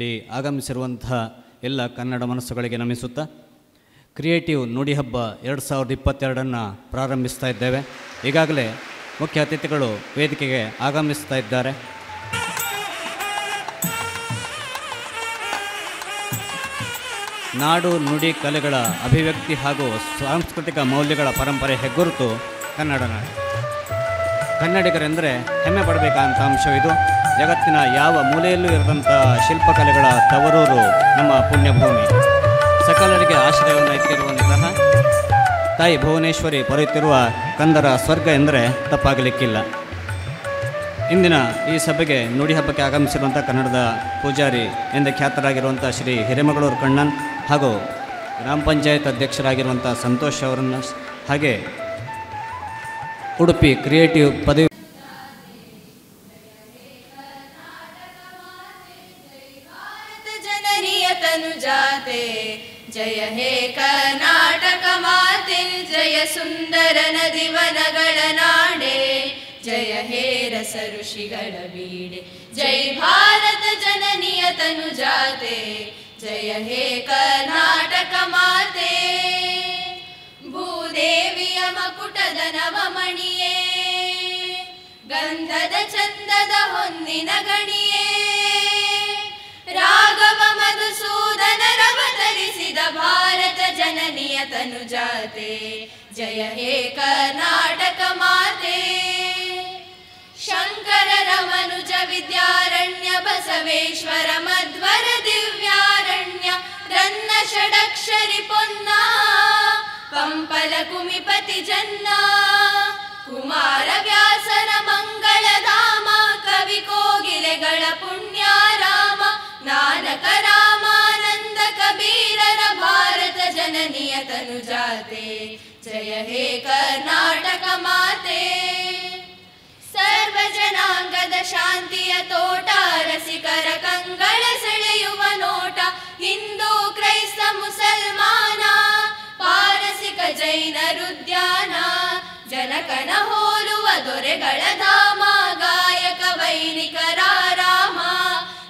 ಇಲ್ಲಿ ಆಗಮಿಸಿರುವಂತಹ ಎಲ್ಲ ಕನ್ನಡ ಮನಸ್ಸುಗಳಿಗೆ ನಮಿಸುತ್ತಾ ಕ್ರಿಯೇಟಿವ್ ನುಡಿ ಹಬ್ಬ ಎರಡು ಸಾವಿರದ ಇಪ್ಪತ್ತೆರಡನ್ನು ಪ್ರಾರಂಭಿಸ್ತಾ ಇದ್ದೇವೆ. ಈಗಾಗಲೇ ಮುಖ್ಯ ಅತಿಥಿಗಳು ವೇದಿಕೆಗೆ ಆಗಮಿಸ್ತಾ ಇದ್ದಾರೆ. ನಾಡು ನುಡಿ ಕಲೆಗಳ ಅಭಿವ್ಯಕ್ತಿ ಹಾಗೂ ಸಾಂಸ್ಕೃತಿಕ ಮೌಲ್ಯಗಳ ಪರಂಪರೆ ಹೆಗ್ಗುರುತು ಕನ್ನಡ ನಾಡು. ಕನ್ನಡಿಗರೆಂದರೆ ಹೆಮ್ಮೆ ಪಡಬೇಕಾದಂಥ ಅಂಶವಿದು. ಜಗತ್ತಿನ ಯಾವ ಮೂಲೆಯಲ್ಲೂ ಇರದಂಥ ಶಿಲ್ಪಕಲೆಗಳ ತವರೂರು ನಮ್ಮ ಪುಣ್ಯಭೂಮಿ. ಸಕಲರಿಗೆ ಆಶ್ರಯವನ್ನು ಇಟ್ಟಿರುವಂತಹ ತಾಯಿ ಭುವನೇಶ್ವರಿ ಬರೆಯುತ್ತಿರುವ ಕಂದರ ಸ್ವರ್ಗ ಎಂದರೆ ತಪ್ಪಾಗಲಿಕ್ಕಿಲ್ಲ. ಇಂದಿನ ಈ ಸಭೆಗೆ ನುಡಿ ಹಬ್ಬಕ್ಕೆ ಆಗಮಿಸಿರುವಂಥ ಕನ್ನಡದ ಪೂಜಾರಿ ಎಂದೇ ಖ್ಯಾತರಾಗಿರುವಂಥ ಶ್ರೀ ಹಿರೇಮಗಳೂರು ಕಣ್ಣನ್ ಹಾಗೂ ಗ್ರಾಮ ಪಂಚಾಯತ್ ಅಧ್ಯಕ್ಷರಾಗಿರುವಂಥ ಸಂತೋಷ್ ಅವರನ್ನು, ಹಾಗೆ ಉಡುಪಿ ಕ್ರಿಯೇಟಿವ್ ಪದವಿ ीगडबीडे जय भारत जननियतनुजाते जय हे कर्नाटक माते। भूदेव य मुटद नवमणे गन्धद चन्दद हि न गण्ये। रागव मधुसूदन रमधारत जननियतनु जाते। जय हे कर्नाटक माते। शङ्कर रमनुज विद्यारण्य बसवेश्वर मध्वर दिव्यारण्य रन्न षडक्षरि पोन्ना पम्पल कुमिपतिजन्ना कुमार व्यासर मङ्गल राम कवि कोगिले गण पुण्या राम नानक रामानन्द कबीरर भारत जननियतनुजाते जय हे कर्णाटक माते ಹೇ ಕರ್ನಾಟಕ ಮಾತೆ ಸರ್ವ ಜನಾಂಗದ ಶಾಂತಿಯ ತೋಟ, ರಸಿಕರ ಕಂಗಳ ಸೆಳೆಯುವ ನೋಟ. ಹಿಂದೂ ಕ್ರೈಸ್ತ ಮುಸಲ್ಮಾನ, ಪಾರಸಿಕ ಜೈನರುದ್ಯಾನ ಜನಕನ ಹೋಲುವ ದೊರೆಗಳ ಧಾಮ, ಗಾಯಕ ವೈನಿಕರ ರಾಮ.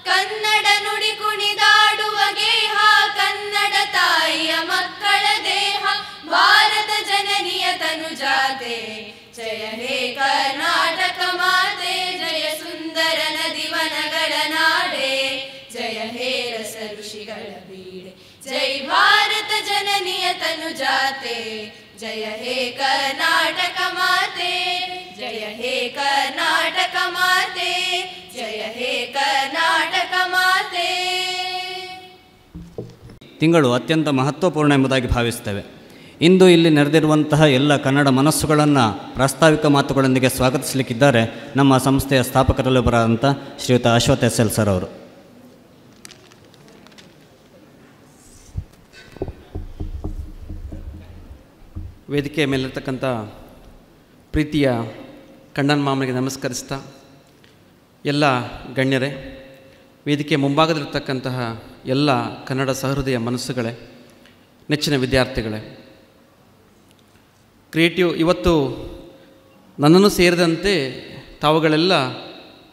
ಕನ್ನಡ ನುಡಿ ಕುಣಿದಾಡುವ ಗೇಹ, ಕನ್ನಡ ತಾಯಿಯ ಮಕ್ಕಳ ದೇಹ. ಭಾರತ ಜನನಿಯ ತನುಜಾತೆ ಜಯ ಹೇ ಕರ್ನಾಟಕ ಮಾತೆ, ಜಯ ಸುಂದರ ನದಿವನಗಳ ನಾಡೆ. ಜಯ ಹೇ ರಸ ಋಷಿಗಳ ಬೀಡೆ ಜೈ ಭಾರತ ಜನನಿಯ ತನುಜಾತೆ. ಜಯ ಹೇ ಕರ್ನಾಟಕ ಮಾತೆ, ಜಯ ಹೇ ಕರ್ನಾಟಕ ಮಾತೆ, ಜಯ ಹೇ ಕರ್ನಾಟಕ ಮಾತೆ. ತಿಂಗಳು ಅತ್ಯಂತ ಮಹತ್ವಪೂರ್ಣ ಎಂಬುದಾಗಿ ಭಾವಿಸ್ತೇವೆ ಇಂದು ಇಲ್ಲಿ ನೆರೆದಿರುವಂತಹ ಎಲ್ಲ ಕನ್ನಡ ಮನಸ್ಸುಗಳನ್ನು ಪ್ರಾಸ್ತಾವಿಕ ಮಾತುಗಳೊಂದಿಗೆ ಸ್ವಾಗತಿಸಲಿಕ್ಕಿದ್ದಾರೆ ನಮ್ಮ ಸಂಸ್ಥೆಯ ಸ್ಥಾಪಕರಲ್ಲಿ ಬರಾದಂಥ ಶ್ರೀಯುತ ಅಶ್ವಥ್ ಎಸ್ ಎಲ್ ಸರ್ ಅವರು. ವೇದಿಕೆಯ ಮೇಲಿರ್ತಕ್ಕಂಥ ಪ್ರೀತಿಯ ಕಣ್ಣನ್ ಮಾಮನಿಗೆ ನಮಸ್ಕರಿಸ್ತಾ, ಎಲ್ಲ ಗಣ್ಯರೇ ವೇದಿಕೆ ಮುಂಭಾಗದಲ್ಲಿರ್ತಕ್ಕಂತಹ ಎಲ್ಲ ಕನ್ನಡ ಸಹೃದಯ ಮನಸ್ಸುಗಳೇ, ನೆಚ್ಚಿನ ವಿದ್ಯಾರ್ಥಿಗಳೇ ಕ್ರಿಯೇಟಿವ್ ಇವತ್ತು ನನ್ನನ್ನು ಸೇರಿದಂತೆ ತಾವುಗಳೆಲ್ಲ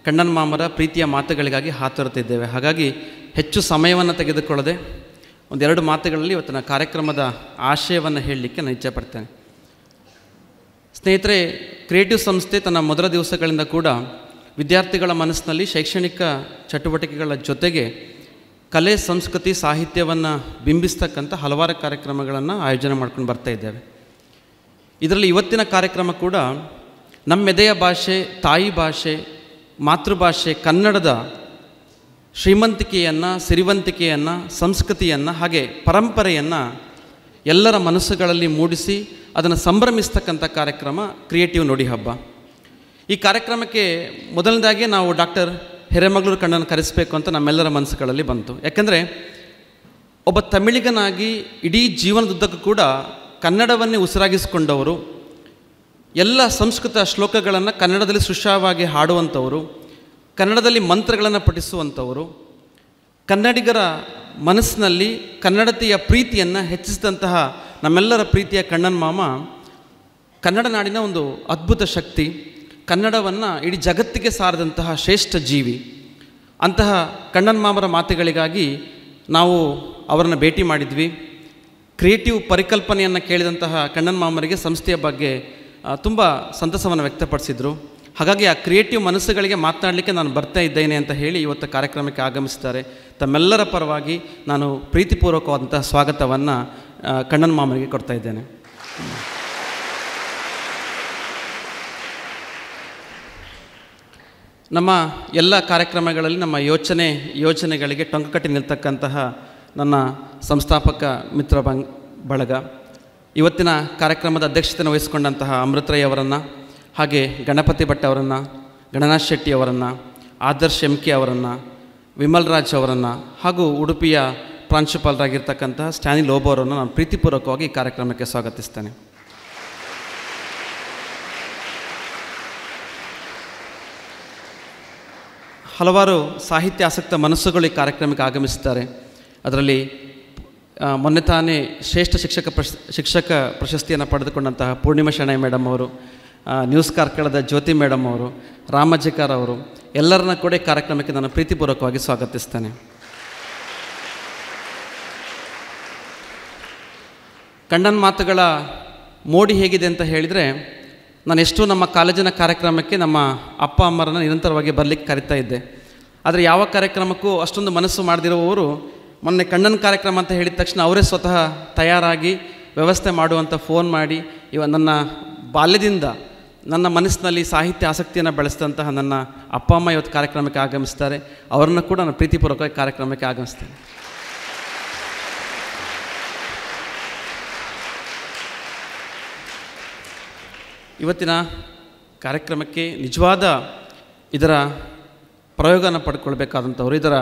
ಕಣ್ಣನ್ ಮಾಮರ ಪ್ರೀತಿಯ ಮಾತುಗಳಿಗಾಗಿ ಹಾತೊರತಿದ್ದೇವೆ. ಹಾಗಾಗಿ ಹೆಚ್ಚು ಸಮಯವನ್ನು ತೆಗೆದುಕೊಳ್ಳದೆ ಒಂದೆರಡು ಮಾತುಗಳಲ್ಲಿ ಇವತ್ತಿನ ಕಾರ್ಯಕ್ರಮದ ಆಶಯವನ್ನು ಹೇಳಲಿಕ್ಕೆ ನಾನು ಇಚ್ಛೆಪಡ್ತೇನೆ ಸ್ನೇಹಿತರೆ, ಕ್ರಿಯೇಟಿವ್ ಸಂಸ್ಥೆ ತನ್ನ ಮೊದಲ ದಿವಸಗಳಿಂದ ಕೂಡ ವಿದ್ಯಾರ್ಥಿಗಳ ಮನಸ್ಸಿನಲ್ಲಿ ಶೈಕ್ಷಣಿಕ ಚಟುವಟಿಕೆಗಳ ಜೊತೆಗೆ ಕಲೆ, ಸಂಸ್ಕೃತಿ, ಸಾಹಿತ್ಯವನ್ನು ಬಿಂಬಿಸ್ತಕ್ಕಂಥ ಹಲವಾರು ಕಾರ್ಯಕ್ರಮಗಳನ್ನು ಆಯೋಜನೆ ಮಾಡ್ಕೊಂಡು ಬರ್ತಾ ಇದ್ದೇವೆ. ಇದರಲ್ಲಿ ಇವತ್ತಿನ ಕಾರ್ಯಕ್ರಮ ಕೂಡ ನಮ್ಮೆದೆಯ ಭಾಷೆ, ತಾಯಿ ಭಾಷೆ, ಮಾತೃಭಾಷೆ, ಕನ್ನಡದ ಶ್ರೀಮಂತಿಕೆಯನ್ನು, ಸಿರಿವಂತಿಕೆಯನ್ನು, ಸಂಸ್ಕೃತಿಯನ್ನು ಹಾಗೆ ಪರಂಪರೆಯನ್ನು ಎಲ್ಲರ ಮನಸ್ಸುಗಳಲ್ಲಿ ಮೂಡಿಸಿ ಅದನ್ನು ಸಂಭ್ರಮಿಸ್ತಕ್ಕಂಥ ಕಾರ್ಯಕ್ರಮ ಕ್ರಿಯೇಟಿವ್ ನೋಡಿ ಹಬ್ಬ ಈ ಕಾರ್ಯಕ್ರಮಕ್ಕೆ ಮೊದಲನೇದಾಗಿ ನಾವು ಡಾಕ್ಟರ್ ಹಿರೇಮಗಳೂರು ಕಣ್ಣನ್ನು ಕರೆಸಬೇಕು ಅಂತ ನಮ್ಮೆಲ್ಲರ ಮನಸ್ಸುಗಳಲ್ಲಿ ಬಂತು. ಯಾಕೆಂದರೆ ಒಬ್ಬ ತಮಿಳಿಗನಾಗಿ ಇಡೀ ಜೀವನದುದ್ದಕ್ಕೂ ಕೂಡ ಕನ್ನಡವನ್ನೇ ಉಸಿರಾಗಿಸಿಕೊಂಡವರು, ಎಲ್ಲ ಸಂಸ್ಕೃತ ಶ್ಲೋಕಗಳನ್ನು ಕನ್ನಡದಲ್ಲಿ ಸುಶಾವಾಗಿ ಹಾಡುವಂಥವರು, ಕನ್ನಡದಲ್ಲಿ ಮಂತ್ರಗಳನ್ನು ಪಠಿಸುವಂಥವರು, ಕನ್ನಡಿಗರ ಮನಸ್ಸಿನಲ್ಲಿ ಕನ್ನಡತೆಯ ಪ್ರೀತಿಯನ್ನು ಹೆಚ್ಚಿಸಿದಂತಹ ನಮ್ಮೆಲ್ಲರ ಪ್ರೀತಿಯ ಕಣ್ಣನ್ ಮಾಮ, ಕನ್ನಡ ನಾಡಿನ ಒಂದು ಅದ್ಭುತ ಶಕ್ತಿ, ಕನ್ನಡವನ್ನು ಇಡೀ ಜಗತ್ತಿಗೆ ಸಾರದಂತಹ ಶ್ರೇಷ್ಠ ಜೀವಿ. ಅಂತಹ ಕಣ್ಣನ್ ಮಾಮರ ಮಾತುಗಳಿಗಾಗಿ ನಾವು ಅವರನ್ನು ಭೇಟಿ ಮಾಡಿದ್ವಿ. ಕ್ರಿಯೇಟಿವ್ ಪರಿಕಲ್ಪನೆಯನ್ನು ಕೇಳಿದಂತಹ ಕಣ್ಣನ್ ಮಾಮರಿಗೆ ಸಂಸ್ಥೆಯ ಬಗ್ಗೆ ತುಂಬ ಸಂತಸವನ್ನು ವ್ಯಕ್ತಪಡಿಸಿದರು. ಹಾಗಾಗಿ ಆ ಕ್ರಿಯೇಟಿವ್ ಮನಸ್ಸುಗಳಿಗೆ ಮಾತನಾಡಲಿಕ್ಕೆ ನಾನು ಬರ್ತಾ ಇದ್ದೇನೆ ಅಂತ ಹೇಳಿ ಇವತ್ತು ಕಾರ್ಯಕ್ರಮಕ್ಕೆ ಆಗಮಿಸ್ತಾರೆ. ತಮ್ಮೆಲ್ಲರ ಪರವಾಗಿ ನಾನು ಪ್ರೀತಿಪೂರ್ವಕವಾದಂತಹ ಸ್ವಾಗತವನ್ನು ಕಣ್ಣನ್ ಮಾಮರಿಗೆ ಕೊಡ್ತಾ ಇದ್ದೇನೆ. ನಮ್ಮ ಎಲ್ಲ ಕಾರ್ಯಕ್ರಮಗಳಲ್ಲಿ ನಮ್ಮ ಯೋಚನೆ, ಯೋಚನೆಗಳಿಗೆ ಟೊಂಕಕಟ್ಟಿ ನಿಲ್ತಕ್ಕಂತಹ ನನ್ನ ಸಂಸ್ಥಾಪಕ ಮಿತ್ರ ಬಂಗ್ ಬಳಗ. ಇವತ್ತಿನ ಕಾರ್ಯಕ್ರಮದ ಅಧ್ಯಕ್ಷತೆಯನ್ನು ವಹಿಸಿಕೊಂಡಂತಹ ಅಮೃತರೈ ಅವರನ್ನು, ಹಾಗೆ ಗಣಪತಿ ಭಟ್ ಅವರನ್ನು, ಗಣನಾಥ್ ಶೆಟ್ಟಿ ಅವರನ್ನು, ಆದರ್ಶ್ ಎಮ್ಕೆ ಅವರನ್ನು, ವಿಮಲ್ ರಾಜ್ ಅವರನ್ನು, ಹಾಗೂ ಉಡುಪಿಯ ಪ್ರಾಂಶುಪಾಲರಾಗಿರ್ತಕ್ಕಂತಹ ಸ್ಟ್ಯಾನಿ ಲೋಬೋ ಅವರನ್ನು ನಾನು ಪ್ರೀತಿಪೂರ್ವಕವಾಗಿ ಈ ಕಾರ್ಯಕ್ರಮಕ್ಕೆ ಸ್ವಾಗತಿಸ್ತೇನೆ. ಹಲವಾರು ಸಾಹಿತ್ಯ ಆಸಕ್ತ ಮನಸ್ಸುಗಳು ಈ ಕಾರ್ಯಕ್ರಮಕ್ಕೆ ಆಗಮಿಸಿದ್ದಾರೆ ಅದರಲ್ಲಿ ಮೊನ್ನೆ ತಾನೇ ಶ್ರೇಷ್ಠ ಶಿಕ್ಷಕ ಪ್ರಶ್, ಶಿಕ್ಷಕ ಪ್ರಶಸ್ತಿಯನ್ನು ಪಡೆದುಕೊಂಡಂತಹ ಪೂರ್ಣಿಮಾ ಶೆಣೈ ಮೇಡಮ್ ಅವರು ನ್ಯೂಸ್ ಕಾರ್ಕಳದ ಜ್ಯೋತಿ ಮೇಡಮ್ ಅವರು ರಾಮಜ್ಜಿಕಾರ್ ಅವರು, ಎಲ್ಲರನ್ನ ಕೂಡ ಕಾರ್ಯಕ್ರಮಕ್ಕೆ ನಾನು ಪ್ರೀತಿಪೂರ್ವಕವಾಗಿ ಸ್ವಾಗತಿಸ್ತೇನೆ. ಕಣ್ಣನ್ ಮಾತುಗಳ ಮೋಡಿ ಹೇಗಿದೆ ಅಂತ ಹೇಳಿದರೆ, ನಾನು ಎಷ್ಟು ನಮ್ಮ ಕಾಲೇಜಿನ ಕಾರ್ಯಕ್ರಮಕ್ಕೆ ನಮ್ಮ ಅಪ್ಪ ಅಮ್ಮರನ್ನು ನಿರಂತರವಾಗಿ ಬರಲಿಕ್ಕೆ ಕರಿತಾ ಇದ್ದೆ. ಆದರೆ ಯಾವ ಕಾರ್ಯಕ್ರಮಕ್ಕೂ ಅಷ್ಟೊಂದು ಮನಸ್ಸು ಮಾಡದಿರುವವರು ಮೊನ್ನೆ ಕಣ್ಣನ ಕಾರ್ಯಕ್ರಮ ಅಂತ ಹೇಳಿದ ತಕ್ಷಣ ಅವರೇ ಸ್ವತಃ ತಯಾರಾಗಿ ವ್ಯವಸ್ಥೆ ಮಾಡುವಂಥ ಫೋನ್ ಮಾಡಿ, ಇವ ನನ್ನ ಬಾಲ್ಯದಿಂದ ನನ್ನ ಮನಸ್ಸಿನಲ್ಲಿ ಸಾಹಿತ್ಯ ಆಸಕ್ತಿಯನ್ನು ಬೆಳೆಸಿದಂತಹ ನನ್ನ ಅಪ್ಪ, ಅಮ್ಮ ಇವತ್ತು ಕಾರ್ಯಕ್ರಮಕ್ಕೆ ಆಗಮಿಸ್ತಾರೆ. ಅವರನ್ನು ಕೂಡ ನಾನು ಪ್ರೀತಿಪೂರ್ವಕವಾಗಿ ಕಾರ್ಯಕ್ರಮಕ್ಕೆ ಆಗಮಿಸ್ತೇನೆ. ಇವತ್ತಿನ ಕಾರ್ಯಕ್ರಮಕ್ಕೆ ನಿಜವಾದ ಇದರ ಪ್ರಯೋಗನ ಪಡ್ಕೊಳ್ಬೇಕಾದಂಥವ್ರು ಇದರ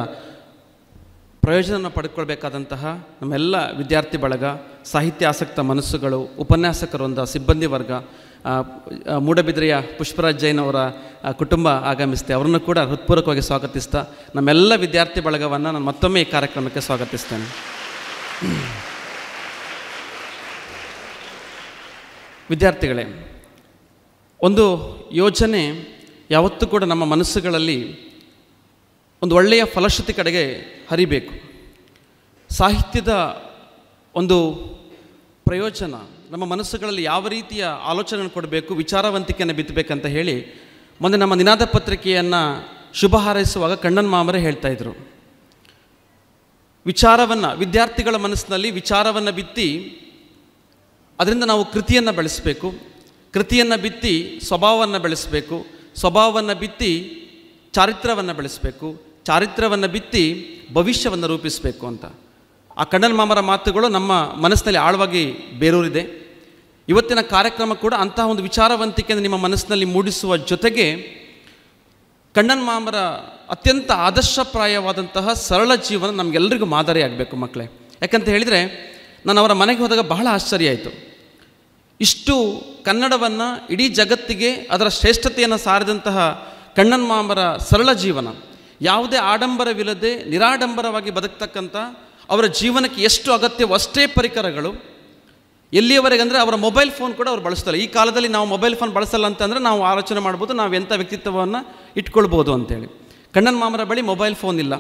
ಪ್ರಯೋಜನ ಪಡ್ಕೊಳ್ಬೇಕಾದಂತಹ ನಮ್ಮೆಲ್ಲ ವಿದ್ಯಾರ್ಥಿ ಬಳಗ ಸಾಹಿತ್ಯ ಆಸಕ್ತ ಮನಸ್ಸುಗಳು, ಉಪನ್ಯಾಸಕರೊಂದ ಸಿಬ್ಬಂದಿ ವರ್ಗ ಮೂಡಬಿದ್ರೆಯ ಪುಷ್ಪರಾಜ್ ಜೈನ್ ಅವರ ಕುಟುಂಬ ಆಗಮಿಸ್ತೆ. ಅವರನ್ನು ಕೂಡ ಹೃತ್ಪೂರ್ವಕವಾಗಿ ಸ್ವಾಗತಿಸ್ತಾ, ನಮ್ಮೆಲ್ಲ ವಿದ್ಯಾರ್ಥಿ ಬಳಗವನ್ನು ನಾನು ಮತ್ತೊಮ್ಮೆ ಈ ಕಾರ್ಯಕ್ರಮಕ್ಕೆ ಸ್ವಾಗತಿಸ್ತೇನೆ. ವಿದ್ಯಾರ್ಥಿಗಳೇ, ಒಂದು ಯೋಚನೆ ಯಾವತ್ತೂ ಕೂಡ ನಮ್ಮ ಮನಸ್ಸುಗಳಲ್ಲಿ ಒಂದು ಒಳ್ಳೆಯ ಫಲಶ್ರುತಿ ಕಡೆಗೆ ಹರಿಬೇಕು. ಸಾಹಿತ್ಯದ ಒಂದು ಪ್ರಯೋಜನ, ನಮ್ಮ ಮನಸ್ಸುಗಳಲ್ಲಿ ಯಾವ ರೀತಿಯ ಆಲೋಚನೆಯನ್ನು ಕೊಡಬೇಕು, ವಿಚಾರವಂತಿಕೆಯನ್ನು ಬಿತ್ತಬೇಕಂತ ಹೇಳಿ ಮೊನ್ನೆ ನಮ್ಮ ನಿನಾದ ಪತ್ರಿಕೆಯನ್ನು ಶುಭ ಹಾರೈಸುವಾಗ ಕಣ್ಣನ್ ಮಾಮರೇ ಹೇಳ್ತಾ ಇದ್ರು. ವಿಚಾರವನ್ನು, ವಿದ್ಯಾರ್ಥಿಗಳ ಮನಸ್ಸಿನಲ್ಲಿ ವಿಚಾರವನ್ನು ಬಿತ್ತಿ ಅದರಿಂದ ನಾವು ಕೃತಿಯನ್ನು ಬೆಳೆಸಬೇಕು. ಕೃತಿಯನ್ನು ಬಿತ್ತಿ ಸ್ವಭಾವವನ್ನು ಬೆಳೆಸಬೇಕು. ಸ್ವಭಾವವನ್ನು ಬಿತ್ತಿ ಚಾರಿತ್ರವನ್ನು ಬೆಳೆಸಬೇಕು. ಚಾರಿತ್ರವನ್ನು ಬಿತ್ತಿ ಭವಿಷ್ಯವನ್ನು ರೂಪಿಸಬೇಕು ಅಂತ. ಆ ಕಣ್ಣನ್ ಮಾಮರ ಮಾತುಗಳು ನಮ್ಮ ಮನಸ್ಸಿನಲ್ಲಿ ಆಳವಾಗಿ ಬೇರೂರಿದೆ. ಇವತ್ತಿನ ಕಾರ್ಯಕ್ರಮ ಕೂಡ ಅಂತಹ ಒಂದು ವಿಚಾರವಂತಿಕೆಯನ್ನು ನಿಮ್ಮ ಮನಸ್ಸಿನಲ್ಲಿ ಮೂಡಿಸುವ ಜೊತೆಗೆ ಕಣ್ಣನ್ ಮಾಮರ ಅತ್ಯಂತ ಆದರ್ಶಪ್ರಾಯವಾದಂತಹ ಸರಳ ಜೀವನ ನಮಗೆಲ್ಲರಿಗೂ ಮಾದರಿ ಆಗಬೇಕು ಮಕ್ಕಳೇ ಯಾಕಂತ ಹೇಳಿದರೆ ನಾನು ಅವರ ಮನೆಗೆ ಹೋದಾಗ ಬಹಳ ಆಶ್ಚರ್ಯ ಆಯಿತು. ಇಷ್ಟು ಕನ್ನಡವನ್ನು ಇಡೀ ಜಗತ್ತಿಗೆ ಅದರ ಶ್ರೇಷ್ಠತೆಯನ್ನು ಸಾರಿದಂತಹ ಕಣ್ಣನ್ ಮಾಮರ ಸರಳ ಜೀವನ. ಯಾವುದೇ ಆಡಂಬರವಿಲ್ಲದೆ ನಿರಾಡಂಬರವಾಗಿ ಬದುಕ್ತಕ್ಕಂಥ ಅವರ ಜೀವನಕ್ಕೆ ಎಷ್ಟು ಅಗತ್ಯವೋ ಅಷ್ಟೇ ಪರಿಕರಗಳು. ಎಲ್ಲಿಯವರೆಗೆ ಅಂದರೆ ಅವರ ಮೊಬೈಲ್ ಫೋನ್ ಕೂಡ ಅವ್ರು ಬಳಸ್ತಾರೆ. ಈ ಕಾಲದಲ್ಲಿ ನಾವು ಮೊಬೈಲ್ ಫೋನ್ ಬಳಸಲ್ಲ ಅಂತಂದರೆ ನಾವು ಆಲೋಚನೆ ಮಾಡ್ಬೋದು, ನಾವು ಎಂಥ ವ್ಯಕ್ತಿತ್ವವನ್ನು ಇಟ್ಕೊಳ್ಬೋದು ಅಂತೇಳಿ. ಕಣ್ಣನ್ ಮಾಮರ ಬಳಿ ಮೊಬೈಲ್ ಫೋನ್ ಇಲ್ಲ.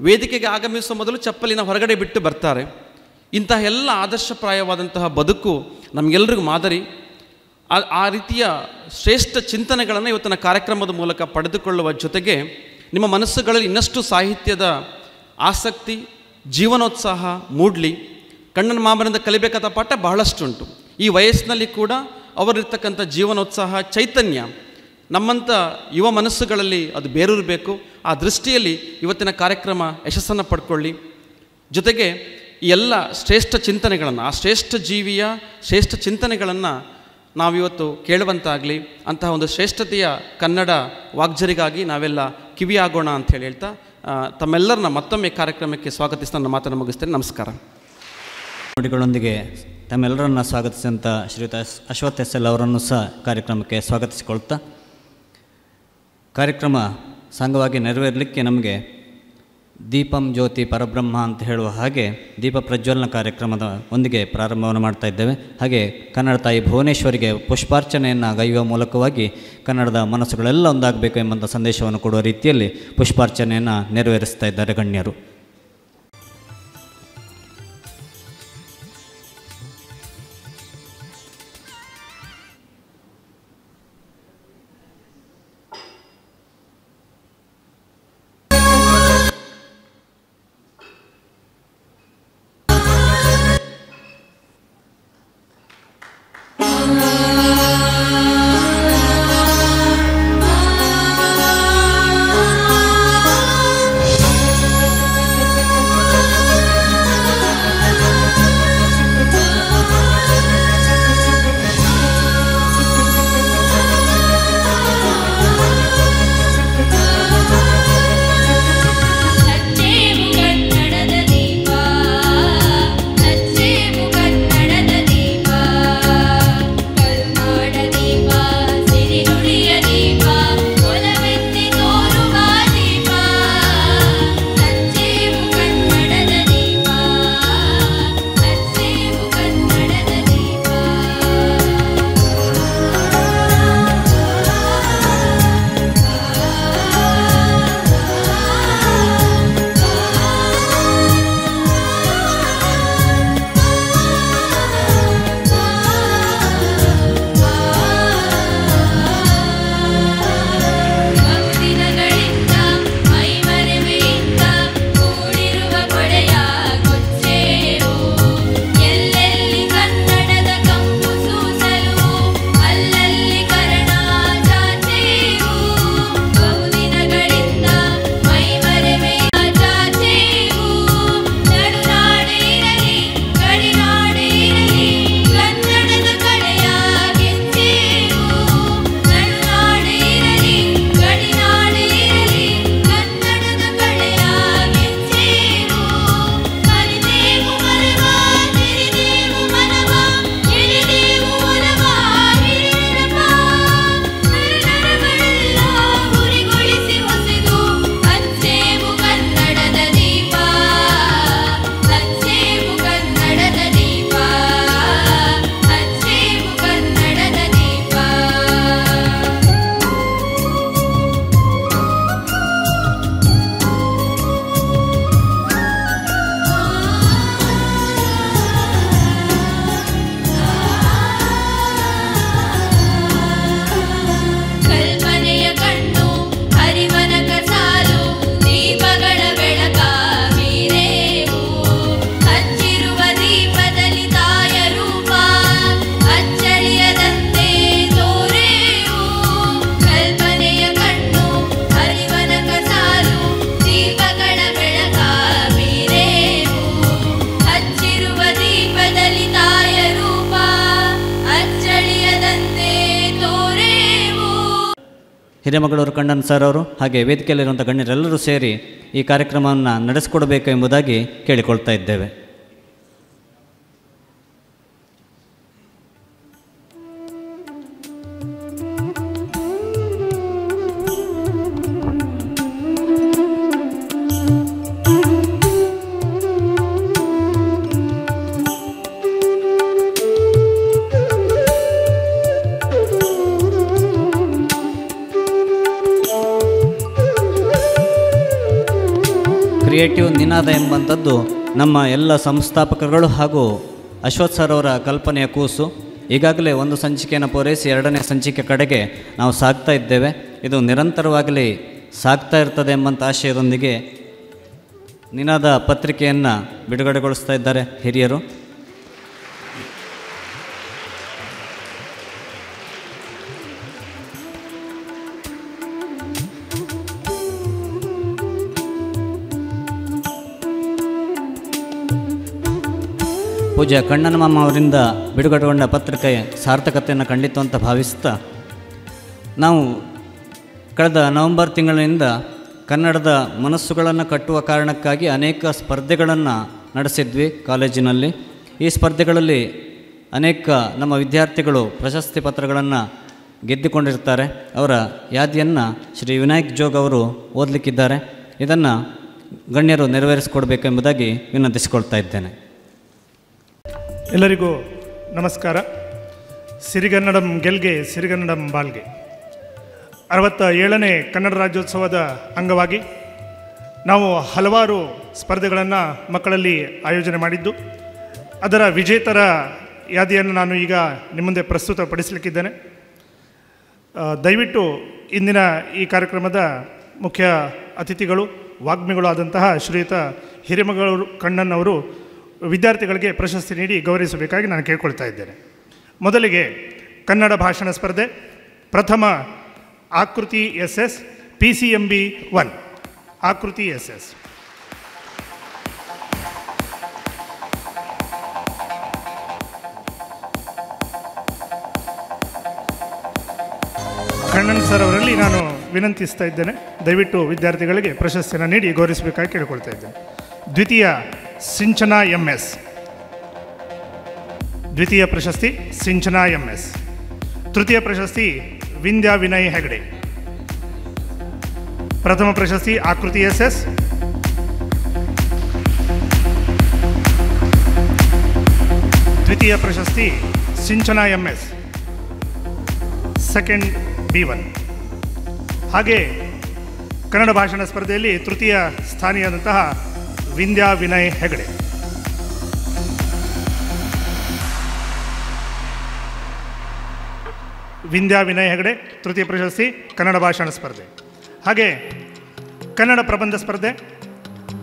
ವೇದಿಕೆಗೆ ಆಗಮಿಸುವ ಮೊದಲು ಚಪ್ಪಲಿನ ಹೊರಗಡೆ ಬಿಟ್ಟು ಬರ್ತಾರೆ. ಇಂತಹ ಎಲ್ಲ ಆದರ್ಶಪ್ರಾಯವಾದಂತಹ ಬದುಕು ನಮಗೆಲ್ಲರಿಗೂ ಮಾದರಿ. ಆ- ಆ ರೀತಿಯ ಶ್ರೇಷ್ಠ ಚಿಂತನೆಗಳನ್ನು ಇವತ್ತಿನ ಕಾರ್ಯಕ್ರಮದ ಮೂಲಕ ಪಡೆದುಕೊಳ್ಳುವ ಜೊತೆಗೆ ನಿಮ್ಮ ಮನಸ್ಸುಗಳಲ್ಲಿ ಇನ್ನಷ್ಟು ಸಾಹಿತ್ಯದ ಆಸಕ್ತಿ, ಜೀವನೋತ್ಸಾಹ ಮೂಡಲಿ, ಕಣ್ಣನ ಮಾಮನಿಂದ ಕಲಿಬೇಕಾದ ಪಾಠ ಬಹಳಷ್ಟುಂಟು. ಈ ವಯಸ್ಸಿನಲ್ಲಿ ಕೂಡ ಅವರಿರ್ತಕ್ಕಂಥ ಜೀವನೋತ್ಸಾಹ, ಚೈತನ್ಯ ನಮ್ಮಂಥ ಯುವ ಮನಸ್ಸುಗಳಲ್ಲಿ ಅದು ಬೇರೂರಬೇಕು. ಆ ದೃಷ್ಟಿಯಲ್ಲಿ ಇವತ್ತಿನ ಕಾರ್ಯಕ್ರಮ ಯಶಸ್ಸನ್ನು ಪಡ್ಕೊಳ್ಳಿ. ಜೊತೆಗೆ ಈ ಎಲ್ಲ ಶ್ರೇಷ್ಠ ಚಿಂತನೆಗಳನ್ನು, ಆ ಶ್ರೇಷ್ಠ ಜೀವಿಯ ಶ್ರೇಷ್ಠ ಚಿಂತನೆಗಳನ್ನು ನಾವಿವತ್ತು ಕೇಳುವಂತಾಗಲಿ ಅಂತಹ ಒಂದು ಶ್ರೇಷ್ಠತೆಯ ಕನ್ನಡ ವಾಗ್ಜರಿಗಾಗಿ ನಾವೆಲ್ಲ ಕಿವಿಯಾಗೋಣ ಅಂತ ಹೇಳಿ ಹೇಳ್ತಾ ತಮ್ಮೆಲ್ಲರನ್ನ ಮತ್ತೊಮ್ಮೆ ಕಾರ್ಯಕ್ರಮಕ್ಕೆ ಸ್ವಾಗತಿಸಿ ನನ್ನ ಮಾತನ್ನು ಮುಗಿಸ್ತೇನೆ. ನಮಸ್ಕಾರ. ನೋಡಿಗಳೊಂದಿಗೆ ತಮ್ಮೆಲ್ಲರನ್ನ ಸ್ವಾಗತಿಸಿದಂಥ ಶ್ರೀಯುತ ಅಶ್ವಥ್ ಎಸ್ ಎಲ್ ಅವರನ್ನು ಸಹ ಕಾರ್ಯಕ್ರಮಕ್ಕೆ ಸ್ವಾಗತಿಸಿಕೊಳ್ತಾ, ಕಾರ್ಯಕ್ರಮ ಸಂಘವಾಗಿ ನೆರವೇರಲಿಕ್ಕೆ ನಮಗೆ ದೀಪಂ ಜ್ಯೋತಿ ಪರಬ್ರಹ್ಮ ಅಂತ ಹೇಳುವ ಹಾಗೆ ದೀಪ ಪ್ರಜ್ವಲನ ಕಾರ್ಯಕ್ರಮದ ಒಂದಿಗೆ ಪ್ರಾರಂಭವನ್ನು ಮಾಡ್ತಾ ಇದ್ದೇವೆ. ಹಾಗೆ ಕನ್ನಡ ತಾಯಿ ಭುವನೇಶ್ವರಿಗೆ ಪುಷ್ಪಾರ್ಚನೆಯನ್ನು ಗೈಯುವ ಮೂಲಕವಾಗಿ ಕನ್ನಡದ ಮನಸ್ಸುಗಳೆಲ್ಲ ಒಂದಾಗಬೇಕು ಎಂಬಂಥ ಸಂದೇಶವನ್ನು ಕೊಡುವ ರೀತಿಯಲ್ಲಿ ಪುಷ್ಪಾರ್ಚನೆಯನ್ನು ನೆರವೇರಿಸ್ತಾ ಇದ್ದಾರೆ ಗಣ್ಯರು. ಸರ್ ಅವರು ಹಾಗೆ ವೇದಿಕೆಯಲ್ಲಿರುವಂಥ ಗಣ್ಯರೆಲ್ಲರೂ ಸೇರಿ ಈ ಕಾರ್ಯಕ್ರಮವನ್ನು ನಡೆಸಿಕೊಡಬೇಕು ಎಂಬುದಾಗಿ ಕೇಳಿಕೊಳ್ತಾ ಇದ್ದೇವೆ. ನಿನಾದ ಎಂಬಂಥದ್ದು ನಮ್ಮ ಎಲ್ಲ ಸಂಸ್ಥಾಪಕರುಗಳು ಹಾಗೂ ಅಶ್ವಥ್ ಸರ್ ಅವರ ಕಲ್ಪನೆಯ ಕೂಸು. ಈಗಾಗಲೇ ಒಂದು ಸಂಚಿಕೆಯನ್ನು ಪೂರೈಸಿ ಎರಡನೇ ಸಂಚಿಕೆ ಕಡೆಗೆ ನಾವು ಸಾಗ್ತಾ ಇದ್ದೇವೆ. ಇದು ನಿರಂತರವಾಗಲಿ ಸಾಗ್ತಾ ಇರ್ತದೆ ಎಂಬಂಥ ಆಶಯದೊಂದಿಗೆ ನಿನಾದ ಪತ್ರಿಕೆಯನ್ನು ಬಿಡುಗಡೆಗೊಳಿಸ್ತಾ ಇದ್ದಾರೆ ಹಿರಿಯರು. ಪೂಜ್ಯ ಕಣ್ಣನ ಮಾಮ ಅವರಿಂದ ಬಿಡುಗಡೆಗೊಂಡ ಪತ್ರಿಕೆ ಸಾರ್ಥಕತೆಯನ್ನು ಕಂಡಿತು ಅಂತ ಭಾವಿಸ್ತಾ ನಾವು ಕಳೆದ ನವೆಂಬರ್ ತಿಂಗಳಿನಿಂದ ಕನ್ನಡದ ಮನಸ್ಸುಗಳನ್ನು ಕಟ್ಟುವ ಕಾರಣಕ್ಕಾಗಿ ಅನೇಕ ಸ್ಪರ್ಧೆಗಳನ್ನು ನಡೆಸಿದ್ವಿ ಕಾಲೇಜಿನಲ್ಲಿ. ಈ ಸ್ಪರ್ಧೆಗಳಲ್ಲಿ ಅನೇಕ ನಮ್ಮ ವಿದ್ಯಾರ್ಥಿಗಳು ಪ್ರಶಸ್ತಿ ಪತ್ರಗಳನ್ನು ಗೆದ್ದುಕೊಂಡಿರ್ತಾರೆ. ಅವರ ಯಾದಿಯನ್ನು ಶ್ರೀ ವಿನಾಯಕ್ ಜೋಗ್ ಅವರು ಓದಲಿಕ್ಕಿದ್ದಾರೆ. ಇದನ್ನು ಗಣ್ಯರು ನೆರವೇರಿಸಿಕೊಡ್ಬೇಕೆಂಬುದಾಗಿ ವಿನಂತಿಸಿಕೊಳ್ತಾ ಇದ್ದೇನೆ. ಎಲ್ಲರಿಗೂ ನಮಸ್ಕಾರ. ಸಿರಿಗನ್ನಡಂ ಗೆಲ್ಗೆ, ಸಿರಿಗನ್ನಡಂ ಬಾಲ್ಗೆ. ಅರವತ್ತ ಏಳನೇ ಕನ್ನಡ ರಾಜ್ಯೋತ್ಸವದ ಅಂಗವಾಗಿ ನಾವು ಹಲವಾರು ಸ್ಪರ್ಧೆಗಳನ್ನು ಮಕ್ಕಳಲ್ಲಿ ಆಯೋಜನೆ ಮಾಡಿದ್ದು, ಅದರ ವಿಜೇತರ ಯಾದಿಯನ್ನು ನಾನು ಈಗ ನಿಮ್ಮ ಮುಂದೆ ಪ್ರಸ್ತುತಪಡಿಸಲಿಕ್ಕಿದ್ದೇನೆ. ದಯವಿಟ್ಟು ಇಂದಿನ ಈ ಕಾರ್ಯಕ್ರಮದ ಮುಖ್ಯ ಅತಿಥಿಗಳು ವಾಗ್ಮಿಗಳು ಆದಂತಹ ಶ್ರೀಯುತ ಹಿರೇಮಗಳೂರು ಕಣ್ಣನ್ನವರು ವಿದ್ಯಾರ್ಥಿಗಳಿಗೆ ಪ್ರಶಸ್ತಿ ನೀಡಿ ಗೌರವಿಸಬೇಕಾಗಿ ನಾನು ಕೇಳ್ಕೊಳ್ತಾ ಇದ್ದೇನೆ. ಮೊದಲಿಗೆ ಕನ್ನಡ ಭಾಷಣ ಸ್ಪರ್ಧೆ, ಪ್ರಥಮ Akriti S S P C M B one. Akriti S S Kannan sir ಅವರಲ್ಲಿ ನಾನು ವಿನಂತಿಸ್ತಾ ಇದ್ದೇನೆ. ದಯವಿಟ್ಟು ವಿದ್ಯಾರ್ಥಿಗಳಿಗೆ ಪ್ರಶಸ್ತಿಯನ್ನು ನೀಡಿ ಗೌರವಿಸಬೇಕಾಗಿ ಕೇಳಿಕೊಳ್ತಾ ಇದ್ದೇನೆ. ದ್ವಿತೀಯ ಸಿಂಚನ ಎಂ ಎಸ್ ದ್ವಿತೀಯ ಪ್ರಶಸ್ತಿ ಸಿಂಚನ ಎಂ ಎಸ್ ತೃತೀಯ ಪ್ರಶಸ್ತಿ ವಿಂದ್ಯಾ ವಿನಯ್ ಹೆಗಡೆ. ಪ್ರಥಮ ಪ್ರಶಸ್ತಿ ಆಕೃತಿ ಎಸ್ ಎಸ್ ದ್ವಿತೀಯ ಪ್ರಶಸ್ತಿ Sinchana M S second B one. ಹಾಗೆ ಕನ್ನಡ ಭಾಷಣ ಸ್ಪರ್ಧೆಯಲ್ಲಿ ತೃತೀಯ ಸ್ಥಾನಿಯಾದಂತಹ ವಿಂದ್ಯಾ ವಿನಯ್ ಹೆಗಡೆ. ವಿಂದ್ಯಾ ವಿನಯ್ ಹೆಗಡೆ, ತೃತೀಯ ಪ್ರಶಸ್ತಿ, ಕನ್ನಡ ಭಾಷಣ ಸ್ಪರ್ಧೆ. ಹಾಗೆ ಕನ್ನಡ ಪ್ರಬಂಧ ಸ್ಪರ್ಧೆ,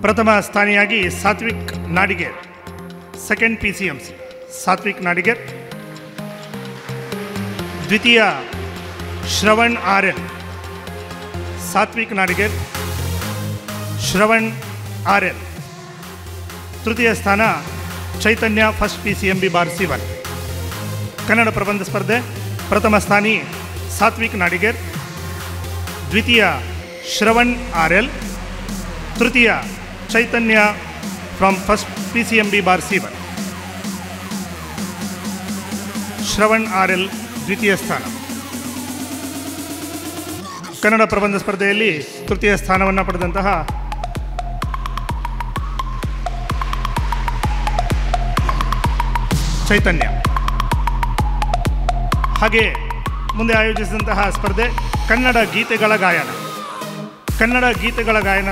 ಪ್ರಥಮ ಸ್ಥಾನಿಯಾಗಿ Satvik Nadiger second P C C Satvik Nadiger, ದ್ವಿತೀಯ Shravan R N Satvik Nadiger, Shravan R L ತೃತೀಯ ಸ್ಥಾನ Chaitanya, first P C M B bar C one. Kannada ಪ್ರಬಂಧ ಸ್ಪರ್ಧೆ, ಪ್ರಥಮ ಸ್ಥಾನಿ ಸಾತ್ವಿಕ್ ನಾಡಿಗೇರ್. ದ್ವಿತೀಯ ಶ್ರವಣ್ ಆರ್ ಎಲ್. ತೃತೀಯ Chaitanya from first P C M B bar C one Shravan R L ದ್ವಿತೀಯ ಸ್ಥಾನ. ಕನ್ನಡ ಪ್ರಬಂಧ ಸ್ಪರ್ಧೆಯಲ್ಲಿ ತೃತೀಯ ಸ್ಥಾನವನ್ನು ಪಡೆದಂತಹ ಚೈತನ್ಯ. ಹಾಗೆ ಮುಂದೆ ಆಯೋಜಿಸಿದಂತಹ ಸ್ಪರ್ಧೆ ಕನ್ನಡ ಗೀತೆಗಳ ಗಾಯನ. ಕನ್ನಡ ಗೀತೆಗಳ ಗಾಯನ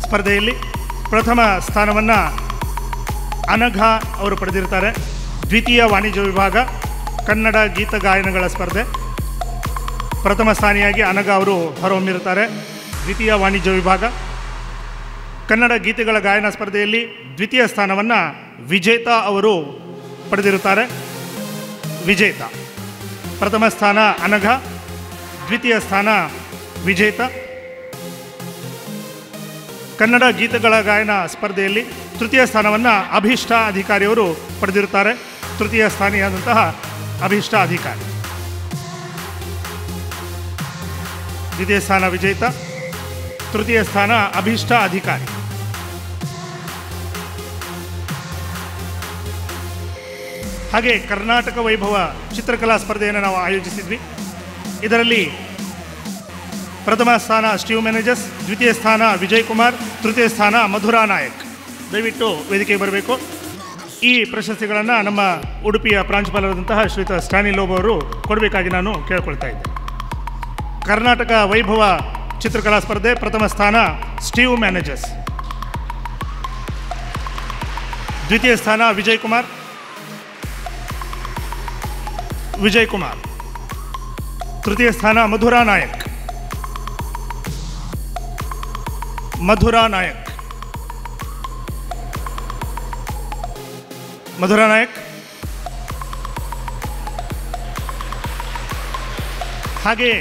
ಸ್ಪರ್ಧೆಯಲ್ಲಿ ಪ್ರಥಮ ಸ್ಥಾನವನ್ನು ಅನಘ ಅವರು ಪಡೆದಿರ್ತಾರೆ. ದ್ವಿತೀಯ ವಾಣಿಜ್ಯ ವಿಭಾಗ ಕನ್ನಡ ಗೀತ ಗಾಯನಗಳ ಸ್ಪರ್ಧೆ. ಪ್ರಥಮ ಸ್ಥಾನಿಯಾಗಿ ಅನಘ ಅವರು ಹೊರಹೊಮ್ಮಿರುತ್ತಾರೆ. ದ್ವಿತೀಯ ವಾಣಿಜ್ಯ ವಿಭಾಗ ಕನ್ನಡ ಗೀತೆಗಳ ಗಾಯನ ಸ್ಪರ್ಧೆಯಲ್ಲಿ ದ್ವಿತೀಯ ಸ್ಥಾನವನ್ನು ವಿಜೇತ ಅವರು ಪಡೆದಿರುತ್ತಾರೆ. ವಿಜೇತ. ಪ್ರಥಮ ಸ್ಥಾನ ಅನಘ, ದ್ವಿತೀಯ ಸ್ಥಾನ ವಿಜೇತ. ಕನ್ನಡ ಗೀತಗಳ ಗಾಯನ ಸ್ಪರ್ಧೆಯಲ್ಲಿ ತೃತೀಯ ಸ್ಥಾನವನ್ನು ಅಭೀಷ್ಟ ಅಧಿಕಾರಿಯವರು ಪಡೆದಿರುತ್ತಾರೆ. ತೃತೀಯ ಸ್ಥಾನಿಯಾದಂತಹ ಅಭೀಷ್ಟ ಅಧಿಕಾರಿ ದ್ವಿತೀಯ ಸ್ಥಾನ ವಿಜೇತ. ತೃತೀಯ ಸ್ಥಾನ ಅಭೀಷ್ಟ ಅಧಿಕಾರಿ ಹಾಗೆ ಕರ್ನಾಟಕ ವೈಭವ ಚಿತ್ರಕಲಾ ಸ್ಪರ್ಧೆಯನ್ನು ನಾವು ಆಯೋಜಿಸಿದ್ವಿ. ಇದರಲ್ಲಿ ಪ್ರಥಮ ಸ್ಥಾನ ಸ್ಟೀವ್ ಮ್ಯಾನೇಜರ್ಸ್, ದ್ವಿತೀಯ ಸ್ಥಾನ ವಿಜಯ್ ಕುಮಾರ್, ತೃತೀಯ ಸ್ಥಾನ ಮಧುರಾ ನಾಯಕ್. ದಯವಿಟ್ಟು ವೇದಿಕೆಗೆ ಬರಬೇಕು. ಈ ಪ್ರಶಸ್ತಿಗಳನ್ನು ನಮ್ಮ ಉಡುಪಿಯ ಪ್ರಾಂಶುಪಾಲರಾದಂತಹ ಶ್ರೀತ ಸ್ಟ್ಯಾನಿ ಲೋಬೋ ಅವರು ಕೊಡಬೇಕಾಗಿ ನಾನು ಕೇಳ್ಕೊಳ್ತಾ ಇದ್ದೆ. ಕರ್ನಾಟಕ ವೈಭವ ಚಿತ್ರಕಲಾ ಸ್ಪರ್ಧೆ ಪ್ರಥಮ ಸ್ಥಾನ ಸ್ಟೀವ್ ಮ್ಯಾನೇಜರ್ಸ್. ದ್ವಿತೀಯ ಸ್ಥಾನ ವಿಜಯ್ ಕುಮಾರ್ ವಿಜಯ್ ಕುಮಾರ್ ತೃತೀಯ ಸ್ಥಾನ ಮಧುರಾ ನಾಯಕ್ ಮಧುರಾ ನಾಯಕ್ ಮಧುರಾ ನಾಯಕ್ ಹಾಗೆಯೇ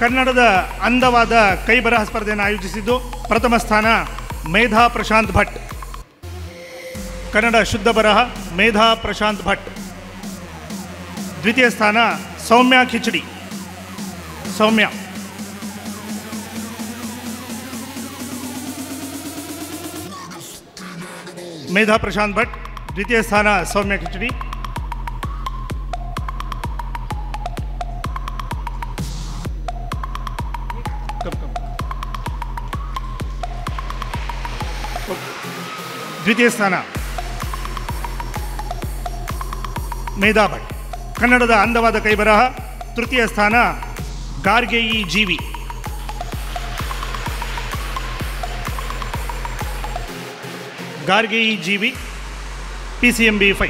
ಕನ್ನಡದ ಅಂದವಾದ ಕೈಬರಹ ಸ್ಪರ್ಧೆಯನ್ನು ಆಯೋಜಿಸಿದ್ದು ಪ್ರಥಮ ಸ್ಥಾನ ಮೇಧಾ ಪ್ರಶಾಂತ್ ಭಟ್. ಕನ್ನಡ ಶುದ್ಧ ಬರಹ ಮೇಧಾ ಪ್ರಶಾಂತ್ ಭಟ್. ದ್ವಿತೀಯ ಸ್ಥಾನ ಸೌಮ್ಯ ಖಿಚಡಿ ಸೌಮ್ಯ ಮೇಧಾ ಪ್ರಶಾಂತ್ ಭಟ್ ದ್ವಿತೀಯ ಸ್ಥಾನ ಸೌಮ್ಯ ಖಿಚಡಿ ಕಮ್, ಕಮ್. ದ್ವಿತೀಯ ಸ್ಥಾನ ಮೇಧಾ ಭಟ್ ಕನ್ನಡದ ಅಂದವಾದ ಕೈಬರಹ, ತೃತೀಯ ಸ್ಥಾನ, Gargeyi G V. Gargeyi G V P C M B five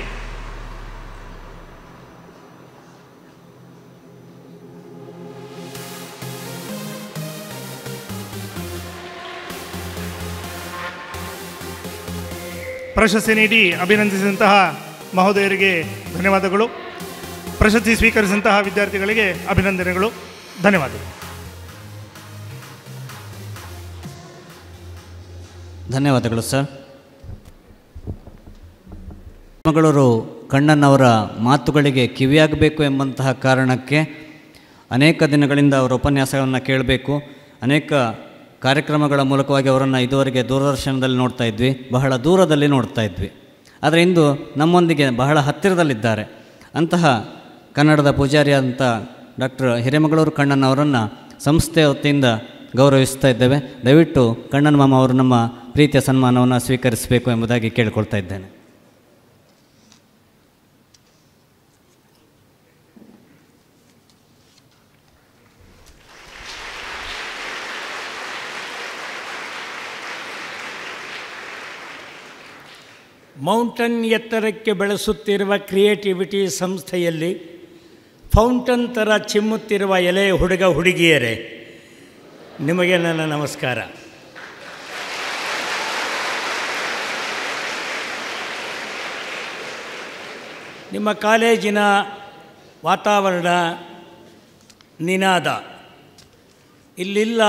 ಪ್ರಶಸ್ತಿ ನೀಡಿ ಅಭಿನಂದಿಸಿದಂತಹ ಮಹೋದಯರಿಗೆ ಧನ್ಯವಾದಗಳು. ಪ್ರಶಸ್ತಿ ಸ್ವೀಕರಿಸಿದಂತಹ ವಿದ್ಯಾರ್ಥಿಗಳಿಗೆ ಅಭಿನಂದನೆಗಳು. ಧನ್ಯವಾದಗಳು. ಧನ್ಯವಾದಗಳು, ಸರ್. ಮಗಳೂರು ಕಣ್ಣನವರ ಮಾತುಗಳಿಗೆ ಕಿವಿಯಾಗಬೇಕು ಎಂಬಂತಹ ಕಾರಣಕ್ಕೆ ಅನೇಕ ದಿನಗಳಿಂದ ಅವರ ಉಪನ್ಯಾಸಗಳನ್ನು ಕೇಳಬೇಕು. ಅನೇಕ ಕಾರ್ಯಕ್ರಮಗಳ ಮೂಲಕವಾಗಿ ಅವರನ್ನು ಇದುವರೆಗೆ ದೂರದರ್ಶನದಲ್ಲಿ ನೋಡ್ತಾ ಇದ್ವಿ, ಬಹಳ ದೂರದಲ್ಲಿ ನೋಡ್ತಾ ಇದ್ವಿ. ಆದರೆ ಇಂದು ನಮ್ಮೊಂದಿಗೆ ಬಹಳ ಹತ್ತಿರದಲ್ಲಿದ್ದಾರೆ. ಅಂತಹ ಕನ್ನಡದ ಪೂಜಾರಿ ಅಂತ ಡಾಕ್ಟರ್ ಹಿರೇಮಗಳೂರು ಕಣ್ಣನ್ನವರನ್ನು ಸಂಸ್ಥೆಯ ವತಿಯಿಂದ ಗೌರವಿಸ್ತಾ ಇದ್ದೇವೆ. ದಯವಿಟ್ಟು ಕಣ್ಣನ್ ಮಾಮ ಅವರು ನಮ್ಮ ಪ್ರೀತಿಯ ಸನ್ಮಾನವನ್ನು ಸ್ವೀಕರಿಸಬೇಕು ಎಂಬುದಾಗಿ ಕೇಳಿಕೊಳ್ತಾ ಇದ್ದೇನೆ. ಮೌಂಟನ್ ಎತ್ತರಕ್ಕೆ ಬೆಳೆಸುತ್ತಿರುವ ಕ್ರಿಯೇಟಿವಿಟಿ ಸಂಸ್ಥೆಯಲ್ಲಿ ಫೌಂಟನ್ ಥರ ಚಿಮ್ಮುತ್ತಿರುವ ಎಲೆ ಹುಡುಗ ಹುಡುಗಿಯರೇ, ನಿಮಗೆ ನನ್ನ ನಮಸ್ಕಾರ. ನಿಮ್ಮ ಕಾಲೇಜಿನ ವಾತಾವರಣ ನಿನಾದ. ಇಲ್ಲಿಲ್ಲ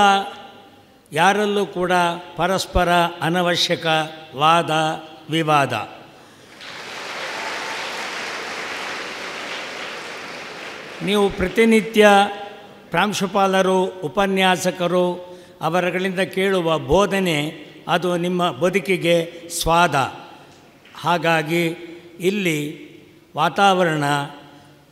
ಯಾರಲ್ಲೂ ಕೂಡ ಪರಸ್ಪರ ಅನವಶ್ಯಕ ವಾದ ವಿವಾದ. ನೀವು ಪ್ರತಿನಿತ್ಯ ಪ್ರಾಂಶುಪಾಲರು, ಉಪನ್ಯಾಸಕರು ಅವರಗಳಿಂದ ಕೇಳುವ ಬೋಧನೆ ಅದು ನಿಮ್ಮ ಬದುಕಿಗೆ ಸ್ವಾದ. ಹಾಗಾಗಿ ಇಲ್ಲಿ ವಾತಾವರಣ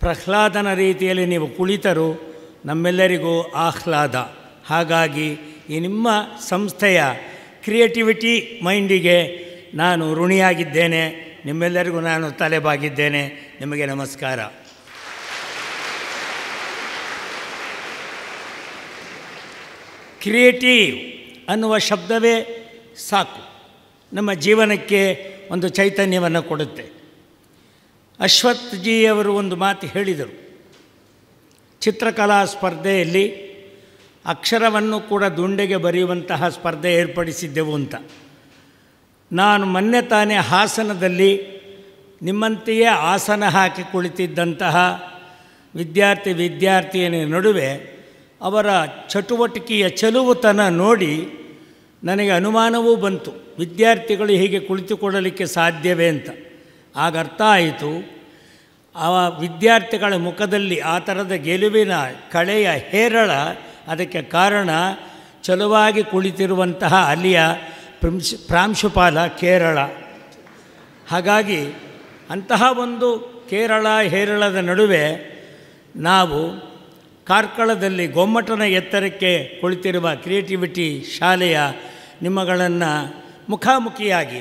ಪ್ರಹ್ಲಾದನ ರೀತಿಯಲ್ಲಿ ನೀವು ಕುಳಿತರು ನಮ್ಮೆಲ್ಲರಿಗೂ ಆಹ್ಲಾದ. ಹಾಗಾಗಿ ಈ ನಿಮ್ಮ ಸಂಸ್ಥೆಯ ಕ್ರಿಯೇಟಿವಿಟಿ ಮೈಂಡಿಗೆ ನಾನು ಋಣಿಯಾಗಿದ್ದೇನೆ. ನಿಮ್ಮೆಲ್ಲರಿಗೂ ನಾನು ತಲೆಬಾಗಿದ್ದೇನೆ. ನಿಮಗೆ ನಮಸ್ಕಾರ. ಕ್ರಿಯೇಟಿವ್ ಅನ್ನುವ ಶಬ್ದವೇ ಸಾಕು. ನಮ್ಮ ಜೀವನಕ್ಕೆ ಒಂದು ಚೈತನ್ಯವನ್ನು ಕೊಡುತ್ತೆ. ಅಶ್ವಥ್ ಜಿಯವರು ಒಂದು ಮಾತು ಹೇಳಿದರು. ಚಿತ್ರಕಲಾ ಸ್ಪರ್ಧೆಯಲ್ಲಿ ಅಕ್ಷರವನ್ನು ಕೂಡ ದುಂಡೆಗೆ ಬರೆಯುವಂತಹ ಸ್ಪರ್ಧೆ ಏರ್ಪಡಿಸಿದ್ದೆವು ಅಂತ. ನಾನು ಮೊನ್ನೆ ತಾನೇ ಹಾಸನದಲ್ಲಿ ನಿಮ್ಮಂತೆಯೇ ಆಸನ ಹಾಕಿ ಕುಳಿತಿದ್ದಂತಹ ವಿದ್ಯಾರ್ಥಿ ವಿದ್ಯಾರ್ಥಿಯ ನಡುವೆ ಅವರ ಚಟುವಟಿಕೆಯ ಚೆಲುವುತನ ನೋಡಿ ನನಗೆ ಅನುಮಾನವೂ ಬಂತು. ವಿದ್ಯಾರ್ಥಿಗಳು ಹೀಗೆ ಕುಳಿತುಕೊಳ್ಳಲಿಕ್ಕೆ ಸಾಧ್ಯವೇ ಅಂತ. ಆಗ ಅರ್ಥ ಆಯಿತು. ಆ ವಿದ್ಯಾರ್ಥಿಗಳ ಮುಖದಲ್ಲಿ ಆ ಥರದ ಗೆಲುವಿನ ಕಳೆಯ ಹೇರಳ ಅದಕ್ಕೆ ಕಾರಣ ಚಲುವಾಗಿ ಕುಳಿತಿರುವಂತಹ ಅಲ್ಲಿಯ ಪ್ರಿಂಶ್, ಪ್ರಾಂಶುಪಾಲ ಕೇರಳ. ಹಾಗಾಗಿ ಅಂತಹ ಒಂದು ಕೇರಳ ಹೇರಳದ ನಡುವೆ ನಾವು ಕಾರ್ಕಳದಲ್ಲಿ ಗೊಮ್ಮಟನ ಎತ್ತರಕ್ಕೆ ಕುಳಿತಿರುವ ಕ್ರಿಯೇಟಿವಿಟಿ ಶಾಲೆಯ ನಿಮ್ಮಗಳನ್ನು ಮುಖಾಮುಖಿಯಾಗಿ,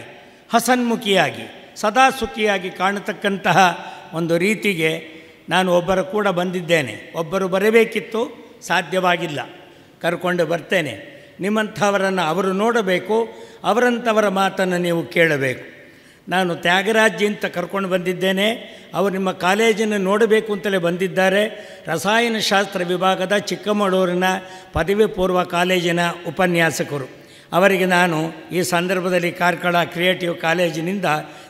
ಹಸನ್ಮುಖಿಯಾಗಿ ಸದಾ ಸುಖಿಯಾಗಿ ಕಾಣತಕ್ಕಂತಹ ಒಂದು ರೀತಿಗೆ ನಾನು ಒಬ್ಬರ ಕೂಡ ಬಂದಿದ್ದೇನೆ. ಒಬ್ಬರು ಬರಬೇಕಿತ್ತು, ಸಾಧ್ಯವಾಗಿಲ್ಲ. ಕರ್ಕೊಂಡು ಬರ್ತೇನೆ. ನಿಮ್ಮಂಥವರನ್ನು ಅವರು ನೋಡಬೇಕು, ಅವರಂಥವರ ಮಾತನ್ನು ನೀವು ಕೇಳಬೇಕು. ನಾನು ತ್ಯಾಗರಾಜ್ ಅಂತ ಕರ್ಕೊಂಡು ಬಂದಿದ್ದೇನೆ. ಅವರು ನಿಮ್ಮ ಕಾಲೇಜನ್ನು ನೋಡಬೇಕು ಅಂತಲೇ ಬಂದಿದ್ದಾರೆ. ರಸಾಯನಶಾಸ್ತ್ರ ವಿಭಾಗದ ಚಿಕ್ಕಮಗಳೂರಿನ ಪದವಿ ಪೂರ್ವ ಕಾಲೇಜಿನ ಉಪನ್ಯಾಸಕರು. ಅವರಿಗೆ ನಾನು ಈ ಸಂದರ್ಭದಲ್ಲಿ ಕಾರ್ಕಳ ಕ್ರಿಯೇಟಿವ್ ಕಾಲೇಜಿನಿಂದ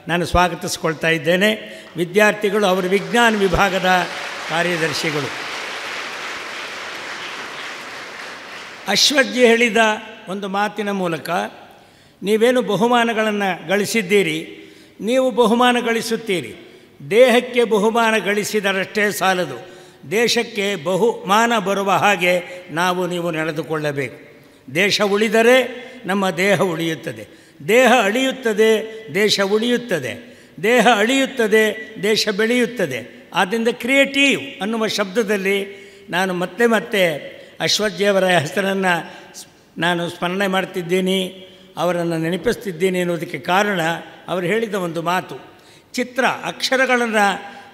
ನಾನು ಸ್ವಾಗತಿಸ್ಕೊಳ್ತಾ ಇದ್ದೇನೆ. ವಿದ್ಯಾರ್ಥಿಗಳು, ಅವರ ವಿಜ್ಞಾನ ವಿಭಾಗದ ಕಾರ್ಯದರ್ಶಿಗಳು. ಅಶ್ವಜ್ಜಿ ಹೇಳಿದ ಒಂದು ಮಾತಿನ ಮೂಲಕ ನೀವೇನು ಬಹುಮಾನಗಳನ್ನು ಗಳಿಸಿದ್ದೀರಿ ನೀವು ಬಹುಮಾನ ಗಳಿಸುತ್ತೀರಿ. ದೇಹಕ್ಕೆ ಬಹುಮಾನ ಗಳಿಸಿದರಷ್ಟೇ ಸಾಲದು. ದೇಶಕ್ಕೆ ಬಹುಮಾನ ಬರುವ ಹಾಗೆ ನಾವು ನೀವು ನಡೆದುಕೊಳ್ಳಬೇಕು. ದೇಶ ಉಳಿದರೆ ನಮ್ಮ ದೇಹ ಉಳಿಯುತ್ತದೆ. ದೇಹ ಅಳಿಯುತ್ತದೆ, ದೇಶ ಉಳಿಯುತ್ತದೆ. ದೇಹ ಅಳಿಯುತ್ತದೆ, ದೇಶ ಬೆಳೆಯುತ್ತದೆ. ಆದ್ದರಿಂದ ಕ್ರಿಯೇಟಿವ್ ಅನ್ನುವ ಶಬ್ದದಲ್ಲಿ ನಾನು ಮತ್ತೆ ಮತ್ತೆ ಅಶ್ವಥ್ಜಿಯವರ ಹೆಸರನ್ನು ನಾನು ಸ್ಮರಣೆ ಮಾಡ್ತಿದ್ದೀನಿ. ಅವರನ್ನು ನೆನಪಿಸ್ತಿದ್ದೇನೆ ಎನ್ನುವುದಕ್ಕೆ ಕಾರಣ ಅವರು ಹೇಳಿದ ಒಂದು ಮಾತು. ಚಿತ್ರ ಅಕ್ಷರಗಳನ್ನು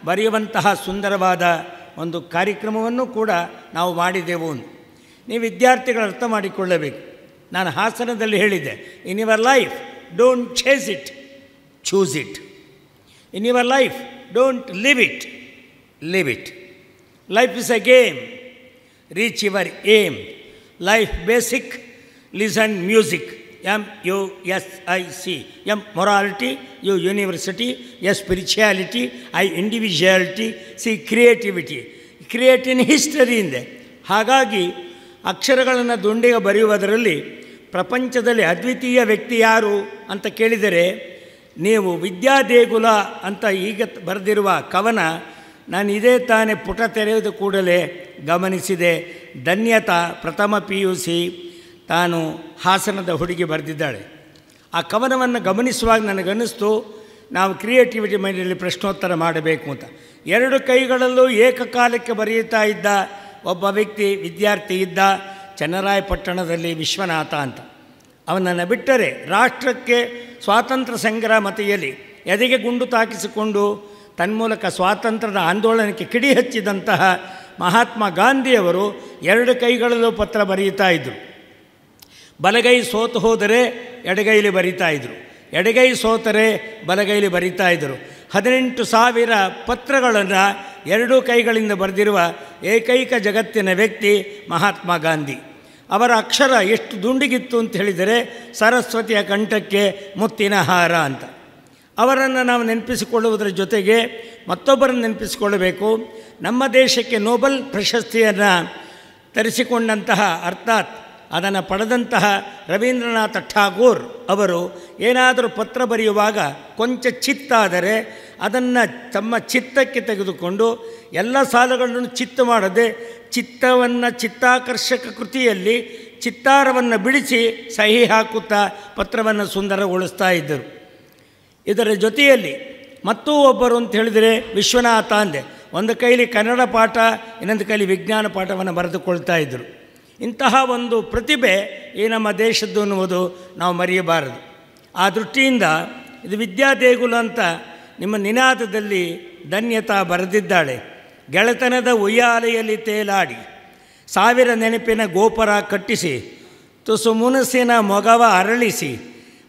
ಬರೆಯುವಂತಹ ಸುಂದರವಾದ ಒಂದು ಕಾರ್ಯಕ್ರಮವನ್ನು ಕೂಡ ನಾವು ಮಾಡಿದೆವು ಅಂತ. ನೀವು ವಿದ್ಯಾರ್ಥಿಗಳು ಅರ್ಥ ಮಾಡಿಕೊಳ್ಳಬೇಕು. ನಾನು ಹಾಸನದಲ್ಲಿ ಹೇಳಿದ್ದೆ in your life don't chase it choose it in your life don't live it live it life is a game reach your aim life basic listen music M U S I C M morality U university S spirituality I individuality C creativity create in history ಇಂದೆ ಹಾಗಾಗಿ ಅಕ್ಷರಗಳನ್ನು ದುಂಡಿಗೆ ಬರೆಯುವುದರಲ್ಲಿ ಪ್ರಪಂಚದಲ್ಲಿ ಅದ್ವಿತೀಯ ವ್ಯಕ್ತಿ ಯಾರು ಅಂತ ಕೇಳಿದರೆ, ನೀವು ವಿದ್ಯಾದೇಗುಲ ಅಂತ ಈಗ ಬರೆದಿರುವ ಕವನ ನಾನು ಇದೇ ತಾನೇ ಪುಟ ತೆರೆಯುವುದು ಕೂಡಲೇ ಗಮನಿಸಿದೆ. ಧನ್ಯತಾ, ಪ್ರಥಮ ಪಿ ಯು ಸಿ ತಾನು ಹಾಸನದ ಹುಡುಗಿ ಬರೆದಿದ್ದಾಳೆ. ಆ ಕವನವನ್ನು ಗಮನಿಸುವಾಗ ನನಗನ್ನಿಸ್ತು, ನಾವು ಕ್ರಿಯೇಟಿವಿಟಿ ಮೈಂಡಲ್ಲಿ ಪ್ರಶ್ನೋತ್ತರ ಮಾಡಬೇಕು ಅಂತ. ಎರಡು ಕೈಗಳಲ್ಲೂ ಏಕಕಾಲಕ್ಕೆ ಬರೆಯುತ್ತಾ ಇದ್ದ ಒಬ್ಬ ವ್ಯಕ್ತಿ, ವಿದ್ಯಾರ್ಥಿ ಇದ್ದ ಚನ್ನರಾಯಪಟ್ಟಣದಲ್ಲಿ ವಿಶ್ವನಾಥ ಅಂತ. ಅವನನ್ನು ಬಿಟ್ಟರೆ ರಾಷ್ಟ್ರಕ್ಕೆ ಸ್ವಾತಂತ್ರ್ಯ ಸಂಗ್ರಾಮತೆಯಲ್ಲಿ ಎದೆಗೆ ಗುಂಡು ತಾಕಿಸಿಕೊಂಡು ತನ್ಮೂಲಕ ಸ್ವಾತಂತ್ರ್ಯದ ಆಂದೋಲನಕ್ಕೆ ಕಿಡಿ ಹಚ್ಚಿದಂತಹ ಮಹಾತ್ಮ ಗಾಂಧಿಯವರು ಎರಡು ಕೈಗಳಲ್ಲೂ ಪತ್ರ ಬರೆಯುತ್ತಾ ಇದ್ದರು ಬಲಗೈ ಸೋತು ಹೋದರೆ ಎಡಗೈಲಿ ಬರಿತಾ ಇದ್ದರು ಎಡಗೈ ಸೋತರೆ ಬಲಗೈಲಿ ಬರಿತಾ ಇದ್ದರು ಹದಿನೆಂಟು ಸಾವಿರ ಪತ್ರಗಳನ್ನು ಎರಡೂ ಕೈಗಳಿಂದ ಬರೆದಿರುವ ಏಕೈಕ ಜಗತ್ತಿನ ವ್ಯಕ್ತಿ ಮಹಾತ್ಮ ಗಾಂಧಿ. ಅವರ ಅಕ್ಷರ ಎಷ್ಟು ದುಂಡಿಗಿತ್ತು ಅಂತ ಹೇಳಿದರೆ ಸರಸ್ವತಿಯ ಕಂಠಕ್ಕೆ ಮುತ್ತಿನ ಹಾರ ಅಂತ. ಅವರನ್ನು ನಾವು ನೆನಪಿಸಿಕೊಳ್ಳುವುದರ ಜೊತೆಗೆ ಮತ್ತೊಬ್ಬರನ್ನು ನೆನಪಿಸಿಕೊಳ್ಳಬೇಕು. ನಮ್ಮ ದೇಶಕ್ಕೆ ನೋಬಲ್ ಪ್ರಶಸ್ತಿಯನ್ನು ತರಿಸಿಕೊಂಡಂತಹ ಅರ್ಥಾತ್ ಅದನ್ನು ಪಡೆದಂತಹ ರವೀಂದ್ರನಾಥ ಠಾಗೂರ್ ಅವರು ಏನಾದರೂ ಪತ್ರ ಬರೆಯುವಾಗ ಕೊಂಚ ಚಿತ್ತಾದರೆ ಅದನ್ನು ತಮ್ಮ ಚಿತ್ತಕ್ಕೆ ತೆಗೆದುಕೊಂಡು ಎಲ್ಲ ಸಾಲುಗಳನ್ನು ಚಿತ್ತ ಮಾಡದೆ ಚಿತ್ತವನ್ನು ಚಿತ್ತಾಕರ್ಷಕ ಕೃತಿಯಲ್ಲಿ ಚಿತ್ತಾರವನ್ನು ಬಿಡಿಸಿ ಸಹಿ ಹಾಕುತ್ತಾ ಪತ್ರವನ್ನು ಸುಂದರಗೊಳಿಸ್ತಾ ಇದ್ದರು. ಇದರ ಜೊತೆಯಲ್ಲಿ ಮತ್ತೂ ಒಬ್ಬರು ಅಂತ ಹೇಳಿದರೆ ವಿಶ್ವನಾಥ ಅಂದೆ. ಒಂದು ಕೈಲಿ ಕನ್ನಡ ಪಾಠ, ಇನ್ನೊಂದು ಕೈಲಿ ವಿಜ್ಞಾನ ಪಾಠವನ್ನು ಬರೆದುಕೊಳ್ತಾ ಇದ್ದರು. ಇಂತಹ ಒಂದು ಪ್ರತಿಭೆ ಈ ನಮ್ಮ ದೇಶದ್ದು ಅನ್ನುವುದು ನಾವು ಮರೆಯಬಾರದು. ಆ ದೃಷ್ಟಿಯಿಂದ ಇದು ವಿದ್ಯಾದೇಗುಲ ಅಂತ ನಿಮ್ಮ ನಿನಾದದಲ್ಲಿ ಧನ್ಯತಾ ಬರೆದಿದ್ದಾಳೆ. ಗೆಳೆತನದ ಉಯ್ಯಾಲೆಯಲ್ಲಿ ತೇಲಾಡಿ, ಸಾವಿರ ನೆನಪಿನ ಗೋಪುರ ಕಟ್ಟಿಸಿ, ತುಸು ಮುನಸಿನ ಮೊಗವ ಅರಳಿಸಿ,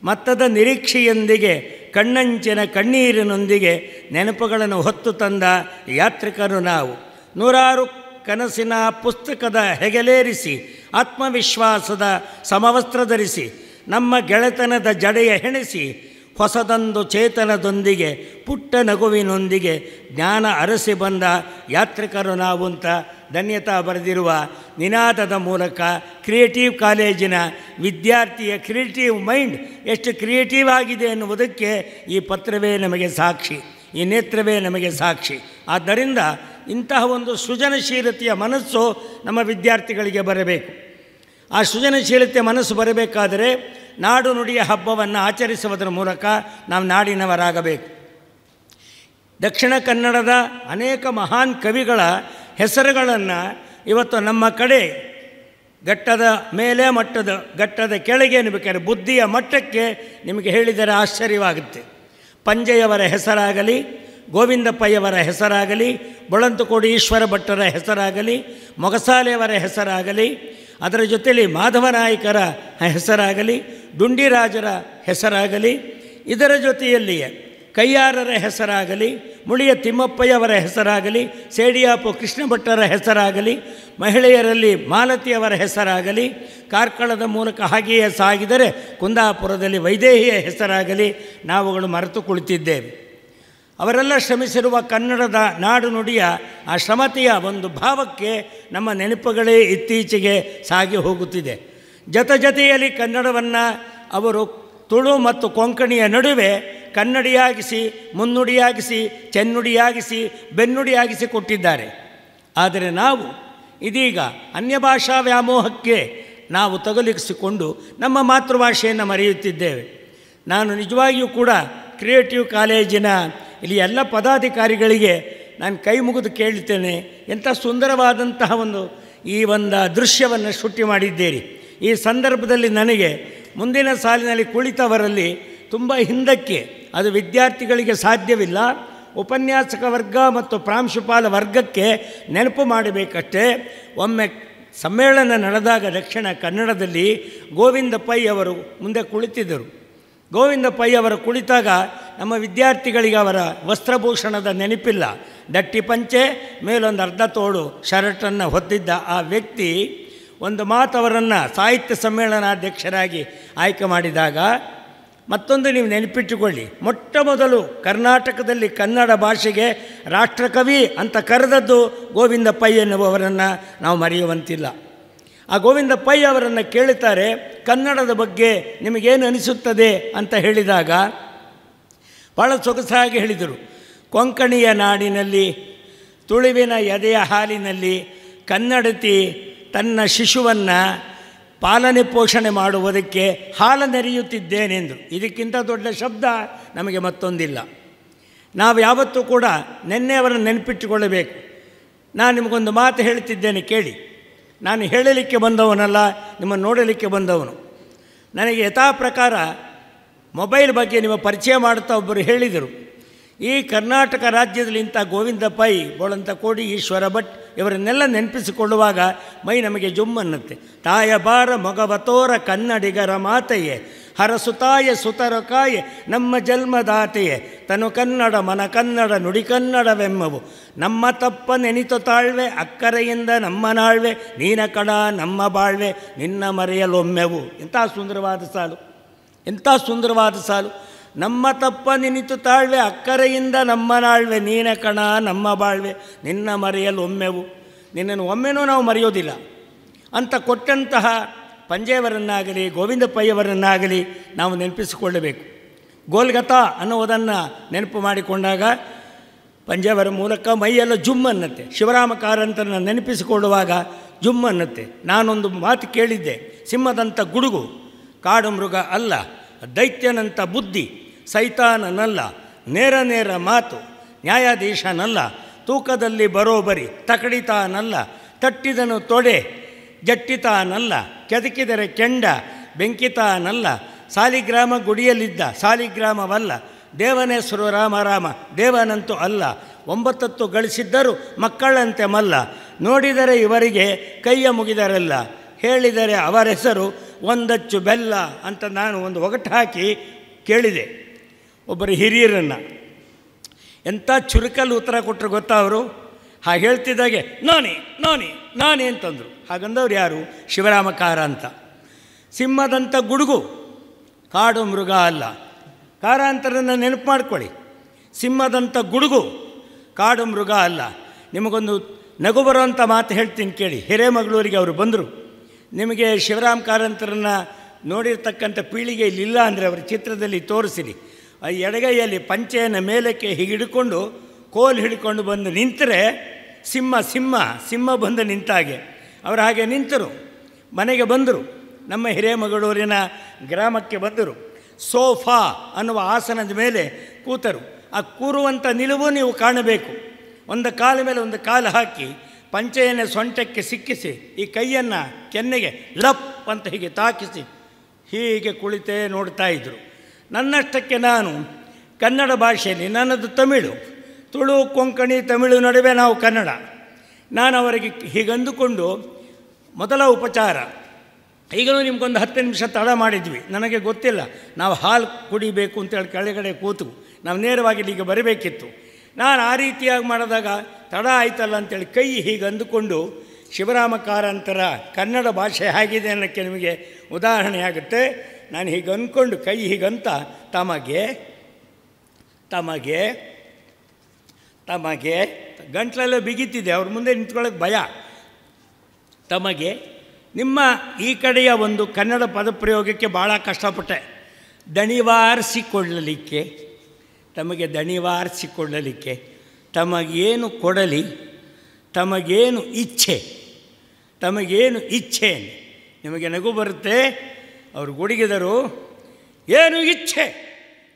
ಮತ್ತದ ನಿರೀಕ್ಷೆಯೊಂದಿಗೆ ಕಣ್ಣಂಚಿನ ಕಣ್ಣೀರಿನೊಂದಿಗೆ ನೆನಪುಗಳನ್ನು ಹೊತ್ತು ತಂದ ಯಾತ್ರಿಕರು ನಾವು. ನೂರಾರು ಕನಸಿನ ಪುಸ್ತಕದ ಹೆಗಲೇರಿಸಿ, ಆತ್ಮವಿಶ್ವಾಸದ ಸಮವಸ್ತ್ರ ಧರಿಸಿ, ನಮ್ಮ ಗೆಳೆತನದ ಜಡೆಯ ಹೆಣಸಿ, ಹೊಸದೊಂದು ಚೇತನದೊಂದಿಗೆ, ಪುಟ್ಟ ನಗುವಿನೊಂದಿಗೆ ಜ್ಞಾನ ಅರಸಿ ಬಂದ ಯಾತ್ರಿಕರು ನಾವು ಅಂತ ಧನ್ಯತಾ ಬರೆದಿರುವ ನಿನಾದದ ಮೂಲಕ ಕ್ರಿಯೇಟಿವ್ ಕಾಲೇಜಿನ ವಿದ್ಯಾರ್ಥಿಯ ಕ್ರಿಯೇಟಿವ್ ಮೈಂಡ್ ಎಷ್ಟು ಕ್ರಿಯೇಟಿವ್ ಆಗಿದೆ ಎನ್ನುವುದಕ್ಕೆ ಈ ಪತ್ರವೇ ನಮಗೆ ಸಾಕ್ಷಿ. ಈ ನೇತ್ರವೇ ನಮಗೆ ಸಾಕ್ಷಿ. ಆದ್ದರಿಂದ ಇಂತಹ ಒಂದು ಸೃಜನಶೀಲತೆಯ ಮನಸ್ಸು ನಮ್ಮ ವಿದ್ಯಾರ್ಥಿಗಳಿಗೆ ಬರಬೇಕು. ಆ ಸೃಜನಶೀಲತೆ ಮನಸ್ಸು ಬರಬೇಕಾದರೆ ನಾಡು ನುಡಿಯ ಹಬ್ಬವನ್ನು ಆಚರಿಸುವುದರ ಮೂಲಕ ನಾವು ನಾಡಿನವರಾಗಬೇಕು. ದಕ್ಷಿಣ ಕನ್ನಡದ ಅನೇಕ ಮಹಾನ್ ಕವಿಗಳ ಹೆಸರುಗಳನ್ನು ಇವತ್ತು ನಮ್ಮ ಕಡೆ ಘಟ್ಟದ ಮೇಲೆ ಮಟ್ಟದ ಘಟ್ಟದ ಕೆಳಗೆ ನಿಮಗೆ ಬುದ್ಧಿಯ ಮಟ್ಟಕ್ಕೆ ನಿಮಗೆ ಹೇಳಿದರೆ ಆಶ್ಚರ್ಯವಾಗುತ್ತೆ. ಪಂಜೆಯವರ ಹೆಸರಾಗಲಿ, ಗೋವಿಂದಪ್ಪಯ್ಯವರ ಹೆಸರಾಗಲಿ ಬೊಳಂತಕೋಡಿ ಈಶ್ವರ ಭಟ್ಟರ ಹೆಸರಾಗಲಿ, ಮೊಗಸಾಲೆಯವರ ಹೆಸರಾಗಲಿ, ಅದರ ಜೊತೆಯಲ್ಲಿ ಮಾಧವನಾಯಕರ ಹೆಸರಾಗಲಿ, ಡುಂಡಿರಾಜರ ಹೆಸರಾಗಲಿ, ಇದರ ಜೊತೆಯಲ್ಲಿಯೇ ಕೈಯಾರರ ಹೆಸರಾಗಲಿ, ಮುಳಿಯ ತಿಮ್ಮಪ್ಪಯ್ಯವರ ಹೆಸರಾಗಲಿ, ಸೇಡಿಯಾಪು ಕೃಷ್ಣ ಭಟ್ಟರ ಹೆಸರಾಗಲಿ, ಮಹಿಳೆಯರಲ್ಲಿ ಮಾಲತಿಯವರ ಹೆಸರಾಗಲಿ, ಕಾರ್ಕಳದ ಮೂಲಕ ಹಾಗೆಯೇ ಸಾಗಿದರೆ ಕುಂದಾಪುರದಲ್ಲಿ ವೈದೇಹಿಯ ಹೆಸರಾಗಲಿ ನಾವುಗಳು ಮರೆತು ಕುಳಿತಿದ್ದೇವೆ. ಅವರೆಲ್ಲ ಶ್ರಮಿಸಿರುವ ಕನ್ನಡದ ನಾಡು ನುಡಿಯ ಆ ಶ್ರಮತೆಯ ಒಂದು ಭಾವಕ್ಕೆ ನಮ್ಮ ನೆನಪುಗಳೇ ಇತ್ತೀಚೆಗೆ ಸಾಗಿ ಹೋಗುತ್ತಿದೆ. ಜತ ಜತೆಯಲ್ಲಿ ಕನ್ನಡವನ್ನು ಅವರು ತುಳು ಮತ್ತು ಕೊಂಕಣಿಯ ನಡುವೆ ಕನ್ನಡಿಯಾಗಿಸಿ, ಮುನ್ನುಡಿಯಾಗಿಸಿ, ಚೆನ್ನುಡಿಯಾಗಿಸಿ, ಬೆನ್ನುಡಿಯಾಗಿಸಿ ಕೊಟ್ಟಿದ್ದಾರೆ. ಆದರೆ ನಾವು ಇದೀಗ ಅನ್ಯ ಭಾಷಾ ವ್ಯಾಮೋಹಕ್ಕೆ ನಾವು ತಗಲಿಸಿಕೊಂಡು ನಮ್ಮ ಮಾತೃಭಾಷೆಯನ್ನು ಮರೆಯುತ್ತಿದ್ದೇವೆ. ನಾನು ನಿಜವಾಗಿಯೂ ಕೂಡ ಕ್ರಿಯೇಟಿವ್ ಕಾಲೇಜಿನ ಇಲ್ಲಿ ಎಲ್ಲ ಪದಾಧಿಕಾರಿಗಳಿಗೆ ನಾನು ಕೈ ಮುಗಿದು ಕೇಳ್ತೇನೆ, ಎಂಥ ಸುಂದರವಾದಂತಹ ಒಂದು ಈ ಒಂದು ದೃಶ್ಯವನ್ನು ಸೃಷ್ಟಿ ಮಾಡಿದ್ದೀರಿ. ಈ ಸಂದರ್ಭದಲ್ಲಿ ನನಗೆ ಮುಂದಿನ ಸಾಲಿನಲ್ಲಿ ಕುಳಿತವರಲ್ಲಿ ತುಂಬ ಹಿಂದಕ್ಕೆ ಅದು ವಿದ್ಯಾರ್ಥಿಗಳಿಗೆ ಸಾಧ್ಯವಿಲ್ಲ. ಉಪನ್ಯಾಸಕ ವರ್ಗ ಮತ್ತು ಪ್ರಾಂಶುಪಾಲ ವರ್ಗಕ್ಕೆ ನೆನಪು ಮಾಡಬೇಕಷ್ಟೇ. ಒಮ್ಮೆ ಸಮ್ಮೇಳನ ನಡೆದಾಗ ದಕ್ಷಿಣ ಕನ್ನಡದಲ್ಲಿ ಗೋವಿಂದ ಪೈ ಅವರು ಮುಂದೆ ಕುಳಿತಿದ್ದರು. ಗೋವಿಂದ ಪೈ ಅವರು ಕುಳಿತಾಗ ನಮ್ಮ ವಿದ್ಯಾರ್ಥಿಗಳಿಗೆ ಅವರ ವಸ್ತ್ರಭೂಷಣದ ನೆನಪಿಲ್ಲ. ದಟ್ಟಿ ಪಂಚೆ, ಮೇಲೊಂದು ಅರ್ಧ ತೋಳು ಶರ್ಟನ್ನು ಹೊತ್ತಿದ್ದ ಆ ವ್ಯಕ್ತಿ ಒಂದು ಮಾತು ಅವರನ್ನು ಸಾಹಿತ್ಯ ಸಮ್ಮೇಳನಾಧ್ಯಕ್ಷರಾಗಿ ಆಯ್ಕೆ ಮಾಡಿದಾಗ ಮತ್ತೊಂದು ನೀವು ನೆನಪಿಟ್ಟುಕೊಳ್ಳಿ. ಮೊಟ್ಟ ಮೊದಲು ಕರ್ನಾಟಕದಲ್ಲಿ ಕನ್ನಡ ಭಾಷೆಗೆ ರಾಷ್ಟ್ರಕವಿ ಅಂತ ಕರೆದದ್ದು ಗೋವಿಂದ ಪೈ ಎನ್ನುವವರನ್ನು ನಾವು ಮರೆಯುವಂತಿಲ್ಲ. ಆ ಗೋವಿಂದ ಪೈ ಅವರನ್ನು ಕೇಳುತ್ತಾರೆ, ಕನ್ನಡದ ಬಗ್ಗೆ ನಿಮಗೇನು ಅನಿಸುತ್ತದೆ? ಅಂತ ಹೇಳಿದಾಗ ಭಾಳ ಸೊಗಸಾಗಿ ಹೇಳಿದರು. ಕೊಂಕಣಿಯ ನಾಡಿನಲ್ಲಿ, ತುಳುವಿನ ಎದೆಯ ಹಾಲಿನಲ್ಲಿ ಕನ್ನಡತಿ ತನ್ನ ಶಿಶುವನ್ನು ಪಾಲನೆ ಪೋಷಣೆ ಮಾಡುವುದಕ್ಕೆ ಹಾಲನೆರೆಯುತ್ತಿದ್ದೇನೆಂದು ಇದಕ್ಕಿಂತ ದೊಡ್ಡ ಶಬ್ದ ನಮಗೆ ಮತ್ತೊಂದಿಲ್ಲ. ನಾವು ಯಾವತ್ತೂ ಕೂಡ ಅವರನ್ನು ನೆನಪಿಟ್ಟುಕೊಳ್ಳಬೇಕು. ನಾನು ನಿಮಗೊಂದು ಮಾತು ಹೇಳ್ತಿದ್ದೇನೆ ಕೇಳಿ. ನಾನು ಹೇಳಲಿಕ್ಕೆ ಬಂದವನಲ್ಲ, ನಿಮ್ಮನ್ನು ನೋಡಲಿಕ್ಕೆ ಬಂದವನು. ನನಗೆ ಯಥಾ ಪ್ರಕಾರ ಮೊಬೈಲ್ ಬಗ್ಗೆ ನಿಮ್ಮ ಪರಿಚಯ ಮಾಡುತ್ತಾ ಒಬ್ಬರು ಹೇಳಿದರು. ಈ ಕರ್ನಾಟಕ ರಾಜ್ಯದಲ್ಲಿ ಇಂಥ ಗೋವಿಂದ ಪೈ ಬೋಳಂತ ಕೋಡಿ ಈಶ್ವರ ಭಟ್ ಇವರನ್ನೆಲ್ಲ ನೆನಪಿಸಿಕೊಳ್ಳುವಾಗ ಮೈ ನಮಗೆ ಜುಮ್ಮನ್ನುತ್ತೆ. ತಾಯ ಬಾರ ಮೊಗವತೋರ ಕನ್ನಡಿಗರ ಮಾತೆಯೇ ಹರಸುತಾಯ ಸುತರ ಕಾಯೆ, ನಮ್ಮ ಜನ್ಮದಾತೆಯೇ, ತನು ಕನ್ನಡ ಮನ ಕನ್ನಡ ನುಡಿ ಕನ್ನಡವೆಮ್ಮವು ನಮ್ಮ ತಪ್ಪ ನೆನಿತು ತಾಳ್ವೆ, ಅಕ್ಕರೆಯಿಂದ ನಮ್ಮ ನಾಳ್ವೆ, ನೀನ ಕಣ ನಮ್ಮ ಬಾಳ್ವೆ, ನಿನ್ನ ಮರೆಯಲೊಮ್ಮೆವು. ಎಂಥ ಸುಂದರವಾದ ಸಾಲು, ಎಂಥ ಸುಂದರವಾದ ಸಾಲು. ನಮ್ಮ ತಪ್ಪ ನಿನಿತು ತಾಳ್ವೆ, ಅಕ್ಕರೆಯಿಂದ ನಮ್ಮ ನಾಳ್ವೆ, ನೀನ ಕಣ, ನಮ್ಮ ಬಾಳ್ವೆ, ನಿನ್ನ ಮರೆಯಲು ಒಮ್ಮೆವು. ನಿನ್ನನ್ನು ಒಮ್ಮೆನೂ ನಾವು ಮರೆಯೋದಿಲ್ಲ. ಅಂತ ಕೊಟ್ಟಂತಹ ಪಂಜೆಯವರನ್ನಾಗಲಿ ಗೋವಿಂದ ಪೈಯವರನ್ನಾಗಲಿ ನಾವು ನೆನಪಿಸಿಕೊಳ್ಳಬೇಕು. ಗೋಲ್ಗತ ಅನ್ನುವುದನ್ನು ನೆನಪು ಮಾಡಿಕೊಂಡಾಗ ಪಂಜೆಯವರ ಮೂಲಕ ಮೈಯೆಲ್ಲ ಜುಮ್ ಅನ್ನತ್ತೆ. ಶಿವರಾಮ ಕಾರಂತನ ನೆನಪಿಸಿಕೊಳ್ಳುವಾಗ ಜುಮ್ ಅನ್ನತ್ತೆ. ನಾನೊಂದು ಮಾತು ಕೇಳಿದ್ದೆ ಸಿಂಹದಂಥ ಗುಡುಗು, ಕಾಡು ಮೃಗ ಅಲ್ಲ ದೈತ್ಯನಂಥ ಬುದ್ಧಿ ಸೈತಾನನಲ್ಲ, ನೇರ ನೇರ ಮಾತು, ನ್ಯಾಯಾಧೀಶನಲ್ಲ, ತೂಕದಲ್ಲಿ ಬರೋಬರಿ, ತಕಡಿತಾನಲ್ಲ, ತಟ್ಟಿದನು ತೊಡೆ, ಜಟ್ಟಿತಾನಲ್ಲ, ಕೆದಕಿದರೆ ಕೆಂಡ, ಬೆಂಕಿತಾನಲ್ಲ, ಸಾಲಿಗ್ರಾಮ ಗುಡಿಯಲ್ಲಿದ್ದ, ಸಾಲಿಗ್ರಾಮವಲ್ಲ, ದೇವನೇಶ್ವರು ರಾಮ ರಾಮ ದೇವನಂತೂ ಅಲ್ಲ, ಒಂಬತ್ತತ್ತು ಗಳಿಸಿದ್ದರೂ ಮಕ್ಕಳಂತೆ ಮಲ್ಲ, ನೋಡಿದರೆ ಇವರಿಗೆ ಕೈಯ ಮುಗಿದರಲ್ಲ, ಹೇಳಿದರೆ ಅವರ ಹೆಸರು ಒಂದಚ್ಚು ಬೆಲ್ಲ ಅಂತ ನಾನು ಒಂದು ಒಗಟು ಹಾಕಿ ಕೇಳಿದೆ. ಒಬ್ಬರು ಹಿರಿಯರನ್ನು. ಎಂಥ ಚುರುಕಲ್ಲಿ ಉತ್ತರ ಕೊಟ್ಟರು ಗೊತ್ತಾ ಅವರು? ಹಾಗೆ ಹೇಳ್ತಿದ್ದಾಗೆ ನಾನಿ, ನಾನೇ ನಾನೇ ಅಂತಂದರು. ಹಾಗಂದವ್ರು ಯಾರು? ಶಿವರಾಮಕಾರ ಅಂತ. ಸಿಂಹದಂಥ ಗುಡುಗು, ಕಾಡು ಮೃಗ ಅಲ್ಲ. ಕಾರಾಂತರನ್ನು ನೆನಪು ಮಾಡ್ಕೊಳ್ಳಿ. ಸಿಂಹದಂಥ ಗುಡುಗು, ಕಾಡು ಮೃಗ ಅಲ್ಲ. ನಿಮಗೊಂದು ನಗು ಬರುವಂಥ ಮಾತು ಹೇಳ್ತೀನಿ ಕೇಳಿ. ಹಿರೇಮಗಳೂರಿಗೆ ಅವರು ಬಂದರು. ನಿಮಗೆ ಶಿವರಾಮ್ ಕಾರಂತರನ್ನು ನೋಡಿರ್ತಕ್ಕಂಥ ಪೀಳಿಗೆ ಇಲ್ಲಿಲ್ಲ ಅಂದರೆ ಅವರ ಚಿತ್ರದಲ್ಲಿ ತೋರಿಸಿರಿ. ಆ ಎಡಗೈಯಲ್ಲಿ ಪಂಚೆಯನ್ನು ಮೇಲಕ್ಕೆ ಹಿಡ್ಕೊಂಡು ಕೋಲ್ ಹಿಡ್ಕೊಂಡು ಬಂದು ನಿಂತರೆ ಸಿಂಹ ಸಿಂಹ ಸಿಂಹ ಬಂದು ನಿಂತಾಗೆ. ಅವರು ಹಾಗೆ ನಿಂತರು. ಮನೆಗೆ ಬಂದರು. ನಮ್ಮ ಹಿರೇಮಗಳೂರಿನ ಗ್ರಾಮಕ್ಕೆ ಬಂದರು. ಸೋಫಾ ಅನ್ನುವ ಆಸನದ ಮೇಲೆ ಕೂತರು. ಆ ಕೂರುವಂಥ ನಿಲುವು ನೀವು ಕಾಣಬೇಕು. ಒಂದು ಕಾಲ ಮೇಲೆ ಒಂದು ಕಾಲು ಹಾಕಿ ಪಂಚೆಯನ್ನು ಸೊಂಟಕ್ಕೆ ಸಿಕ್ಕಿಸಿ, ಈ ಕೈಯನ್ನು ಕೆನ್ನೆಗೆ ಲಪ್ ಅಂತ ಹೀಗೆ ತಾಕಿಸಿ ಹೀಗೆ ಕುಳಿತೇ ನೋಡ್ತಾ ಇದ್ದರು ನನ್ನಷ್ಟಕ್ಕೆ ನಾನು ಕನ್ನಡ ಭಾಷೆಯಲ್ಲಿ ನನ್ನದು ತಮಿಳು. ತುಳು, ಕೊಂಕಣಿ, ತಮಿಳು ನಡುವೆ ನಾವು ಕನ್ನಡ. ನಾನು ಅವರಿಗೆ ಹೀಗಂದುಕೊಂಡು ಮೊದಲ ಉಪಚಾರ. ಈಗಲೂ ನಿಮ್ಗೊಂದು ಹತ್ತು ನಿಮಿಷ ತಡ ಮಾಡಿದ್ವಿ. ನನಗೆ ಗೊತ್ತಿಲ್ಲ. ನಾವು ಹಾಲು ಕುಡಿಬೇಕು ಅಂತೇಳಿ ಕೆಳಗಡೆ ಕೂತು. ನಾವು ನೇರವಾಗಿ ಇಲ್ಲಿಗೆ ಬರಬೇಕಿತ್ತು. ನಾನು ಆ ರೀತಿಯಾಗಿ ಮಾಡಿದಾಗ ತಡ ಆಯ್ತಲ್ಲ ಅಂತೇಳಿ ಕೈ ಹೀಗೆ ಅಂದುಕೊಂಡು ಶಿವರಾಮ ಕಾರಂತರ ಕನ್ನಡ ಭಾಷೆ ಆಗಿದೆ ಅನ್ನೋಕ್ಕೆ ನಿಮಗೆ ಉದಾಹರಣೆ ಆಗುತ್ತೆ ನಾನು ಹೀಗೆ ಅಂದ್ಕೊಂಡು ಕೈ ಹೀಗಂತ, ತಮಗೆ ತಮಗೆ ತಮಗೆ, ಗಂಟ್ಲೆಲ್ಲ ಬಿಗಿತಿದೆ, ಅವ್ರ ಮುಂದೆ ನಿಂತ್ಕೊಳ್ಳೋಕೆ ಭಯ. ತಮಗೆ, ನಿಮ್ಮ ಈ ಕಡೆಯ ಒಂದು ಕನ್ನಡ ಪದಪ್ರಯೋಗಕ್ಕೆ ಭಾಳ ಕಷ್ಟಪಟ್ಟೆ. ದಣಿವಾರಿಸಿಕೊಳ್ಳಲಿಕ್ಕೆ, ತಮಗೆ ದಣಿವಾರಿಸಿಕೊಳ್ಳಲಿಕ್ಕೆ, ತಮಗೇನು ಕೊಡಲಿ, ತಮಗೇನು ಇಚ್ಛೆ ತಮಗೇನು ಇಚ್ಛೆ ನಿಮಗೆ ನಗು ಬರುತ್ತೆ. ಅವರು ಗುಡುಗಿದರು, ಏನು ಇಚ್ಛೆ?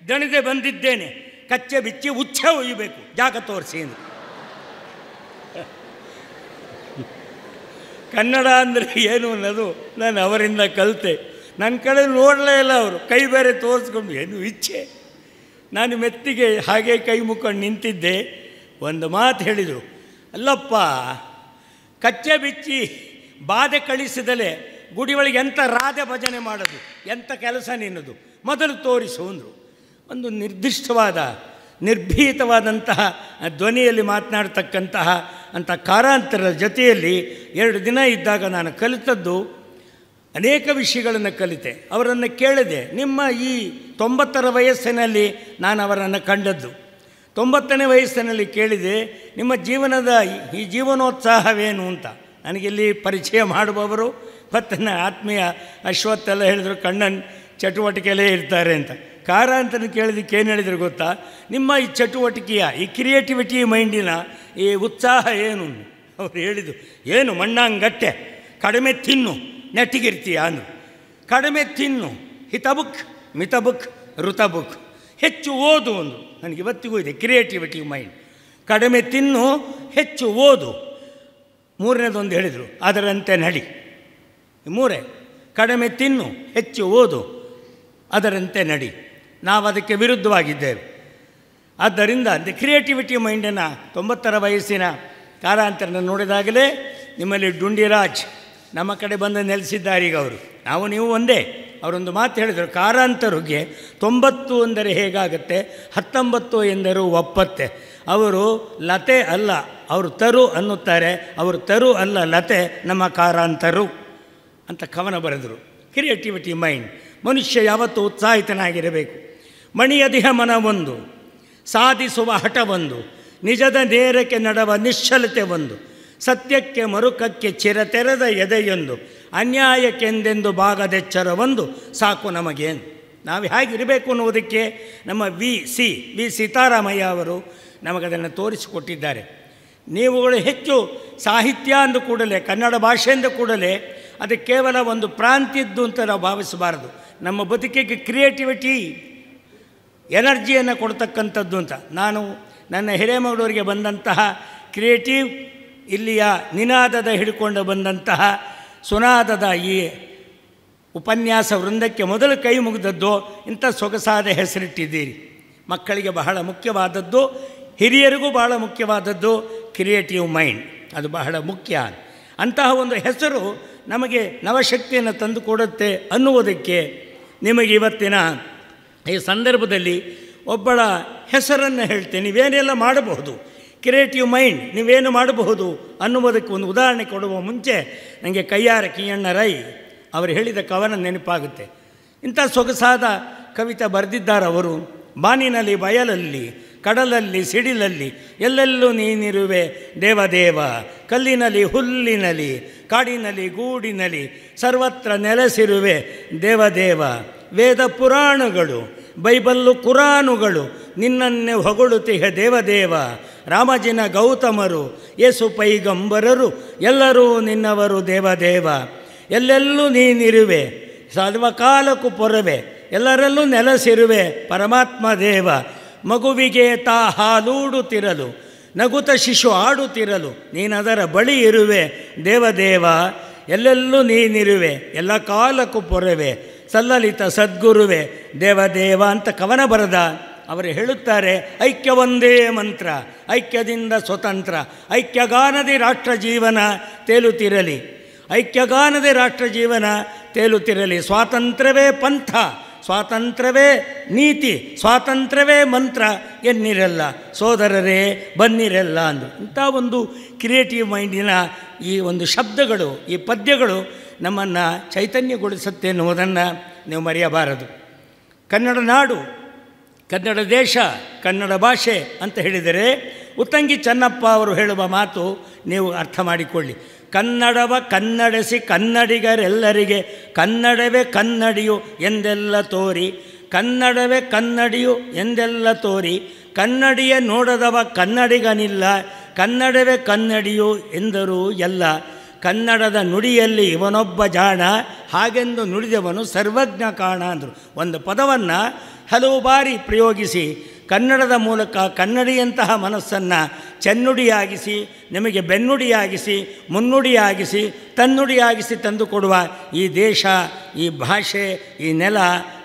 ದಣಿದೆ ಬಂದಿದ್ದೇನೆ. ಕಚ್ಚೆ ಬಿಚ್ಚಿ ಉಚ್ಛೆ ಒಯ್ಯಬೇಕು. ಜಾಗ ತೋರಿಸಿ ಎಂದು ಕನ್ನಡ ಅಂದರೆ ಏನು ಅನ್ನೋದು ನಾನು ಅವರಿಂದ ಕಲಿತೆ. ನನ್ನ ಕಡೆ ನೋಡಲೇ ಇಲ್ಲ ಅವರು. ಕೈ ಬೇರೆ ತೋರಿಸ್ಕೊಂಡು, ಏನು ಇಚ್ಛೆ? ನಾನು ಮೆತ್ತಿಗೆ ಹಾಗೆ ಕೈ ಮುಕ್ಕೊಂಡು ನಿಂತಿದ್ದೆ. ಒಂದು ಮಾತು ಹೇಳಿದರು, ಅಲ್ಲಪ್ಪ, ಕಚ್ಚೆ ಬಿಚ್ಚಿ ಬಾಧೆ ಕಳಿಸಿದಲೆ ಗುಡಿ ಒಳಗೆ ಎಂಥ ರಾಧೆ ಭಜನೆ ಮಾಡೋದು ಎಂಥ ಕೆಲಸ ನಿನ್ನದು? ಮೊದಲು ತೋರಿಸು ಅಂದರು. ಒಂದು ನಿರ್ದಿಷ್ಟವಾದ, ನಿರ್ಭೀತವಾದಂತಹ ಧ್ವನಿಯಲ್ಲಿ ಮಾತನಾಡ್ತಕ್ಕಂತಹ ಅಂಥ ಕಾರಾಂತರದ ಜೊತೆಯಲ್ಲಿ ಎರಡು ದಿನ ಇದ್ದಾಗ ನಾನು ಕಲಿತದ್ದು ಅನೇಕ ವಿಷಯಗಳನ್ನು ಕಲಿತೆ. ಅವರನ್ನು ಕೇಳಿದೆ, ನಿಮ್ಮ ಈ ತೊಂಬತ್ತರ ವಯಸ್ಸಿನಲ್ಲಿ ನಾನು ಅವರನ್ನು ಕಂಡದ್ದು. ತೊಂಬತ್ತನೇ ವಯಸ್ಸಿನಲ್ಲಿ ಕೇಳಿದೆ, ನಿಮ್ಮ ಜೀವನದ ಈ- ಜೀವನೋತ್ಸಾಹವೇನು ಅಂತ. ನನಗಿಲ್ಲಿ ಪರಿಚಯ ಮಾಡುವವರು, ಮತ್ತು ನನ್ನ ಆತ್ಮೀಯ ಅಶ್ವತ್ಥ ಎಲ್ಲ ಹೇಳಿದರು, ಕಣ್ಣನ್, ಚಟುವಟಿಕೆಯಲ್ಲೇ ಇರ್ತಾರೆ ಅಂತ. ಕಾರ ಅಂತ ಕೇಳಿದಕ್ಕೆ ಏನು ಹೇಳಿದ್ರು ಗೊತ್ತಾ? ನಿಮ್ಮ ಈ ಚಟುವಟಿಕೆಯ, ಈ ಕ್ರಿಯೇಟಿವಿಟಿ ಮೈಂಡಿನ ಈ ಉತ್ಸಾಹ ಏನು? ಅವ್ರು ಹೇಳಿದರು, ಏನು ಮಣ್ಣಂಗಟ್ಟೆ, ಕಡಿಮೆ ತಿನ್ನು, ನೆಟ್ಟಿಗಿರ್ತೀಯ? ಅಂದರು. ಕಡಿಮೆ ತಿನ್ನು, ಹಿತಬುಕ್, ಮಿತಬುಕ್, ಋತಬುಕ್, ಹೆಚ್ಚು ಓದು ಒಂದು ನನಗೆ ಇವತ್ತಿಗೂ ಇದೆ ಕ್ರಿಯೇಟಿವಿಟಿ ಮೈಂಡ್ ಕಡಿಮೆ ತಿನ್ನು, ಹೆಚ್ಚು ಓದು ಮೂರನೇದೊಂದು ಹೇಳಿದರು, ಅದರಂತೆ ನಡಿ. ಮೂರೇ, ಕಡಿಮೆ ತಿನ್ನು, ಹೆಚ್ಚು ಓದು, ಅದರಂತೆ ನಡಿ. ನಾವು ಅದಕ್ಕೆ ವಿರುದ್ಧವಾಗಿದ್ದೇವೆ. ಆದ್ದರಿಂದ ದಿ ಕ್ರಿಯೇಟಿವಿಟಿ ಮೈಂಡನ್ನು ತೊಂಬತ್ತರ ವಯಸ್ಸಿನ ಕಾಲಾಂತರನ ನೋಡಿದಾಗಲೇ ನಿಮ್ಮಲ್ಲಿ ಡುಂಡಿರಾಜ್ ನಮ್ಮ ಕಡೆ ಬಂದು ನೆಲೆಸಿದ್ದಾರೆ ಈಗ ಅವರು. ನಾವು ನೀವು ಒಂದೇ. ಅವರೊಂದು ಮಾತು ಹೇಳಿದರು, ಕಾರಾಂತರಿಗೆ ತೊಂಬತ್ತು ಅಂದರೆ ಹೇಗಾಗುತ್ತೆ, ಹತ್ತೊಂಬತ್ತು ಎಂದರೂ ಒಪ್ಪತ್ತೆ. ಅವರು ಲತೆ ಅಲ್ಲ ಅವರು ತರು ಅನ್ನುತ್ತಾರೆ, ಅವರು ತರು ಅಲ್ಲ ಲತೆ, ನಮ್ಮ ಕಾರಾಂತರು ಅಂತ ಕವನ ಬರೆದರು. ಕ್ರಿಯೇಟಿವಿಟಿ ಮೈಂಡ್ ಮನುಷ್ಯ ಯಾವತ್ತೂ ಉತ್ಸಾಹಿತನಾಗಿರಬೇಕು. ಮಣಿಯ ದಿಹ ಮನ ಒಂದು, ಸಾಧಿಸುವ ಹಠ ಒಂದು, ನಿಜದ ನೇರಕ್ಕೆ ನಡವ ನಿಶ್ಚಲತೆ ಒಂದು, ಸತ್ಯಕ್ಕೆ ಮರುಕಕ್ಕೆ ಚಿರತೆರೆದ ಎದೆಯೊಂದು ಅನ್ಯಾಯಕ್ಕೆಂದೆಂದು ಭಾಗದೆಚ್ಚರ ಒಂದು, ಸಾಕು ನಮಗೇನು ನಾವು ಹೇಗಿರಬೇಕು ಅನ್ನುವುದಕ್ಕೆ ನಮ್ಮ ವಿ ಸಿ, ವಿ ಸೀತಾರಾಮಯ್ಯ ಅವರು ನಮಗದನ್ನು ತೋರಿಸಿಕೊಟ್ಟಿದ್ದಾರೆ. ನೀವುಗಳು ಹೆಚ್ಚು ಸಾಹಿತ್ಯ ಅಂದ ಕೂಡಲೇ, ಕನ್ನಡ ಭಾಷೆ ಅಂದ ಕೂಡಲೇ ಅದು ಕೇವಲ ಒಂದು ಪ್ರಾಂತ್ಯದ್ದು ಅಂತ ನಾವು ಭಾವಿಸಬಾರದು. ನಮ್ಮ ಬದುಕಿಗೆ ಕ್ರಿಯೇಟಿವಿಟಿ, ಎನರ್ಜಿಯನ್ನು ಕೊಡ್ತಕ್ಕಂಥದ್ದು ಅಂತ. ನಾನು ನನ್ನ ಹಿರೇಮಗಳೂರಿಗೆ ಬಂದಂತಹ ಕ್ರಿಯೇಟಿವ್, ಇಲ್ಲಿಯ ನಿನಾದದ ಹಿಡ್ಕೊಂಡು ಬಂದಂತಹ ಸುನಾದದ ಈ ಉಪನ್ಯಾಸ ವೃಂದಕ್ಕೆ ಮೊದಲು ಕೈ ಮುಗಿದದ್ದು, ಇಂಥ ಸೊಗಸಾದ ಹೆಸರಿಟ್ಟಿದ್ದೀರಿ. ಮಕ್ಕಳಿಗೆ ಬಹಳ ಮುಖ್ಯವಾದದ್ದು, ಹಿರಿಯರಿಗೂ ಬಹಳ ಮುಖ್ಯವಾದದ್ದು ಕ್ರಿಯೇಟಿವ್ ಮೈಂಡ್ ಅದು ಬಹಳ ಮುಖ್ಯ. ಅಂತಹ ಒಂದು ಹೆಸರು ನಮಗೆ ನವಶಕ್ತಿಯನ್ನು ತಂದು ಕೊಡುತ್ತೆ ಅನ್ನುವುದಕ್ಕೆ ನಿಮಗೆ ಇವತ್ತಿನ ಈ ಸಂದರ್ಭದಲ್ಲಿ ಒಬ್ಬಳ ಹೆಸರನ್ನು ಹೇಳ್ತೇನೆ. ನೀವೇನೆಲ್ಲ ಮಾಡಬಹುದು? ಕ್ರಿಯೇಟಿವ್ ಮೈಂಡ್ ನೀವೇನು ಮಾಡಬಹುದು ಅನ್ನುವುದಕ್ಕೆ ಒಂದು ಉದಾಹರಣೆ ಕೊಡುವ ಮುಂಚೆ ನನಗೆ ಕೈಯಾರ ಕಿಯಣ್ಣ ರೈ ಅವರು ಹೇಳಿದ ಕವನ ನೆನಪಾಗುತ್ತೆ. ಇಂಥ ಸೊಗಸಾದ ಕವಿತೆ ಬರೆದಿದ್ದಾರೆ ಅವರು ಬಾನಿನಲ್ಲಿ, ಬಯಲಲ್ಲಿ ಕಡಲಲ್ಲಿ, ಸಿಡಿಲಲ್ಲಿ, ಎಲ್ಲೆಲ್ಲೂ ನೀನಿರುವೆ. ದೇವದೇವ, ಕಲ್ಲಿನಲ್ಲಿ, ಹುಲ್ಲಿನಲ್ಲಿ, ಕಾಡಿನಲ್ಲಿ, ಗೂಡಿನಲ್ಲಿ ಸರ್ವತ್ರ ನೆಲೆಸಿರುವೆ. ದೇವದೇವ, ವೇದ ಪುರಾಣಗಳು, ಬೈಬಲ್ಲು ಕುರಾನುಗಳು, ನಿನ್ನನ್ನೇ ಹೊಗಳುತಿಹ ದೇವದೇವ. ರಾಮಜಿನ ಗೌತಮರು, ಯೇಸು ಪೈಗಂಬರರು, ಎಲ್ಲರೂ ನಿನ್ನವರು ದೇವದೇವ. ಎಲ್ಲೆಲ್ಲೂ ನೀನಿರುವೆ. ಸರ್ವಕಾಲಕ್ಕೂ ಪೊರವೆ. ಎಲ್ಲರಲ್ಲೂ ನೆಲೆಸಿರುವೆ. ಪರಮಾತ್ಮ ದೇವ. ಮಗುವಿಗೆ ತಾ ಹಾಲೂಡುತ್ತಿರಲು ನಗುತ ಶಿಶು ಆಡುತ್ತಿರಲು ನೀನದರ ಬಳಿ ಇರುವೆ. ದೇವದೇವ, ಎಲ್ಲೆಲ್ಲೂ ನೀನಿರುವೆ, ಎಲ್ಲ ಕಾಲಕ್ಕೂ ಪೊರವೆ, ಸಲ್ಲಲಿತ ಸದ್ಗುರುವೆ. ದೇವದೇವ ಅಂತ ಕವನ ಬರೆದ. ಅವರು ಹೇಳುತ್ತಾರೆ, ಐಕ್ಯ ಒಂದೇ ಮಂತ್ರ, ಐಕ್ಯದಿಂದ ಸ್ವತಂತ್ರ, ಐಕ್ಯಗಾನದಿ ರಾಷ್ಟ್ರ ಜೀವನ ತೇಲುತ್ತಿರಲಿ, ಐಕ್ಯಗಾನದೇ ರಾಷ್ಟ್ರ ಜೀವನ ತೇಲುತ್ತಿರಲಿ, ಸ್ವಾತಂತ್ರ್ಯವೇ ಪಂಥ ಸ್ವಾತಂತ್ರ್ಯವೇ ನೀತಿ, ಸ್ವಾತಂತ್ರ್ಯವೇ ಮಂತ್ರ ಎನ್ನಿರಲ್ಲ. ಸೋದರರೇ, ಬನ್ನಿರಲ್ಲ ಅಂದರು. ಇಂಥ ಒಂದು ಕ್ರಿಯೇಟಿವ್ ಮೈಂಡಿನ ಈ ಒಂದು ಶಬ್ದಗಳು, ಈ ಪದ್ಯಗಳು ನಮ್ಮನ್ನು ಚೈತನ್ಯಗೊಳಿಸುತ್ತೆ ಎನ್ನುವುದನ್ನು ನೀವು ಮರೆಯಬಾರದು. ಕನ್ನಡ ನಾಡು, ಕನ್ನಡ ದೇಶ, ಕನ್ನಡ ಭಾಷೆ ಅಂತ ಹೇಳಿದರೆ, ಉತ್ತಂಗಿ ಚನ್ನಪ್ಪ ಅವರು ಹೇಳುವ ಮಾತು ನೀವು ಅರ್ಥ ಮಾಡಿಕೊಳ್ಳಿ. ಕನ್ನಡವ ಕನ್ನಡಿಸಿ ಕನ್ನಡಿಗರೆಲ್ಲರಿಗೆ ಕನ್ನಡವೇ ಕನ್ನಡಿಯು ಎಂದೆಲ್ಲ ತೋರಿ, ಕನ್ನಡವೇ ಕನ್ನಡಿಯು ಎಂದೆಲ್ಲ ತೋರಿ, ಕನ್ನಡಿಯ ನೋಡದವ ಕನ್ನಡಿಗನಿಲ್ಲ, ಕನ್ನಡವೇ ಕನ್ನಡಿಯು ಎಂದರು ಎಲ್ಲ. ಕನ್ನಡದ ನುಡಿಯಲ್ಲಿ ಇವನೊಬ್ಬ ಜಾಣ, ಹಾಗೆಂದು ನುಡಿದವನು ಸರ್ವಜ್ಞ ಕಾಣ ಅಂದರು. ಒಂದು ಪದವನ್ನು ಹಲವು ಬಾರಿ ಪ್ರಯೋಗಿಸಿ, ಕನ್ನಡದ ಮೂಲಕ ಕನ್ನಡಿಯಂತಹ ಮನಸ್ಸನ್ನು ಚೆನ್ನುಡಿಯಾಗಿಸಿ, ನಿಮಗೆ ಬೆನ್ನುಡಿಯಾಗಿಸಿ, ಮುನ್ನುಡಿಯಾಗಿಸಿ, ತನ್ನುಡಿಯಾಗಿಸಿ ತಂದು ಕೊಡುವ ಈ ದೇಶ, ಈ ಭಾಷೆ, ಈ ನೆಲ,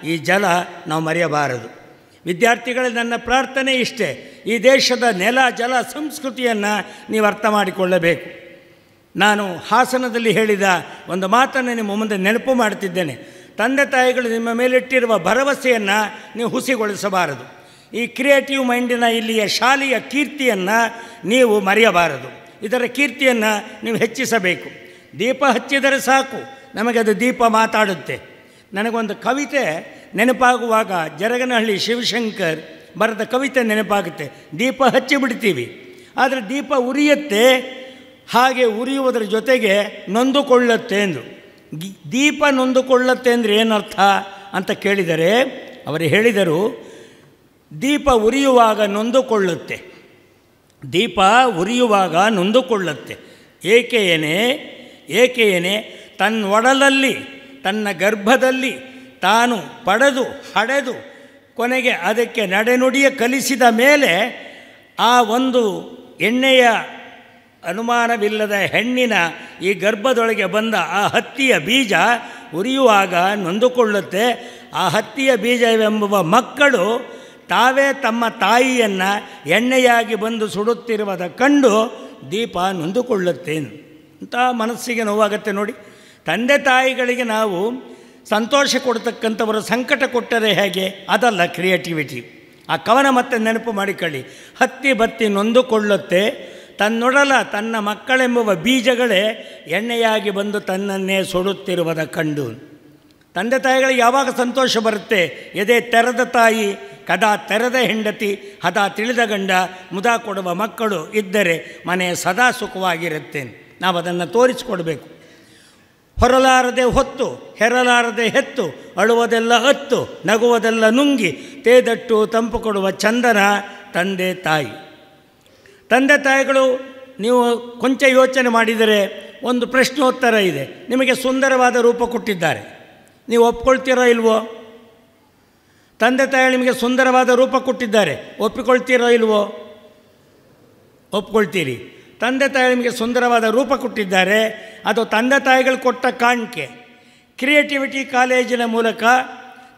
ಈ ಜಲ ನಾವು ಮರೆಯಬಾರದು. ವಿದ್ಯಾರ್ಥಿಗಳ, ನನ್ನ ಪ್ರಾರ್ಥನೆ ಇಷ್ಟೇ. ಈ ದೇಶದ ನೆಲ, ಜಲ, ಸಂಸ್ಕೃತಿಯನ್ನು ನೀವು ಅರ್ಥ ಮಾಡಿಕೊಳ್ಳಬೇಕು. ನಾನು ಹಾಸನದಲ್ಲಿ ಹೇಳಿದ ಒಂದು ಮಾತನ್ನು ನಿಮ್ಮ ಮುಂದೆ ನೆನಪು ಮಾಡುತ್ತಿದ್ದೇನೆ. ತಂದೆ ತಾಯಿಗಳು ನಿಮ್ಮ ಮೇಲಿಟ್ಟಿರುವ ಭರವಸೆಯನ್ನು ನೀವು ಹುಸಿಗೊಳಿಸಬಾರದು. ಈ ಕ್ರಿಯೇಟಿವ್ ಮೈಂಡಿನ ಇಲ್ಲಿಯ ಶಾಲೆಯ ಕೀರ್ತಿಯನ್ನು ನೀವು ಮರೆಯಬಾರದು. ಇದರ ಕೀರ್ತಿಯನ್ನು ನೀವು ಹೆಚ್ಚಿಸಬೇಕು. ದೀಪ ಹಚ್ಚಿದರೆ ಸಾಕು. ನಮಗೆ ಅದು ದೀಪ ಮಾತಾಡುತ್ತೆ. ನನಗೊಂದು ಕವಿತೆ ನೆನಪಾಗುವಾಗ ಜರಗನಹಳ್ಳಿ ಶಿವಶಂಕರ್ ಬರೆದ ಕವಿತೆ ನೆನಪಾಗುತ್ತೆ. ದೀಪ ಹಚ್ಚಿ ಬಿಡ್ತೀವಿ. ಆದರೆ ದೀಪ ಉರಿಯುತ್ತೆ, ಹಾಗೆ ಉರಿಯುವುದರ ಜೊತೆಗೆ ನೊಂದುಕೊಳ್ಳುತ್ತೆ ಎಂದು. ದೀಪ ನೊಂದುಕೊಳ್ಳುತ್ತೆ ಅಂದರೆ ಏನರ್ಥ ಅಂತ ಕೇಳಿದರೆ, ಅವರು ಹೇಳಿದರು ದೀಪ ಉರಿಯುವಾಗ ನೊಂದುಕೊಳ್ಳುತ್ತೆ. ದೀಪ ಉರಿಯುವಾಗ ನೊಂದುಕೊಳ್ಳುತ್ತೆ. ಏಕೆಯೇನೇ ಏಕೆಯೇನೆ ಏಕೆ ತನ್ನ ಒಡಲಲ್ಲಿ, ತನ್ನ ಗರ್ಭದಲ್ಲಿ ತಾನು ಪಡೆದು, ಹಡೆದು ಕೊನೆಗೆ ಅದಕ್ಕೆ ನಡೆನುಡಿಯ ಕಲಿಸಿದ ಮೇಲೆ ಆ ಒಂದು ಎಣ್ಣೆಯ ಅನುಮಾನವಿಲ್ಲದ ಹೆಣ್ಣಿನ ಈ ಗರ್ಭದೊಳಗೆ ಬಂದ ಆ ಹತ್ತಿಯ ಬೀಜ ಉರಿಯುವಾಗ ನೊಂದುಕೊಳ್ಳುತ್ತೆ. ಆ ಹತ್ತಿಯ ಬೀಜವೆಂಬುವ ಮಕ್ಕಳು ತಾವೇ ತಮ್ಮ ತಾಯಿಯನ್ನು ಎಣ್ಣೆಯಾಗಿ ಬಂದು ಸುಡುತ್ತಿರುವುದ ಕಂಡು ದೀಪ ನೊಂದುಕೊಳ್ಳುತ್ತೇನು. ಅಂತ ಮನಸ್ಸಿಗೆ ನೋವಾಗುತ್ತೆ ನೋಡಿ. ತಂದೆ ತಾಯಿಗಳಿಗೆ ನಾವು ಸಂತೋಷ ಕೊಡ್ತಕ್ಕಂಥವರು ಸಂಕಟ ಕೊಟ್ಟರೆ ಹೇಗೆ? ಅದಲ್ಲ ಕ್ರಿಯೇಟಿವಿಟಿ. ಆ ಕವನ ಮತ್ತೆ ನೆನಪು ಮಾಡಿಕೊಳ್ಳಿ. ಹತ್ತಿ ಬತ್ತಿ ನೊಂದುಕೊಳ್ಳುತ್ತೆ. ತನ್ನೊಡಲ ತನ್ನ ಮಕ್ಕಳೆಂಬುವ ಬೀಜಗಳೇ ಎಣ್ಣೆಯಾಗಿ ಬಂದು ತನ್ನನ್ನೇ ಸುಡುತ್ತಿರುವುದ ಕಂಡು. ತಂದೆ ತಾಯಿಗಳಿಗೆ ಯಾವಾಗ ಸಂತೋಷ ಬರುತ್ತೆ? ಎದೆ ತೆರೆದ ತಾಯಿ, ಕದಾ ತೆರೆದ ಹೆಂಡತಿ, ಹದ ತಿಳಿದ ಗಂಡ, ಮುದ ಕೊಡುವ ಮಕ್ಕಳು ಇದ್ದರೆ ಮನೆ ಸದಾ ಸುಖವಾಗಿರುತ್ತೆ. ನಾವು ಅದನ್ನು ತೋರಿಸಿಕೊಡ್ಬೇಕು. ಹೊರಲಾರದೆ ಹೊತ್ತು, ಹೆರಲಾರದೆ ಹೆತ್ತು, ಅಳುವುದೆಲ್ಲ ಹತ್ತು ನಗುವುದೆಲ್ಲ ನುಂಗಿ, ತೇದಟ್ಟು ತಂಪು ಕೊಡುವ ಚಂದನ ತಂದೆ ತಾಯಿ. ತಂದೆ ತಾಯಿಗಳು, ನೀವು ಕೊಂಚ ಯೋಚನೆ ಮಾಡಿದರೆ ಒಂದು ಪ್ರಶ್ನೋತ್ತರ ಇದೆ. ನಿಮಗೆ ಸುಂದರವಾದ ರೂಪ ಕೊಟ್ಟಿದ್ದಾರೆ. ನೀವು ಒಪ್ಕೊಳ್ತೀರೋ ಇಲ್ವೋ? ತಂದೆ ತಾಯಿ ನಿಮಗೆ ಸುಂದರವಾದ ರೂಪ ಕೊಟ್ಟಿದ್ದಾರೆ, ಒಪ್ಪಿಕೊಳ್ತೀರೋ ಇಲ್ವೋ? ಒಪ್ಕೊಳ್ತೀರಿ. ತಂದೆ ತಾಯಿ ನಿಮಗೆ ಸುಂದರವಾದ ರೂಪ ಕೊಟ್ಟಿದ್ದಾರೆ, ಅದು ತಂದೆ ತಾಯಿಗಳು ಕೊಟ್ಟ ಕಾಣಿಕೆ. ಕ್ರಿಯೇಟಿವಿಟಿ ಕಾಲೇಜಿನ ಮೂಲಕ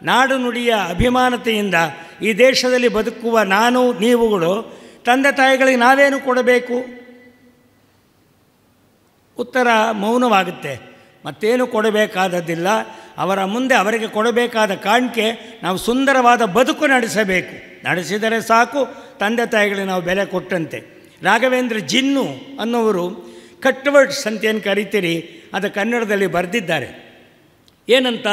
ನಾಡು ನುಡಿಯ ಅಭಿಮಾನತೆಯಿಂದ ಈ ದೇಶದಲ್ಲಿ ಬದುಕುವ ನಾನು, ನೀವುಗಳು, ತಂದೆ ತಾಯಿಗಳಿಗೆ ನಾವೇನು ಕೊಡಬೇಕು? ಉತ್ತರ ಮೌನವಾಗುತ್ತೆ. ಮತ್ತೇನು ಕೊಡಬೇಕಾದದ್ದಿಲ್ಲ, ಅವರ ಮುಂದೆ ಅವರಿಗೆ ಕೊಡಬೇಕಾದ ಕಾಣಿಕೆ ನಾವು ಸುಂದರವಾದ ಬದುಕು ನಡೆಸಬೇಕು. ನಡೆಸಿದರೆ ಸಾಕು, ತಂದೆ ತಾಯಿಗಳಿಗೆ ನಾವು ಬೆಲೆ ಕೊಟ್ಟಂತೆ. ರಾಘವೇಂದ್ರ ಜಿನ್ನು ಅನ್ನೋರು ಕಟ್ವರ್ಡ್ಸ್ ಅಂತ ಏನು ಕರಿತೀರಿ, ಅದು ಕನ್ನಡದಲ್ಲಿ ಬರೆದಿದ್ದಾರೆ. ಏನಂತ,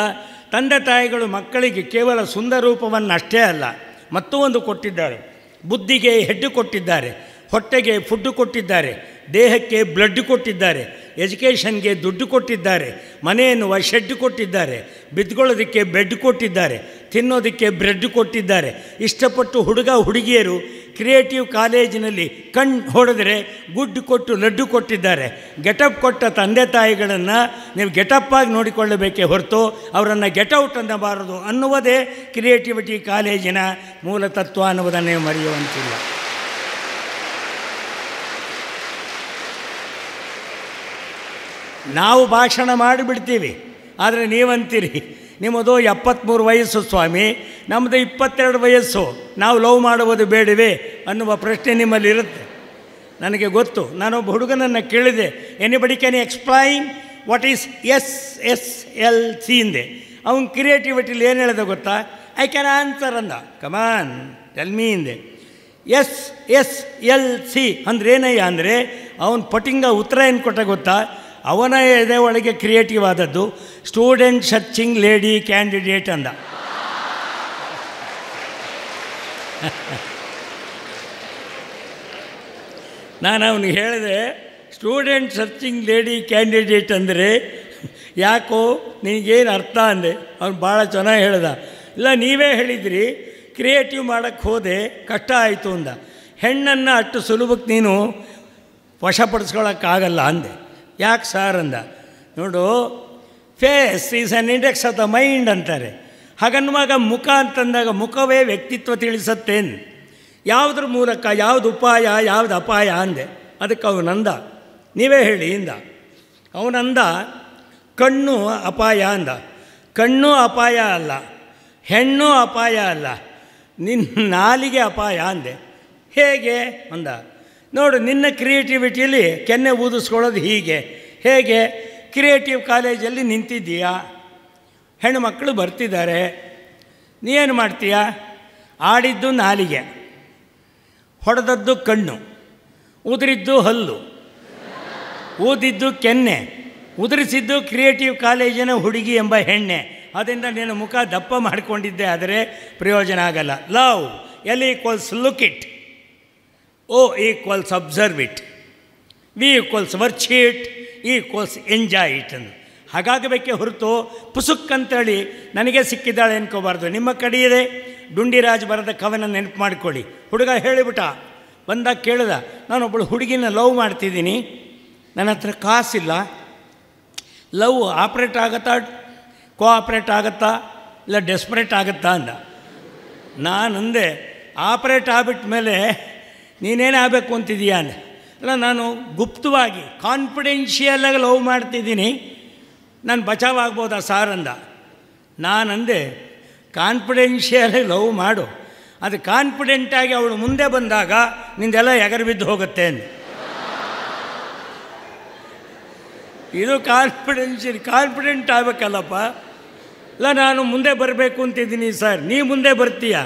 ತಂದೆ ತಾಯಿಗಳು ಮಕ್ಕಳಿಗೆ ಕೇವಲ ಸುಂದರ ರೂಪವನ್ನು ಅಷ್ಟೇ ಅಲ್ಲ, ಮತ್ತೂ ಒಂದು ಕೊಟ್ಟಿದ್ದಾರೆ. ಬುದ್ಧಿಗೆ ಹೆಡ್ಡು ಕೊಟ್ಟಿದ್ದಾರೆ, ಹೊಟ್ಟೆಗೆ ಫುಡ್ಡು ಕೊಟ್ಟಿದ್ದಾರೆ, ದೇಹಕ್ಕೆ ಬ್ಲಡ್ ಕೊಟ್ಟಿದ್ದಾರೆ ಎಜುಕೇಷನ್ಗೆ ದುಡ್ಡು ಕೊಟ್ಟಿದ್ದಾರೆ ಮನೆ ಎನ್ನುವ ಶೆಡ್ ಕೊಟ್ಟಿದ್ದಾರೆ ಬಿದ್ದುಕೊಳ್ಳೋದಕ್ಕೆ ಬೆಡ್ ಕೊಟ್ಟಿದ್ದಾರೆ, ತಿನ್ನೋದಕ್ಕೆ ಬ್ರೆಡ್ ಕೊಟ್ಟಿದ್ದಾರೆ. ಇಷ್ಟಪಟ್ಟು ಹುಡುಗ, ಹುಡುಗಿಯರು ಕ್ರಿಯೇಟಿವ್ ಕಾಲೇಜಿನಲ್ಲಿ ಕಣ್ ಹೊಡೆದ್ರೆ ಗುಡ್ಡು ಕೊಟ್ಟು ಲಡ್ಡು ಕೊಟ್ಟಿದ್ದಾರೆ. ಗೆಟಪ್ ಕೊಟ್ಟ ತಂದೆ ತಾಯಿಗಳನ್ನು ನೀವು ಗೆಟಪ್ ಆಗಿ ನೋಡಿಕೊಳ್ಳಬೇಕೇ ಹೊರತು ಅವರನ್ನು ಗೆಟೌಟ್ ಅನ್ನಬಾರದು ಅನ್ನುವುದೇ ಕ್ರಿಯೇಟಿವಿಟಿ ಕಾಲೇಜಿನ ಮೂಲ ತತ್ವ ಅನ್ನುವುದನ್ನು ನೀವು ಮರೆಯುವಂತಿಲ್ಲ. ನಾವು ಭಾಷಣ ಮಾಡಿಬಿಡ್ತೀವಿ, ಆದರೆ ನೀವಂತೀರಿ. ನಿಮ್ಮದು ಎಪ್ಪತ್ತ್ಮೂರು ವಯಸ್ಸು ಸ್ವಾಮಿ ನಮ್ಮದು ಇಪ್ಪತ್ತೆರಡು ವಯಸ್ಸು, ನಾವು ಲವ್ ಮಾಡುವುದು ಬೇಡಿವೆ ಅನ್ನುವ ಪ್ರಶ್ನೆ ನಿಮ್ಮಲ್ಲಿ ಇರುತ್ತೆ. ನನಗೆ ಗೊತ್ತು, ನಾನೊಬ್ಬ ಹುಡುಗನನ್ನು ಕೇಳಿದೆ anybody can explain what is S S L C ಇಂದೆ? ಅವನ ಕ್ರಿಯೇಟಿವಿಟಿಲಿ ಏನು ಹೇಳಿದೆ ಗೊತ್ತಾ? ಐ ಕ್ಯಾನ್ ಆನ್ಸರ್ ಅಂದ. ಕಮಾನ್ ಟೆಲ್ ಮೀ ಇಂದೆ. ಎಸ್ ಎಸ್ ಎಲ್ ಸಿ ಅಂದ್ರೆ ಏನಯ್ಯ ಅಂದರೆ, ಅವನು ಪಟಿಂಗ ಉತ್ತರ ಏನು ಕೊಟ್ಟ ಗೊತ್ತಾ? ಅವನ ಎದೆ ಒಳಗೆ ಕ್ರಿಯೇಟಿವ್ ಆದದ್ದು ಸ್ಟೂಡೆಂಟ್ ಸರ್ಚಿಂಗ್ ಲೇಡಿ ಕ್ಯಾಂಡಿಡೇಟ್ ಅಂದ. ನಾನು ಅವನಿಗೆ ಹೇಳಿದೆ ಸ್ಟೂಡೆಂಟ್ ಸರ್ಚಿಂಗ್ ಲೇಡಿ ಕ್ಯಾಂಡಿಡೇಟ್ ಅಂದರೆ ಯಾಕೋ ನಿನಗೇನು ಅರ್ಥ ಅಂದೆ. ಅವ್ನು ಭಾಳ ಚೆನ್ನಾಗಿ ಹೇಳ್ದ. ಇಲ್ಲ, ನೀವೇ ಹೇಳಿದ್ರಿ ಕ್ರಿಯೇಟಿವ್ ಮಾಡೋಕ್ಕೆ ಹೋದೆ, ಕಷ್ಟ ಆಯಿತು ಅಂದ. ಹೆಣ್ಣನ್ನು ಅಷ್ಟು ಸುಲಭಕ್ಕೆ ನೀನು ವಶಪಡಿಸ್ಕೊಳ್ಳೋಕ್ಕಾಗಲ್ಲ ಅಂದೆ. ಯಾಕೆ ಸಾರ್ ಅಂದ? ನೋಡು face is an index of the mind ಅಂತಾರೆ. ಹಾಗನ್ನುವಾಗ ಮುಖ ಅಂತಂದಾಗ ಮುಖವೇ ವ್ಯಕ್ತಿತ್ವ ತಿಳಿಸತ್ತೇನು? ಯಾವುದ್ರ ಮೂಲಕ, ಯಾವುದು ಉಪಾಯ, ಯಾವುದು ಅಪಾಯ ಅಂದೆ. ಅದಕ್ಕೆ ಅವನಂದ ನೀವೇ ಹೇಳಿ ಇಂದ. ಅವನಂದ ಕಣ್ಣು ಅಪಾಯ ಅಂದ. ಕಣ್ಣು ಅಪಾಯ ಅಲ್ಲ, ಹೆಣ್ಣು ಅಪಾಯ ಅಲ್ಲ ನಿನ್ನ ನಾಲಿಗೆ ಅಪಾಯ ಅಂದೆ. ಹೇಗೆ? ಅಂದ. ನೋಡು, ನಿನ್ನ ಕ್ರಿಯೇಟಿವಿಟಿಯಲ್ಲಿ ಕೆನ್ನೆ ಊದಿಸ್ಕೊಳ್ಳೋದು ಹೀಗೆ. ಹೇಗೆ? ಕ್ರಿಯೇಟಿವ್ ಕಾಲೇಜಲ್ಲಿ ನಿಂತಿದ್ದೀಯಾ? ಹೆಣ್ಣುಮಕ್ಕಳು ಬರ್ತಿದ್ದಾರೆ. ನೀ ಏನು ಮಾಡ್ತೀಯ? ಆಡಿದ್ದು ನಾಲಿಗೆ, ಹೊಡೆದದ್ದು ಕಣ್ಣು, ಉದುರಿದ್ದು ಹಲ್ಲು, ಊದಿದ್ದು ಕೆನ್ನೆ, ಉದುರಿಸಿದ್ದು ಕ್ರಿಯೇಟಿವ್ ಕಾಲೇಜಿನ ಹುಡುಗಿ ಎಂಬ ಹೆಣ್ಣೆ. ಅದರಿಂದ ನೀನು ಮುಖ ದಪ್ಪ ಮಾಡಿಕೊಂಡಿದ್ದೆ, ಆದರೆ ಪ್ರಯೋಜನ ಆಗಲ್ಲ. Love L equals look it O equals observe it V equals worship it equals enjoy it ಅಂದು ಹಾಗಾಗಬೇಕೇ ಹೊರತು ಪುಸುಕ್ ಅಂತೇಳಿ ನನಗೆ ಸಿಕ್ಕಿದ್ದಾಳೆ ಅನ್ಕೋಬಾರ್ದು. ನಿಮ್ಮ ಕಡೆಯಿದೆ ಡುಂಡಿರಾಜ್ ಬರೆದ ಕವನ ನೆನಪು ಮಾಡಿಕೊಳ್ಳಿ. ಹುಡುಗ ಹೇಳಿಬಿಟ್ಟ. ಬಂದಾಗ ಕೇಳಿದ. ನಾನೊಬ್ಬಳು ಹುಡುಗಿನ ಲವ್ ಮಾಡ್ತಿದ್ದೀನಿ. ನನ್ನ ಹತ್ರ ಕಾಸಿಲ್ಲ. ಲವ್ ಆಪ್ರೇಟ್ ಆಗುತ್ತಾ? ಕೋಆಪ್ರೇಟ್ ಆಗುತ್ತಾ? ಇಲ್ಲ ಡೆಸ್ಪರೇಟ್ ಆಗುತ್ತಾ ಅಂದ. ಅಂದೆ ಆಪ್ರೇಟ್ ಆಗ್ಬಿಟ್ಟ ಮೇಲೆ ನೀನೇನು ಆಗಬೇಕು ಅಂತಿದೀಯ ಅಲ್ಲ, ನಾನು ಗುಪ್ತವಾಗಿ ಕಾನ್ಫಿಡೆನ್ಷಿಯಲಾಗಿ ಲವ್ ಮಾಡ್ತಿದ್ದೀನಿ. ನಾನು ಬಚಾವ್ ಆಗ್ಬೋದಾ ಸಾರ್ ಅಂದ. ನಾನಂದೆ ಕಾನ್ಫಿಡೆನ್ಷಿಯಲಾಗಿ ಲವ್ ಮಾಡು. ಅದು ಕಾನ್ಫಿಡೆಂಟಾಗಿ ಅವಳು ಮುಂದೆ ಬಂದಾಗ ನಿಂದೆಲ್ಲ ಎಗರು ಬಿದ್ದು ಹೋಗುತ್ತೆ ಅಂದ. ಇದು ಕಾನ್ಫಿಡೆನ್ಷಿಯಲ್ ಕಾನ್ಫಿಡೆಂಟ್ ಆಗಬೇಕಲ್ಲಪ್ಪ. ಇಲ್ಲ ನಾನು ಮುಂದೆ ಬರಬೇಕು ಅಂತಿದ್ದೀನಿ ಸರ್. ನೀ ಮುಂದೆ ಬರ್ತೀಯ?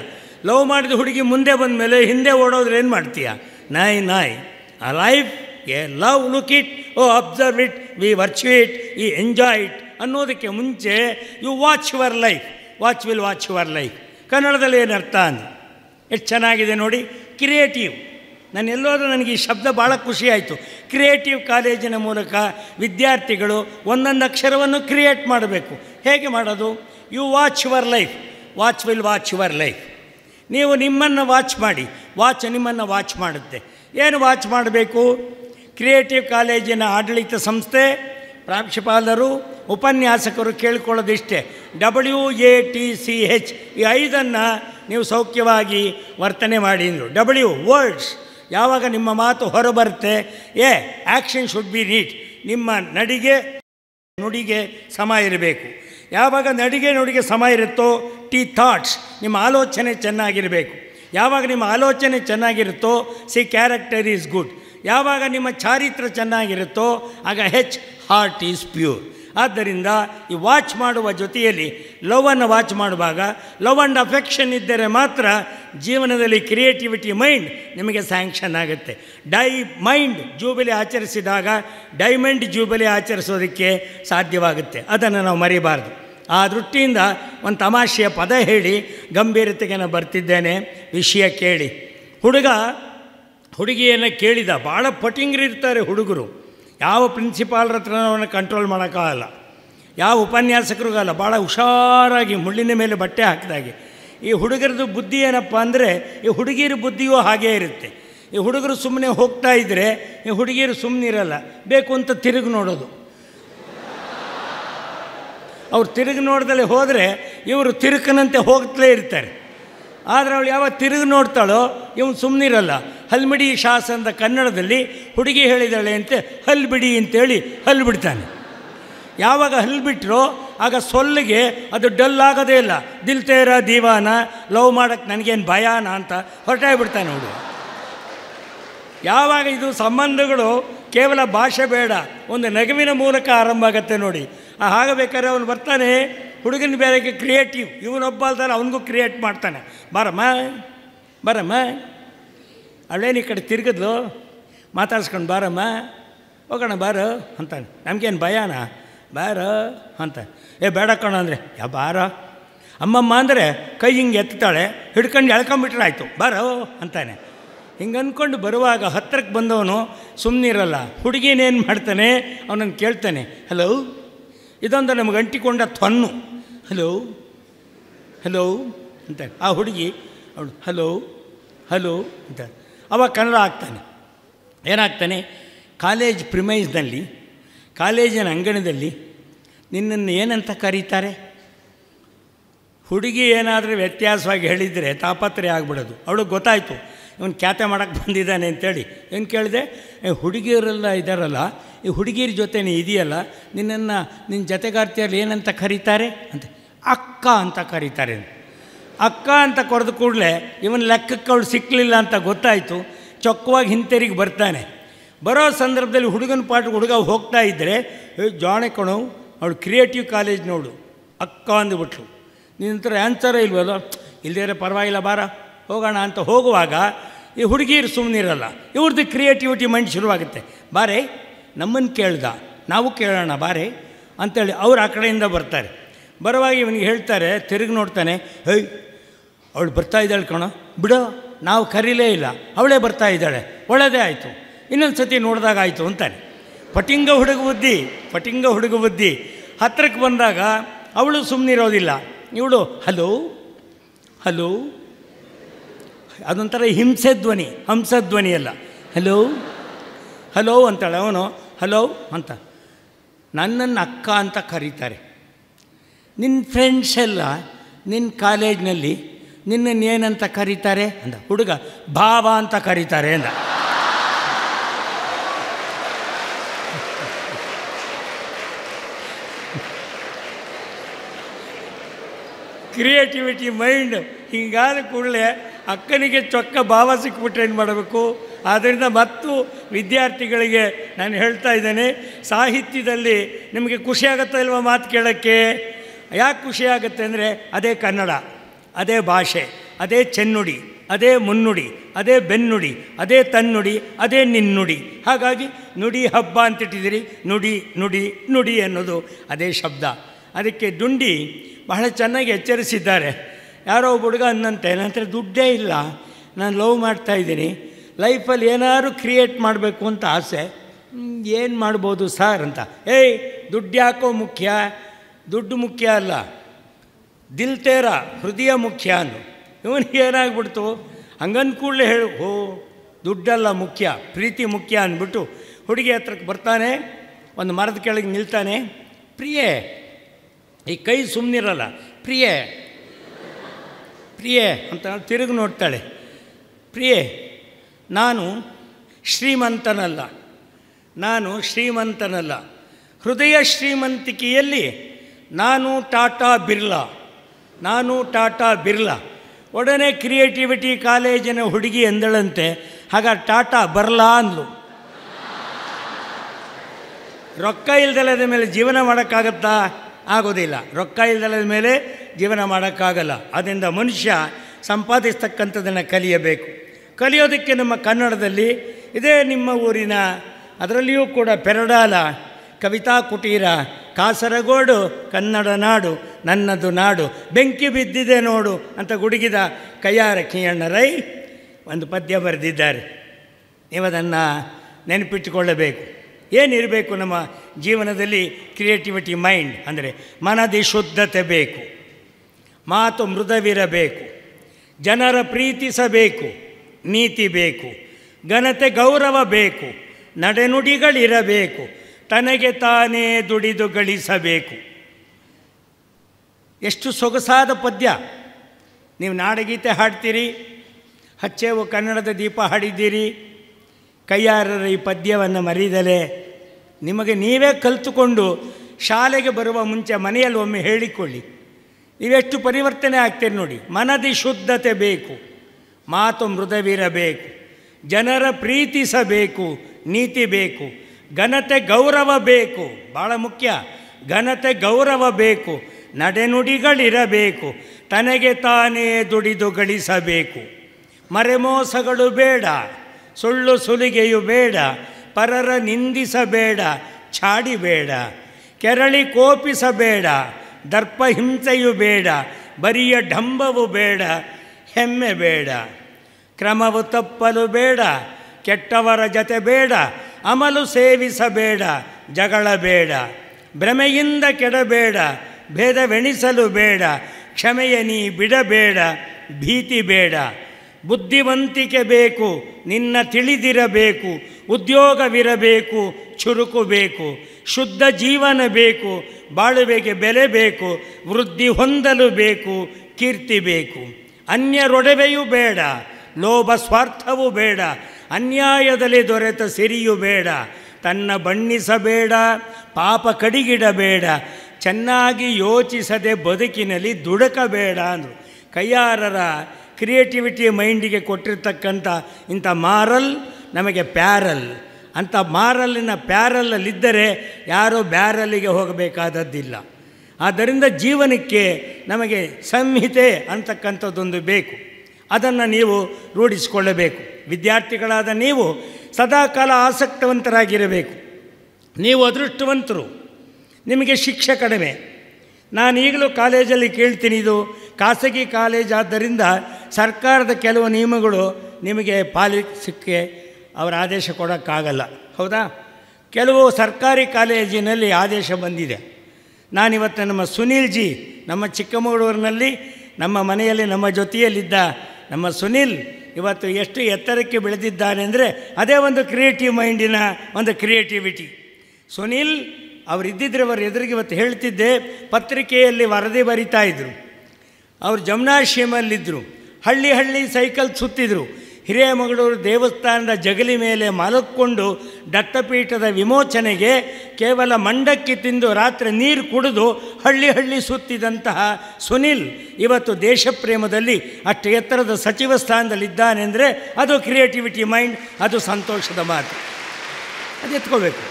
ಲವ್ ಮಾಡಿದ ಹುಡುಗಿ ಮುಂದೆ ಬಂದ ಮೇಲೆ ಹಿಂದೆ ಓಡೋದ್ರೆ ಏನು ಮಾಡ್ತೀಯ? ನಾಯ್ ನಾಯ್, ಆ life a love look it O observe it V worship it E enjoy it ಅನ್ನೋದಕ್ಕೆ ಮುಂಚೆ you watch your life watch will watch your life ಕನ್ನಡದಲ್ಲಿ ಏನು ಅರ್ಥ ಅಂದ? ಎಷ್ಟು ಚೆನ್ನಾಗಿದೆ ನೋಡಿ ಕ್ರಿಯೇಟಿವ್ ನಾನು ಎಲ್ಲೋದ್ರೂ ನನಗೆ ಈ ಶಬ್ದ ಭಾಳ ಖುಷಿ ಆಯಿತು. ಕ್ರಿಯೇಟಿವ್ ಕಾಲೇಜಿನ ಮೂಲಕ ವಿದ್ಯಾರ್ಥಿಗಳು ಒಂದೊಂದು ಅಕ್ಷರವನ್ನು ಕ್ರಿಯೇಟ್ ಮಾಡಬೇಕು. ಹೇಗೆ ಮಾಡೋದು? You watch your life watch will watch your life ನೀವು ನಿಮ್ಮನ್ನು ವಾಚ್ ಮಾಡಿ. ವಾಚ್ ನಿಮ್ಮನ್ನು ವಾಚ್ ಮಾಡುತ್ತೆ. ಏನು ವಾಚ್ ಮಾಡಬೇಕು? ಕ್ರಿಯೇಟಿವ್ ಕಾಲೇಜಿನ ಆಡಳಿತ ಸಂಸ್ಥೆ, ಪ್ರಾಂಶುಪಾಲರು, ಉಪನ್ಯಾಸಕರು ಕೇಳ್ಕೊಳ್ಳೋದಿಷ್ಟೇ. W A T C H ಈ ಐದನ್ನು ನೀವು ಸೌಖ್ಯವಾಗಿ ವರ್ತನೆ ಮಾಡಿ ಡಬ್ಲ್ಯೂ ವರ್ಡ್ಸ್ ಯಾವಾಗ ನಿಮ್ಮ ಮಾತು ಹೊರಬರುತ್ತೆ, ಏ ಆ್ಯಕ್ಷನ್ ಶುಡ್ ಬಿ ನೀಟ್ ನಿಮ್ಮ ನಡಿಗೆ, ನುಡಿಗೆ ಸಮ ಇರಬೇಕು. ಯಾವಾಗ ನಡಿಗೆ ನುಡಿಗೆ ಸಮ ಇರುತ್ತೋ ಟಿ ಥಾಟ್ಸ್ ನಿಮ್ಮ ಆಲೋಚನೆ ಚೆನ್ನಾಗಿರಬೇಕು. ಯಾವಾಗ ನಿಮ್ಮ ಆಲೋಚನೆ ಚೆನ್ನಾಗಿರುತ್ತೋ ಸಿ ಕ್ಯಾರೆಕ್ಟರ್ ಈಸ್ ಗುಡ್ ಯಾವಾಗ ನಿಮ್ಮ ಚಾರಿತ್ರ ಚೆನ್ನಾಗಿರುತ್ತೋ, ಆಗ ಹೆಚ್ ಹಾರ್ಟ್ ಈಸ್ ಪ್ಯೂರ್ ಆದ್ದರಿಂದ ಈ ವಾಚ್ ಮಾಡುವ ಜೊತೆಯಲ್ಲಿ ಲವನ್ನು ವಾಚ್ ಮಾಡುವಾಗ ಲವ್ ಆ್ಯಂಡ್ ಅಫೆಕ್ಷನ್ ಇದ್ದರೆ ಮಾತ್ರ ಜೀವನದಲ್ಲಿ ಕ್ರಿಯೇಟಿವಿಟಿ ಮೈಂಡ್ ನಿಮಗೆ ಸ್ಯಾಂಕ್ಷನ್ ಆಗುತ್ತೆ. ಡೈ ಮೈಂಡ್ ಜೂಬಿಲಿ ಆಚರಿಸಿದಾಗ ಡೈಮಂಡ್ ಜೂಬಿಲಿ ಆಚರಿಸೋದಕ್ಕೆ ಸಾಧ್ಯವಾಗುತ್ತೆ. ಅದನ್ನು ನಾವು ಮರಿಬಾರ್ದು. ಆ ದೃಷ್ಟಿಯಿಂದ ಒಂದು ತಮಾಷೆಯ ಪದ ಹೇಳಿ ಗಂಭೀರತೆಗೆ ನಾನು ಬರ್ತಿದ್ದೇನೆ. ವಿಷಯ ಕೇಳಿ. ಹುಡುಗ ಹುಡುಗಿಯನ್ನು ಕೇಳಿದ. ಭಾಳ ಪಟಿಂಗ್ರಿರ್ತಾರೆ ಹುಡುಗರು. ಯಾವ ಪ್ರಿನ್ಸಿಪಾಲ್ರ ಹತ್ರ ಅವನ್ನ ಕಂಟ್ರೋಲ್ ಮಾಡೋಕ್ಕಾಗಲ್ಲ. ಯಾವ ಉಪನ್ಯಾಸಕರಿಗಲ್ಲ. ಭಾಳ ಹುಷಾರಾಗಿ ಮುಳ್ಳಿನ ಮೇಲೆ ಬಟ್ಟೆ ಹಾಕಿದಾಗೆ. ಈ ಹುಡುಗರದು ಬುದ್ಧಿ ಏನಪ್ಪ ಅಂದರೆ, ಈ ಹುಡುಗಿಯರ ಬುದ್ಧಿಯೂ ಹಾಗೇ ಇರುತ್ತೆ. ಈ ಹುಡುಗರು ಸುಮ್ಮನೆ ಹೋಗ್ತಾ ಇದ್ದರೆ ಈ ಹುಡುಗಿಯರು ಸುಮ್ಮನಿರಲ್ಲ ಬೇಕು ಅಂತ ತಿರುಗಿ ನೋಡೋದು. ಅವ್ರು ತಿರುಗಿ ನೋಡ್ದಲೆ ಹೋದರೆ, ಇವರು ತಿರುಕನಂತೆ ಹೋಗ್ತಲೇ ಇರ್ತಾರೆ. ಆದರೆ ಅವಳು ಯಾವಾಗ ತಿರುಗಿ ನೋಡ್ತಾಳೋ, ಇವನು ಸುಮ್ಮನಿರಲ್ಲ ಹಲ್ಮಿಡಿ ಶಾಸ ಅಂತ ಕನ್ನಡದಲ್ಲಿ ಹುಡುಗಿ ಹೇಳಿದಾಳೆ ಅಂತೆ ಹಲ್ಬಿಡಿ ಅಂತೇಳಿ ಹಲ್ಬಿಡ್ತಾನೆ. ಯಾವಾಗ ಹಲ್ಬಿಟ್ರೋ, ಆಗ ಸೊಲ್ಲಿಗೆ ಅದು ಡಲ್ ಆಗೋದೇ ಇಲ್ಲ. ದಿಲ್ ತೇರ ದೀವಾನ, ಲವ್ ಮಾಡೋಕ್ಕೆ ನನಗೇನು ಭಯಾನ ಅಂತ ಹೊರಟಾಗ್ಬಿಡ್ತಾನೆ ಹುಡುಗ ಯಾವಾಗ ಇದು ಸಂಬಂಧಗಳು ಕೇವಲ ಭಾಷೆ ಬೇಡ, ಒಂದು ನಗುವಿನ ಮೂಲಕ ಆರಂಭ ಆಗುತ್ತೆ ನೋಡಿ. ಆ ಆಗಬೇಕಾದ್ರೆ ಅವನು ಬರ್ತಾನೆ ಹುಡುಗನ ಬೇರೆಗೆ ಕ್ರಿಯೇಟಿವ್ ಇವನೊಬ್ಬ ಅಲ್ದಾರ ಅವನಿಗೂ ಕ್ರಿಯೇಟ್ ಮಾಡ್ತಾನೆ. ಬರಮ್ಮ ಬರಮ್ಮ. ಅವಳೇನು ಈ ಕಡೆ ತಿರುಗಿದ್ಲು? ಮಾತಾಡ್ಸ್ಕೊಂಡು ಬಾರಮ್ಮ. ಹೋಗೋಣ, ಬಾರೋ, ಅಂತಾನೆ. ನಮಗೇನು ಭಯಾನ? ಬಾರ ಅಂತ ಏ, ಬೇಡ ಕಣ ಅಂದರೆ. ಯಾ, ಬಾರ. ಅಮ್ಮಮ್ಮ ಅಂದರೆ ಕೈ ಹಿಂಗೆ ಎತ್ತಾಳೆ ಹಿಡ್ಕೊಂಡು ಎಳ್ಕೊಂಬಿಟ್ರೆ ಆಯಿತು. ಬಾರೋ, ಅಂತಾನೆ. ಹಿಂಗೆ ಅಂದ್ಕೊಂಡು ಬರುವಾಗ ಹತ್ತಿರಕ್ಕೆ ಬಂದವನು ಸುಮ್ಮನಿರಲ್ಲ ಹುಡುಗಿನೇನು ಮಾಡ್ತಾನೆ? ಅವನನ್ನು ಕೇಳ್ತಾನೆ. ಹಲೋ ಇದೊಂದು ನಮಗೆ ಅಂಟಿಕೊಂಡ ತೊನ್ನು ಹಲೋ? ಹಲೋ? ಅಂತ ಆ ಹುಡುಗಿ ಅವಳು, ಹಲೋ? ಹಲೋ? ಅಂತ ಅವಾಗ ಕನ್ನಡ ಆಗ್ತಾನೆ. ಏನಾಗ್ತಾನೆ? ಕಾಲೇಜ್ ಪ್ರಿಮೈಸ್ನಲ್ಲಿ, ಕಾಲೇಜಿನ ಅಂಗಣದಲ್ಲಿ ನಿನ್ನನ್ನು ಏನಂತ ಕರೀತಾರೆ? ಹುಡುಗಿ ಏನಾದರೂ ವ್ಯತ್ಯಾಸವಾಗಿ ಹೇಳಿದರೆ ತಾಪತ್ರೆ ಆಗ್ಬಿಡೋದು. ಅವಳಿಗೆ ಗೊತ್ತಾಯಿತು. ಇವನು ಖ್ಯಾತೆ ಮಾಡೋಕ್ಕೆ ಬಂದಿದ್ದಾನೆ ಅಂತೇಳಿ. ಏನು ಕೇಳಿದೆ? ಹುಡುಗಿಯರೆಲ್ಲ ಇದ್ದಾರಲ್ಲ ಈ ಹುಡುಗಿಯರ ಜೊತೆ ನೀ ಇದೆಯಲ್ಲ, ನಿನ್ನನ್ನು ನಿನ್ನ ಜೊತೆಗಾರ್ತಿಯಲ್ಲಿ ಏನಂತ ಕರೀತಾರೆ? ಅಂತ, ಅಕ್ಕ ಅಂತ ಕರೀತಾರೆ. ಅಕ್ಕ ಅಂತ ಕೊರೆದು ಕೂಡಲೇ ಇವನು ಲೆಕ್ಕಕ್ಕೆ ಅವಳು ಸಿಕ್ಕಲಿಲ್ಲ ಅಂತ ಗೊತ್ತಾಯಿತು. ಚೊಕ್ಕವಾಗಿ ಹಿಂತೆರಿಗೆ ಬರ್ತಾನೆ. ಬರೋ ಸಂದರ್ಭದಲ್ಲಿ ಹುಡುಗನ ಪಾಠ ಹುಡುಗ ಹೋಗ್ತಾ ಇದ್ದರೆ ಜಾಣೆ ಕಣು, ಅವಳು ಕ್ರಿಯೇಟಿವ್ ಕಾಲೇಜ್ ನೋಡು, ಅಕ್ಕ ಅಂದುಬಿಟ್ಲು. ನಿನ್ನ ಹತ್ರ ಆನ್ಸರೇ ಇಲ್ವಲ್ಲ ಇಲ್ಲದೇ ಪರವಾಗಿಲ್ಲ, ಬಾರ. ಹೋಗೋಣ ಅಂತ ಹೋಗುವಾಗ ಈ ಹುಡುಗಿಯರು ಸುಮ್ಮನಿರಲ್ಲ ಇವ್ರದ್ದು ಕ್ರಿಯೇಟಿವಿಟಿ ಮೈಂಡ್ ಶುರುವಾಗುತ್ತೆ. ಬಾರೆ ನಮ್ಮನ್ನು ಕೇಳ್ದ. ನಾವು ಕೇಳೋಣ ಬಾರೆ ಅಂತೇಳಿ ಅವ್ರು ಆ ಕಡೆಯಿಂದ ಬರ್ತಾರೆ. ಬರುವಾಗ ಇವನಿಗೆ ಹೇಳ್ತಾರೆ, ತಿರುಗಿ ನೋಡ್ತಾನೆ ಹೇಯ್ ಅವಳು ಬರ್ತಾ ಇದ್ದಾಳೆ ಕಣೋ. ಬಿಡೋ, ನಾವು ಕರೀಲೇ ಇಲ್ಲ. ಅವಳೇ ಬರ್ತಾ ಇದ್ದಾಳೆ. ಒಳ್ಳೆಯದೇ ಆಯಿತು. ಇನ್ನೊಂದು ಸತಿ ನೋಡಿದಾಗ ಆಯಿತು ಅಂತಾನೆ. ಪಟಿಂಗ ಹುಡುಗ ಬುದ್ಧಿ, ಪಟಿಂಗ ಹುಡುಗ ಬುದ್ಧಿ. ಹತ್ತಿರಕ್ಕೆ ಬಂದಾಗ ಅವಳು ಸುಮ್ಮನಿರೋದಿಲ್ಲ ಇವಳು, ಹಲೋ ಹಲೋ ಅದೊಂಥರ ಹಿಂಸೆ ಧ್ವನಿ, ಹಂಸ ಧ್ವನಿ ಅಲ್ಲ. ಹಲೋ ಹಲೋ ಅಂತಾಳೆ ಅವನು. ಹಲೋ ಅಂತ. ನನ್ನನ್ನು ಅಕ್ಕ ಅಂತ ಕರೀತಾರೆ. ನಿನ್ನ ಫ್ರೆಂಡ್ಸ್ ಎಲ್ಲ ನಿನ್ನ ಕಾಲೇಜ್ನಲ್ಲಿ ನಿನ್ನನ್ನು ಏನಂತ ಕರೀತಾರೆ? ಅಂದ. ಹುಡುಗ, ಭಾವ ಅಂತ ಕರೀತಾರೆ, ಅಂದ. ಕ್ರಿಯೇಟಿವಿಟಿ ಮೈಂಡ್ ಹಿಂಗಾದ ಕೂಡಲೇ ಅಕ್ಕನಿಗೆ ಚೊಕ್ಕ ಭಾವ ಸಿಕ್ಬಿಟ್ರೆ ಏನು ಮಾಡಬೇಕು? ಆದ್ದರಿಂದ ಮತ್ತು ವಿದ್ಯಾರ್ಥಿಗಳಿಗೆ ನಾನು ಹೇಳ್ತಾ ಇದ್ದೇನೆ, ಸಾಹಿತ್ಯದಲ್ಲಿ ನಿಮಗೆ ಖುಷಿ ಆಗುತ್ತಾ ಇಲ್ವಾ ಮಾತು ಕೇಳೋಕ್ಕೆ? ಯಾಕೆ ಖುಷಿ ಆಗುತ್ತೆ ಅಂದರೆ ಅದೇ ಕನ್ನಡ, ಅದೇ ಭಾಷೆ, ಅದೇ ಚೆನ್ನುಡಿ, ಅದೇ ಮುನ್ನುಡಿ, ಅದೇ ಬೆನ್ನುಡಿ, ಅದೇ ತನ್ನುಡಿ, ಅದೇ ನಿನ್ನುಡಿ. ಹಾಗಾಗಿ ನುಡಿ ಹಬ್ಬ ಅಂತಿಟ್ಟಿದ್ದೀರಿ, ನುಡಿ ನುಡಿ ನುಡಿ ಅನ್ನೋದು ಅದೇ ಶಬ್ದ. ಅದಕ್ಕೆ ದುಂಡಿ ಬಹಳ ಚೆನ್ನಾಗಿ ಎಚ್ಚರಿಸಿದ್ದಾರೆ. ಯಾರೋ ಹುಡುಗ ಅನ್ನಂತೆ ನನ್ನ ಹತ್ರ ದುಡ್ಡೇ ಇಲ್ಲ. ನಾನು ಲವ್ ಮಾಡ್ತಾ ಇದ್ದೀನಿ. ಲೈಫಲ್ಲಿ ಏನಾದ್ರು ಕ್ರಿಯೇಟ್ ಮಾಡಬೇಕು ಅಂತ ಆಸೆ. ಏನು ಮಾಡ್ಬೋದು ಸರ್ ಅಂತ. ಏಯ್, ದುಡ್ಡು ಯಾಕೋ ಮುಖ್ಯ? ದುಡ್ಡು ಮುಖ್ಯ ಅಲ್ಲ. ದಿಲ್ ತೇರ, ಹೃದಯ ಮುಖ್ಯ ಅನ್ನು. ಇವನಿಗೆ ಏನಾಗ್ಬಿಡ್ತು? ಹಂಗನ್ ಕೂಡಲೇ ಹೇಳು ಓ ದುಡ್ಡಲ್ಲ ಮುಖ್ಯ, ಪ್ರೀತಿ ಮುಖ್ಯ ಅಂದ್ಬಿಟ್ಟು ಹುಡುಗಿ ಹತ್ರಕ್ಕೆ ಬರ್ತಾನೆ. ಒಂದು ಮರದ ಕೆಳಗೆ ನಿಲ್ತಾನೆ. ಪ್ರಿಯೇ. ಈ ಕೈ ಸುಮ್ಮನಿರಲ್ಲ ಪ್ರಿಯೆ ಪ್ರಿಯೆ ಅಂತ ತಿರುಗಿ ನೋಡ್ತಾಳೆ. ಪ್ರಿಯೆ, ನಾನು ಶ್ರೀಮಂತನಲ್ಲ. ನಾನು ಶ್ರೀಮಂತನಲ್ಲ. ಹೃದಯ ಶ್ರೀಮಂತಿಕೆಯಲ್ಲಿ ನಾನು ಟಾಟಾ ಬಿರ್ಲಾ. ನಾನು ಟಾಟಾ ಬಿರ್ಲಾ. ಒಡನೆ ಕ್ರಿಯೇಟಿವಿಟಿ ಕಾಲೇಜಿನ ಹುಡುಗಿ ಎಂದಳಂತೆ, ಆಗ ಟಾಟಾ ಬರಲಾ ಅಂದ್ಲು. ರೊಕ್ಕ ಇಲ್ದಲ್ಲದ ಮೇಲೆ ಜೀವನ ಮಾಡೋಕ್ಕಾಗತ್ತಾ? ಆಗೋದಿಲ್ಲ. ರೊಕ್ಕ ಇಲ್ದಲದ ಮೇಲೆ ಜೀವನ ಮಾಡೋಕ್ಕಾಗಲ್ಲ. ಅದರಿಂದ ಮನುಷ್ಯ ಸಂಪಾದಿಸ್ತಕ್ಕಂಥದ್ದನ್ನು ಕಲಿಯಬೇಕು. ಕಲಿಯೋದಕ್ಕೆ ನಮ್ಮ ಕನ್ನಡದಲ್ಲಿ ಇದೇ ನಿಮ್ಮ ಊರಿನ, ಅದರಲ್ಲಿಯೂ ಕೂಡ ಪೆರಡಾಲ, ಕವಿತಾ ಕುಟೀರ, ಕಾಸರಗೋಡು, ಕನ್ನಡ ನಾಡು, ನನ್ನದು ನಾಡು, ಬೆಂಕಿ ಬಿದ್ದಿದೆ ನೋಡು ಅಂತ ಗುಡುಗಿದ ಕೈಯಾರ ಕಿಯಣ್ಣ ರೈ ಒಂದು ಪದ್ಯ ಬರೆದಿದ್ದಾರೆ. ನೀವದನ್ನು ನೆನಪಿಟ್ಟುಕೊಳ್ಳಬೇಕು. ಏನಿರಬೇಕು ನಮ್ಮ ಜೀವನದಲ್ಲಿ ಕ್ರಿಯೇಟಿವಿಟಿ ಮೈಂಡ್ ಅಂದರೆ ಮನದಿ ಶುದ್ಧತೆ ಬೇಕು, ಮಾತು ಮೃದವಿರಬೇಕು, ಜನರ ಪ್ರೀತಿಸಬೇಕು, ನೀತಿ ಬೇಕು, ಘನತೆ ಗೌರವ ಬೇಕು, ನಡೆನುಡಿಗಳಿರಬೇಕು, ತನಗೆ ತಾನೇ ದುಡಿದು ಗಳಿಸಬೇಕು. ಎಷ್ಟು ಸೊಗಸಾದ ಪದ್ಯ. ನೀವು ನಾಡಗೀತೆ ಹಾಡ್ತೀರಿ, ಹಚ್ಚೇವು ಕನ್ನಡದ ದೀಪ ಹಾಡಿದ್ದೀರಿ ಕೈಯಾರರ ಈ ಪದ್ಯವನ್ನು ಮರೀದಲೆ ನಿಮಗೆ ನೀವೇ ಕಲಿತುಕೊಂಡು ಶಾಲೆಗೆ ಬರುವ ಮುಂಚೆ ಮನೆಯಲ್ಲಿ ಒಮ್ಮೆ ಹೇಳಿಕೊಳ್ಳಿ. ನೀವೆಷ್ಟು ಪರಿವರ್ತನೆ ಆಗ್ತೀರಿ ನೋಡಿ. ಮನದಿ ಶುದ್ಧತೆ ಬೇಕು. ಮಾತು ಮೃದವಿರಬೇಕು. ಜನರ ಪ್ರೀತಿಸಬೇಕು. ನೀತಿ ಬೇಕು. ಘನತೆ ಗೌರವ ಬೇಕು. ಭಾಳ ಮುಖ್ಯ. ಘನತೆ ಗೌರವ ಬೇಕು. ನಡೆನುಡಿಗಳಿರಬೇಕು. ತನಗೆ ತಾನೇ ದುಡಿದು ಗಳಿಸಬೇಕು. ಮರೆಮೋಸಗಳು ಬೇಡ. ಸುಳ್ಳು ಸುಲಿಗೆಯು ಬೇಡ, ಪರರ ನಿಂದಿಸಬೇಡ ಚಾಡಿಬೇಡ ಕೆರಳಿ ಕೋಪಿಸಬೇಡ, ದರ್ಪ ಹಿಂಸೆಯು ಬೇಡ, ಬರಿಯ ಢಂಬವು ಬೇಡ, ಹೆಮ್ಮೆ ಬೇಡ. ಕ್ರಮವು ತಪ್ಪಲು ಬೇಡ, ಕೆಟ್ಟವರ ಜತೆ ಬೇಡ, ಅಮಲು ಸೇವಿಸಬೇಡ, ಜಗಳ ಬೇಡ, ಭ್ರಮೆಯಿಂದ ಕೆಡಬೇಡ, ಭೇದವೆಣಿಸಲು ಬೇಡ, ಕ್ಷಮೆಯ ನೀ ಬಿಡಬೇಡ, ಭೀತಿ ಬೇಡ. ಬುದ್ಧಿವಂತಿಕೆ ಬೇಕು, ನಿನ್ನ ತಿಳಿದಿರಬೇಕು, ಉದ್ಯೋಗವಿರಬೇಕು ಚುರುಕು ಬೇಕು ಶುದ್ಧ ಜೀವನ ಬೇಕು, ಬಾಳುವೆಗೆ ಬೆಲೆ ಬೇಕು, ವೃದ್ಧಿ ಹೊಂದಲು ಬೇಕು, ಕೀರ್ತಿ ಬೇಕು. ಅನ್ಯರೊಡವೆಯೂ ಬೇಡ, ಲೋಭ ಸ್ವಾರ್ಥವೂ ಬೇಡ, ಅನ್ಯಾಯದಲ್ಲಿ ದೊರೆತ ಸಿರಿಯು ಬೇಡ, ತನ್ನ ಬಣ್ಣಿಸಬೇಡ, ಪಾಪ ಕಡಿಗಿಡಬೇಡ, ಚೆನ್ನಾಗಿ ಯೋಚಿಸದೆ ಬದುಕಿನಲ್ಲಿ ದುಡುಕಬೇಡ ಅಂದರು. ಕೈಯಾರರ ಕ್ರಿಯೇಟಿವಿಟಿ ಮೈಂಡಿಗೆ ಕೊಟ್ಟಿರ್ತಕ್ಕಂಥ ಇಂಥ ಮಾರಲ್ ನಮಗೆ ಪ್ಯಾರಲ್. ಅಂಥ ಮಾರಲ್ಲಿನ ಪ್ಯಾರಲಲ್ಲಿದ್ದರೆ ಯಾರೂ ಬ್ಯಾರಲ್ಲಿಗೆ ಹೋಗಬೇಕಾದದ್ದಿಲ್ಲ. ಆದ್ದರಿಂದ ಜೀವನಕ್ಕೆ ನಮಗೆ ಸಂಹಿತೆ ಅಂತಕ್ಕಂಥದ್ದೊಂದು ಬೇಕು. ಅದನ್ನು ನೀವು ರೂಢಿಸಿಕೊಳ್ಳಬೇಕು. ವಿದ್ಯಾರ್ಥಿಗಳಾದ ನೀವು ಸದಾಕಾಲ ಆಸಕ್ತವಂತರಾಗಿರಬೇಕು. ನೀವು ಅದೃಷ್ಟವಂತರು. ನಿಮಗೆ ಶಿಕ್ಷೆ ಕಡಿಮೆ. ನಾನು ಈಗಲೂ ಕಾಲೇಜಲ್ಲಿ ಕೇಳ್ತೀನಿ ಇದು. ಖಾಸಗಿ ಕಾಲೇಜ್ ಆದ್ದರಿಂದ ಸರ್ಕಾರದ ಕೆಲವು ನಿಯಮಗಳು ನಿಮಗೆ ಪಾಲಿಸಕ್ಕೆ ಅವರ ಆದೇಶ ಕೊಡೋಕ್ಕಾಗಲ್ಲ. ಹೌದಾ? ಕೆಲವು ಸರ್ಕಾರಿ ಕಾಲೇಜಿನಲ್ಲಿ ಆದೇಶ ಬಂದಿದೆ. ನಾನಿವತ್ತು ನಮ್ಮ ಸುನೀಲ್ ಜಿ ನಮ್ಮ ಚಿಕ್ಕಮಗಳೂರಿನಲ್ಲಿ, ನಮ್ಮ ಮನೆಯಲ್ಲಿ, ನಮ್ಮ ಜೊತೆಯಲ್ಲಿದ್ದ ನಮ್ಮ ಸುನೀಲ್ ಇವತ್ತು ಎಷ್ಟು ಎತ್ತರಕ್ಕೆ ಬೆಳೆದಿದ್ದಾನೆ ಅಂದರೆ ಅದೇ ಒಂದು ಕ್ರಿಯೇಟಿವ್ ಮೈಂಡಿನ ಒಂದು ಕ್ರಿಯೇಟಿವಿಟಿ ಸುನೀಲ್ ಅವರಿದ್ದಿದ್ರೆ ಅವರು ಎದುರಿಗೆ ಇವತ್ತು ಹೇಳ್ತಿದ್ದೆ, ಪತ್ರಿಕೆಯಲ್ಲಿ ವರದಿ ಬರಿತಾ ಇದ್ದರು ಅವರು ಜಮ್ನಾಶಿಯಮಲ್ಲಿದ್ದರು ಹಳ್ಳಿ ಹಳ್ಳಿ ಸೈಕಲ್ ಸುತ್ತಿದ್ರು. ಹಿರೇಮಗಳೂರು ದೇವಸ್ಥಾನದ ಜಗಲಿ ಮೇಲೆ ಮಲಕ್ಕೊಂಡು ದತ್ತಪೀಠದ ವಿಮೋಚನೆಗೆ ಕೇವಲ ಮಂಡಕ್ಕಿ ತಿಂದು ರಾತ್ರಿ ನೀರು ಕುಡಿದು ಹಳ್ಳಿ ಹಳ್ಳಿ ಸುತ್ತಿದಂತಹ ಸುನಿಲ್ ಇವತ್ತು ದೇಶಪ್ರೇಮದಲ್ಲಿ ಅಷ್ಟು ಎತ್ತರದ ಸಚಿವ ಸ್ಥಾನದಲ್ಲಿದ್ದಾನೆ ಅಂದರೆ ಅದು ಕ್ರಿಯೇಟಿವಿಟಿ ಮೈಂಡ್ ಅದು ಸಂತೋಷದ ಮಾತು. ಅದು ಎತ್ಕೋಬೇಕು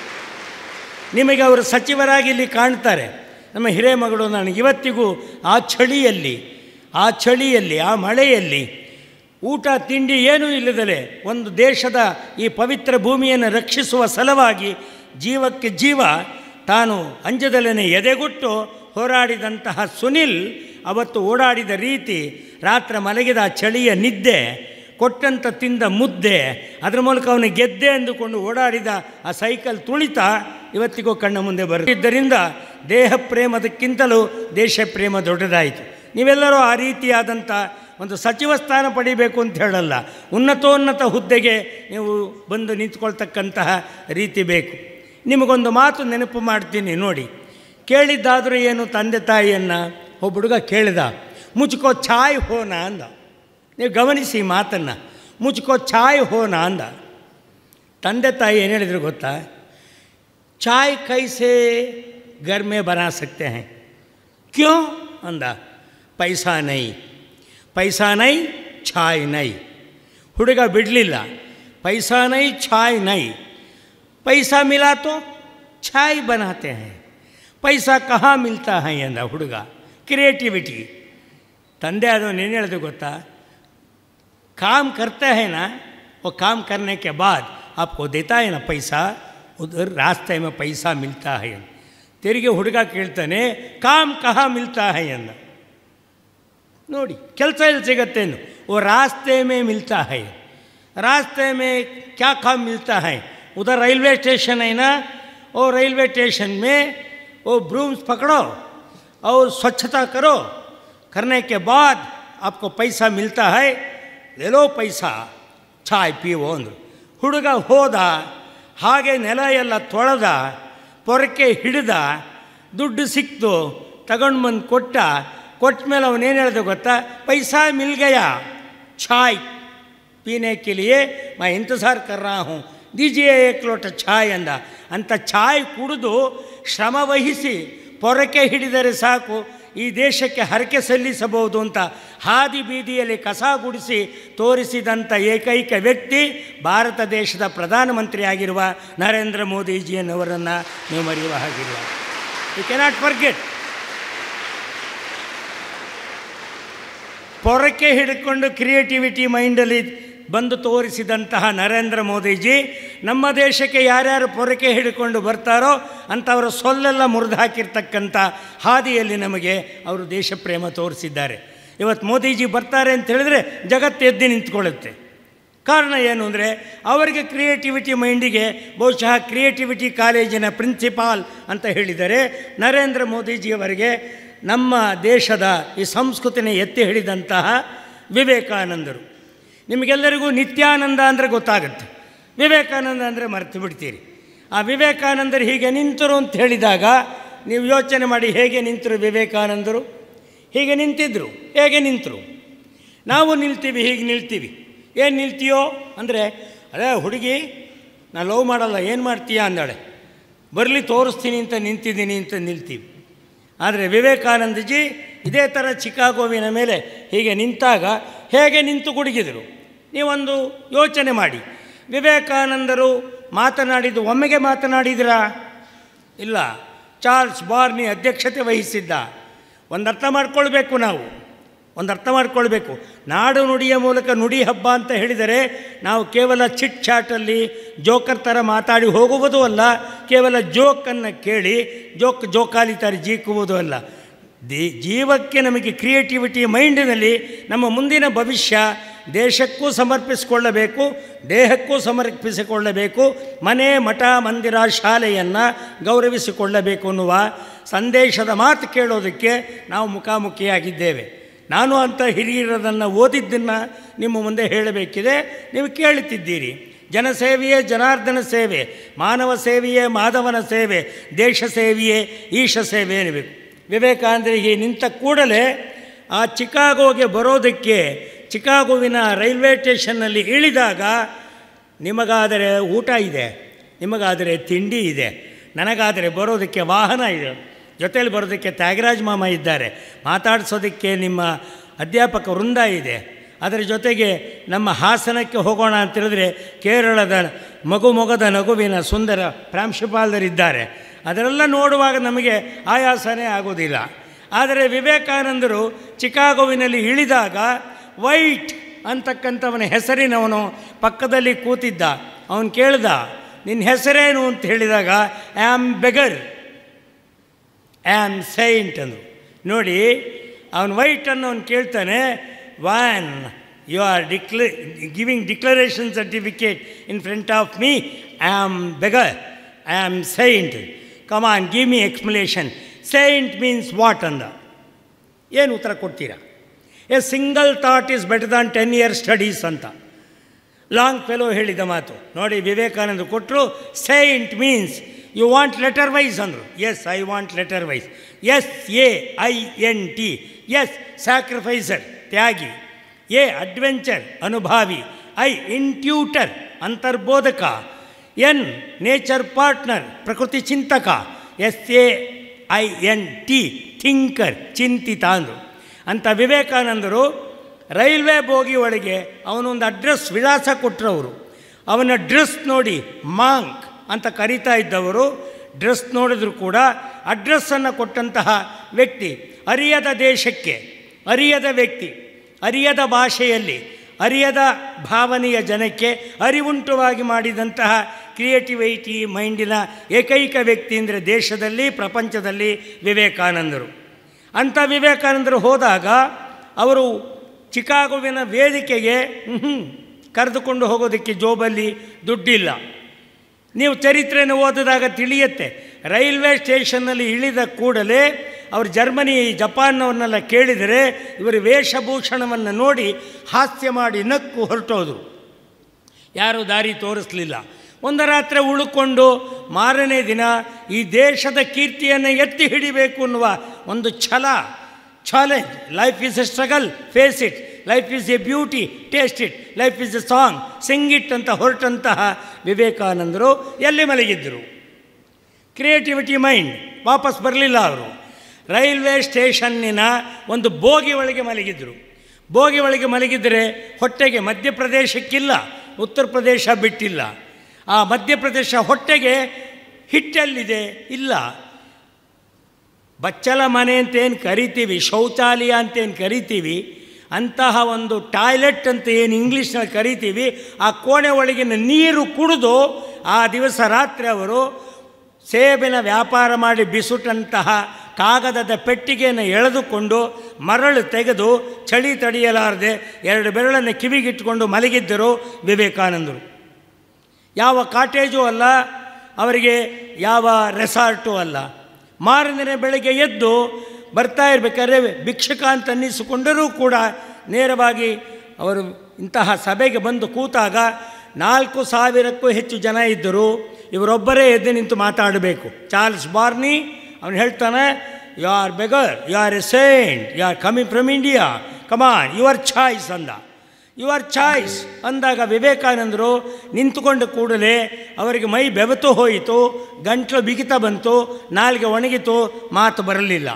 ನಿಮಗೆ ಅವರು ಸಚಿವರಾಗಿ ಇಲ್ಲಿ ಕಾಣ್ತಾರೆ. ನಮ್ಮ ಹಿರೇಮಗಳು ನನಗೆ ಇವತ್ತಿಗೂ ಆ ಚಳಿಯಲ್ಲಿ ಆ ಚಳಿಯಲ್ಲಿ, ಆ ಮಳೆಯಲ್ಲಿ ಊಟ, ತಿಂಡಿ ಏನೂ ಇಲ್ಲದಲೆ ಒಂದು ದೇಶದ ಈ ಪವಿತ್ರ ಭೂಮಿಯನ್ನು ರಕ್ಷಿಸುವ ಸಲುವಾಗಿ ಜೀವಕ್ಕೆ ಜೀವ ತಾನು ಅಂಜದಲನೆ ಎದೆಗುಟ್ಟು ಹೋರಾಡಿದಂತಹ ಸುನಿಲ್ ಅವತ್ತು ಓಡಾಡಿದ ರೀತಿ ರಾತ್ರಿ ಮಲಗಿದ ಚಳಿಯ ನಿದ್ದೆ ಕೊಟ್ಟಂತ ತಿಂದ ಮುದ್ದೆ, ಅದರ ಮೂಲಕ ಅವನು ಗೆದ್ದೆ ಅಂದುಕೊಂಡು ಓಡಾಡಿದ ಆ ಸೈಕಲ್ ತುಳಿತ ಇವತ್ತಿಗೂ ಕಣ್ಣ ಮುಂದೆ ಬರುತ್ತಿದ್ದರಿಂದ ದೇಹ ಪ್ರೇಮದಕ್ಕಿಂತಲೂ ದೇಶ ಪ್ರೇಮ ದೊಡ್ಡದಾಯಿತು. ನೀವೆಲ್ಲರೂ ಆ ರೀತಿಯಾದಂಥ ಒಂದು ಸಚಿವ ಸ್ಥಾನ ಪಡಿಬೇಕು ಅಂತ ಹೇಳಲ್ಲ. ಉನ್ನತೋನ್ನತ ಹುದ್ದೆಗೆ ನೀವು ಬಂದು ನಿಂತ್ಕೊಳ್ತಕ್ಕಂತಹ ರೀತಿ ಬೇಕು. ನಿಮಗೊಂದು ಮಾತು ನೆನಪು ಮಾಡ್ತೀನಿ ನೋಡಿ. ಕೇಳಿದ್ದಾದರೂ ಏನು ತಂದೆ ತಾಯಿಯನ್ನು ಒಬ್ಬ ಹುಡುಗ ಕೇಳಿದ, ಮುಚ್ಕೋ ಛಾಯ್ ಹೋನ ಅಂದ. ನೀವು ಗಮನಿಸಿ ಮಾತನ್ನು ಮುಚ್ಕೋ ಚಾಯ್ ಹೋನ ಅಂದ ತಂದೆ ತಾಯಿ ಏನು ಹೇಳಿದ್ರು ಗೊತ್ತಾ ಚಾಯ್ ಕೈಸೆ ಗರ್ಮೆ ಬನಾ ಸಕ್ತೆ ಹೈ ಕ್ಯೋ ಅಂದ ಪೈಸಾ ನೈ ಪೈಸಾ ನೈ ಛಾಯ್ ನೈ ಹುಡುಗ ಬಿಡಲಿಲ್ಲ ಪೈಸಾ ನೈ ಛಾಯ್ ನೈ ಪೈಸಾ ಮಿಲಾ ತೋ ಛಾಯ್ ಬನಾತೆ ಹೈ ಪೈಸಾ ಕಹಾ ಮಿಲ್ತಾ ಹೈ ಅಂದ ಹುಡುಗ ಕ್ರಿಯೇಟಿವಿಟಿ ತಂದೆ ಅದು ಏನು ಹೇಳಿದ್ರು ಗೊತ್ತಾ काम करता है ना वो काम करने के बाद आपको देता है ना पैसा उधर रास्ते में पैसा मिलता है ತೆರಿಗೆ ಹುಡುಗ ಕೇಳ್ತಾನೆ ಕಾಮ್ ಕಹಾ ಮಿಲ್ತಾ ಹೈ ಅಂದ ನೋಡಿ ಕೆಲಸ ಎಲ್ಲಿ ಸಿಗತ್ತೇನು ಓ ರಾಸ್ತೆ ಮೇ ಮಿಲ್ತಾ ಹೈ रास्ते में क्या काम मिलता है उधर रेलवे स्टेशन है ना वो रेलवे स्टेशन में वो ब्रूम्स पकड़ो और स्वच्छता करो करने के बाद आपको पैसा मिलता है ಎಲ್ಲೋ ಪೈಸಾ, ಛಾಯ್ ಪೀವೋ ಅಂದರು. ಹುಡುಗ ಹೋದ, ಹಾಗೆ ನೆಲ ಎಲ್ಲ ತೊಳೆದ, ಪೊರಕೆ ಹಿಡಿದ, ದುಡ್ಡು ಸಿಕ್ತು ತಗೊಂಡು ಬಂದು ಕೊಟ್ಟ ಕೊಟ್ಟ ಮೇಲೆ ಅವನೇನು ಹೇಳಿದೆ ಗೊತ್ತಾ? ಪೈಸಾ ಮಿಲ್ಗಯ? ಛಾಯ್. ಪೀನೆ ಕಿಲಿಯೇ, ಮಾ ಇಂತಜಾರ್ ಕರ್ರಾ ಹ್ಞೂ ದೀಜಿಯೇ ಏಕ್ ಲೋಟ ಛಾಯ್ ಅಂದ. ಅಂಥ ಛಾಯ್ ಕುಡಿದು ಶ್ರಮ ವಹಿಸಿ ಪೊರಕೆ ಹಿಡಿದರೆ ಸಾಕು. ಈ ದೇಶಕ್ಕೆ ಹರಕೆ ಸಲ್ಲಿಸಬಹುದು ಅಂತ ಹಾದಿ ಬೀದಿಯಲ್ಲಿ ಕಸ ಗುಡಿಸಿ ತೋರಿಸಿದಂಥ ಏಕೈಕ ವ್ಯಕ್ತಿ ಭಾರತ ದೇಶದ ಪ್ರಧಾನಮಂತ್ರಿಯಾಗಿರುವ ನರೇಂದ್ರ ಮೋದಿಜಿಯನ್ನವರನ್ನು ನೀವು ಮರೆಯುವ ಹಾಗಿಲ್ಲ. ಯು ಕೆನಾಟ್ ಫರ್ಗೆಟ್ ಪೊರಕೆ ಹಿಡ್ಕೊಂಡು ಕ್ರಿಯೇಟಿವಿಟಿ ಮೈಂಡಲ್ಲಿ ಬಂದು ತೋರಿಸಿದಂತಹ ನರೇಂದ್ರ ಮೋದಿಜಿ, ನಮ್ಮ ದೇಶಕ್ಕೆ ಯಾರ್ಯಾರು ಪೊರಕೆ ಹಿಡ್ಕೊಂಡು ಬರ್ತಾರೋ ಅಂಥವರ ಸೊಲ್ಲೆಲ್ಲ ಮುರಿದು ಹಾಕಿರ್ತಕ್ಕಂಥ ಹಾದಿಯಲ್ಲಿ ನಮಗೆ ಅವರು ದೇಶಪ್ರೇಮ ತೋರಿಸಿದ್ದಾರೆ. ಇವತ್ತು ಮೋದಿಜಿ ಬರ್ತಾರೆ ಅಂತ ಹೇಳಿದ್ರೆ ಜಗತ್ತು ಎದ್ದು ನಿಂತ್ಕೊಳ್ಳುತ್ತೆ. ಕಾರಣ ಏನು ಅಂದರೆ, ಅವರಿಗೆ ಕ್ರಿಯೇಟಿವಿಟಿ ಮೈಂಡಿಗೆ ಬಹುಶಃ ಕ್ರಿಯೇಟಿವಿಟಿ ಕಾಲೇಜಿನ ಪ್ರಿನ್ಸಿಪಾಲ್ ಅಂತ ಹೇಳಿದರೆ, ನರೇಂದ್ರ ಮೋದಿಜಿಯವರಿಗೆ ನಮ್ಮ ದೇಶದ ಈ ಸಂಸ್ಕೃತಿನ ಎತ್ತಿ ಹಿಡಿದಂತಹ ವಿವೇಕಾನಂದರು. ನಿಮಗೆಲ್ಲರಿಗೂ ನಿತ್ಯಾನಂದ ಅಂದರೆ ಗೊತ್ತಾಗುತ್ತೆ. ವಿವೇಕಾನಂದ ಅಂದರೆ ಮರೆತು ಬಿಡ್ತೀರಿ. ಆ ವಿವೇಕಾನಂದರು ಹೀಗೆ ನಿಂತರು ಅಂತ ಹೇಳಿದಾಗ ನೀವು ಯೋಚನೆ ಮಾಡಿ ಹೇಗೆ ನಿಂತರು ವಿವೇಕಾನಂದರು? ಹೀಗೆ ನಿಂತಿದ್ದರು ಹೇಗೆ ನಿಂತರು? ನಾವು ನಿಲ್ತೀವಿ, ಹೀಗೆ ನಿಲ್ತೀವಿ. ಏನು ನಿಲ್ತೀಯೋ? ಅಂದರೆ ಅದೇ ಹುಡುಗಿ ನಾನು ಲವ್ ಮಾಡಲ್ಲ, ಏನು ಮಾಡ್ತೀಯಾ? ಅಂದಾಳೆ. ಬರಲಿ ತೋರಿಸ್ತೀನಿ ಅಂತ ನಿಂತಿದ್ದೀನಿ ಅಂತ ನಿಲ್ತೀವಿ. ಆದರೆ ವಿವೇಕಾನಂದಜಿ ಇದೇ ಥರ ಚಿಕಾಗೋವಿನ ಮೇಲೆ ಹೀಗೆ ನಿಂತಾಗ ಹೇಗೆ ನಿಂತು ಗುಡುಗಿದರು? ನೀವೊಂದು ಯೋಚನೆ ಮಾಡಿ. ವಿವೇಕಾನಂದರು ಮಾತನಾಡಿದ್ದು, ಒಮ್ಮೆಗೆ ಮಾತನಾಡಿದಿರಾ? ಇಲ್ಲ. ಚಾರ್ಲ್ಸ್ ಬಾರ್ನಿ ಅಧ್ಯಕ್ಷತೆ ವಹಿಸಿದ್ದ. ಒಂದು ಅರ್ಥ ಮಾಡ್ಕೊಳ್ಬೇಕು ನಾವು. ಒಂದು ಅರ್ಥ ಮಾಡ್ಕೊಳ್ಬೇಕು. ನಾಡು ನುಡಿಯ ಮೂಲಕ ನುಡಿ ಹಬ್ಬ ಅಂತ ಹೇಳಿದರೆ ನಾವು ಕೇವಲ ಚಿಟ್ ಚಾಟಲ್ಲಿ ಜೋಕರ್ ಥರ ಮಾತಾಡಿ ಹೋಗುವುದೂ ಅಲ್ಲ, ಕೇವಲ ಜೋಕನ್ನು ಕೇಳಿ ಜೋಕ್ ಜೋಕಾಲಿ ಥರ ಜೀಕುವುದೂ ಅಲ್ಲ. ದಿ ಜೀವಕ್ಕೆ ನಮಗೆ ಕ್ರಿಯೇಟಿವಿಟಿ ಮೈಂಡಿನಲ್ಲಿ ನಮ್ಮ ಮುಂದಿನ ಭವಿಷ್ಯ ದೇಶಕ್ಕೂ ಸಮರ್ಪಿಸಿಕೊಳ್ಳಬೇಕು, ದೇಹಕ್ಕೂ ಸಮರ್ಪಿಸಿಕೊಳ್ಳಬೇಕು, ಮನೆ, ಮಠ, ಮಂದಿರ, ಶಾಲೆಯನ್ನು ಗೌರವಿಸಿಕೊಳ್ಳಬೇಕು ಅನ್ನುವ ಸಂದೇಶದ ಮಾತು ಕೇಳೋದಕ್ಕೆ ನಾವು ಮುಖಾಮುಖಿಯಾಗಿದ್ದೇವೆ. ನಾನು ಅಂಥ ಹಿರಿಯರದನ್ನು ಓದಿದ್ದನ್ನು ನಿಮ್ಮ ಮುಂದೆ ಹೇಳಬೇಕಿದೆ. ನೀವು ಕೇಳುತ್ತಿದ್ದೀರಿ. ಜನಸೇವೆಯೇ ಜನಾರ್ದನ ಸೇವೆ, ಮಾನವ ಸೇವೆಯೇ ಮಾಧವನ ಸೇವೆ, ದೇಶ ಸೇವೆಯೇ ಈಶ ಸೇವೆ ಅನ್ನಬೇಕು ವಿವೇಕಾನಂದರಿಗೆ ನಿಂತ ಕೂಡಲೇ ಆ ಚಿಕಾಗೋಗೆ ಬರೋದಕ್ಕೆ, ಚಿಕಾಗೋವಿನ ರೈಲ್ವೆ ಸ್ಟೇಷನ್ನಲ್ಲಿ ಇಳಿದಾಗ ನಿಮಗಾದರೆ ಊಟ ಇದೆ, ನಿಮಗಾದರೆ ತಿಂಡಿ ಇದೆ, ನನಗಾದರೆ ಬರೋದಕ್ಕೆ ವಾಹನ ಇದೆ, ಜೊತೆಯಲ್ಲಿ ಬರೋದಕ್ಕೆ ತ್ಯಾಗರಾಜ್ ಮಾಮ ಇದ್ದಾರೆ. ಮಾತಾಡಿಸೋದಕ್ಕೆ ನಿಮ್ಮ ಅಧ್ಯಾಪಕ ವೃಂದ ಇದೆ. ಅದರ ಜೊತೆಗೆ ನಮ್ಮ ಹಾಸನಕ್ಕೆ ಹೋಗೋಣ ಅಂತೇಳಿದ್ರೆ ಕೇರಳದ ಮಗು ಮೊಗದ ನಗುವಿನ ಸುಂದರ ಪ್ರಾಂಶುಪಾಲರಿದ್ದಾರೆ. ಅದರೆಲ್ಲ ನೋಡುವಾಗ ನಮಗೆ ಆಯಾಸನೇ ಆಗೋದಿಲ್ಲ ಆದರೆ ವಿವೇಕಾನಂದರು ಚಿಕಾಗೋವಿನಲ್ಲಿ ಇಳಿದಾಗ, ವೈಟ್ ಅಂತಕ್ಕಂಥವನ ಹೆಸರಿನವನು ಪಕ್ಕದಲ್ಲಿ ಕೂತಿದ್ದ. ಅವನು ಕೇಳ್ದ ನಿನ್ನ ಹೆಸರೇನು? ಅಂತ ಹೇಳಿದಾಗ I am beggar am saint ಅಂದರು. ನೋಡಿ, ಅವನು ವೈಟ್ ಅನ್ನು ಅವನು ಕೇಳ್ತಾನೆ when you are declare giving declaration certificate in front of me I am beggar I am saint come on give me explanation saint means what ಅಂದ ಏನು ಉತ್ತರ ಕೊಡ್ತೀರಾ? A single thought is better than ten year studies ಅಂತ. Longfellow ಹೇಳಿದ ಮಾತು. ನೋಡಿ, ವಿವೇಕಾನಂದ ಕೊಟ್ಟರು saint means you want letter wise ಅಂದರು. S I want letter wise S A I N T S sacrificer Tyagi. A adventure ಅನುಭಾವಿ. I intuiter ಅಂತರ್ಬೋಧಕ. N, nature partner, ಪ್ರಕೃತಿ ಚಿಂತಕ, S A I N T, thinker, ಚಿಂತಿತ ಅಂದರು. ಅಂತ ವಿವೇಕಾನಂದರು railway bogie ಒಳಗೆ ಅವನೊಂದು ಅಡ್ರೆಸ್ ವಿಳಾಸ ಕೊಟ್ಟರವರು ಅವನ ಡ್ರೆಸ್ ನೋಡಿ ಮಾಂಕ್ ಅಂತ ಕರೀತಾ ಇದ್ದವರು. ಡ್ರೆಸ್ ನೋಡಿದ್ರು ಕೂಡ ಅಡ್ರೆಸ್ಸನ್ನು ಕೊಟ್ಟಂತಹ ವ್ಯಕ್ತಿ ಅರಿಯದ ದೇಶಕ್ಕೆ, ಅರಿಯದ ವ್ಯಕ್ತಿ, ಅರಿಯದ ಭಾಷೆಯಲ್ಲಿ ಅರಿಯದ ಭಾವನೆಯ ಜನಕ್ಕೆ ಅರಿವುಂಟುವಾಗಿ ಮಾಡಿದಂತಹ ಕ್ರಿಯೇಟಿವಿಟಿ ಮೈಂಡಿನ ಏಕೈಕ ವ್ಯಕ್ತಿ ಅಂದರೆ ದೇಶದಲ್ಲಿ, ಪ್ರಪಂಚದಲ್ಲಿ ವಿವೇಕಾನಂದರು. ಅಂಥ ವಿವೇಕಾನಂದರು ಹೋದಾಗ ಅವರು ಚಿಕಾಗೋವಿನ ವೇದಿಕೆಗೆ ಕರೆದುಕೊಂಡು ಹೋಗೋದಕ್ಕೆ ಜೋಬಲ್ಲಿ ದುಡ್ಡಿಲ್ಲ. ನೀವು ಚರಿತ್ರೆಯನ್ನು ಓದಿದಾಗ ತಿಳಿಯುತ್ತೆ. ರೈಲ್ವೆ ಸ್ಟೇಷನ್ನಲ್ಲಿ ಇಳಿದ ಕೂಡಲೇ ಅವರು ಜರ್ಮನಿ ಜಪಾನ್ನವನ್ನೆಲ್ಲ ಕೇಳಿದರೆ ಇವರು ವೇಷಭೂಷಣವನ್ನು ನೋಡಿ ಹಾಸ್ಯ ಮಾಡಿ ನಕ್ಕು ಹೊರಟೋದು ಯಾರೂ ದಾರಿ ತೋರಿಸಲಿಲ್ಲ. ಒಂದು ರಾತ್ರಿ ಉಳ್ಕೊಂಡು ಮಾರನೇ ದಿನ ಈ ದೇಶದ ಕೀರ್ತಿಯನ್ನು ಎತ್ತಿ ಹಿಡಿಬೇಕು ಅನ್ನುವ ಒಂದು ಛಲ challenge life is a struggle face it life is a beauty taste it life is a song sing it ಅಂತ ಹೊರಟಂತಹ ವಿವೇಕಾನಂದರು ಎಲ್ಲಿ ಮಲಗಿದ್ದರು ಕ್ರಿಯೇಟಿವಿಟಿ ಮೈಂಡ್ ವಾಪಸ್ ಬರಲಿಲ್ಲ ಅವರು. ರೈಲ್ವೆ ಸ್ಟೇಷನ್ನಿನ ಒಂದು ಬೋಗಿ ಒಳಗೆ ಮಲಗಿದ್ರು. ಬೋಗಿ ಒಳಗೆ ಮಲಗಿದರೆ ಹೊಟ್ಟೆಗೆ ಮಧ್ಯಪ್ರದೇಶಕ್ಕಿಲ್ಲ, ಉತ್ತರ ಪ್ರದೇಶ ಬಿಟ್ಟಿಲ್ಲ. ಆ ಮಧ್ಯಪ್ರದೇಶ ಹೊಟ್ಟೆಗೆ ಹಿಟ್ಟಲ್ಲಿದೆ, ಇಲ್ಲ. ಬಚ್ಚಲ ಮನೆ ಅಂತೇನು ಕರಿತೀವಿ, ಶೌಚಾಲಯ ಅಂತೇನು ಕರಿತೀವಿ, ಅಂತಹ ಒಂದು ಟಾಯ್ಲೆಟ್ ಅಂತ ಏನು ಇಂಗ್ಲೀಷ್ನಲ್ಲಿ ಕರಿತೀವಿ, ಆ ಕೋಣೆ ಒಳಗಿನ ನೀರು ಕುಡಿದು ಆ ದಿವಸ ರಾತ್ರಿ ಅವರು ಸೇಬಿನ ವ್ಯಾಪಾರ ಮಾಡಿ ಬಿಸುಟಂತಹ ಕಾಗದದ ಪೆಟ್ಟಿಗೆಯನ್ನು ಎಳೆದುಕೊಂಡು ಮರಳು ತೆಗೆದು ಚಳಿ ತಡೆಯಲಾರದೆ ಎರಡು ಬೆರಳನ್ನು ಕಿವಿಗಿಟ್ಟುಕೊಂಡು ಮಲಗಿದ್ದರು ವಿವೇಕಾನಂದರು. ಯಾವ ಕಾಟೇಜು ಅಲ್ಲ, ಅವರಿಗೆ ಯಾವ ರೆಸಾರ್ಟು ಅಲ್ಲ. ಮಾರನೇ ಬೆಳಗ್ಗೆ ಎದ್ದು ಬರ್ತಾ ಇರಬೇಕಾದ್ರೆ ಭಿಕ್ಷಕ ಅಂತ ಅನ್ನಿಸಿಕೊಂಡರೂ ಕೂಡ ನೇರವಾಗಿ ಅವರು ಇಂತಹ ಸಭೆಗೆ ಬಂದು ಕೂತಾಗ ನಾಲ್ಕು ಸಾವಿರಕ್ಕೂ ಹೆಚ್ಚು ಜನ ಇದ್ದರು. ಇವರೊಬ್ಬರೇ ಎದ್ದು ನಿಂತು ಮಾತಾಡಬೇಕು. ಚಾರ್ಲ್ಸ್ ಬಾರ್ನಿ ಅವನು ಹೇಳ್ತಾನೆ you are beggar you are a saint you are coming from India come on your choice ಅಂದ. ಯುವರ್ ಚಾಯ್ಸ್ ಅಂದಾಗ ವಿವೇಕಾನಂದರು ನಿಂತುಕೊಂಡ ಕೂಡಲೇ ಅವರಿಗೆ ಮೈ ಬೆವತು ಹೋಯಿತು, ಗಂಟ್ಲು ಬಿಗಿತ ಬಂತು, ನಾಲ್ಗೆ ಒಣಗಿತು, ಮಾತು ಬರಲಿಲ್ಲ.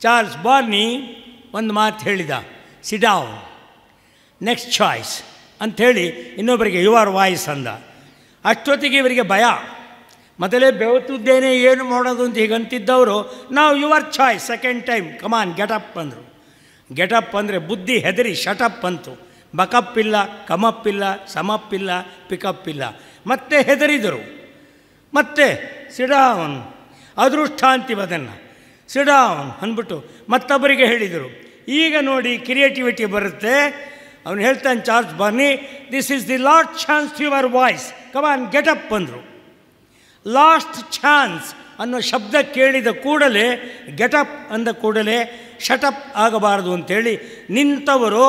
ಚಾರ್ಲ್ಸ್ ಬಾರ್ನಿ ಒಂದು ಮಾತು ಹೇಳಿದ ಸಿಡಾವ್ ನೆಕ್ಸ್ಟ್ ಚಾಯ್ಸ್ ಅಂಥೇಳಿ ಇನ್ನೊಬ್ಬರಿಗೆ ಯುವರ್ ವಾಯ್ಸ್ ಅಂದ. ಅಷ್ಟೊತ್ತಿಗೆ ಇವರಿಗೆ ಭಯ. ಮೊದಲೇ ಬೆವತ್ತಿದ್ದೇನೆ ಏನು ಮಾಡೋದು ಅಂತ ಹೀಗಂತಿದ್ದವರು ನಾವು your choice second time come on get up ಅಂದರು. ಗೆಟಪ್ ಅಂದರೆ ಬುದ್ಧಿ ಹೆದರಿ ಶಟಪ್ ಅಂತು. ಬಕಪ್ ಇಲ್ಲ ಕಮಪ್ ಇಲ್ಲ ಸಮಪ್ ಇಲ್ಲ ಪಿಕಪ್ ಇಲ್ಲ. ಮತ್ತೆ ಹೆದರಿದರು. ಮತ್ತೆ ಸಿಡಾವನ್ ಅದೃಷ್ಟ ಅಂತೀವಿ ಅದನ್ನು. ಸಿಡಾವನ್ ಅಂದ್ಬಿಟ್ಟು ಮತ್ತೊಬ್ಬರಿಗೆ ಹೇಳಿದರು. ಈಗ ನೋಡಿ ಕ್ರಿಯೇಟಿವಿಟಿ ಬರುತ್ತೆ. ಅವನು ಹೇಳ್ತಾನೆ, Charles Barney this is the last chance to your voice get up ಬಂದರು ಲಾಸ್ಟ್ ಚಾನ್ಸ್ ಅನ್ನೋ ಶಬ್ದ ಕೇಳಿದ ಕೂಡಲೇ ಗೆಟಪ್ ಅಂದ ಕೂಡಲೇ ಶಟಪ್ ಆಗಬಾರದು ಅಂತೇಳಿ ನಿಂತವರು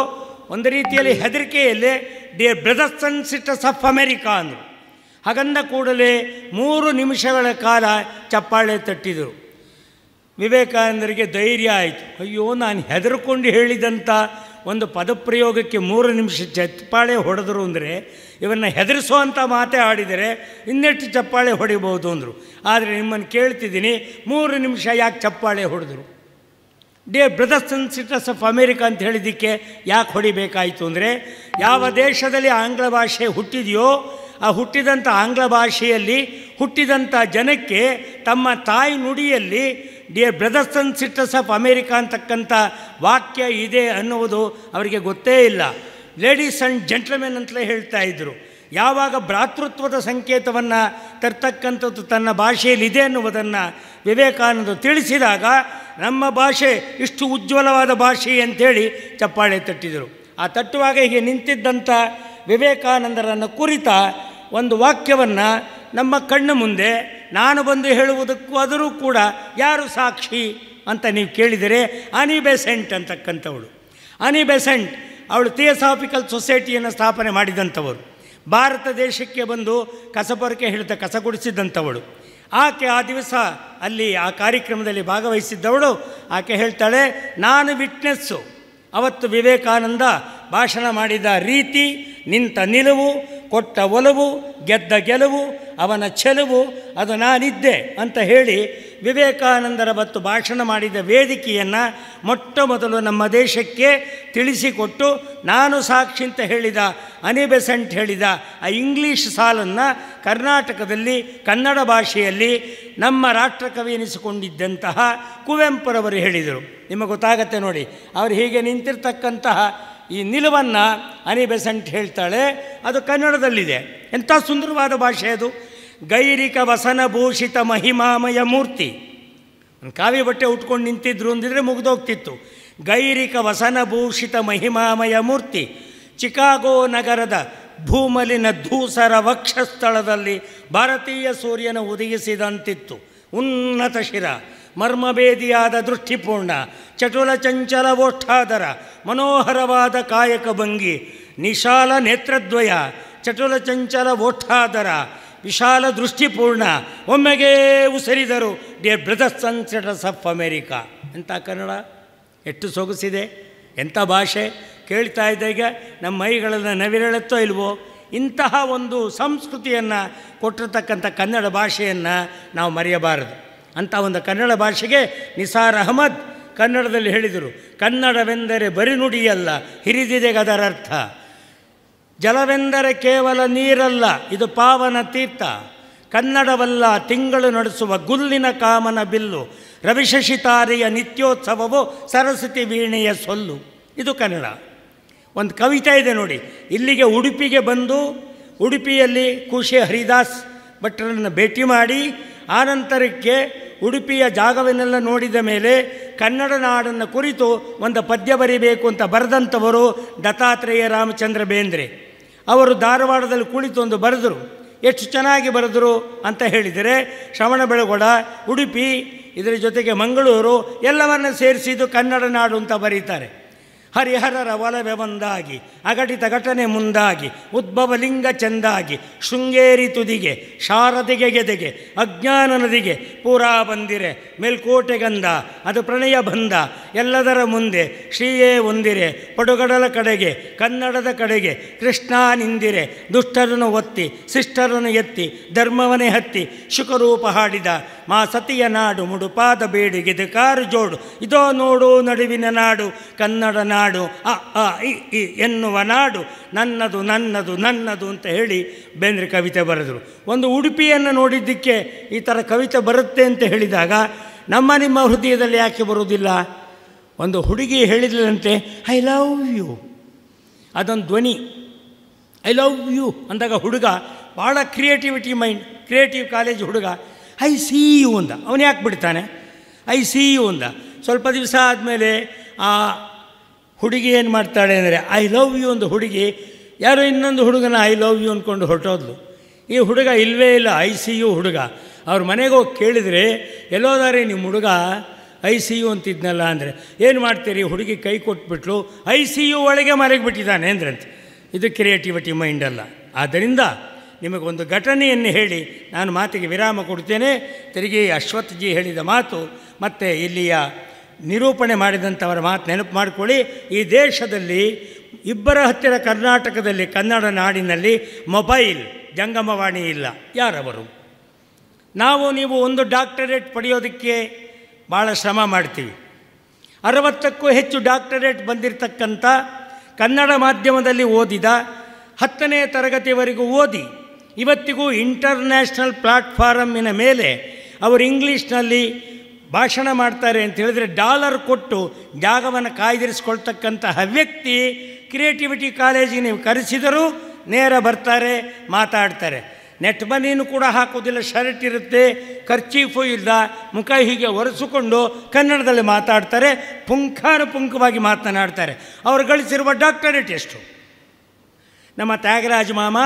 ಒಂದು ರೀತಿಯಲ್ಲಿ ಹೆದರಿಕೆಯಲ್ಲಿ dear brothers and sisters of America ಅಂದರು. ಹಾಗಂದ ಕೂಡಲೇ ಮೂರು ನಿಮಿಷಗಳ ಕಾಲ ಚಪ್ಪಾಳೆ ತಟ್ಟಿದರು. ವಿವೇಕಾನಂದರಿಗೆ ಧೈರ್ಯ ಆಯಿತು. ಅಯ್ಯೋ, ನಾನು ಹೆದರ್ಕೊಂಡು ಹೇಳಿದಂಥ ಒಂದು ಪದಪ್ರಯೋಗಕ್ಕೆ ಮೂರು ನಿಮಿಷ ಚಪ್ಪಾಳೆ ಹೊಡೆದರು ಅಂದರೆ ಇವನ್ನ ಹೆದರಿಸುವಂಥ ಮಾತೇ ಆಡಿದರೆ ಇನ್ನೆಷ್ಟು ಚಪ್ಪಾಳೆ ಹೊಡಿಬೋದು ಅಂದರು. ಆದರೆ ನಿಮ್ಮನ್ನು ಕೇಳ್ತಿದ್ದೀನಿ, ಮೂರು ನಿಮಿಷ ಯಾಕೆ ಚಪ್ಪಾಳೆ ಹೊಡೆದರು? Dear brothers and sisters of America ಅಂತ ಹೇಳಿದ್ದಕ್ಕೆ ಯಾಕೆ ಹೊಡಿಬೇಕಾಯಿತು ಅಂದರೆ, ಯಾವ ದೇಶದಲ್ಲಿ ಆಂಗ್ಲ ಭಾಷೆ ಹುಟ್ಟಿದೆಯೋ, ಆ ಹುಟ್ಟಿದಂಥ ಆಂಗ್ಲ ಭಾಷೆಯಲ್ಲಿ ಹುಟ್ಟಿದಂಥ ಜನಕ್ಕೆ ತಮ್ಮ ತಾಯಿ ನುಡಿಯಲ್ಲಿ dear brothers and sisters of America ಅಂತಕ್ಕಂಥ ವಾಕ್ಯ ಇದೆ ಅನ್ನುವುದು ಅವರಿಗೆ ಗೊತ್ತೇ ಇಲ್ಲ. ಲೇಡೀಸ್ ಆ್ಯಂಡ್ ಜೆಂಟ್ಲ್ಮೆನ್ ಅಂತಲೇ ಹೇಳ್ತಾ ಇದ್ದರು ಯಾವಾಗ ಭ್ರಾತೃತ್ವದ ಸಂಕೇತವನ್ನು ತರ್ತಕ್ಕಂಥದ್ದು ತನ್ನ ಭಾಷೆಯಲ್ಲಿ ಇದೆ ಅನ್ನುವುದನ್ನು ವಿವೇಕಾನಂದ ತಿಳಿಸಿದಾಗ ನಮ್ಮ ಭಾಷೆ ಇಷ್ಟು ಉಜ್ವಲವಾದ ಭಾಷೆ ಅಂತೇಳಿ ಚಪ್ಪಾಳೆ ತಟ್ಟಿದರು. ಆ ತಟ್ಟುವಾಗ ಹೀಗೆ ನಿಂತಿದ್ದಂಥ ವಿವೇಕಾನಂದರನ್ನು ಕುರಿತ ಒಂದು ವಾಕ್ಯವನ್ನು ನಮ್ಮ ಕಣ್ಣು ಮುಂದೆ ನಾನು ಬಂದು ಹೇಳುವುದಕ್ಕೂ ಆದರೂ ಕೂಡ ಯಾರು ಸಾಕ್ಷಿ ಅಂತ ನೀವು ಕೇಳಿದರೆ ಅನಿ ಬೆಸೆಂಟ್ ಅಂತಕ್ಕಂಥವಳು. ಅನಿ ಬೆಸೆಂಟ್ ಅವಳು ಥಿಯೋಸಾಫಿಕಲ್ ಸೊಸೈಟಿಯನ್ನು ಸ್ಥಾಪನೆ ಮಾಡಿದಂಥವರು. ಭಾರತ ದೇಶಕ್ಕೆ ಬಂದು ಕಸಪೊರಕೆ ಹಿಡಿದ ಕಸ ಗುಡಿಸಿದಂಥವಳು. ಆಕೆ ಆ ದಿವಸ ಅಲ್ಲಿ ಆ ಕಾರ್ಯಕ್ರಮದಲ್ಲಿ ಭಾಗವಹಿಸಿದ್ದವಳು. ಆಕೆ ಹೇಳ್ತಾಳೆ, ನಾನು ವಿಟ್ನೆಸ್ಸು. ಅವತ್ತು ವಿವೇಕಾನಂದ ಭಾಷಣ ಮಾಡಿದ ರೀತಿ ನಿಂತ ನಿಲುವು ಕೊಟ್ಟ ಒಲವು, ಗೆದ್ದ ಗೆಲುವು, ಅವನ ಚೆಲುವು, ಅದು ನಾನಿದ್ದೆ ಅಂತ ಹೇಳಿ ವಿವೇಕಾನಂದರ ಮತ್ತು ಭಾಷಣ ಮಾಡಿದ ವೇದಿಕೆಯನ್ನು ಮೊಟ್ಟ ಮೊದಲು ನಮ್ಮ ದೇಶಕ್ಕೆ ತಿಳಿಸಿಕೊಟ್ಟು ನಾನು ಸಾಕ್ಷಿ ಅಂತ ಹೇಳಿದ, ಅನಿಬೆಸೆಂಟ್ ಹೇಳಿದ ಆ ಇಂಗ್ಲೀಷ್ ಸಾಲನ್ನು ಕರ್ನಾಟಕದಲ್ಲಿ, ಕನ್ನಡ ಭಾಷೆಯಲ್ಲಿ ನಮ್ಮ ರಾಷ್ಟ್ರಕವಿ ಎನಿಸಿಕೊಂಡಿದ್ದಂತಹ ಕುವೆಂಪುರವರು ಹೇಳಿದರು. ನಿಮಗೆ ಗೊತ್ತಾಗತ್ತೆ ನೋಡಿ, ಅವರು ಹೀಗೆ ನಿಂತಿರ್ತಕ್ಕಂತಹ ಈ ನಿಲುವನ್ನು ಅನಿ ಬೆಸೆಂಟ್ ಹೇಳ್ತಾಳೆ. ಅದು ಕನ್ನಡದಲ್ಲಿದೆ. ಎಂಥ ಸುಂದರವಾದ ಭಾಷೆ ಅದು. ಗೈರಿಕ ವಸನಭೂಷಿತ ಮಹಿಮಾಮಯ ಮೂರ್ತಿ. ಕಾವಿ ಬಟ್ಟೆ ಉಟ್ಕೊಂಡು ನಿಂತಿದ್ರು ಅಂದಿದ್ರೆ ಮುಗಿದೋಗ್ತಿತ್ತು. ಗೈರಿಕ ವಸನಭೂಷಿತ ಮಹಿಮಾಮಯ ಮೂರ್ತಿ. ಚಿಕಾಗೋ ನಗರದ ಭೂಮಲಿನ ಧೂಸರ ವಕ್ಷಸ್ಥಳದಲ್ಲಿ ಭಾರತೀಯ ಸೂರ್ಯನ ಉದಯಿಸಿದಂತಿತ್ತು. ಉನ್ನತ ಶಿರ. ಮರ್ಮಭೇದಿಯಾದ ದೃಷ್ಟಿಪೂರ್ಣ, ಚಟುಲ ಚಂಚಲ ಓಷ್ಠಾದರ, ಮನೋಹರವಾದ ಕಾಯಕ ಭಂಗಿ, ನಿಶಾಲ ನೇತ್ರದ್ವಯ, ಚಟುಲ ಚಂಚಲ ಓಷ್ಠಾದರ, ವಿಶಾಲ ದೃಷ್ಟಿಪೂರ್ಣ, ಒಮ್ಮೆಗೆ ಉಸರಿದರು, dear brothers and sisters of America. ಎಂಥ ಕನ್ನಡ? ಎಷ್ಟು ಸೊಗಸಿದೆ ಎಂಥ ಭಾಷೆ? ಕೇಳ್ತಾ ಇದ್ದಾಗ ನಮ್ಮ ಮೈಗಳನ್ನು ನವಿರಳತ್ತೋ ಇಲ್ವೋ? ಇಂತಹ ಒಂದು ಸಂಸ್ಕೃತಿಯನ್ನು ಕೊಟ್ಟಿರ್ತಕ್ಕಂಥ ಕನ್ನಡ ಭಾಷೆಯನ್ನು ನಾವು ಮರೆಯಬಾರದು. ಅಂಥ ಒಂದು ಕನ್ನಡ ಭಾಷೆಗೆ ನಿಸಾರ್ ಅಹಮದ್ ಕನ್ನಡದಲ್ಲಿ ಹೇಳಿದರು. ಕನ್ನಡವೆಂದರೆ ಬರಿ ನುಡಿಯಲ್ಲ, ಹಿರಿದಿದೆ ಅದರ ಅರ್ಥ. ಜಲವೆಂದರೆ ಕೇವಲ ನೀರಲ್ಲ, ಇದು ಪಾವನ ತೀರ್ಥ. ಕನ್ನಡವಲ್ಲ, ತಿಂಗಳು ನಡೆಸುವ ಗುಲ್ಲಿನ ಕಾಮನ ಬಿಲ್ಲು. ರವಿಶಶಿತಾರೆಯ ನಿತ್ಯೋತ್ಸವವು ಸರಸ್ವತಿ ವೀಣೆಯ ಸೊಲ್ಲು. ಇದು ಕನ್ನಡ. ಒಂದು ಕವಿತೆ ಇದೆ ನೋಡಿ. ಇಲ್ಲಿಗೆ ಉಡುಪಿಗೆ ಬಂದು, ಉಡುಪಿಯಲ್ಲಿ ಕುಶಿ ಹರಿದಾಸ್ ಭಟ್ರನ್ನು ಭೇಟಿ ಮಾಡಿ ಆನಂತರಕ್ಕೆ ಉಡುಪಿಯ ಜಾಗವನ್ನೆಲ್ಲ ನೋಡಿದ ಮೇಲೆ ಕನ್ನಡ ನಾಡನ್ನು ಕುರಿತು ಒಂದು ಪದ್ಯ ಬರಿಬೇಕು ಅಂತ ಬರೆದಂಥವರು ದತ್ತಾತ್ರೇಯ ರಾಮಚಂದ್ರ ಬೇಂದ್ರೆ. ಅವರು ಧಾರವಾಡದಲ್ಲಿ ಕುಳಿತು ಒಂದು ಬರೆದರು. ಎಷ್ಟು ಚೆನ್ನಾಗಿ ಬರೆದರು ಅಂತ ಹೇಳಿದರೆ, ಶ್ರವಣ ಬೆಳಗೊಡ ಉಡುಪಿ, ಇದರ ಜೊತೆಗೆ ಮಂಗಳೂರು, ಎಲ್ಲವನ್ನು ಸೇರಿಸಿದ್ದು ಕನ್ನಡ ನಾಡು ಅಂತ ಬರೀತಾರೆ. ಹರಿಹರರ ಒಲವೆ ಒಂದಾಗಿ ಅಘಟಿತ ಘಟನೆ ಮುಂದಾಗಿ, ಉದ್ಭವ ಲಿಂಗ ಚೆಂದಾಗಿ, ಶೃಂಗೇರಿ ತುದಿಗೆ, ಶಾರದೆಗೆ ಗೆದೆಗೆ, ಅಜ್ಞಾನ ನದಿಗೆ ಪೂರಾ ಬಂದಿರೆ, ಮೇಲ್ಕೋಟೆ ಗಂಧ, ಅದು ಪ್ರಣಯ ಬಂಧ, ಎಲ್ಲದರ ಮುಂದೆ ಶ್ರೀಯೇ ಒಂದಿರೆ ಪಡುಗಡಲ ಕಡೆಗೆ, ಕನ್ನಡದ ಕಡೆಗೆ ಕೃಷ್ಣ ನಿಂದಿರೆ, ದುಷ್ಟರನ್ನು ಒತ್ತಿ, ಶಿಷ್ಟರನ್ನು ಎತ್ತಿ ಧರ್ಮವನೇ ಹತ್ತಿ, ಶುಕರೂಪ ಹಾಡಿದ, ಮಾ ಸತಿಯ ನಾಡು ಮುಡುಪಾದ ಬೇಡಿಗೆದು ಕಾರು ಜೋಡು, ಇದೋ ನೋಡು ನಡುವಿನ ನಾಡು ಕನ್ನಡ ನಾಡು ಅ ಅ ಇ ಇ ಎನ್ನುವ ನಾಡು, ನನ್ನದು ನನ್ನದು ನನ್ನದು ಅಂತ ಹೇಳಿ ಬೇಂದ್ರೆ ಕವಿತೆ ಬರೆದರು. ಒಂದು ಉಡುಪಿಯನ್ನು ನೋಡಿದ್ದಕ್ಕೆ ಈ ಥರ ಕವಿತೆ ಬರುತ್ತೆ ಅಂತ ಹೇಳಿದಾಗ ನಮ್ಮ ನಿಮ್ಮ ಹೃದಯದಲ್ಲಿ ಯಾಕೆ ಬರುವುದಿಲ್ಲ? ಒಂದು ಹುಡುಗಿ ಹೇಳಿದ್ಲಂತೆ ಐ ಲವ್ ಯು ಅದೊಂದು ಧ್ವನಿ ಐ ಲವ್ ಯು ಅಂದಾಗ ಹುಡುಗ, ಭಾಳ ಕ್ರಿಯೇಟಿವಿಟಿ ಮೈಂಡ್ ಕ್ರಿಯೇಟಿವ್ ಕಾಲೇಜ್ ಹುಡುಗ ಐ ಸಿ ಯು ಅಂದ. ಅವನು ಯಾಕೆ ಬಿಡ್ತಾನೆ? ಐ ಸಿ ಯು ಅಂದ. ಸ್ವಲ್ಪ ದಿವಸ ಆದಮೇಲೆ, ಆ ಹುಡುಗಿ ಏನು ಮಾಡ್ತಾಳೆ ಅಂದರೆ ಐ ಲವ್ ಯು ಒಂದು ಹುಡುಗಿ, ಯಾರೋ ಇನ್ನೊಂದು ಹುಡುಗನ ಐ ಲವ್ ಯು ಅಂದ್ಕೊಂಡು ಹೊರಟೋದ್ಲು. ಈ ಹುಡುಗ ಇಲ್ಲವೇ ಇಲ್ಲ ಐ ಸಿ ಯು ಹುಡುಗ. ಅವ್ರ ಮನೆಗೆ ಹೋಗಿ ಕೇಳಿದರೆ, ಎಲ್ಲೋದಾರೆ ನಿಮ್ಮ ಹುಡುಗ? ಐ ಸಿ ಯು ಅಂತಿದ್ನಲ್ಲ ಅಂದರೆ, ಏನು ಮಾಡ್ತೀರಿ? ಹುಡುಗಿ ಕೈ ಕೊಟ್ಬಿಟ್ಲು ಐ ಸಿ ಯು ಒಳಗೆ ಮರಗಿಬಿಟ್ಟಿದ್ದಾನೆ ಅಂದ್ರಂತೆ. ಇದು ಕ್ರಿಯೇಟಿವಿಟಿ ಮೈಂಡ್ ಅಲ್ಲ. ಆದ್ದರಿಂದ ನಿಮಗೊಂದು ಘಟನೆಯನ್ನು ಹೇಳಿ, ನಾನು ಮಾತಿಗೆ ವಿರಾಮ ಕೊಡ್ತೇನೆ. ತಿರುಗಿ ಅಶ್ವತ್ಥಜಿ ಹೇಳಿದ ಮಾತು, ಮತ್ತು ಇಲ್ಲಿಯ ನಿರೂಪಣೆ ಮಾಡಿದಂಥವರ ಮಾತು ನೆನಪು ಮಾಡಿಕೊಳ್ಳಿ. ಈ ದೇಶದಲ್ಲಿ ಇಬ್ಬರ ಹತ್ತಿರ ಕರ್ನಾಟಕದಲ್ಲಿ ಕನ್ನಡ ನಾಡಿನಲ್ಲಿ ಮೊಬೈಲ್ ಜಂಗಮವಾಣಿ ಇಲ್ಲ. ಯಾರವರು? ನಾವು ನೀವು ಒಂದು ಡಾಕ್ಟರೇಟ್ ಪಡೆಯೋದಕ್ಕೆ ಭಾಳ ಶ್ರಮ ಮಾಡ್ತೀವಿ. ಅರವತ್ತಕ್ಕೂ ಹೆಚ್ಚು ಡಾಕ್ಟರೇಟ್ ಬಂದಿರತಕ್ಕಂಥ ಕನ್ನಡ ಮಾಧ್ಯಮದಲ್ಲಿ ಓದಿದ ಹತ್ತನೇ ತರಗತಿವರೆಗೂ ಓದಿ, ಇವತ್ತಿಗೂ ಇಂಟರ್ನ್ಯಾಷನಲ್ ಪ್ಲಾಟ್ಫಾರಮ್ಮಿನ ಮೇಲೆ ಅವರು ಇಂಗ್ಲೀಷ್ನಲ್ಲಿ ಭಾಷಣ ಮಾಡ್ತಾರೆ ಅಂತ ಹೇಳಿದರೆ ಡಾಲರ್ ಕೊಟ್ಟು ಜಾಗವನ್ನು ಕಾಯ್ದಿರಿಸ್ಕೊಳ್ತಕ್ಕಂತಹ ವ್ಯಕ್ತಿ ಕ್ರಿಯೇಟಿವಿಟಿ ಕಾಲೇಜಿಗೆ ನೀವು ಕರೆಸಿದರೂ ನೇರ ಬರ್ತಾರೆ, ಮಾತಾಡ್ತಾರೆ. ನೆಟ್ ಮನೀನು ಕೂಡ ಹಾಕೋದಿಲ್ಲ ಶರ್ಟ್ ಇರುತ್ತೆ ಖರ್ಚೀಫು ಇಲ್ಲ, ಮುಖ ಹೀಗೆ ಒರೆಸಿಕೊಂಡು ಕನ್ನಡದಲ್ಲಿ ಮಾತಾಡ್ತಾರೆ ಪುಂಖಾನುಪುಂಖವಾಗಿ ಮಾತನಾಡ್ತಾರೆ. ಅವರು ಗಳಿಸಿರುವ ಡಾಕ್ಟರೇಟ್ ಎಷ್ಟು? ನಮ್ಮ ತ್ಯಾಗರಾಜ ಮಾಮ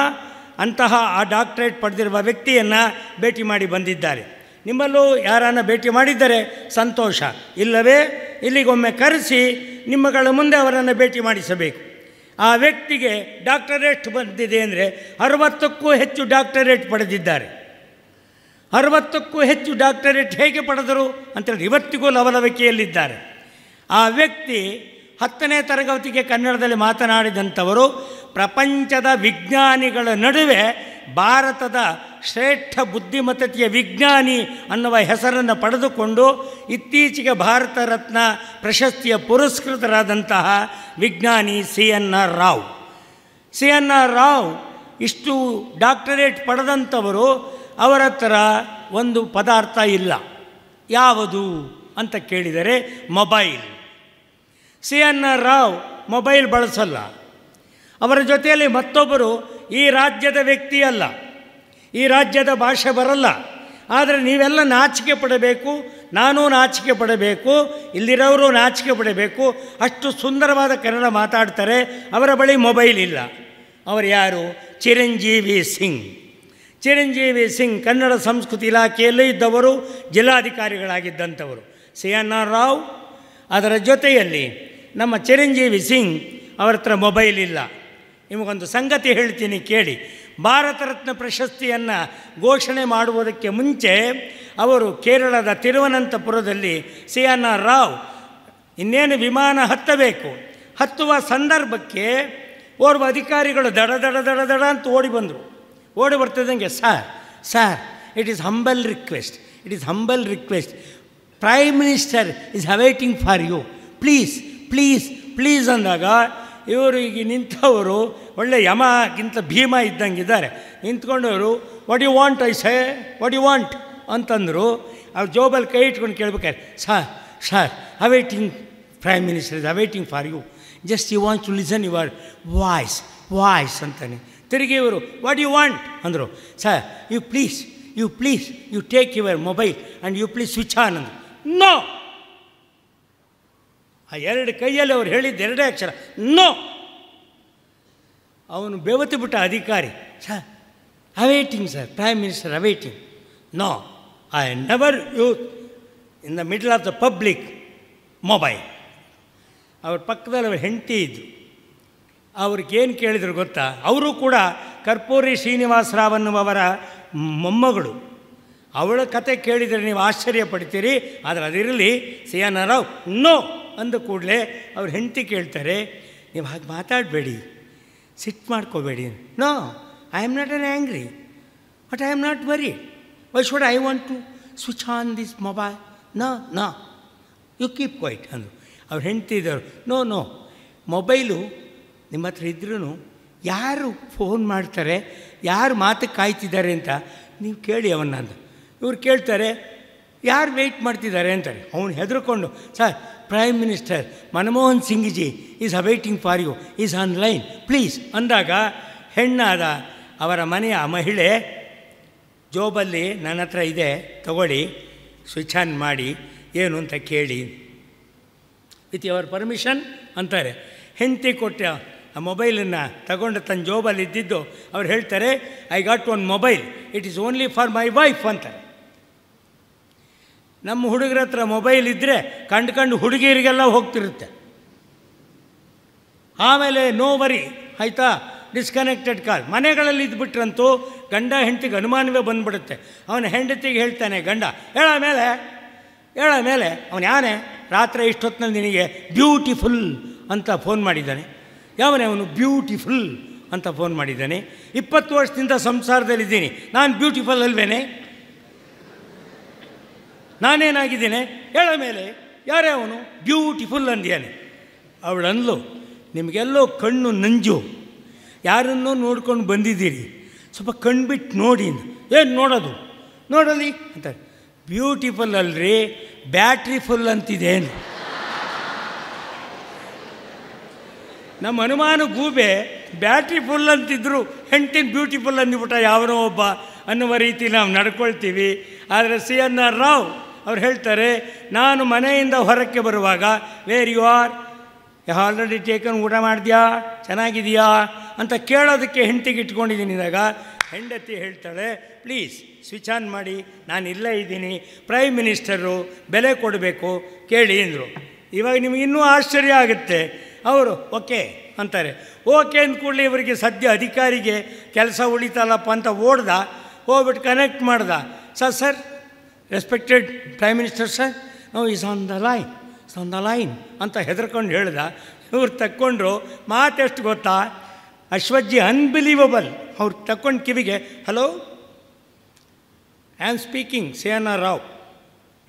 ಅಂತಹ ಆ ಡಾಕ್ಟರೇಟ್ ಪಡೆದಿರುವ ವ್ಯಕ್ತಿಯನ್ನು ಭೇಟಿ ಮಾಡಿ ಬಂದಿದ್ದಾರೆ. ನಿಮ್ಮಲ್ಲೂ ಯಾರನ್ನು ಭೇಟಿ ಮಾಡಿದ್ದರೆ ಸಂತೋಷ. ಇಲ್ಲವೇ? ಇಲ್ಲಿಗೊಮ್ಮೆ ಕರೆಸಿ ನಿಮ್ಮಗಳ ಮುಂದೆ ಅವರನ್ನು ಭೇಟಿ ಮಾಡಿಸಬೇಕು. ಆ ವ್ಯಕ್ತಿಗೆ ಡಾಕ್ಟರೇಟ್ ಬಂದಿದೆ ಅಂದರೆ ಅರವತ್ತಕ್ಕೂ ಹೆಚ್ಚು ಡಾಕ್ಟರೇಟ್ ಪಡೆದಿದ್ದಾರೆ. ಅರವತ್ತಕ್ಕೂ ಹೆಚ್ಚು ಡಾಕ್ಟರೇಟ್ ಹೇಗೆ ಪಡೆದರು ಅಂತೇಳಿ ಇವತ್ತಿಗೂ ಲವಲವಿಕೆಯಲ್ಲಿದ್ದಾರೆ. ಆ ವ್ಯಕ್ತಿ ಹತ್ತನೇ ತರಗತಿಗೆ ಕನ್ನಡದಲ್ಲಿ ಮಾತನಾಡಿದಂಥವರು, ಪ್ರಪಂಚದ ವಿಜ್ಞಾನಿಗಳ ನಡುವೆ ಭಾರತದ ಶ್ರೇಷ್ಠ ಬುದ್ಧಿಮತತೆಯ ವಿಜ್ಞಾನಿ ಅನ್ನುವ ಹೆಸರನ್ನು ಪಡೆದುಕೊಂಡು ಇತ್ತೀಚೆಗೆ ಭಾರತ ರತ್ನ ಪ್ರಶಸ್ತಿಯ ಪುರಸ್ಕೃತರಾದಂತಹ ವಿಜ್ಞಾನಿ C N R. Rao. C N R. Rao ಇಷ್ಟು ಡಾಕ್ಟರೇಟ್ ಪಡೆದಂಥವರು ಅವರ ಹತ್ರ ಒಂದು ಪದಾರ್ಥ ಇಲ್ಲ. ಯಾವುದು ಅಂತ ಕೇಳಿದರೆ, mobile. C N R Rao mobile ಬಳಸಲ್ಲ. ಅವರ ಜೊತೆಯಲ್ಲಿ ಮತ್ತೊಬ್ಬರು ಈ ರಾಜ್ಯದ ವ್ಯಕ್ತಿ ಅಲ್ಲ ಈ ರಾಜ್ಯದ ಭಾಷೆ ಬರಲ್ಲ. ಆದರೆ ನೀವೆಲ್ಲ ನಾಚಿಕೆ ಪಡಬೇಕು, ನಾನು ನಾಚಿಕೆ ಪಡಬೇಕು, ಇಲ್ಲಿರೋರು ನಾಚಿಕೆ ಪಡಬೇಕು. ಅಷ್ಟು ಸುಂದರವಾದ ಕನ್ನಡ ಮಾತಾಡ್ತಾರೆ, ಅವರ ಬಳಿ ಮೊಬೈಲ್ ಇಲ್ಲ. ಅವರು ಯಾರು? ಚಿರಂಜೀವಿ ಸಿಂಗ್. ಚಿರಂಜೀವಿ ಸಿಂಗ್ ಕನ್ನಡ ಸಂಸ್ಕೃತಿ ಇಲಾಖೆಯಲ್ಲೇ ಇದ್ದವರು, ಜಿಲ್ಲಾಧಿಕಾರಿಗಳಾಗಿದ್ದಂಥವರು. ಸಿ ಎನ್ ಆರ್ ರಾವ್ ಅದರ ಜೊತೆಯಲ್ಲಿ ನಮ್ಮ ಚಿರಂಜೀವಿ ಸಿಂಗ್ ಅವರ ಹತ್ರ ಮೊಬೈಲ್ ಇಲ್ಲ. ನಿಮಗೊಂದು ಸಂಗತಿ ಹೇಳ್ತೀನಿ ಕೇಳಿ. ಭಾರತ ರತ್ನ ಪ್ರಶಸ್ತಿಯನ್ನು ಘೋಷಣೆ ಮಾಡುವುದಕ್ಕೆ ಮುಂಚೆ ಅವರು ಕೇರಳದ ತಿರುವನಂತಪುರದಲ್ಲಿ ಸಿ ಎನ್ ಆರ್ ರಾವ್ ಇನ್ನೇನು ವಿಮಾನ ಹತ್ತಬೇಕು. ಹತ್ತುವ ಸಂದರ್ಭಕ್ಕೆ ಓರ್ವ ಅಧಿಕಾರಿಗಳು ದಡ ದಡ ದಡ ದಡ ಅಂತ ಓಡಿ ಬಂದರು. ಓಡಿ ಬರ್ತಿದ್ದಂಗೆ sir sir it is humble request it is humble request prime minister is awaiting for you please please please ಅಂದಾಗ ಇವರು ಈಗ ನಿಂತವರು, ಒಳ್ಳೆ ಯಮಕ್ಕಿಂತ ಭೀಮ ಇದ್ದಂಗಿದ್ದಾರೆ. ನಿಂತ್ಕೊಂಡವರು what you want I say what you want ಅಂತಂದರು. ಅವ್ರು ಜೋಬಲ್ಲಿ ಕೈ ಇಟ್ಕೊಂಡು ಕೇಳ್ಬೇಕಾಯ್ತು sir sir awaiting prime minister is awaiting for you just you want to listen your voice voice ಅಂತಾನೆ. ತಿರುಗಿ ಇವರು ವಾಟ್ ಯು ವಾಂಟ್ ಅಂದರು. Sir you please you please you take your mobile and you please switch on ಅಂದರು. No ಆ ಎರಡು ಕೈಯಲ್ಲಿ ಅವ್ರು ಹೇಳಿದ್ದು ಎರಡೇ ಅಕ್ಷರ. ನೋ! ಅವನು ಬೇವತ್ತು ಬಿಟ್ಟ ಅಧಿಕಾರಿ. Sir awaiting sir prime minister awaiting no! I never use in the middle of the public mobile ಅವ್ರ ಪಕ್ಕದಲ್ಲಿ ಅವ್ರ ಹೆಂಡತಿ ಇದ್ದರು ಅವ್ರಿಗೇನು ಕೇಳಿದ್ರು ಗೊತ್ತಾ? ಅವರು ಕೂಡ ಕರ್ಪೂರಿ ಶ್ರೀನಿವಾಸರಾವ್ ಅನ್ನುವವರ ಮೊಮ್ಮಗಳು. ಅವಳ ಕತೆ ಕೇಳಿದರೆ ನೀವು ಆಶ್ಚರ್ಯ ಪಡ್ತೀರಿ ಆದರೆ ಅದಿರಲಿ, ಸಿ ಎನ್ ರಾವ್, ನೋ! ಅಂದ ಕೂಡಲೇ ಅವ್ರ ಹೆಂಡತಿ ಕೇಳ್ತಾರೆ, ನೀವು ಹಾಗೆ ಮಾತಾಡಬೇಡಿ, ಸಿಟ್ಟು ಮಾಡ್ಕೋಬೇಡಿ no I am not an angry but I am not worry why should I want to switch on this ಮೊಬೈಲ್ನ ನ ಯು ಕೀಪ್ ಕ್ವೈಟ್ ಅಂದರು. ಅವ್ರು ಹೆಂಡತಿ ಇದ್ದವರು ನೋ ನೋ ಮೊಬೈಲು ನಿಮ್ಮ ಹತ್ರ ಇದ್ರೂ ಯಾರು ಫೋನ್ ಮಾಡ್ತಾರೆ, ಯಾರು ಮಾತು ಕಾಯ್ತಿದ್ದಾರೆ ಅಂತ ನೀವು ಕೇಳಿ ಅವನ್ನ ಅಂದ ಇವ್ರು ಕೇಳ್ತಾರೆ, ಯಾರು ವೆಯ್ಟ್ ಮಾಡ್ತಿದ್ದಾರೆ? ಅಂತಾರೆ. ಅವನು ಹೆದರ್ಕೊಂಡು, sir prime minister Manmohan Singh ji is awaiting for you is on line please ಅಂದಾಗ ಹೆಣ್ಣಾದ ಅವರ ಮನೆಯ ಮಹಿಳೆ ಜೋಬಲ್ಲಿ ನನ್ನ ಹತ್ರ ಇದೆ, ತಗೊಳ್ಳಿ ಸ್ವಿಚ್ ಆನ್ ಮಾಡಿ, ಏನು ಅಂತ ಕೇಳಿ. ವಿತ್ ಯುವರ್ ಪರ್ಮಿಷನ್ ಅಂತಾರೆ. ಹೆಂಡತಿ ಕೊಟ್ಟ ಆ ಮೊಬೈಲನ್ನು ತಗೊಂಡು ತನ್ನ ಜೋಬಲ್ಲಿ ಇದ್ದಿದ್ದು, ಅವ್ರು ಹೇಳ್ತಾರೆ I got one mobile it is only for my wife ಅಂತಾರೆ. ನಮ್ಮ ಹುಡುಗರ ಹತ್ರ ಮೊಬೈಲ್ ಇದ್ದರೆ ಕಂಡು ಕಂಡು ಹುಡುಗಿಯರಿಗೆಲ್ಲ ಹೋಗ್ತಿರುತ್ತೆ. ಆಮೇಲೆ ನೋ ವರಿ ಆಯಿತಾ? ಡಿಸ್ಕನೆಕ್ಟೆಡ್ ಕಾಲ್ ಮನೆಗಳಲ್ಲಿ ಇದ್ಬಿಟ್ರಂತೂ ಗಂಡ ಹೆಂಡತಿಗೆ ಅನುಮಾನವೇ ಬಂದ್ಬಿಡುತ್ತೆ. ಅವನ ಹೆಂಡತಿಗೆ ಹೇಳ್ತಾನೆ, ಗಂಡ, ಹೇಳ ಮೇಲೆ ಹೇಳ ಮೇಲೆ. ಅವನು ಯಾನೇ? ರಾತ್ರಿ ಇಷ್ಟೊತ್ತಿನಲ್ಲಿ ನಿನಗೆ ಬ್ಯೂಟಿಫುಲ್ ಅಂತ ಫೋನ್ ಮಾಡಿದ್ದಾನೆ. ಯಾವನೇ? ಅವನು ಬ್ಯೂಟಿಫುಲ್ ಅಂತ ಫೋನ್ ಮಾಡಿದ್ದಾನೆ. ಇಪ್ಪತ್ತು ವರ್ಷದಿಂದ ಸಂಸಾರದಲ್ಲಿದ್ದೀನಿ. ನಾನು ಬ್ಯೂಟಿಫುಲ್ ಅಲ್ವೇನೆ? ನಾನೇನಾಗಿದ್ದೇನೆ? ಹೇಳ ಮೇಲೆ. ಯಾರೇ ಅವನು? ಬ್ಯೂಟಿಫುಲ್ ಅಂದ್ಯಾನೆ ಅವಳನ್ಲು ನಿಮಗೆಲ್ಲೋ ಕಣ್ಣು ನಂಜು. ಯಾರನ್ನೋ ನೋಡ್ಕೊಂಡು ಬಂದಿದ್ದೀರಿ. ಸ್ವಲ್ಪ ಕಣ್ಬಿಟ್ಟು ನೋಡಿ ಏನು ನೋಡೋದು? ನೋಡಲಿ ಅಂತ ಬ್ಯೂಟಿಫುಲ್ ಅಲ್ರಿ ಬ್ಯಾಟ್ರಿ ಫುಲ್ ಅಂತಿದೇನು ನಮ್ಮ ಅನುಮಾನ ಗೂಬೆ ಬ್ಯಾಟ್ರಿ ಫುಲ್ ಅಂತಿದ್ರು ಹೆಂಟಿನ ಬ್ಯೂಟಿಫುಲ್ ಅಂದ್ಬಿಟ್ಟ, ಯಾವನೋ ಒಬ್ಬ ಅನ್ನುವ ರೀತಿ ನಾವು ನಡ್ಕೊಳ್ತೀವಿ. ಆದರೆ ಸಿ ಎನ್ ಆರ್ ರಾವ್ ಅವ್ರು ಹೇಳ್ತಾರೆ, ನಾನು ಮನೆಯಿಂದ ಹೊರಕ್ಕೆ ಬರುವಾಗ where you are already taken ಊಟ ಮಾಡಿದ್ಯಾ? ಚೆನ್ನಾಗಿದೆಯಾ? ಅಂತ ಕೇಳೋದಕ್ಕೆ ಹೆಂಡತಿಗೆ ಇಟ್ಕೊಂಡಿದ್ದೀನಿ ಇದ್ದಾಗ ಹೆಂಡತಿ ಹೇಳ್ತಾಳೆ ಪ್ಲೀಸ್ ಸ್ವಿಚ್ ಆನ್ ಮಾಡಿ, ನಾನು ಇಲ್ಲೇ ಇದ್ದೀನಿ ಪ್ರೈಮ್ ಮಿನಿಸ್ಟರು ಬೆಲೆ ಕೊಡಬೇಕು, ಕೇಳಿ, ಅಂದರು. ಇವಾಗ ನಿಮಗೆ ಇನ್ನೂ ಆಶ್ಚರ್ಯ ಆಗುತ್ತೆ. ಅವರು ಓಕೆ ಅಂತಾರೆ. ಓಕೆ ಅಂದ ಕೂಡಲೇ ಇವರಿಗೆ ಸದ್ಯ ಅಧಿಕಾರಿಗೆ ಕೆಲಸ ಉಳಿತಲ್ಲಪ್ಪ ಅಂತ ಓಡ್ದ, ಹೋಗ್ಬಿಟ್ಟು ಕನೆಕ್ಟ್ ಮಾಡ್ದ. Sir sir respected prime minister sir no is on the line is on the line ಅಂತ ಹೆದರ್ಕೊಂಡು ಹೇಳ್ದ. ಇವ್ರು ತಕ್ಕೊಂಡ್ರು ಮಾತೆಷ್ಟು ಗೊತ್ತಾ? ಅಶ್ವಜ್ಜಿ ಅನ್ಬಿಲೀವಬಲ್ ಅವ್ರು ತಕ್ಕೊಂಡು ಕಿವಿಗೆ hello I am speaking C N R Rao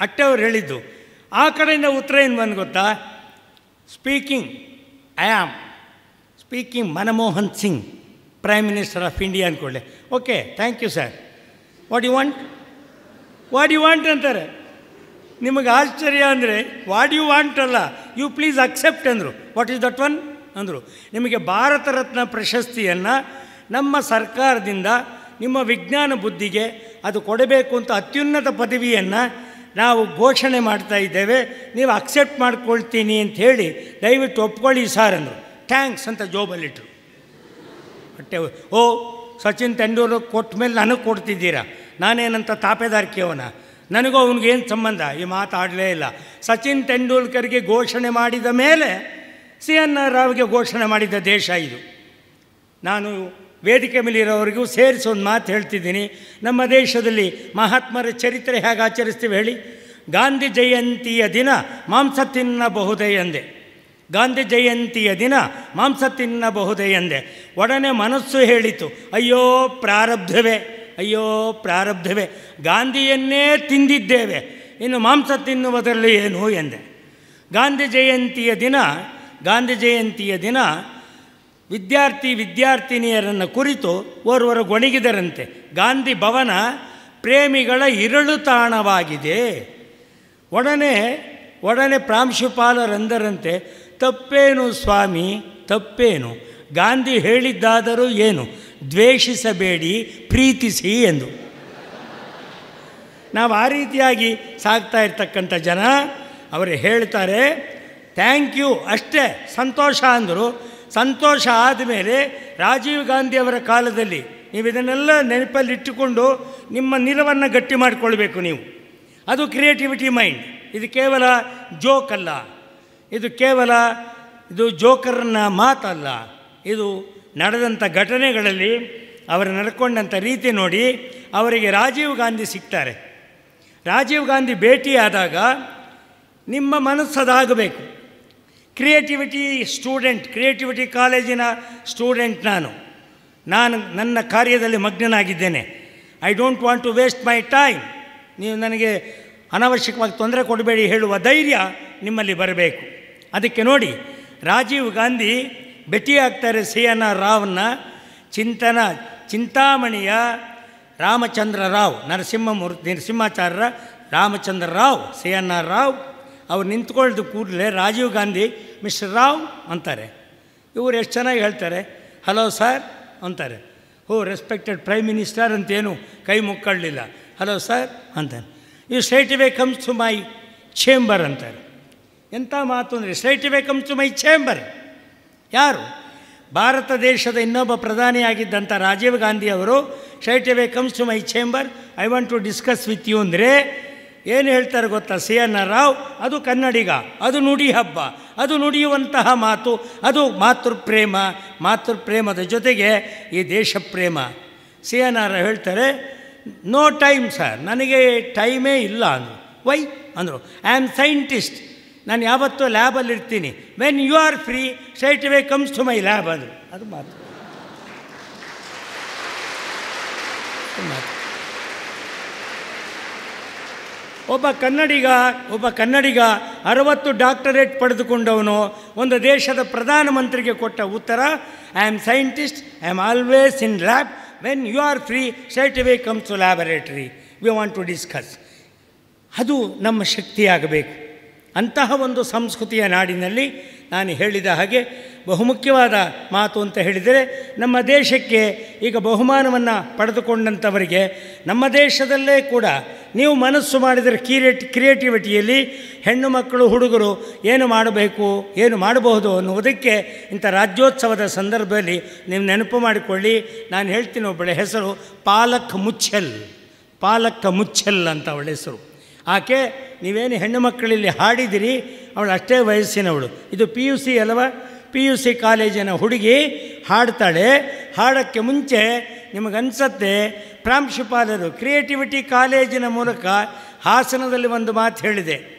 ಅಟ್ಟೆ ಅವ್ರು ಹೇಳಿದ್ದು, ಆ ಕಡೆಯಿಂದ ಉತ್ತರ ಏನು ಬಂದು ಗೊತ್ತಾ? Speaking I am speaking Manmohan Singh prime minister of India ಅಂದ್ಕೊಳ್ಳೆ okay thank you sir what you want what you want ಅಂತಾರೆ? ನಿಮಗೆ ಆಶ್ಚರ್ಯ ಅಂದರೆ ವಾಟ್ ಯು ವಾಂಟ್ ಅಲ್ಲ? ಯು ಪ್ಲೀಸ್ ಅಕ್ಸೆಪ್ಟ್ ಅಂದರು. ವಾಟ್ ಈಸ್ ದಟ್ ಒನ್ ಅಂದರು. ನಿಮಗೆ ಭಾರತ ರತ್ನ ಪ್ರಶಸ್ತಿಯನ್ನು ನಮ್ಮ ಸರ್ಕಾರದಿಂದ, ನಿಮ್ಮ ವಿಜ್ಞಾನ ಬುದ್ಧಿಗೆ ಅದು ಕೊಡಬೇಕು ಅಂತ ಅತ್ಯುನ್ನತ ಪದವಿಯನ್ನು ನಾವು ಘೋಷಣೆ ಮಾಡ್ತಾ ಇದ್ದೇವೆ. ನೀವು ಅಕ್ಸೆಪ್ಟ್ ಮಾಡ್ಕೊಳ್ತೀನಿ ಅಂತ ಹೇಳಿ ದಯವಿಟ್ಟು ಒಪ್ಕೊಳ್ಳಿ ಸರ್ ಅಂದರು. ಥ್ಯಾಂಕ್ಸ್ ಅಂತ ಜೋಬಲ್ಲಿಟ್ಟರು ಹೊಟ್ಟೆ ಓ, ಸಚಿನ್ ತೆಂಡೂಲ್ಕರ್ ಕೊಟ್ಟ ಮೇಲೆ ನನಗೆ ಕೊಡ್ತಿದ್ದೀರಾ? ನಾನೇನಂತ ತಾಪೆದಾರ್ಕಿಯವನ ನನಗೂ ಅವನಿಗೇನು ಸಂಬಂಧ? ಈ ಮಾತಾಡಲೇ ಇಲ್ಲ. ಸಚಿನ್ ತೆಂಡೂಲ್ಕರ್ಗೆ ಘೋಷಣೆ ಮಾಡಿದ ಮೇಲೆ ಸಿ ಎನ್ ಆರ್ ರಾವ್ಗೆ ಘೋಷಣೆ ಮಾಡಿದ ದೇಶ ಇದು. ನಾನು ವೇದಿಕೆ ಮೇಲಿರೋವರಿಗೂ ಸೇರಿಸಿ ಒಂದು ಮಾತು ಹೇಳ್ತಿದ್ದೀನಿ. ನಮ್ಮ ದೇಶದಲ್ಲಿ ಮಹಾತ್ಮರ ಚರಿತ್ರೆ ಹೇಗೆ ಆಚರಿಸ್ತೀವಿ ಹೇಳಿ? ಗಾಂಧಿ ಜಯಂತಿಯ ದಿನ ಮಾಂಸ ತಿನ್ನಬಹುದೇ ಎಂದೆ. ಗಾಂಧಿ ಜಯಂತಿಯ ದಿನ ಮಾಂಸ ತಿನ್ನಬಹುದೇ ಎಂದೆ. ಒಡನೆ ಮನಸ್ಸು ಹೇಳಿತು, ಅಯ್ಯೋ ಪ್ರಾರಬ್ಧವೇ! ಅಯ್ಯೋ, ಪ್ರಾರಬ್ಧವೇ, ಗಾಂಧಿಯನ್ನೇ ತಿಂದಿದ್ದೇವೆ. ಇನ್ನು ಮಾಂಸ ತಿನ್ನುವುದರಲ್ಲಿ ಏನು ಎಂದೆ. ಗಾಂಧಿ ಜಯಂತಿಯ ದಿನ, ಗಾಂಧಿ ಜಯಂತಿಯ ದಿನ ವಿದ್ಯಾರ್ಥಿ ವಿದ್ಯಾರ್ಥಿನಿಯರನ್ನು ಕುರಿತು ಓರ್ವರು ಗೊಣಗಿದರಂತೆ. ಗಾಂಧಿ ಭವನ ಪ್ರೇಮಿಗಳ ಇರಳು ತಾಣವಾಗಿದೆ. ಒಡನೆ ಒಡನೆ ಪ್ರಾಂಶುಪಾಲರಂದರಂತೆ, ತಪ್ಪೇನು ಸ್ವಾಮಿ, ತಪ್ಪೇನು? ಗಾಂಧಿ ಹೇಳಿದ್ದಾದರೂ ಏನು? ದ್ವೇಷಿಸಬೇಡಿ, ಪ್ರೀತಿಸಿ ಎಂದು. ನಾವು ಆ ರೀತಿಯಾಗಿ ಸಾಗ್ತಾ ಇರ್ತಕ್ಕಂಥ ಜನ, ಅವರು ಹೇಳ್ತಾರೆ, ಥ್ಯಾಂಕ್ ಯು. ಅಷ್ಟೇ, ಸಂತೋಷ ಅಂದರು. ಸಂತೋಷ ಆದಮೇಲೆ ರಾಜೀವ್ ಗಾಂಧಿಯವರ ಕಾಲದಲ್ಲಿ ನೀವು ಇದನ್ನೆಲ್ಲ ನೆನಪಲ್ಲಿಟ್ಟುಕೊಂಡು ನಿಮ್ಮ ನಿಲವನ್ನು ಗಟ್ಟಿ ಮಾಡಿಕೊಳ್ಬೇಕು ನೀವು. ಅದು ಕ್ರಿಯೇಟಿವಿಟಿ ಮೈಂಡ್ ಇದು ಕೇವಲ ಜೋಕ್ ಅಲ್ಲ. ಇದು ಕೇವಲ, ಇದು ಜೋಕರ್ನ ಮಾತಲ್ಲ. ಇದು ನಡೆದಂಥ ಘಟನೆಗಳಲ್ಲಿ ಅವರು ನಡ್ಕೊಂಡಂಥ ರೀತಿ ನೋಡಿ ಅವರಿಗೆ ರಾಜೀವ್ ಗಾಂಧಿ ಸಿಗ್ತಾರೆ. ರಾಜೀವ್ ಗಾಂಧಿ ಭೇಟಿಯಾದಾಗ ನಿಮ್ಮ ಮನಸ್ಸದಾಗಬೇಕು ಕ್ರಿಯೇಟಿವಿಟಿ ಸ್ಟೂಡೆಂಟ್ ಕ್ರಿಯೇಟಿವಿಟಿ ಕಾಲೇಜಿನ ಸ್ಟೂಡೆಂಟ್ ನಾನು. ನಾನು ನನ್ನ ಕಾರ್ಯದಲ್ಲಿ ಮಗ್ನನಾಗಿದ್ದೇನೆ. I don't want to waste my time ನೀವು ನನಗೆ ಅನಾವಶ್ಯಕವಾಗಿ ತೊಂದರೆ ಕೊಡಬೇಡಿ ಹೇಳುವ ಧೈರ್ಯ ನಿಮ್ಮಲ್ಲಿ ಬರಬೇಕು. ಅದಕ್ಕೆ ನೋಡಿ, ರಾಜೀವ್ ಗಾಂಧಿ ಭೇಟಿಯಾಗ್ತಾರೆ ಸಿ ಎನ್ ಆರ್ ರಾವ್ನ ಚಿಂತನ ಚಿಂತಾಮಣಿಯ ರಾಮಚಂದ್ರ ರಾವ್, ನರಸಿಂಹಮೂರ್ತಿ, ನರಸಿಂಹಾಚಾರ್ಯರ ರಾಮಚಂದ್ರ ರಾವ್ ಸಿ ಎನ್ ರಾವ್, ಅವ್ರು ನಿಂತ್ಕೊಳ್ದು ಕೂಡಲೇ ರಾಜೀವ್ ಗಾಂಧಿ, ಮಿಸ್ಟರ್ ರಾವ್ ಅಂತಾರೆ. ಇವರು ಎಷ್ಟು ಚೆನ್ನಾಗಿ ಹೇಳ್ತಾರೆ, ಹಲೋ ಸರ್ ಅಂತಾರೆ. ಹೋ, ರೆಸ್ಪೆಕ್ಟೆಡ್ ಪ್ರೈಮ್ ಮಿನಿಸ್ಟರ್ ಅಂತೇನು ಕೈ ಮುಕ್ಕೊಳ್ಳಿಲ್ಲ ಹಲೋ ಸರ್ ಅಂತಾನೆ you straight way comes to my chamber ಅಂತಾರೆ. ಎಂಥ ಮಾತು ಅಂದರೆ straight way comes to my chamber ಯಾರು? ಭಾರತ ದೇಶದ ಇನ್ನೊಬ್ಬ ಪ್ರಧಾನಿಯಾಗಿದ್ದಂಥ ರಾಜೀವ್ ಗಾಂಧಿ ಅವರು straight comes to my chamber I want to discuss with you ಅಂದರೆ ಏನು ಹೇಳ್ತಾರೆ ಗೊತ್ತಾ? ಸಿ ಎನ್ ಆರ್ ರಾವ್, ಅದು ಕನ್ನಡಿಗ, ಅದು ನುಡಿ ಹಬ್ಬ, ಅದು ನುಡಿಯುವಂತಹ ಮಾತು, ಅದು ಮಾತೃಪ್ರೇಮ, ಮಾತೃಪ್ರೇಮದ ಜೊತೆಗೆ ಈ ದೇಶ ಪ್ರೇಮ ಸಿ ಎನ್ ಆರ್ ಹೇಳ್ತಾರೆ ನೋ ಟೈಮ್ ಸರ್ ನನಗೆ ಟೈಮೇ ಇಲ್ಲ ಅಂದರು. ವೈ ಅಂದರು. ಐ ಆಮ್ ಸೈಂಟಿಸ್ಟ್ ನಾನು ಯಾವತ್ತೂ ಲ್ಯಾಬಲ್ಲಿ ಇರ್ತೀನಿ. When you are free straight way comes to my lab ಅದು. ಅದು ಮಾತು ಮಾತು ಒಬ್ಬ ಕನ್ನಡಿಗ ಒಬ್ಬ ಕನ್ನಡಿಗ ಅರವತ್ತು ಡಾಕ್ಟರೇಟ್ ಪಡೆದುಕೊಂಡವನು, ಒಂದು ದೇಶದ ಪ್ರಧಾನಮಂತ್ರಿಗೆ ಕೊಟ್ಟ ಉತ್ತರ I am scientist I am always in lab when you are free straight way comes to laboratory we want to discuss ಅದು ನಮ್ಮ ಶಕ್ತಿಯಾಗಬೇಕು. ಅಂತಹ ಒಂದು ಸಂಸ್ಕೃತಿಯ ನಾಡಿನಲ್ಲಿ ನಾನು ಹೇಳಿದ ಹಾಗೆ ಬಹುಮುಖ್ಯವಾದ ಮಾತು ಅಂತ ಹೇಳಿದರೆ ನಮ್ಮ ದೇಶಕ್ಕೆ ಈಗ ಬಹುಮಾನವನ್ನು ಪಡೆದುಕೊಂಡಂಥವರಿಗೆ ನಮ್ಮ ದೇಶದಲ್ಲೇ ಕೂಡ ನೀವು ಮನಸ್ಸು ಮಾಡಿದರೆ ಕ್ರಿಯೇಟ್ ಕ್ರಿಯೇಟಿವಿಟಿಯಲ್ಲಿ ಹೆಣ್ಣು ಮಕ್ಕಳು ಹುಡುಗರು ಏನು ಮಾಡಬೇಕು, ಏನು ಮಾಡಬಹುದು ಅನ್ನುವುದಕ್ಕೆ ಇಂಥ ರಾಜ್ಯೋತ್ಸವದ ಸಂದರ್ಭದಲ್ಲಿ ನೀವು ನೆನಪು ಮಾಡಿಕೊಳ್ಳಿ. ನಾನು ಹೇಳ್ತೀನಿ ಒಬ್ಬಳ ಹೆಸರು ಪಾಲಕ್ ಮುಚ್ಚಲ್ ಪಾಲಕ್ ಮುಚ್ಚಲ್ ಅಂತ ಅವಳ ಹೆಸರು. ಆಕೆ ನೀವೇನು ಹೆಣ್ಣು ಮಕ್ಕಳಲ್ಲಿ ಹಾಡಿದಿರಿ, ಅವಳು ಅಷ್ಟೇ ವಯಸ್ಸಿನವಳು. ಇದು ಪಿ ಯು ಸಿ ಅಲ್ವಾ? ಪಿ ಯು ಸಿ ಕಾಲೇಜಿನ ಹುಡುಗಿ ಹಾಡ್ತಾಳೆ. ಹಾಡೋಕ್ಕೆ ಮುಂಚೆ ನಿಮಗನ್ಸತ್ತೆ, ಪ್ರಾಂಶುಪಾಲರು ಕ್ರಿಯೇಟಿವಿಟಿ ಕಾಲೇಜಿನ ಮೂಲಕ ಹಾಸನದಲ್ಲಿ ಒಂದು ಮಾತು ಹೇಳಿದೆ.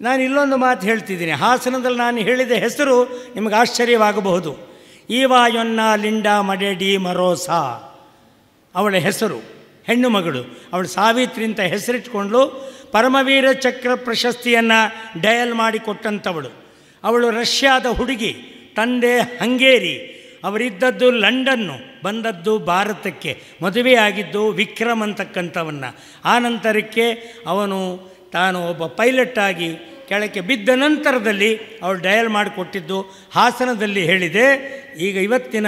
ನಾನು ಇಲ್ಲೊಂದು ಮಾತು ಹೇಳ್ತಿದ್ದೀನಿ. ಹಾಸನದಲ್ಲಿ ನಾನು ಹೇಳಿದ ಹೆಸರು ನಿಮಗೆ ಆಶ್ಚರ್ಯವಾಗಬಹುದು. ಈವಾಯೊನ್ನ ಲಿಂಡಾ ಮಡೆಡಿ ಮರೋಸಾ. ಅವಳ ಹೆಸರು, ಹೆಣ್ಣು ಮಗಳು. ಅವಳು ಸಾವಿತ್ರಿ ಅಂತ ಹೆಸರಿಟ್ಕೊಂಡು ಪರಮವೀರ ಚಕ್ರ ಪ್ರಶಸ್ತಿಯನ್ನು ಡಯಲ್ ಮಾಡಿಕೊಟ್ಟಂಥವಳು ಅವಳು ರಷ್ಯಾದ ಹುಡುಗಿ, ತಂದೆ ಹಂಗೇರಿ. ಅವರಿದ್ದದ್ದು ಲಂಡನ್ನು, ಬಂದದ್ದು ಭಾರತಕ್ಕೆ. ಮದುವೆಯಾಗಿದ್ದು ವಿಕ್ರಮ್ ಅಂತಕ್ಕಂಥವನ್ನ. ಆ ನಂತರಕ್ಕೆ ಅವನು ತಾನು ಒಬ್ಬ ಪೈಲಟ್ ಆಗಿ ಕೆಳಕ್ಕೆ ಬಿದ್ದ ನಂತರದಲ್ಲಿ ಅವಳು ಡಯಲ್ ಮಾಡಿಕೊಟ್ಟಿದ್ದು ಹಾಸನದಲ್ಲಿ ಹೇಳಿದೆ. ಈಗ ಇವತ್ತಿನ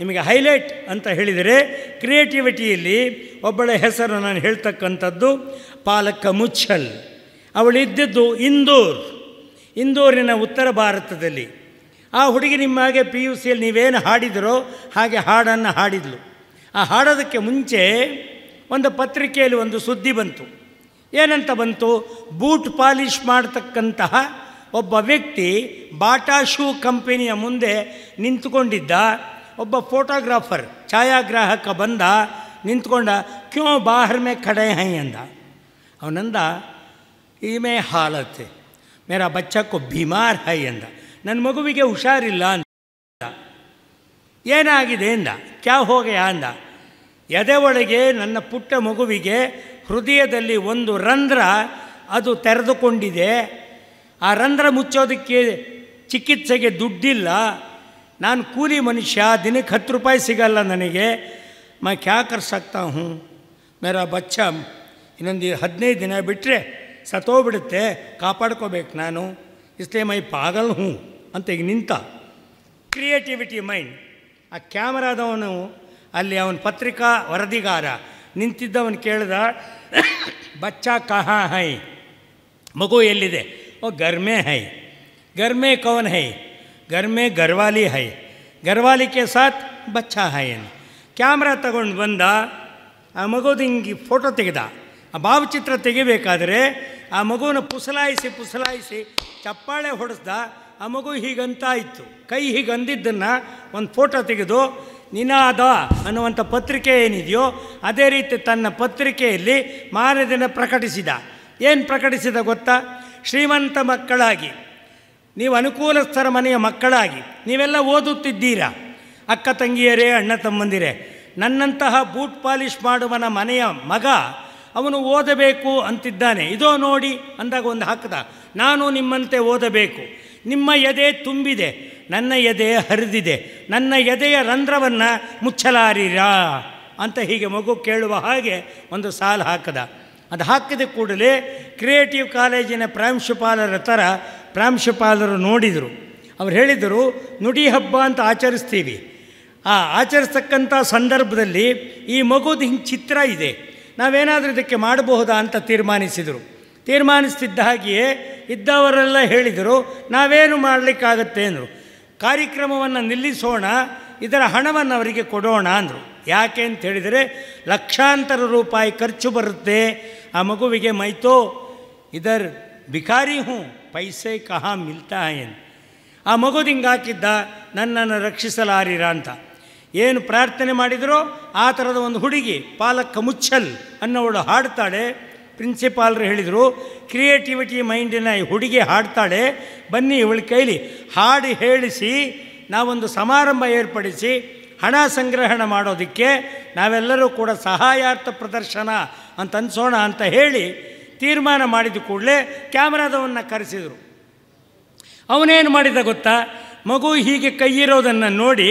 ನಿಮಗೆ ಹೈಲೈಟ್ ಅಂತ ಹೇಳಿದರೆ, ಕ್ರಿಯೇಟಿವಿಟಿಯಲ್ಲಿ ಒಬ್ಬಳ ಹೆಸರು ನಾನು ಹೇಳ್ತಕ್ಕಂಥದ್ದು ಪಾಲಕ ಮುಚ್ಚಲ್. ಅವಳಿದ್ದದ್ದು ಇಂದೂರ್. ಇಂದೂರಿನ ಉತ್ತರ ಭಾರತದಲ್ಲಿ. ಆ ಹುಡುಗಿ ನಿಮ್ಮ ಹಾಗೆ ಪಿ ಯು ಸಿಯಲ್ಲಿ ನೀವೇನು ಹಾಡಿದರೋ ಹಾಗೆ ಹಾಡನ್ನು ಹಾಡಿದ್ಲು. ಆ ಹಾಡೋದಕ್ಕೆ ಮುಂಚೆ ಒಂದು ಪತ್ರಿಕೆಯಲ್ಲಿ ಒಂದು ಸುದ್ದಿ ಬಂತು. ಏನಂತ ಬಂತು? ಬೂಟ್ ಪಾಲಿಷ್ ಮಾಡತಕ್ಕಂತಹ ಒಬ್ಬ ವ್ಯಕ್ತಿ ಬಾಟಾ ಶೂ ಕಂಪನಿಯ ಮುಂದೆ ನಿಂತುಕೊಂಡಿದ್ದ ಒಬ್ಬ ಫೋಟೋಗ್ರಾಫರ್, ಛಾಯಾಗ್ರಾಹಕ ಬಂದ ನಿಂತ್ಕೊಂಡ, ಕ್ಯೂ ಬಾಹರ್ಮೆ ಖಡೆ ಹೈ? ಅಂದ. ಅವನಂದ, ಈಮೆ ಹಾಲತ್ತೆ ಮೇರಾ ಬಚ್ಚಕ್ಕೂ ಬಿಮಾರ್ ಹೈ ಅಂದ. ನನ್ನ ಮಗುವಿಗೆ ಹುಷಾರಿಲ್ಲ ಅಂದ. ಏನಾಗಿದೆ? ಅಂದ. ಕ್ಯಾ ಹೋಗಯ? ಅಂದ. ಎದೆ ಒಳಗೆ ನನ್ನ ಪುಟ್ಟ ಮಗುವಿಗೆ ಹೃದಯದಲ್ಲಿ ಒಂದು ರಂಧ್ರ ಅದು ತೆರೆದುಕೊಂಡಿದೆ. ಆ ರಂಧ್ರ ಮುಚ್ಚೋದಕ್ಕೆ ಚಿಕಿತ್ಸೆಗೆ ದುಡ್ಡಿಲ್ಲ. ನಾನು ಕೂಲಿ ಮನುಷ್ಯ, ದಿನಕ್ಕೆ ಹತ್ತು ರೂಪಾಯಿ ಸಿಗಲ್ಲ ನನಗೆ. ಮ ಕ್ಯಾ ಕರ್ ಸಕ್ತಾ ಹೂँ? ಮೇರಾ ಬಚ್ಚ ಇನ್ನೊಂದು ಹದಿನೈದು ದಿನ ಬಿಟ್ಟರೆ ಸತ್ತೋಗ್ಬಿಡುತ್ತೆ, ಕಾಪಾಡ್ಕೋಬೇಕು ನಾನು. ಇಸ್ಲೇ ಮೈ ಪಾಗಲ್ ಹ್ಞೂ ಅಂತ ಈಗ ನಿಂತ. ಕ್ರಿಯೇಟಿವಿಟಿ ಮೈಂಡ್ ಆ ಕ್ಯಾಮರಾದವನು ಅಲ್ಲಿ ಅವನ ಪತ್ರಿಕಾ ವರದಿಗಾರ ನಿಂತಿದ್ದವನು ಕೇಳ್ದ, ಬಚ್ಚಾ ಕಹಾ ಹೈ? ಮಗು ಎಲ್ಲಿದೆ? ಓ, ಗರ್ಮೆ ಹೈ. ಗರ್ಮೆ ಕವನ್ ಹೈ? ಗರ್ಮೆ ಗರ್ವಾಲಿ ಹೈ. ಗರ್ವಾಲಿ ಕೆ ಸಾಥ್ ಬಚ್ಚಾ ಹೈ ಅನ್ ಕ್ಯಾಮ್ರಾ ತಗೊಂಡು ಬಂದ, ಆ ಮಗುದು ಹಿಂಗೆ ಫೋಟೋ ತೆಗೆದ. ಆ ಭಾವಚಿತ್ರ ತೆಗಿಬೇಕಾದರೆ ಆ ಮಗುವನ್ನು ಪುಸಲಾಯಿಸಿ ಪುಸಲಾಯಿಸಿ ಚಪ್ಪಾಳೆ ಹೊಡೆಸ್ದ, ಆ ಮಗು ಹೀಗಂತ ಇತ್ತು ಕೈ ಹೀಗೆ ಅಂದಿದ್ದನ್ನು ಒಂದು ಫೋಟೋ ತೆಗೆದು, ನಿನಾದ ಅನ್ನುವಂಥ ಪತ್ರಿಕೆ ಏನಿದೆಯೋ, ಅದೇ ರೀತಿ ತನ್ನ ಪತ್ರಿಕೆಯಲ್ಲಿ ಮಾರದಿನ ಪ್ರಕಟಿಸಿದ. ಏನು ಪ್ರಕಟಿಸಿದ ಗೊತ್ತಾ? ಶ್ರೀಮಂತ ಮಕ್ಕಳಾಗಿ. ನೀವು ಅನುಕೂಲಸ್ಥರ ಮನೆಯ ಮಕ್ಕಳಾಗಿ. ನೀವೆಲ್ಲ ಓದುತ್ತಿದ್ದೀರಾ. ಅಕ್ಕ ತಂಗಿಯರೇ, ಅಣ್ಣ ತಮ್ಮಂದಿರೇ. ನನ್ನಂತಹ ಬೂಟ್ ಪಾಲಿಷ್ ಮಾಡುವನ ಮನೆಯ ಮಗ ಅವನು ಓದಬೇಕು ಅಂತಿದ್ದಾನೆ. ಇದೋ ನೋಡಿ ಅಂದಾಗ ಒಂದು ಹಾಕದ. ನಾನು ನಿಮ್ಮಂತೆ ಓದಬೇಕು. ನಿಮ್ಮ ಎದೆ ತುಂಬಿದೆ. ನನ್ನ ಎದೆ ಹರಿದಿದೆ. ನನ್ನ ಎದೆಯ ರಂಧ್ರವನ್ನು ಮುಚ್ಚಲಾರಿರಾ ಅಂತ ಹೀಗೆ ಮಗು ಕೇಳುವ ಹಾಗೆ ಒಂದು ಸಾಲು ಹಾಕದ. ಅದು ಹಾಕಿದ ಕೂಡಲೇ ಕ್ರಿಯೇಟಿವ್ ಕಾಲೇಜಿನ ಪ್ರಾಂಶುಪಾಲರ ಥರ ಪ್ರಾಂಶುಪಾಲರು ನೋಡಿದರು. ಅವ್ರು ಹೇಳಿದರು, ನುಡಿ ಹಬ್ಬ ಅಂತ ಆಚರಿಸ್ತೀವಿ. ಆ ಆಚರಿಸ್ತಕ್ಕಂಥ ಸಂದರ್ಭದಲ್ಲಿ ಈ ಮಗುದು ಹಿಂಗೆ ಚಿತ್ರ ಇದೆ. ನಾವೇನಾದರೂ ಇದಕ್ಕೆ ಮಾಡಬಹುದಾ ಅಂತ ತೀರ್ಮಾನಿಸಿದರು. ತೀರ್ಮಾನಿಸ್ತಿದ್ದ ಹಾಗೆಯೇ ಇದ್ದವರೆಲ್ಲ ಹೇಳಿದರು, ನಾವೇನು ಮಾಡಲಿಕ್ಕಾಗತ್ತೆ ಅಂದರು. ಕಾರ್ಯಕ್ರಮವನ್ನು ನಿಲ್ಲಿಸೋಣ, ಇದರ ಹಣವನ್ನು ಅವರಿಗೆ ಕೊಡೋಣ ಅಂದರು. ಯಾಕೆ ಅಂತ ಹೇಳಿದರೆ, ಲಕ್ಷಾಂತರ ರೂಪಾಯಿ ಖರ್ಚು ಬರುತ್ತೆ, ಆ ಮಗುವಿಗೆ ಮೈತೋ, ಇದರ್ ಭಿಕಾರಿ ಹ್ಞೂ ಪೈಸೆ ಕಹಾ ಮಿಲ್ತಾ ಏನು ಆ ಮಗು ದಿಂಗಾಕಿದ್ದ ನನ್ನನ್ನು ರಕ್ಷಿಸಲಾರಿರ ಅಂತ. ಏನು ಪ್ರಾರ್ಥನೆ ಮಾಡಿದರೋ ಆ ಥರದ ಒಂದು ಹುಡುಗಿ ಪಾಲಕ್ಕ ಮುಚ್ಚಲ್ ಅನ್ನೋವಳು ಹಾಡ್ತಾಳೆ. ಪ್ರಿನ್ಸಿಪಾಲ್ರು ಹೇಳಿದರು ಕ್ರಿಯೇಟಿವಿಟಿ ಮೈಂಡಿನ ಈ ಹುಡುಗಿ ಹಾಡ್ತಾಳೆ. ಬನ್ನಿ ಇವಳ ಕೈಲಿ. ಹಾಡಿ ಹೇಳಿಸಿ, ನಾವೊಂದು ಸಮಾರಂಭ ಏರ್ಪಡಿಸಿ, ಹಣ ಸಂಗ್ರಹಣ ಮಾಡೋದಕ್ಕೆ ನಾವೆಲ್ಲರೂ ಕೂಡ ಸಹಾಯಾರ್ಥ ಪ್ರದರ್ಶನ ಅಂತ ಅನ್ಸೋಣ ಅಂತ ಹೇಳಿ ತೀರ್ಮಾನ ಮಾಡಿದ ಕೂಡಲೇ ಕ್ಯಾಮ್ರಾದವನ್ನು ಕರೆಸಿದರು. ಅವನೇನು ಮಾಡಿದ ಗೊತ್ತಾ? ಮಗು ಹೀಗೆ ಕೈಯಿರೋದನ್ನು ನೋಡಿ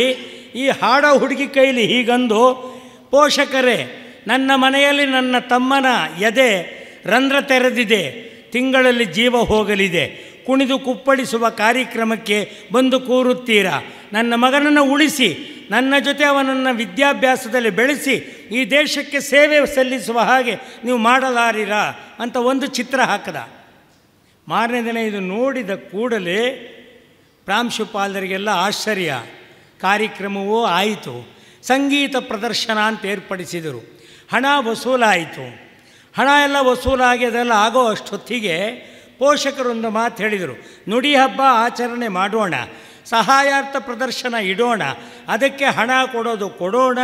ಈ ಹಾಡೋ ಹುಡುಗಿ ಕೈಲಿ ಹೀಗಂದು, ಪೋಷಕರೇ, ನನ್ನ ಮನೆಯಲ್ಲಿ ನನ್ನ ತಮ್ಮನ ಎದೆ ರಂಧ್ರ ತೆರೆದಿದೆ. ತಿಂಗಳಲ್ಲಿ ಜೀವ ಹೋಗಲಿದೆ. ಕುಣಿದು ಕುಪ್ಪಳಿಸುವ ಕಾರ್ಯಕ್ರಮಕ್ಕೆ ಬಂದು ಕೂರುತ್ತೀರಾ? ನನ್ನ ಮಗನನ್ನು ಉಳಿಸಿ, ನನ್ನ ಜೊತೆ ಅವನನ್ನು ವಿದ್ಯಾಭ್ಯಾಸದಲ್ಲಿ ಬೆಳೆಸಿ, ಈ ದೇಶಕ್ಕೆ ಸೇವೆ ಸಲ್ಲಿಸುವ ಹಾಗೆ ನೀವು ಮಾಡಲಾರಿರಾ? ಅಂತ ಒಂದು ಚಿತ್ರ ಹಾಕದ. ಮಾರನೇ ದಿನ ಇದು ನೋಡಿದ ಕೂಡಲೇ ಪ್ರಾಂಶುಪಾಲರಿಗೆಲ್ಲ ಆಶ್ಚರ್ಯ. ಕಾರ್ಯಕ್ರಮವೂ ಆಯಿತು. ಸಂಗೀತ ಪ್ರದರ್ಶನ ಅಂತ ಏರ್ಪಡಿಸಿದರು. ಹಣ ವಸೂಲಾಯಿತು. ಹಣ ಎಲ್ಲ ವಸೂಲಾಗಿ ಅದೆಲ್ಲ ಆಗೋ ಅಷ್ಟೊತ್ತಿಗೆ ಪೋಷಕರೊಂದು ಮಾತು ಹೇಳಿದರು. ನುಡಿ ಹಬ್ಬ ಆಚರಣೆ ಮಾಡೋಣ. ಸಹಾಯಾರ್ಥ ಪ್ರದರ್ಶನ ಇಡೋಣ. ಅದಕ್ಕೆ ಹಣ ಕೊಡೋದು ಕೊಡೋಣ.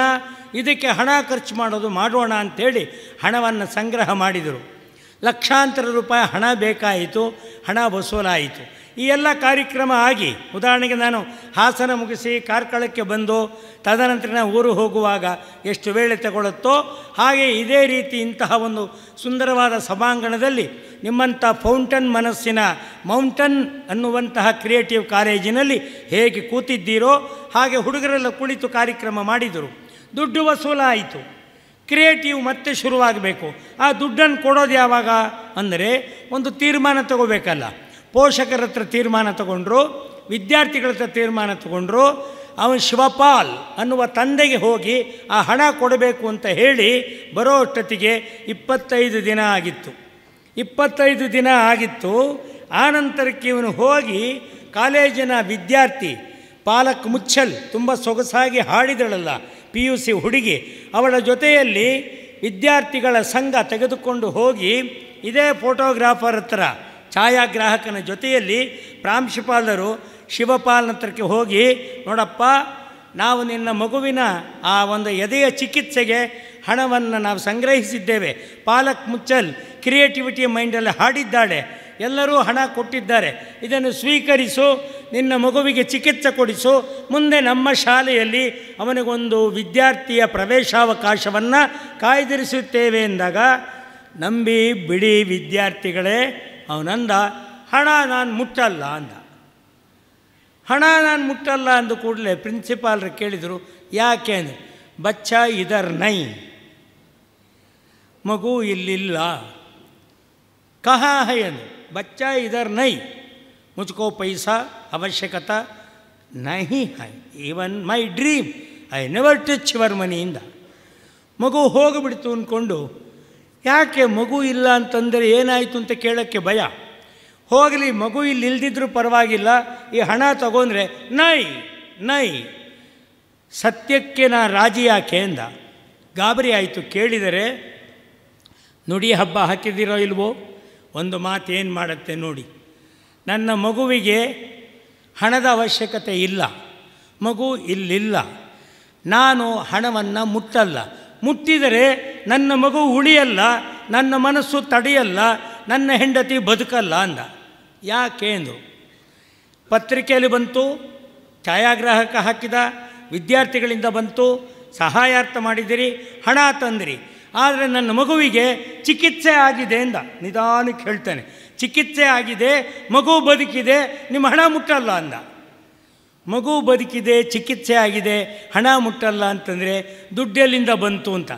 ಇದಕ್ಕೆ ಹಣ ಖರ್ಚು ಮಾಡೋದು ಮಾಡೋಣ ಅಂಥೇಳಿ ಹಣವನ್ನು ಸಂಗ್ರಹ ಮಾಡಿದರು. ಲಕ್ಷಾಂತರ ರೂಪಾಯಿ ಹಣ ಬೇಕಾಯಿತು. ಹಣ ವಸೂಲಾಯಿತು. ಈ ಎಲ್ಲ ಕಾರ್ಯಕ್ರಮ ಆಗಿ, ಉದಾಹರಣೆಗೆ ನಾನು ಹಾಸನ ಮುಗಿಸಿ ಕಾರ್ಕಳಕ್ಕೆ ಬಂದು, ತದನಂತರ ನಾವು ಊರು ಹೋಗುವಾಗ ಎಷ್ಟು ವೇಳೆ ತಗೊಳ್ಳುತ್ತೋ, ಹಾಗೆ ಇದೇ ರೀತಿ ಇಂತಹ ಒಂದು ಸುಂದರವಾದ ಸಭಾಂಗಣದಲ್ಲಿ ನಿಮ್ಮಂಥ ಫೌಂಟನ್ ಮನಸ್ಸಿನ ಮೌಂಟನ್ ಅನ್ನುವಂತಹ ಕ್ರಿಯೇಟಿವ್ ಕಾಲೇಜಿನಲ್ಲಿ ಹೇಗೆ ಕೂತಿದ್ದೀರೋ, ಹಾಗೆ ಹುಡುಗರೆಲ್ಲ ಕುಳಿತು ಕಾರ್ಯಕ್ರಮ ಮಾಡಿದರು. ದುಡ್ಡು ವಸೂಲಾಯಿತು. ಕ್ರಿಯೇಟಿವ್ ಮತ್ತೆ ಶುರುವಾಗಬೇಕು. ಆ ದುಡ್ಡನ್ನು ಕೊಡೋದು ಯಾವಾಗ? ಅಂದರೆ ಒಂದು ತೀರ್ಮಾನ ತಗೋಬೇಕಲ್ಲ. ಪೋಷಕರ ಹತ್ರ ತೀರ್ಮಾನ ತಗೊಂಡ್ರು, ವಿದ್ಯಾರ್ಥಿಗಳ ಹತ್ರ ತೀರ್ಮಾನ ತಗೊಂಡ್ರು, ಅವನು ಶಿವಪಾಲ್ ಅನ್ನುವ ತಂದೆಗೆ ಹೋಗಿ ಆ ಹಣ ಕೊಡಬೇಕು ಅಂತ ಹೇಳಿ ಬರೋ ಅಷ್ಟೊತ್ತಿಗೆ ಇಪ್ಪತ್ತೈದು ದಿನ ಆಗಿತ್ತು. ಇಪ್ಪತ್ತೈದು ದಿನ ಆಗಿತ್ತು. ಆನಂತರಕ್ಕೆ ಇವನು ಹೋಗಿ ಕಾಲೇಜಿನ ವಿದ್ಯಾರ್ಥಿ ಪಾಲಕ್ ಮುಚ್ಚಲ್ ತುಂಬ ಸೊಗಸಾಗಿ ಹಾಡಿದಳಲ್ಲ ಪಿ ಯು ಸಿ ಹುಡುಗಿ. ಅವಳ ಜೊತೆಯಲ್ಲಿ ವಿದ್ಯಾರ್ಥಿಗಳ ಸಂಘ ತೆಗೆದುಕೊಂಡು ಹೋಗಿ ಇದೇ ಫೋಟೋಗ್ರಾಫರ್ ಹತ್ರ ಛಾಯಾಗ್ರಾಹಕನ ಜೊತೆಯಲ್ಲಿ ಪ್ರಾಂಶುಪಾಲರು ಶಿವಪಾಲನ ಹತ್ರಕ್ಕೆ ಹೋಗಿ, ನೋಡಪ್ಪ, ನಾವು ನಿನ್ನ ಮಗುವಿನ ಆ ಒಂದು ಎದೆಯ ಚಿಕಿತ್ಸೆಗೆ ಹಣವನ್ನು ನಾವು ಸಂಗ್ರಹಿಸಿದ್ದೇವೆ. ಪಾಲಕ್ ಮುಚ್ಚಲ್ ಕ್ರಿಯೇಟಿವಿಟಿ ಮೈಂಡಲ್ಲಿ ಹಾಡಿದ್ದಾಳೆ. ಎಲ್ಲರೂ ಹಣ ಕೊಟ್ಟಿದ್ದಾರೆ. ಇದನ್ನು ಸ್ವೀಕರಿಸು, ನಿನ್ನ ಮಗುವಿಗೆ ಚಿಕಿತ್ಸೆ ಕೊಡಿಸು. ಮುಂದೆ ನಮ್ಮ ಶಾಲೆಯಲ್ಲಿ ಅವನಿಗೊಂದು ವಿದ್ಯಾರ್ಥಿಯ ಪ್ರವೇಶಾವಕಾಶವನ್ನು ಕಾಯ್ದಿರಿಸುತ್ತೇವೆ ಎಂದಾಗ, ನಂಬಿ ಬಿಡಿ ವಿದ್ಯಾರ್ಥಿಗಳೇ ಅವನಂದ, ಹಣ ನಾನು ಮುಟ್ಟಲ್ಲ ಅಂದ. ಹಣ ನಾನು ಮುಟ್ಟಲ್ಲ ಅಂದ ಕೂಡಲೇ ಪ್ರಿನ್ಸಿಪಾಲ್ರು ಕೇಳಿದರು, ಯಾಕೆ? ಅಂದರೆ. ಬಚ್ಚ ಇದರ್ ನೈ. ಮಗು ಇಲ್ಲಿಲ್ಲ. ಕಹ ಹೈ? ಅಂದರು. ಬಚ್ಚ ಇದರ್ ನೈ. ಮುಚ್ಕೋ ಪೈಸಾ, ಅವಶ್ಯಕತ ನಹಿ high. Even my dream. I never touch your ಮನಿಯಿಂದ ಮಗು ಹೋಗಿಬಿಡ್ತು ಅಂದ್ಕೊಂಡು ಯಾಕೆ ಮಗು ಇಲ್ಲ ಅಂತಂದರೆ ಏನಾಯಿತು ಅಂತ ಕೇಳೋಕ್ಕೆ ಭಯ? ಹೋಗಲಿ, ಮಗು ಇಲ್ಲಿ ಇಲ್ದಿದ್ರೂ ಪರವಾಗಿಲ್ಲ. ಈ ಹಣ ತಗೊಂಡ್ರೆ ನೈ ನೈ. ಸತ್ಯಕ್ಕೆ ನಾ ರಾಜಿ ಯಾಕೆ ಅಂದ. ಗಾಬರಿ ಆಯಿತು, ಕೇಳಿದರೆ ನುಡಿ ಹಬ್ಬ ಹಾಕಿದ್ದೀರೋ ಇಲ್ವೋ? ಒಂದು ಮಾತು ಏನು ಮಾಡುತ್ತೆ ನೋಡಿ. ನನ್ನ ಮಗುವಿಗೆ ಹಣದ ಅವಶ್ಯಕತೆ ಇಲ್ಲ. ಮಗು ಇಲ್ಲಿಲ್ಲ. ನಾನು ಹಣವನ್ನು ಮುಟ್ಟಲ್ಲ. ಮುಟ್ಟಿದರೆ ನನ್ನ ಮಗು ಉಳಿಯಲ್ಲ, ನನ್ನ ಮನಸ್ಸು ತಡೆಯಲ್ಲ, ನನ್ನ ಹೆಂಡತಿ ಬದುಕಲ್ಲ ಅಂದ. ಯಾಕೆ ಅಂದರು ಪತ್ರಿಕೆಯಲ್ಲಿ ಬಂತು, ಛಾಯಾಗ್ರಾಹಕ ಹಾಕಿದ, ವಿದ್ಯಾರ್ಥಿಗಳಿಂದ ಬಂತು, ಸಹಾಯಾರ್ಥ ಮಾಡಿದಿರಿ, ಹಣ ತಂದಿರಿ, ಆದರೆ ನನ್ನ ಮಗುವಿಗೆ ಚಿಕಿತ್ಸೆ ಆಗಿದೆ ಅಂದ ನಿಧಾನಕ್ಕೆ ಹೇಳ್ತೇನೆ, ಚಿಕಿತ್ಸೆ ಆಗಿದೆ, ಮಗು ಬದುಕಿದೆ, ನಿಮ್ಮ ಹಣ ಮುಟ್ಟಲ್ಲ ಅಂದ. ಮಗು ಬದುಕಿದೆ, ಚಿಕಿತ್ಸೆ ಆಗಿದೆ, ಹಣ ಮುಟ್ಟಲ್ಲ ಅಂತಂದರೆ ದುಡ್ಡೆಲ್ಲಿಂದ ಬಂತು ಅಂತ.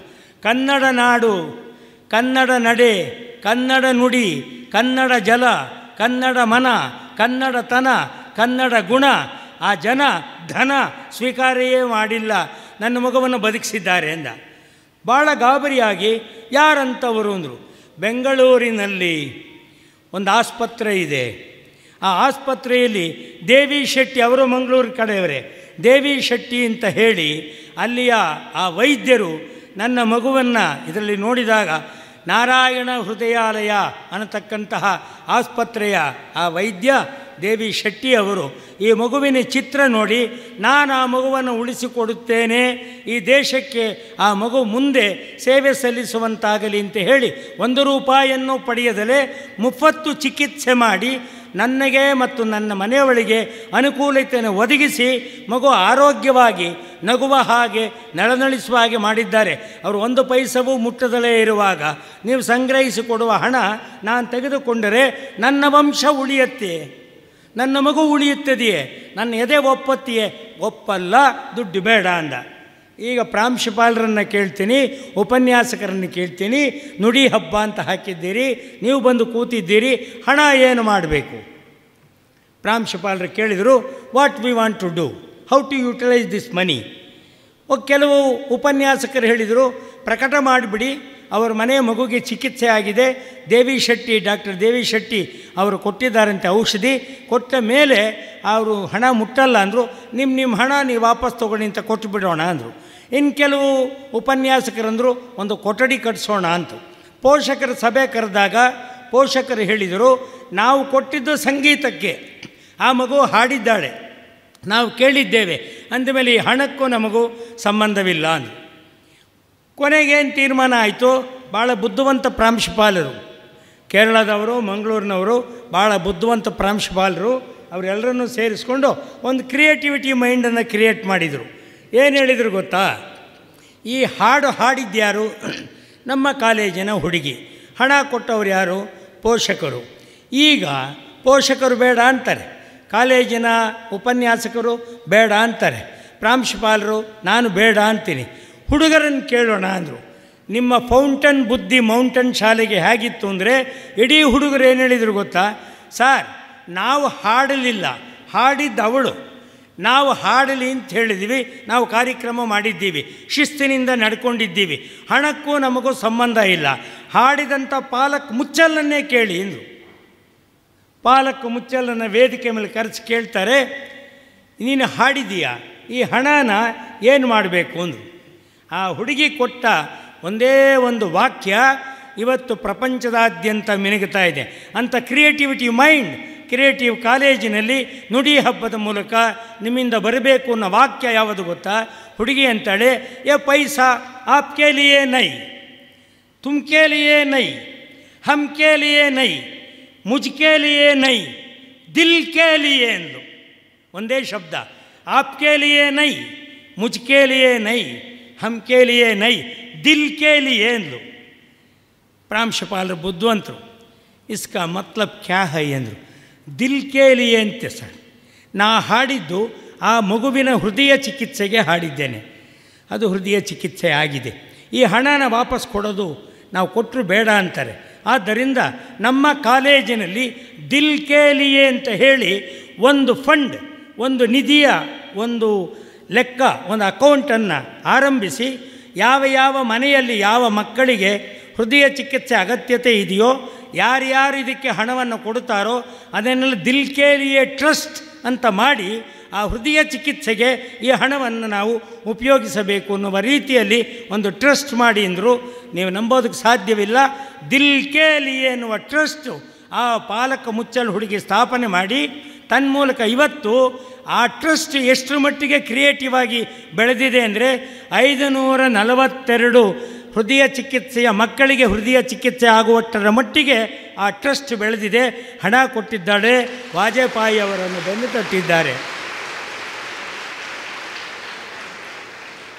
ಕನ್ನಡ ನಾಡು, ಕನ್ನಡ ನಡೆ, ಕನ್ನಡ ನುಡಿ, ಕನ್ನಡ ಜಲ, ಕನ್ನಡ ಮನ, ಕನ್ನಡ ತನ, ಕನ್ನಡ ಗುಣ, ಆ ಜನ ಧನ ಸ್ವೀಕಾರವೇ ಮಾಡಿಲ್ಲ, ನನ್ನ ಮಗುವನ್ನು ಬದುಕಿಸಿದ್ದಾರೆ ಅಂದ. ಭಾಳ ಗಾಬರಿಯಾಗಿ ಯಾರಂತವರು ಅಂದರು, ಬೆಂಗಳೂರಿನಲ್ಲಿ ಒಂದು ಆಸ್ಪತ್ರೆ ಇದೆ. ಆ ಆಸ್ಪತ್ರೆಯಲ್ಲಿ ದೇವಿ ಶೆಟ್ಟಿ ಅವರು ಮಂಗಳೂರು ಕಡೆಯವರೇ. ದೇವಿ ಶೆಟ್ಟಿ ಅಂತ ಹೇಳಿ ಅಲ್ಲಿಯ ಆ ವೈದ್ಯರು ನನ್ನ ಮಗುವನ್ನು ಇದರಲ್ಲಿ ನೋಡಿದಾಗ ನಾರಾಯಣ ಹೃದಯಾಲಯ ಅನ್ನತಕ್ಕಂತಹ ಆಸ್ಪತ್ರೆಯ ಆ ವೈದ್ಯ ದೇವಿ ಶೆಟ್ಟಿ ಅವರು ಈ ಮಗುವಿನ ಚಿತ್ರ ನೋಡಿ ನಾನು ಆ ಮಗುವನ್ನು ಉಳಿಸಿಕೊಡುತ್ತೇನೆ, ಈ ದೇಶಕ್ಕೆ ಆ ಮಗು ಮುಂದೆ ಸೇವೆ ಸಲ್ಲಿಸುವಂತಾಗಲಿ ಅಂತ ಹೇಳಿ ಒಂದು ರೂಪಾಯಿಯನ್ನು ಪಡೆಯದಲೇ ಮುಫತ್ತು ಚಿಕಿತ್ಸೆ ಮಾಡಿ ನನಗೆ ಮತ್ತು ನನ್ನ ಮನೆಯವಳಿಗೆ ಅನುಕೂಲತೆಯನ್ನು ಒದಗಿಸಿ ಮಗು ಆರೋಗ್ಯವಾಗಿ ನಗುವ ಹಾಗೆ, ನಳನಳಿಸುವ ಹಾಗೆ ಮಾಡಿದ್ದಾರೆ. ಅವರು ಒಂದು ಪೈಸವೂ ಮುಟ್ಟದಲೇ ಇರುವಾಗ ನೀವು ಸಂಗ್ರಹಿಸಿ ಕೊಡುವ ಹಣ ನಾನು ತೆಗೆದುಕೊಂಡರೆ ನನ್ನ ವಂಶ ಉಳಿಯತ್ತೆ. ನನ್ನ ಮಗು ಉಳಿಯುತ್ತದೆಯೇ? ನನ್ನ ಎದೆ ಒಪ್ಪತ್ತಿಯೇ? ಒಪ್ಪಲ್ಲ, ದುಡ್ಡು ಬೇಡ ಅಂದ. ಈಗ ಪ್ರಾಂಶುಪಾಲರನ್ನು ಕೇಳ್ತೀನಿ, ಉಪನ್ಯಾಸಕರನ್ನು ಕೇಳ್ತೀನಿ, ನುಡಿ ಹಬ್ಬ ಅಂತ ಹಾಕಿದ್ದೀರಿ, ನೀವು ಬಂದು ಕೂತಿದ್ದೀರಿ, ಹಣ ಏನು ಮಾಡಬೇಕು? ಪ್ರಾಂಶುಪಾಲರು ಕೇಳಿದರು what we want to do how to utilise this money ಕೆಲವು ಉಪನ್ಯಾಸಕರು ಹೇಳಿದರು, ಪ್ರಕಟ ಮಾಡಿಬಿಡಿ, ಅವರ ಮನೆ ಮಗುಗೆ ಚಿಕಿತ್ಸೆ ಆಗಿದೆ, ದೇವಿ ಶೆಟ್ಟಿ, ಡಾಕ್ಟರ್ ದೇವಿ ಶೆಟ್ಟಿ ಅವರು ಕೊಟ್ಟಿದ್ದಾರಂತೆ ಔಷಧಿ, ಕೊಟ್ಟ ಮೇಲೆ ಅವರು ಹಣ ಮುಟ್ಟಲ್ಲ ಅಂದರು ನಿಮ್ಮ ನಿಮ್ಮ ಹಣ ನೀವು ವಾಪಸ್ ತೊಗೊಳ್ಳಿ ಅಂತ ಕೊಟ್ಟು ಬಿಡೋಣ ಅಂದರು. ಇನ್ನು ಕೆಲವು ಉಪನ್ಯಾಸಕರಂದರು ಒಂದು ಕೊಠಡಿ ಕಟ್ಟಿಸೋಣ ಅಂತ. ಪೋಷಕರ ಸಭೆ ಕರೆದಾಗ ಪೋಷಕರು ಹೇಳಿದರು, ನಾವು ಕೊಟ್ಟಿದ್ದು ಸಂಗೀತಕ್ಕೆ ಆ ಮಗು ಹಾಡಿದ್ದಾಳೆ, ನಾವು ಕೇಳಿದ್ದೇವೆ, ಅಂದಮೇಲೆ ಈ ಹಣಕ್ಕೂ ನಮಗೂ ಸಂಬಂಧವಿಲ್ಲ ಅಂತ ಕೊನೆಗೇನು ತೀರ್ಮಾನ ಆಯಿತು ಭಾಳ ಬುದ್ಧಿವಂತ ಪ್ರಾಂಶುಪಾಲರು, ಕೇರಳದವರು, ಮಂಗಳೂರಿನವರು ಭಾಳ ಬುದ್ಧಿವಂತ ಪ್ರಾಂಶುಪಾಲರು, ಅವರೆಲ್ಲರನ್ನೂ ಸೇರಿಸ್ಕೊಂಡು ಒಂದು ಕ್ರಿಯೇಟಿವಿಟಿ ಮೈಂಡನ್ನು ಕ್ರಿಯೇಟ್ ಮಾಡಿದರು. ಏನು ಹೇಳಿದರು ಗೊತ್ತಾ? ಈ ಹಾಡು ಹಾಡಿದ್ಯಾರು? ನಮ್ಮ ಕಾಲೇಜಿನ ಹುಡುಗಿ. ಹಣ ಕೊಟ್ಟವ್ರು ಯಾರು? ಪೋಷಕರು. ಈಗ ಪೋಷಕರು ಬೇಡ ಅಂತಾರೆ. ಕಾಲೇಜಿನ ಉಪನ್ಯಾಸಕರು ಬೇಡ ಅಂತಾರೆ. ಪ್ರಾಂಶುಪಾಲರು, ನಾನು ಬೇಡ ಅಂತೀನಿ. ಹುಡುಗರನ್ನು ಕೇಳೋಣ ಅಂದರು. ನಿಮ್ಮ ಫೌಂಟನ್ ಬುದ್ಧಿ ಮೌಂಟನ್ ಶಾಲೆಗೆ ಹೇಗಿತ್ತು ಅಂದರೆ ಇಡೀ ಹುಡುಗರು ಏನು ಹೇಳಿದರು ಗೊತ್ತಾ? ಸರ್, ನಾವು ಹಾಡಲಿಲ್ಲ. ಹಾಡಿದ್ದವಳು. ಅವಳು ನಾವು ಹಾಡಲಿ ಅಂತ ಹೇಳಿದ್ದೀವಿ ನಾವು ಕಾರ್ಯಕ್ರಮ ಮಾಡಿದ್ದೀವಿ, ಶಿಸ್ತಿನಿಂದ ನಡ್ಕೊಂಡಿದ್ದೀವಿ, ಹಣಕ್ಕೂ ನಮಗೂ ಸಂಬಂಧ ಇಲ್ಲ. ಹಾಡಿದಂಥ ಪಾಲಕ್ ಮುಚ್ಚಲನ್ನೇ ಕೇಳಿ ಎಂದು ಪಾಲಕ್ ಮುಚ್ಚಲನ್ನು ವೇದಿಕೆ ಮೇಲೆ ಕರೆಸಿ ಕೇಳ್ತಾರೆ, ನೀನು ಹಾಡಿದೀಯಾ? ಈ ಹಣನ ಏನು ಮಾಡಬೇಕು ಅಂದರು. ಆ ಹುಡುಗಿ ಕೊಟ್ಟ ಒಂದೇ ಒಂದು ವಾಕ್ಯ ಇವತ್ತು ಪ್ರಪಂಚದಾದ್ಯಂತ ಮಿನುಗುತ್ತಾ ಇದೆ. ಅಂಥ ಕ್ರಿಯೇಟಿವಿಟಿ ಮೈಂಡ್ ಕ್ರಿಯೇಟಿವ್ ಕಾಲೇಜಿನಲ್ಲಿ ನುಡಿ ಹಬ್ಬದ ಮೂಲಕ ನಿಮ್ಮಿಂದ ಬರಬೇಕು ಅನ್ನೋ ವಾಕ್ಯ ಯಾವುದು ಗೊತ್ತಾ? ಹುಡುಗಿ ಅಂತಾಳೆ, ಏ ಪೈಸಾ ಆಪ್ಕೇಲಿಯೇ ನೈ ತುಮ್ಕೇಲಿಯೇ ನೈ ಹಮ್ಕೇಲಿಯೇ ನೈ ಮುಜ್ಕೇಲಿಯೇ ನೈ, ದಿಲ್ ಕೆ ಎಂದು ಒಂದೇ ಶಬ್ದ ಆಪ್ಕೇಲಿಯೇ ನೈ ಮುಜ್ಕೇಲಿಯೇ ನೈ ಹಮ್ಕೇಲಿಯೇ ನೈ, ದಿಲ್ ಕೆ ಎಂದು ಪ್ರಾಂಶುಪಾಲರು ಬುದ್ಧಿವಂತರು, ಇಸ್ಕಾ ಮತ್ಲಬ್ ಕ್ಯಾ ಹೈ? ಅಂದರು. ದಿಲ್ ಕೆ ಲಿಯೇ ಅಂತೆ ಸರ್. ನಾ ಹಾಡಿದ್ದು ಆ ಮಗುವಿನ ಹೃದಯ ಚಿಕಿತ್ಸೆಗೆ ಹಾಡಿದ್ದೇನೆ. ಅದು ಹೃದಯ ಚಿಕಿತ್ಸೆ ಆಗಿದೆ. ಈ ಹಣನ ವಾಪಸ್ ಕೊಡೋದು ನಾವು ಕೊಟ್ಟರು ಬೇಡ ಅಂತಾರೆ. ಆದ್ದರಿಂದ ನಮ್ಮ ಕಾಲೇಜಿನಲ್ಲಿ ದಿಲ್ ಕೆ ಅಂತ ಹೇಳಿ ಒಂದು ಫಂಡ್, ಒಂದು ನಿಧಿಯ ಒಂದು ಲೆಕ್ಕ, ಒಂದು ಅಕೌಂಟನ್ನು ಆರಂಭಿಸಿ ಯಾವ ಯಾವ ಮನೆಯಲ್ಲಿ ಯಾವ ಮಕ್ಕಳಿಗೆ ಹೃದಯ ಚಿಕಿತ್ಸೆ ಅಗತ್ಯತೆ ಇದೆಯೋ ಯಾರ್ಯಾರು ಇದಕ್ಕೆ ಹಣವನ್ನು ಕೊಡುತ್ತಾರೋ ಅದನ್ನೆಲ್ಲ ದಿಲ್ ಕೆ ಟ್ರಸ್ಟ್ ಅಂತ ಮಾಡಿ ಆ ಹೃದಯ ಚಿಕಿತ್ಸೆಗೆ ಈ ಹಣವನ್ನು ನಾವು ಉಪಯೋಗಿಸಬೇಕು ಅನ್ನುವ ರೀತಿಯಲ್ಲಿ ಒಂದು ಟ್ರಸ್ಟ್ ಮಾಡಿ ಅಂದರು. ನೀವು ನಂಬೋದಕ್ಕೆ ಸಾಧ್ಯವಿಲ್ಲ. ದಿಲ್ ಕೇಲಿ ಎನ್ನುವ ಟ್ರಸ್ಟು ಆ ಪಾಲಕ ಮುಚ್ಚಲು ಹುಡುಗಿ ಸ್ಥಾಪನೆ ಮಾಡಿ. ತನ್ಮೂಲಕ ಇವತ್ತು ಆ ಟ್ರಸ್ಟ್ ಎಷ್ಟರ ಮಟ್ಟಿಗೆ ಕ್ರಿಯೇಟಿವ್ ಆಗಿ ಬೆಳೆದಿದೆ ಅಂದರೆ ಐದು ನೂರ ನಲವತ್ತೆರಡು ಹೃದಯ ಚಿಕಿತ್ಸೆಯ ಮಕ್ಕಳಿಗೆ ಹೃದಯ ಚಿಕಿತ್ಸೆ ಆಗುವಷ್ಟರ ಮಟ್ಟಿಗೆ ಆ ಟ್ರಸ್ಟ್ ಬೆಳೆದಿದೆ. ಹಣ ಕೊಟ್ಟಿದ್ದಾರೆ. ವಾಜಪೇಯಿ ಅವರನ್ನು ಬೆನ್ನು ತಟ್ಟಿದ್ದಾರೆ.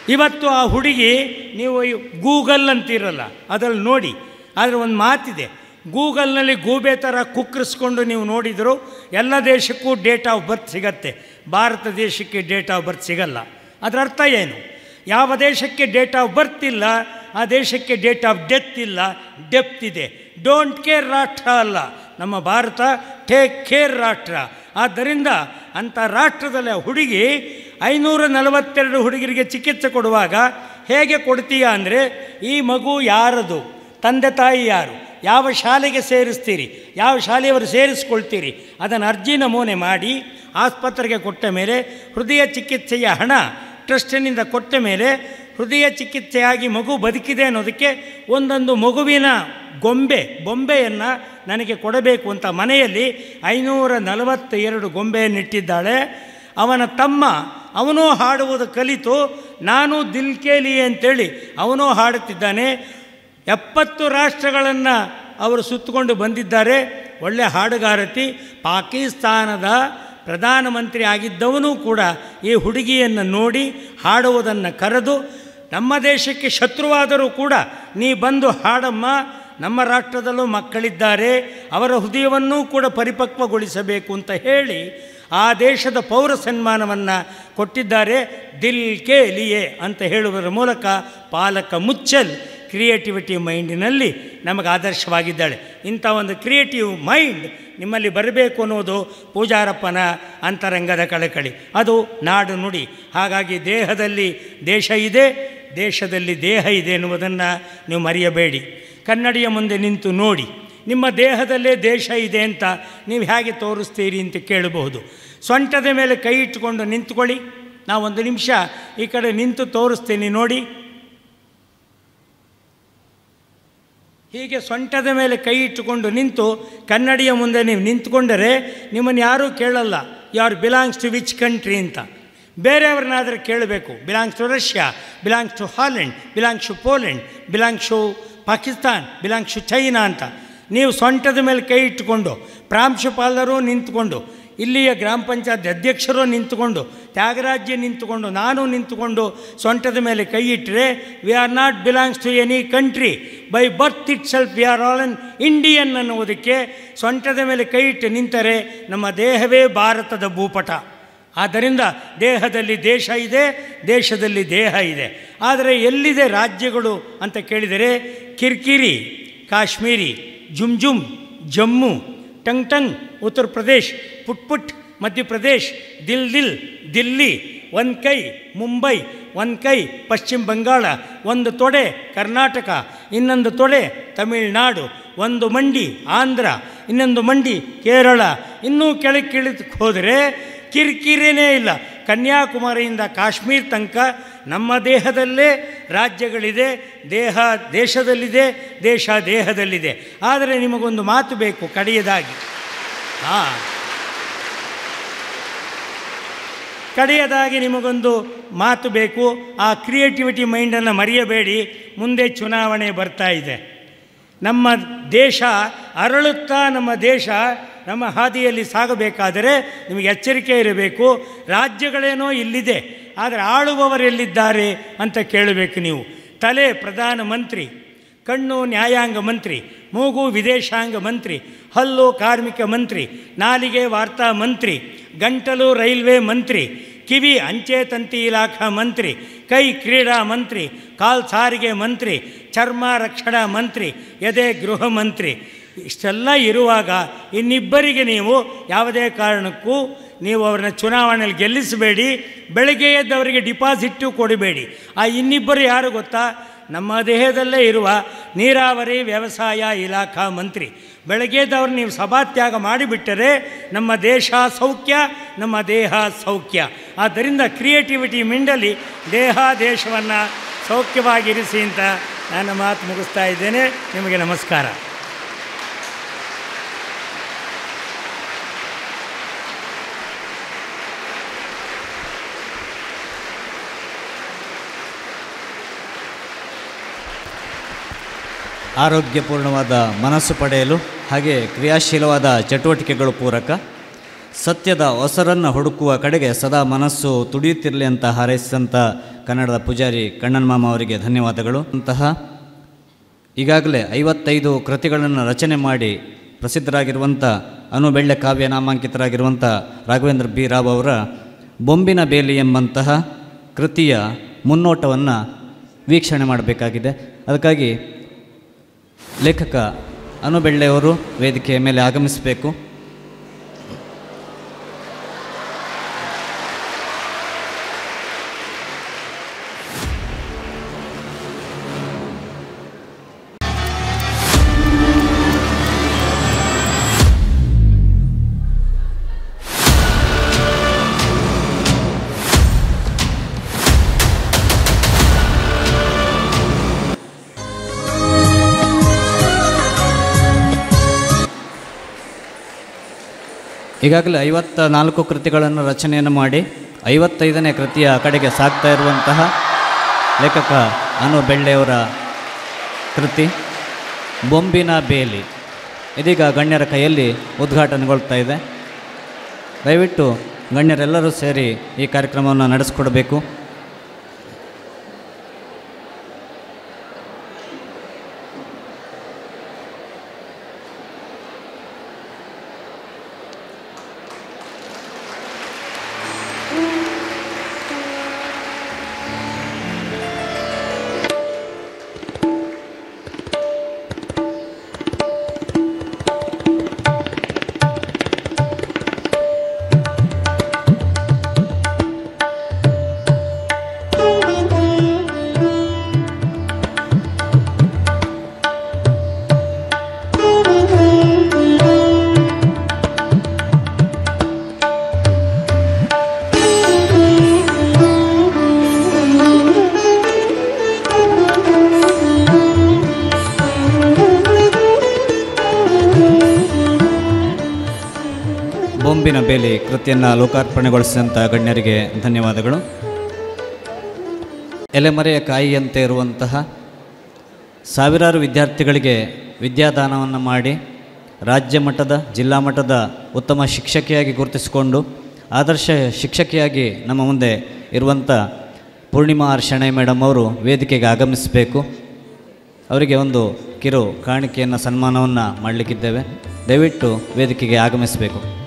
ಇವತ್ತು ಆ ಹುಡುಗಿ, ನೀವು ಗೂಗಲ್ ಅಂತಿರಲ್ಲ, ಅದರಲ್ಲಿ ನೋಡಿ. ಆದರೆ ಒಂದು ಮಾತಿದೆ. ಗೂಗಲ್ನಲ್ಲಿ ಗೂಬೆ ಥರ ಕುಕ್ಕರಿಸ್ಕೊಂಡು ನೀವು ನೋಡಿದರೂ ಎಲ್ಲ ದೇಶಕ್ಕೂ ಡೇಟ್ ಆಫ್ ಬರ್ತ್ ಸಿಗತ್ತೆ. ಭಾರತ ದೇಶಕ್ಕೆ ಡೇಟ್ ಆಫ್ ಬರ್ತ್ ಸಿಗಲ್ಲ. ಅದರ ಅರ್ಥ ಏನು? ಯಾವ ದೇಶಕ್ಕೆ ಡೇಟ್ ಆಫ್ ಬರ್ತ್ ಇಲ್ಲ ಆ ದೇಶಕ್ಕೆ ಡೇಟ್ ಆಫ್ ಡೆತ್ ಇಲ್ಲ ಡೆಪ್ತ್ ಇದೆ. ಡೋಂಟ್ ಕೇರ್ ರಾಷ್ಟ್ರ ಅಲ್ಲ. ನಮ್ಮ ಭಾರತ ಟೇಕ್ ಕೇರ್ ರಾಷ್ಟ್ರ. ಆದ್ದರಿಂದ ಅಂಥ ರಾಷ್ಟ್ರದಲ್ಲಿ ಹುಡುಗಿ ಐನೂರ ನಲವತ್ತೆರಡು ಹುಡುಗರಿಗೆ ಚಿಕಿತ್ಸೆ ಕೊಡುವಾಗ ಹೇಗೆ ಕೊಡ್ತೀಯ ಅಂದರೆ, ಈ ಮಗು ಯಾರದು? ತಂದೆ ತಾಯಿ ಯಾರು? ಯಾವ ಶಾಲೆಗೆ ಸೇರಿಸ್ತೀರಿ? ಯಾವ ಶಾಲೆಯವರು ಸೇರಿಸ್ಕೊಳ್ತೀರಿ? ಅದನ್ನು ಅರ್ಜಿ ನಮೂನೆ ಮಾಡಿ ಆಸ್ಪತ್ರೆಗೆ ಕೊಟ್ಟ ಮೇಲೆ ಹೃದಯ ಚಿಕಿತ್ಸೆಯ ಹಣ ಟ್ರಸ್ಟಿನಿಂದ ಕೊಟ್ಟ ಮೇಲೆ ಹೃದಯ ಚಿಕಿತ್ಸೆಯಾಗಿ ಮಗು ಬದುಕಿದೆ ಅನ್ನೋದಕ್ಕೆ ಒಂದೊಂದು ಮಗುವಿನ ಗೊಂಬೆ ಬೊಂಬೆಯನ್ನು ನನಗೆ ಕೊಡಬೇಕು ಅಂತ ಮನೆಯಲ್ಲಿ ಐನೂರ ನಲವತ್ತ ಎರಡು ಗೊಂಬೆಯನ್ನಿಟ್ಟಿದ್ದಾಳೆ ಅವನ ತಮ್ಮ, ಅವನೂ ಹಾಡುವುದು ಕಲಿತು, ನಾನು ದಿಲ್ ಕೇಲಿ ಅಂತೇಳಿ ಅವನೂ ಹಾಡುತ್ತಿದ್ದಾನೆ. ಎಪ್ಪತ್ತು ರಾಷ್ಟ್ರಗಳನ್ನು ಅವರು ಸುತ್ತಕೊಂಡು ಬಂದಿದ್ದಾರೆ. ಒಳ್ಳೆ ಹಾಡುಗಾರತಿ, ಪಾಕಿಸ್ತಾನದ ಪ್ರಧಾನಮಂತ್ರಿ ಆಗಿದ್ದವನು ಕೂಡ ಈ ಹುಡುಗಿಯನ್ನು ನೋಡಿ ಹಾಡುವುದನ್ನು ಕರೆದು ನಮ್ಮ ದೇಶಕ್ಕೆ ಶತ್ರುವಾದರೂ ಕೂಡ ನೀ ಬಂದು ಹಾಡಮ್ಮ, ನಮ್ಮ ರಾಷ್ಟ್ರದಲ್ಲೂ ಮಕ್ಕಳಿದ್ದಾರೆ, ಅವರ ಹೃದಯವನ್ನೂ ಕೂಡ ಪರಿಪಕ್ವಗೊಳಿಸಬೇಕು ಅಂತ ಹೇಳಿ ಆ ದೇಶದ ಪೌರ ಸನ್ಮಾನವನ್ನು ಕೊಟ್ಟಿದ್ದಾರೆ ದಿಲ್ ಕೆ ಲಿಯೆ ಅಂತ ಹೇಳುವುದರ ಮೂಲಕ ಪಾಲಕ ಮುಚ್ಚಲ್ ಕ್ರಿಯೇಟಿವಿಟಿ ಮೈಂಡಿನಲ್ಲಿ ನಮಗೆ ಆದರ್ಶವಾಗಿದ್ದಾಳೆ. ಇಂಥ ಒಂದು ಕ್ರಿಯೇಟಿವ್ ಮೈಂಡ್ ನಿಮ್ಮಲ್ಲಿ ಬರಬೇಕು ಅನ್ನೋದು ಪೂಜಾರಪ್ಪನ ಅಂತರಂಗದ ಕಳಕಳಿ. ಅದು ನಾಡು ನುಡಿ. ಹಾಗಾಗಿ ದೇಹದಲ್ಲಿ ದೇಶ ಇದೆ ದೇಶದಲ್ಲಿ ದೇಹ ಇದೆ ಎನ್ನುವುದನ್ನು ನೀವು ಮರೆಯಬೇಡಿ. ಕನ್ನಡಿಯ ಮುಂದೆ ನಿಂತು ನೋಡಿ, ನಿಮ್ಮ ದೇಹದಲ್ಲೇ ದೇಶ ಇದೆ ಅಂತ ನೀವು ಹೇಗೆ ತೋರಿಸ್ತೀರಿ ಅಂತ ಕೇಳಬಹುದು. ಸೊಂಟದ ಮೇಲೆ ಕೈ ಇಟ್ಟುಕೊಂಡು ನಿಂತ್ಕೊಳ್ಳಿ. ನಾವು ಒಂದು ನಿಮಿಷ ಈ ಕಡೆ ನಿಂತು ತೋರಿಸ್ತೀನಿ ನೋಡಿ. ಹೀಗೆ ಸೊಂಟದ ಮೇಲೆ ಕೈ ಇಟ್ಟುಕೊಂಡು ನಿಂತು ಕನ್ನಡಿಯ ಮುಂದೆ ನೀವು ನಿಂತ್ಕೊಂಡರೆ ನಿಮ್ಮನ್ನು ಯಾರೂ ಕೇಳಲ್ಲ. You are belongs to which country ಅಂತ. ಬೇರೆಯವ್ರನ್ನಾದರೆ ಕೇಳಬೇಕು. Belongs to Russia belongs to Holland belongs to Poland belongs to Pakistan belongs to China ಅಂತ. ನೀವು ಸೊಂಟದ ಮೇಲೆ ಕೈ ಇಟ್ಟುಕೊಂಡು, ಪ್ರಾಂಶುಪಾಲರು ನಿಂತುಕೊಂಡು, ಇಲ್ಲಿಯ ಗ್ರಾಮ ಪಂಚಾಯತ್ ಅಧ್ಯಕ್ಷರು ನಿಂತುಕೊಂಡು, ತ್ಯಾಗರಾಜ್ಯ ನಿಂತುಕೊಂಡು, ನಾನು ನಿಂತುಕೊಂಡು ಸೊಂಟದ ಮೇಲೆ ಕೈ ಇಟ್ಟರೆ we are not belongs to any country by birth itself we are all an Indian ಅನ್ನುವುದಕ್ಕೆ, ಸೊಂಟದ ಮೇಲೆ ಕೈ ಇಟ್ಟು ನಿಂತರೆ, ನಮ್ಮ ದೇಹವೇ ಭಾರತದ ಭೂಪಟ. ಆದ್ದರಿಂದ ದೇಹದಲ್ಲಿ ದೇಶ ಇದೆ, ದೇಶದಲ್ಲಿ ದೇಹ ಇದೆ. ಆದರೆ ಎಲ್ಲಿದೆ ರಾಜ್ಯಗಳು ಅಂತ ಕೇಳಿದರೆ ಕಿರ್ಕಿರಿ, ಕಾಶ್ಮೀರಿ ಜುಮ್ ಜುಮ್ ಜಮ್ಮು ಟಂಗ್ ಟಂಗ್ ಉತ್ತರ ಪ್ರದೇಶ್ ಪುಟ್ ಪುಟ್ ಮಧ್ಯಪ್ರದೇಶ್, ದಿಲ್ ದಿಲ್, ದಿಲ್ಲಿ ಒಂದು ಕೈ ಮುಂಬೈ ಒಂದು ಕೈ ಪಶ್ಚಿಮ ಬಂಗಾಳ, ಒಂದು ತೊಡೆ ಕರ್ನಾಟಕ, ಇನ್ನೊಂದು ತೊಡೆ ತಮಿಳುನಾಡು, ಒಂದು ಮಂಡಿ ಆಂಧ್ರ, ಇನ್ನೊಂದು ಮಂಡಿ ಕೇರಳ, ಇನ್ನೂ ಕೆಳಗೆ ಹೋದರೆ ಕಿರಿಕಿರಿನೇ ಇಲ್ಲ. ಕನ್ಯಾಕುಮಾರಿಯಿಂದ ಕಾಶ್ಮೀರ ತನಕ ನಮ್ಮ ದೇಹದಲ್ಲೇ ರಾಜ್ಯಗಳಿದೆ, ದೇಹ ದೇಶದಲ್ಲಿದೆ, ದೇಶ ದೇಹದಲ್ಲಿದೆ. ಆದರೆ ನಿಮಗೊಂದು ಮಾತು ಬೇಕು ಕಡೆಯದಾಗಿ. ಹಾಂ. ಕಡೆಯದಾಗಿ ನಿಮಗೊಂದು ಮಾತು ಬೇಕು. ಆ ಕ್ರಿಯೇಟಿವಿಟಿ ಮೈಂಡನ್ನು ಮರೆಯಬೇಡಿ. ಮುಂದೆ ಚುನಾವಣೆ ಬರ್ತಾ ಇದೆ. ನಮ್ಮ ದೇಶ ಅರಳುತ್ತಾ ನಮ್ಮ ದೇಶ ನಮ್ಮ ಹಾದಿಯಲ್ಲಿ ಸಾಗಬೇಕಾದರೆ ನಿಮಗೆ ಎಚ್ಚರಿಕೆ ಇರಬೇಕು. ರಾಜ್ಯಗಳೇನೋ ಇಲ್ಲಿದೆ, ಆದರೆ ಆಳುವವರೆಲ್ಲಿದ್ದಾರೆ ಅಂತ ಕೇಳಬೇಕು ನೀವು. ತಲೆ ಪ್ರಧಾನ ಮಂತ್ರಿ, ಕಣ್ಣು ನ್ಯಾಯಾಂಗ ಮಂತ್ರಿ, ಮೂಗು ವಿದೇಶಾಂಗ ಮಂತ್ರಿ, ಹಲ್ಲು ಕಾರ್ಮಿಕ ಮಂತ್ರಿ, ನಾಲಿಗೆ ವಾರ್ತಾ ಮಂತ್ರಿ, ಗಂಟಲು ರೈಲ್ವೆ ಮಂತ್ರಿ, ಕಿವಿ ಅಂಚೆ ತಂತಿ ಇಲಾಖಾ ಮಂತ್ರಿ, ಕೈ ಕ್ರೀಡಾ ಮಂತ್ರಿ, ಕಾಲ್ ಸಾರಿಗೆ ಮಂತ್ರಿ, ಚರ್ಮ ರಕ್ಷಣಾ ಮಂತ್ರಿ, ಎದೆ ಗೃಹ ಮಂತ್ರಿ ಇಷ್ಟೆಲ್ಲ ಇರುವಾಗ ಇನ್ನಿಬ್ಬರಿಗೆ ನೀವು ಯಾವುದೇ ಕಾರಣಕ್ಕೂ ನೀವು ಅವ್ರನ್ನ ಚುನಾವಣೆಯಲ್ಲಿ ಗೆಲ್ಲಿಸಬೇಡಿ, ಬೆಳಗ್ಗೆ ಎದ್ದವರಿಗೆ ಡಿಪಾಸಿಟ್ಟು ಕೊಡಬೇಡಿ. ಆ ಇನ್ನಿಬ್ಬರು ಯಾರು ಗೊತ್ತಾ? ನಮ್ಮ ದೇಹದಲ್ಲೇ ಇರುವ ನೀರಾವರಿ ವ್ಯವಸಾಯ ಇಲಾಖಾ ಮಂತ್ರಿ. ಬೆಳಗ್ಗೆದವ್ರು ನೀವು ಸಭಾತ್ಯಾಗ ಮಾಡಿಬಿಟ್ಟರೆ ನಮ್ಮ ದೇಶ ಸೌಖ್ಯ, ನಮ್ಮ ದೇಹ ಸೌಖ್ಯ. ಆದ್ದರಿಂದ ಕ್ರಿಯೇಟಿವಿಟಿ ಮಿಂಡಲಿ ದೇಹ ದೇಶವನ್ನು ಸೌಖ್ಯವಾಗಿರಿಸಿ ಅಂತ ನಾನು ಮಾತು ಮುಗಿಸ್ತಾ ಇದ್ದೇನೆ. ನಿಮಗೆ ನಮಸ್ಕಾರ. ಆರೋಗ್ಯಪೂರ್ಣವಾದ ಮನಸ್ಸು ಪಡೆಯಲು ಹಾಗೆ ಕ್ರಿಯಾಶೀಲವಾದ ಚಟುವಟಿಕೆಗಳು ಪೂರಕ. ಸತ್ಯದ ಹೊಸರನ್ನು ಹುಡುಕುವ ಕಡೆಗೆ ಸದಾ ಮನಸ್ಸು ತುಡಿಯುತ್ತಿರಲಿ ಅಂತ ಹಾರೈಸಿದಂಥ ಕನ್ನಡದ ಪೂಜಾರಿ ಕಣ್ಣನ್ ಮಾಮ ಅವರಿಗೆ ಧನ್ಯವಾದಗಳು. ಅಂತಹ ಈಗಾಗಲೇ ಐವತ್ತೈದು ಕೃತಿಗಳನ್ನು ರಚನೆ ಮಾಡಿ ಪ್ರಸಿದ್ಧರಾಗಿರುವಂಥ ಅನುಬೆಳ್ಳೆ ಕಾವ್ಯ ನಾಮಾಂಕಿತರಾಗಿರುವಂಥ ರಾಘವೇಂದ್ರ ಬಿ. ರಾವ್ ಅವರ ಬೊಂಬಿನ ಬೇಲಿ ಎಂಬಂತಹ ಕೃತಿಯ ಮುನ್ನೋಟವನ್ನು ವೀಕ್ಷಣೆ ಮಾಡಬೇಕಾಗಿದೆ. ಅದಕ್ಕಾಗಿ ಲೇಖಕ ಅನುಬೆಳ್ಳೆಯವರು ವೇದಿಕೆಯ ಮೇಲೆ ಆಗಮಿಸಬೇಕು. ಈಗಾಗಲೇ ಐವತ್ತ ನಾಲ್ಕು ಕೃತಿಗಳನ್ನು ರಚನೆಯನ್ನು ಮಾಡಿ ಐವತ್ತೈದನೇ ಕೃತಿಯ ಕಡೆಗೆ ಸಾಗ್ತಾ ಇರುವಂತಹ ಲೇಖಕ ಅನು ಬೆಳ್ಳೆಯವರ ಕೃತಿ, ಬೊಂಬಿನ ಬೇಲಿ. ಇದೀಗ ಗಣ್ಯರ ಕೈಯಲ್ಲಿ ಉದ್ಘಾಟನೆಗೊಳ್ತಾ ಇದೆ. ದಯವಿಟ್ಟು ಗಣ್ಯರೆಲ್ಲರೂ ಸೇರಿ ಈ ಕಾರ್ಯಕ್ರಮವನ್ನು ನಡೆಸಿಕೊಡಬೇಕು. ಕೃತಿಯನ್ನು ಲೋಕಾರ್ಪಣೆಗೊಳಿಸಿದಂಥ ಗಣ್ಯರಿಗೆ ಧನ್ಯವಾದಗಳು. ಎಲೆಮರೆಯ ಕಾಯಿಯಂತೆ ಇರುವಂತಹ ಸಾವಿರಾರು ವಿದ್ಯಾರ್ಥಿಗಳಿಗೆ ವಿದ್ಯಾದಾನವನ್ನು ಮಾಡಿ ರಾಜ್ಯ ಮಟ್ಟದ, ಜಿಲ್ಲಾ ಮಟ್ಟದ ಉತ್ತಮ ಶಿಕ್ಷಕಿಯಾಗಿ ಗುರುತಿಸಿಕೊಂಡು ಆದರ್ಶ ಶಿಕ್ಷಕಿಯಾಗಿ ನಮ್ಮ ಮುಂದೆ ಇರುವಂಥ ಪೂರ್ಣಿಮಾ ಆರ್ ಶೆಣೈ ಮೇಡಮ್ ಅವರು ವೇದಿಕೆಗೆ ಆಗಮಿಸಬೇಕು. ಅವರಿಗೆ ಒಂದು ಕಿರು ಕಾಣಿಕೆಯನ್ನು ಸನ್ಮಾನವನ್ನು ಮಾಡಲಿಕ್ಕಿದ್ದೇವೆ. ದಯವಿಟ್ಟು ವೇದಿಕೆಗೆ ಆಗಮಿಸಬೇಕು.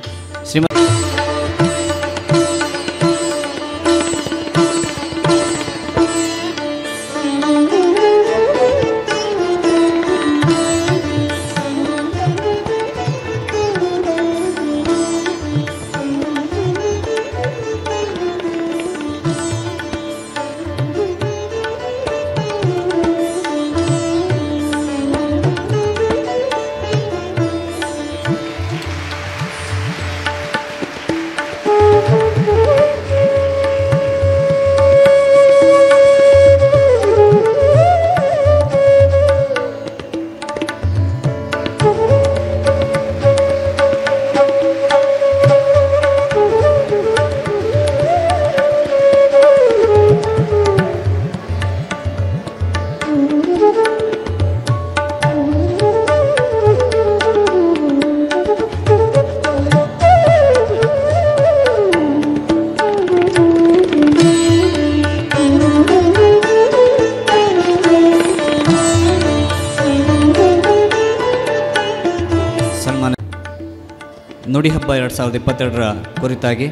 ಸಾವಿರದ ಇಪ್ಪತ್ತೆರಡರ ಕುರಿತಾಗಿ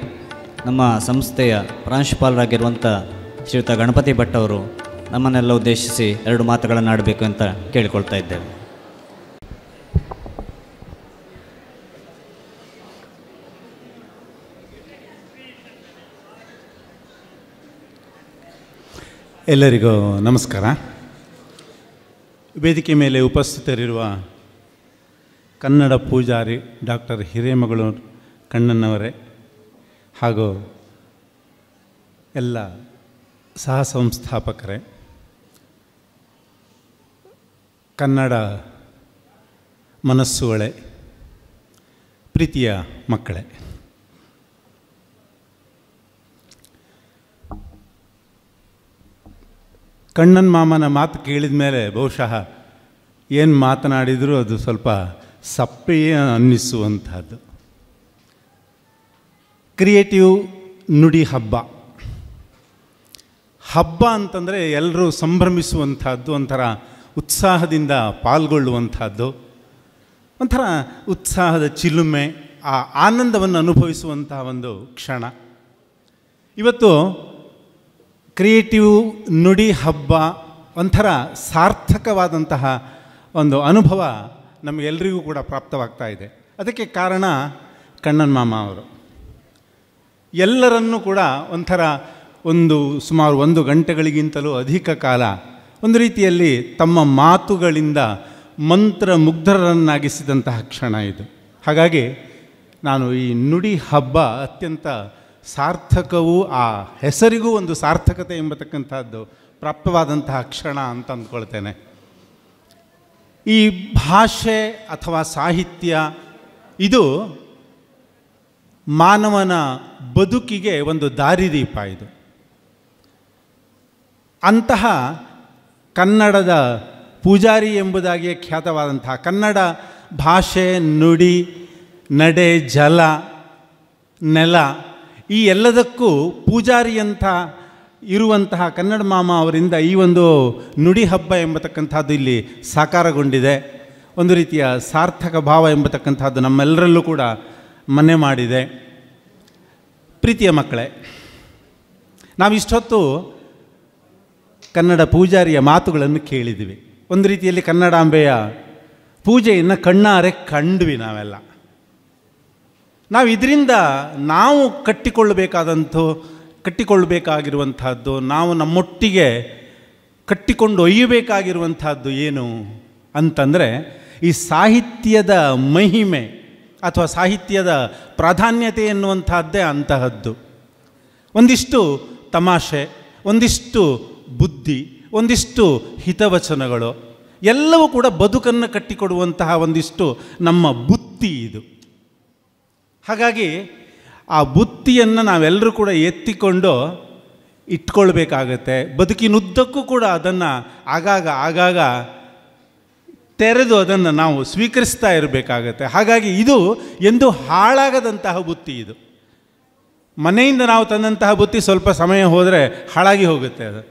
ನಮ್ಮ ಸಂಸ್ಥೆಯ ಪ್ರಾಂಶುಪಾಲರಾಗಿರುವಂಥ ಶ್ರೀಯುತ ಗಣಪತಿ ಭಟ್ ಅವರು ನಮ್ಮನ್ನೆಲ್ಲ ಉದ್ದೇಶಿಸಿ ಎರಡು ಮಾತುಗಳನ್ನು ಆಡಬೇಕು ಅಂತ ಕೇಳಿಕೊಳ್ತಾ ಇದ್ದೇವೆ. ಎಲ್ಲರಿಗೂ ನಮಸ್ಕಾರ. ವೇದಿಕೆ ಮೇಲೆ ಉಪಸ್ಥಿತರಿರುವ ಕನ್ನಡ ಪೂಜಾರಿ ಡಾಕ್ಟರ್ ಹಿರೇಮಗಳು ಕಣ್ಣನ್ನವರೇ ಹಾಗೂ ಎಲ್ಲ ಸಹ ಸಂಸ್ಥಾಪಕರೇ, ಕನ್ನಡ ಮನಸ್ಸುಗಳೇ, ಪ್ರೀತಿಯ ಮಕ್ಕಳೇ. ಕಣ್ಣನ್ ಮಾಮನ ಮಾತು ಕೇಳಿದ ಮೇಲೆ ಬಹುಶಃ ಏನು ಮಾತನಾಡಿದರೂ ಅದು ಸ್ವಲ್ಪ ಸಪ್ಪೆಯೇ ಅನ್ನಿಸುವಂಥದ್ದು ಕ್ರಿಯೇಟಿವ್ ನುಡಿ ಹಬ್ಬ. ಹಬ್ಬ ಅಂತಂದರೆ ಎಲ್ಲರೂ ಸಂಭ್ರಮಿಸುವಂಥದ್ದು, ಒಂಥರ ಉತ್ಸಾಹದಿಂದ ಪಾಲ್ಗೊಳ್ಳುವಂಥದ್ದು, ಒಂಥರ ಉತ್ಸಾಹದ ಚಿಲುಮೆ, ಆ ಆನಂದವನ್ನು ಅನುಭವಿಸುವಂತಹ ಒಂದು ಕ್ಷಣ. ಇವತ್ತು ಕ್ರಿಯೇಟಿವ್ ನುಡಿ ಹಬ್ಬ ಒಂಥರ ಸಾರ್ಥಕವಾದಂತಹ ಒಂದು ಅನುಭವ ನಮಗೆಲ್ಲರಿಗೂ ಕೂಡ ಪ್ರಾಪ್ತವಾಗ್ತಾ ಇದೆ. ಅದಕ್ಕೆ ಕಾರಣ ಕಣ್ಣನ್ ಮಾಮ ಅವರು. ಎಲ್ಲರನ್ನೂ ಕೂಡ ಒಂಥರ ಒಂದು ಸುಮಾರು ಒಂದು ಗಂಟೆಗಳಿಗಿಂತಲೂ ಅಧಿಕ ಕಾಲ ಒಂದು ರೀತಿಯಲ್ಲಿ ತಮ್ಮ ಮಾತುಗಳಿಂದ ಮಂತ್ರಮುಗ್ಧರನ್ನಾಗಿಸಿದಂತಹ ಕ್ಷಣ ಇದು. ಹಾಗಾಗಿ ನಾನು ಈ ನುಡಿ ಹಬ್ಬ ಅತ್ಯಂತ ಸಾರ್ಥಕವೂ ಆ ಹೆಸರಿಗೂ ಒಂದು ಸಾರ್ಥಕತೆ ಎಂಬತಕ್ಕಂಥದ್ದು ಪ್ರಾಪ್ತವಾದಂತಹ ಕ್ಷಣ ಅಂತ ಅಂದ್ಕೊಳ್ತೇನೆ. ಈ ಭಾಷೆ ಅಥವಾ ಸಾಹಿತ್ಯ ಇದು ಮಾನವನ ಬದುಕಿಗೆ ಒಂದು ದಾರಿದೀಪ ಇದು. ಅಂತಹ ಕನ್ನಡದ ಪೂಜಾರಿ ಎಂಬುದಾಗಿ ಖ್ಯಾತವಾದಂತಹ ಕನ್ನಡ ಭಾಷೆ, ನುಡಿ, ನಡೆ, ಜಲ, ನೆಲ ಈ ಎಲ್ಲದಕ್ಕೂ ಪೂಜಾರಿಯಂಥ ಇರುವಂತಹ ಕನ್ನಡ ಮಾಮ ಅವರಿಂದ ಈ ಒಂದು ನುಡಿ ಹಬ್ಬ ಎಂಬತಕ್ಕಂಥದ್ದು ಇಲ್ಲಿ ಸಾಕಾರಗೊಂಡಿದೆ. ಒಂದು ರೀತಿಯ ಸಾರ್ಥಕ ಭಾವ ಎಂಬತಕ್ಕಂಥದ್ದು ನಮ್ಮೆಲ್ಲರಲ್ಲೂ ಕೂಡ ಮನೆ ಮಾಡಿದೆ. ಪ್ರೀತಿಯ ಮಕ್ಕಳೇ, ನಾವು ಇಷ್ಟೊತ್ತು ಕನ್ನಡ ಪೂಜಾರಿಯ ಮಾತುಗಳನ್ನು ಕೇಳಿದ್ವಿ. ಒಂದು ರೀತಿಯಲ್ಲಿ ಕನ್ನಡಾಂಬೆಯ ಪೂಜೆಯನ್ನು ಕಣ್ಣಾರೆ ಕಂಡ್ವಿ ನಾವೆಲ್ಲ. ನಾವು ಇದರಿಂದ ನಾವು ಕಟ್ಟಿಕೊಳ್ಳಬೇಕಾದಂಥ, ಕಟ್ಟಿಕೊಳ್ಳಬೇಕಾಗಿರುವಂಥದ್ದು, ನಾವು ನಮ್ಮೊಟ್ಟಿಗೆ ಕಟ್ಟಿಕೊಂಡು ಒಯ್ಯಬೇಕಾಗಿರುವಂಥದ್ದು ಏನು ಅಂತಂದರೆ, ಈ ಸಾಹಿತ್ಯದ ಮಹಿಮೆ. ಅಥವಾ ಸಾಹಿತ್ಯದ ಪ್ರಾಧಾನ್ಯತೆ ಎನ್ನುವಂಥದ್ದೇ ಅಂತಹದ್ದು. ಒಂದಿಷ್ಟು ತಮಾಷೆ, ಒಂದಿಷ್ಟು ಬುದ್ಧಿ, ಒಂದಿಷ್ಟು ಹಿತವಚನಗಳು, ಎಲ್ಲವೂ ಕೂಡ ಬದುಕನ್ನು ಕಟ್ಟಿಕೊಡುವಂತಹ ಒಂದಿಷ್ಟು ನಮ್ಮ ಬುತ್ತಿ ಇದು. ಹಾಗಾಗಿ ಆ ಬುತ್ತಿಯನ್ನು ನಾವೆಲ್ಲರೂ ಕೂಡ ಎತ್ತಿಕೊಂಡು ಇಟ್ಕೊಳ್ಬೇಕಾಗತ್ತೆ. ಬದುಕಿನುದ್ದಕ್ಕೂ ಕೂಡ ಅದನ್ನು ಆಗಾಗ ಆಗಾಗ ತೆರೆದು ಅದನ್ನು ನಾವು ಸ್ವೀಕರಿಸ್ತಾ ಇರಬೇಕಾಗತ್ತೆ. ಹಾಗಾಗಿ ಇದು ಎಂದು ಹಾಳಾಗದಂತಹ ಬುತ್ತಿ ಇದು. ಮನೆಯಿಂದ ನಾವು ತಂದಂತಹ ಬುತ್ತಿ ಸ್ವಲ್ಪ ಸಮಯ ಹೋದರೆ ಹಾಳಾಗಿ ಹೋಗುತ್ತೆ ಅದು.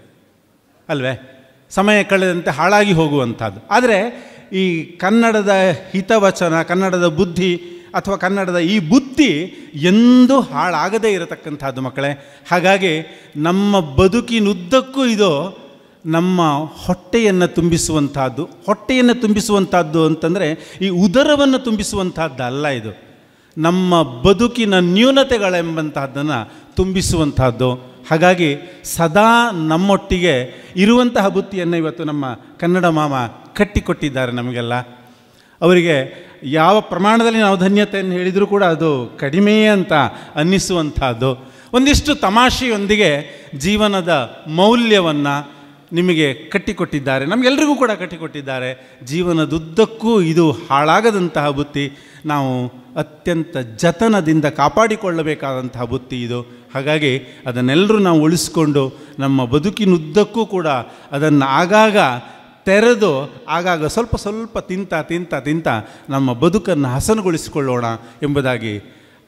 ಅಲ್ವೇ? ಸಮಯ ಕಳೆದಂತೆ ಹಾಳಾಗಿ ಹೋಗುವಂಥದ್ದು. ಆದರೆ ಈ ಕನ್ನಡದ ಹಿತವಚನ, ಕನ್ನಡದ ಬುದ್ಧಿ ಅಥವಾ ಕನ್ನಡದ ಈ ಬುತ್ತಿ ಎಂದೂ ಹಾಳಾಗದೇ ಇರತಕ್ಕಂಥದ್ದು ಮಕ್ಕಳೇ. ಹಾಗಾಗಿ ನಮ್ಮ ಬದುಕಿನುದ್ದಕ್ಕೂ ಇದು ನಮ್ಮ ಹೊಟ್ಟೆಯನ್ನು ತುಂಬಿಸುವಂತಹದ್ದು ಹೊಟ್ಟೆಯನ್ನು ತುಂಬಿಸುವಂಥದ್ದು ಅಂತಂದರೆ ಈ ಉದರವನ್ನು ತುಂಬಿಸುವಂಥದ್ದಲ್ಲ ಇದು. ನಮ್ಮ ಬದುಕಿನ ನ್ಯೂನತೆಗಳೆಂಬಂತಹದ್ದನ್ನು ತುಂಬಿಸುವಂತಹದ್ದು ಹಾಗಾಗಿ ಸದಾ ನಮ್ಮೊಟ್ಟಿಗೆ ಇರುವಂತಹ ಬುತ್ತಿಯನ್ನು ಇವತ್ತು ನಮ್ಮ ಕನ್ನಡ ಮಾಮ ಕಟ್ಟಿಕೊಟ್ಟಿದ್ದಾರೆ ನಮಗೆಲ್ಲ. ಅವರಿಗೆ ಯಾವ ಪ್ರಮಾಣದಲ್ಲಿ ನಾವು ಧನ್ಯತೆಯನ್ನು ಹೇಳಿದರೂ ಕೂಡ ಅದು ಕಡಿಮೆಯೇ ಅಂತ ಅನ್ನಿಸುವಂಥದ್ದು. ಒಂದಿಷ್ಟು ತಮಾಷೆಯೊಂದಿಗೆ ಜೀವನದ ಮೌಲ್ಯವನ್ನು ನಿಮಗೆ ಕಟ್ಟಿಕೊಟ್ಟಿದ್ದಾರೆ ನಮಗೆಲ್ಲರಿಗೂ ಕೂಡ ಕಟ್ಟಿಕೊಟ್ಟಿದ್ದಾರೆ. ಜೀವನದುದ್ದಕ್ಕೂ ಇದು ಹಾಳಾಗದಂತಹ ಬುತ್ತಿ, ನಾವು ಅತ್ಯಂತ ಜತನದಿಂದ ಕಾಪಾಡಿಕೊಳ್ಳಬೇಕಾದಂತಹ ಬುತ್ತಿ ಇದು. ಹಾಗಾಗಿ ಅದನ್ನೆಲ್ಲರೂ ನಾವು ಉಳಿಸ್ಕೊಂಡು ನಮ್ಮ ಬದುಕಿನುದ್ದಕ್ಕೂ ಕೂಡ ಅದನ್ನು ಆಗಾಗ ತೆರೆದು, ಆಗಾಗ ಸ್ವಲ್ಪ ಸ್ವಲ್ಪ ತಿಂತ ತಿಂತ ತಿಂತ ನಮ್ಮ ಬದುಕನ್ನು ಹಸನುಗೊಳಿಸಿಕೊಳ್ಳೋಣ ಎಂಬುದಾಗಿ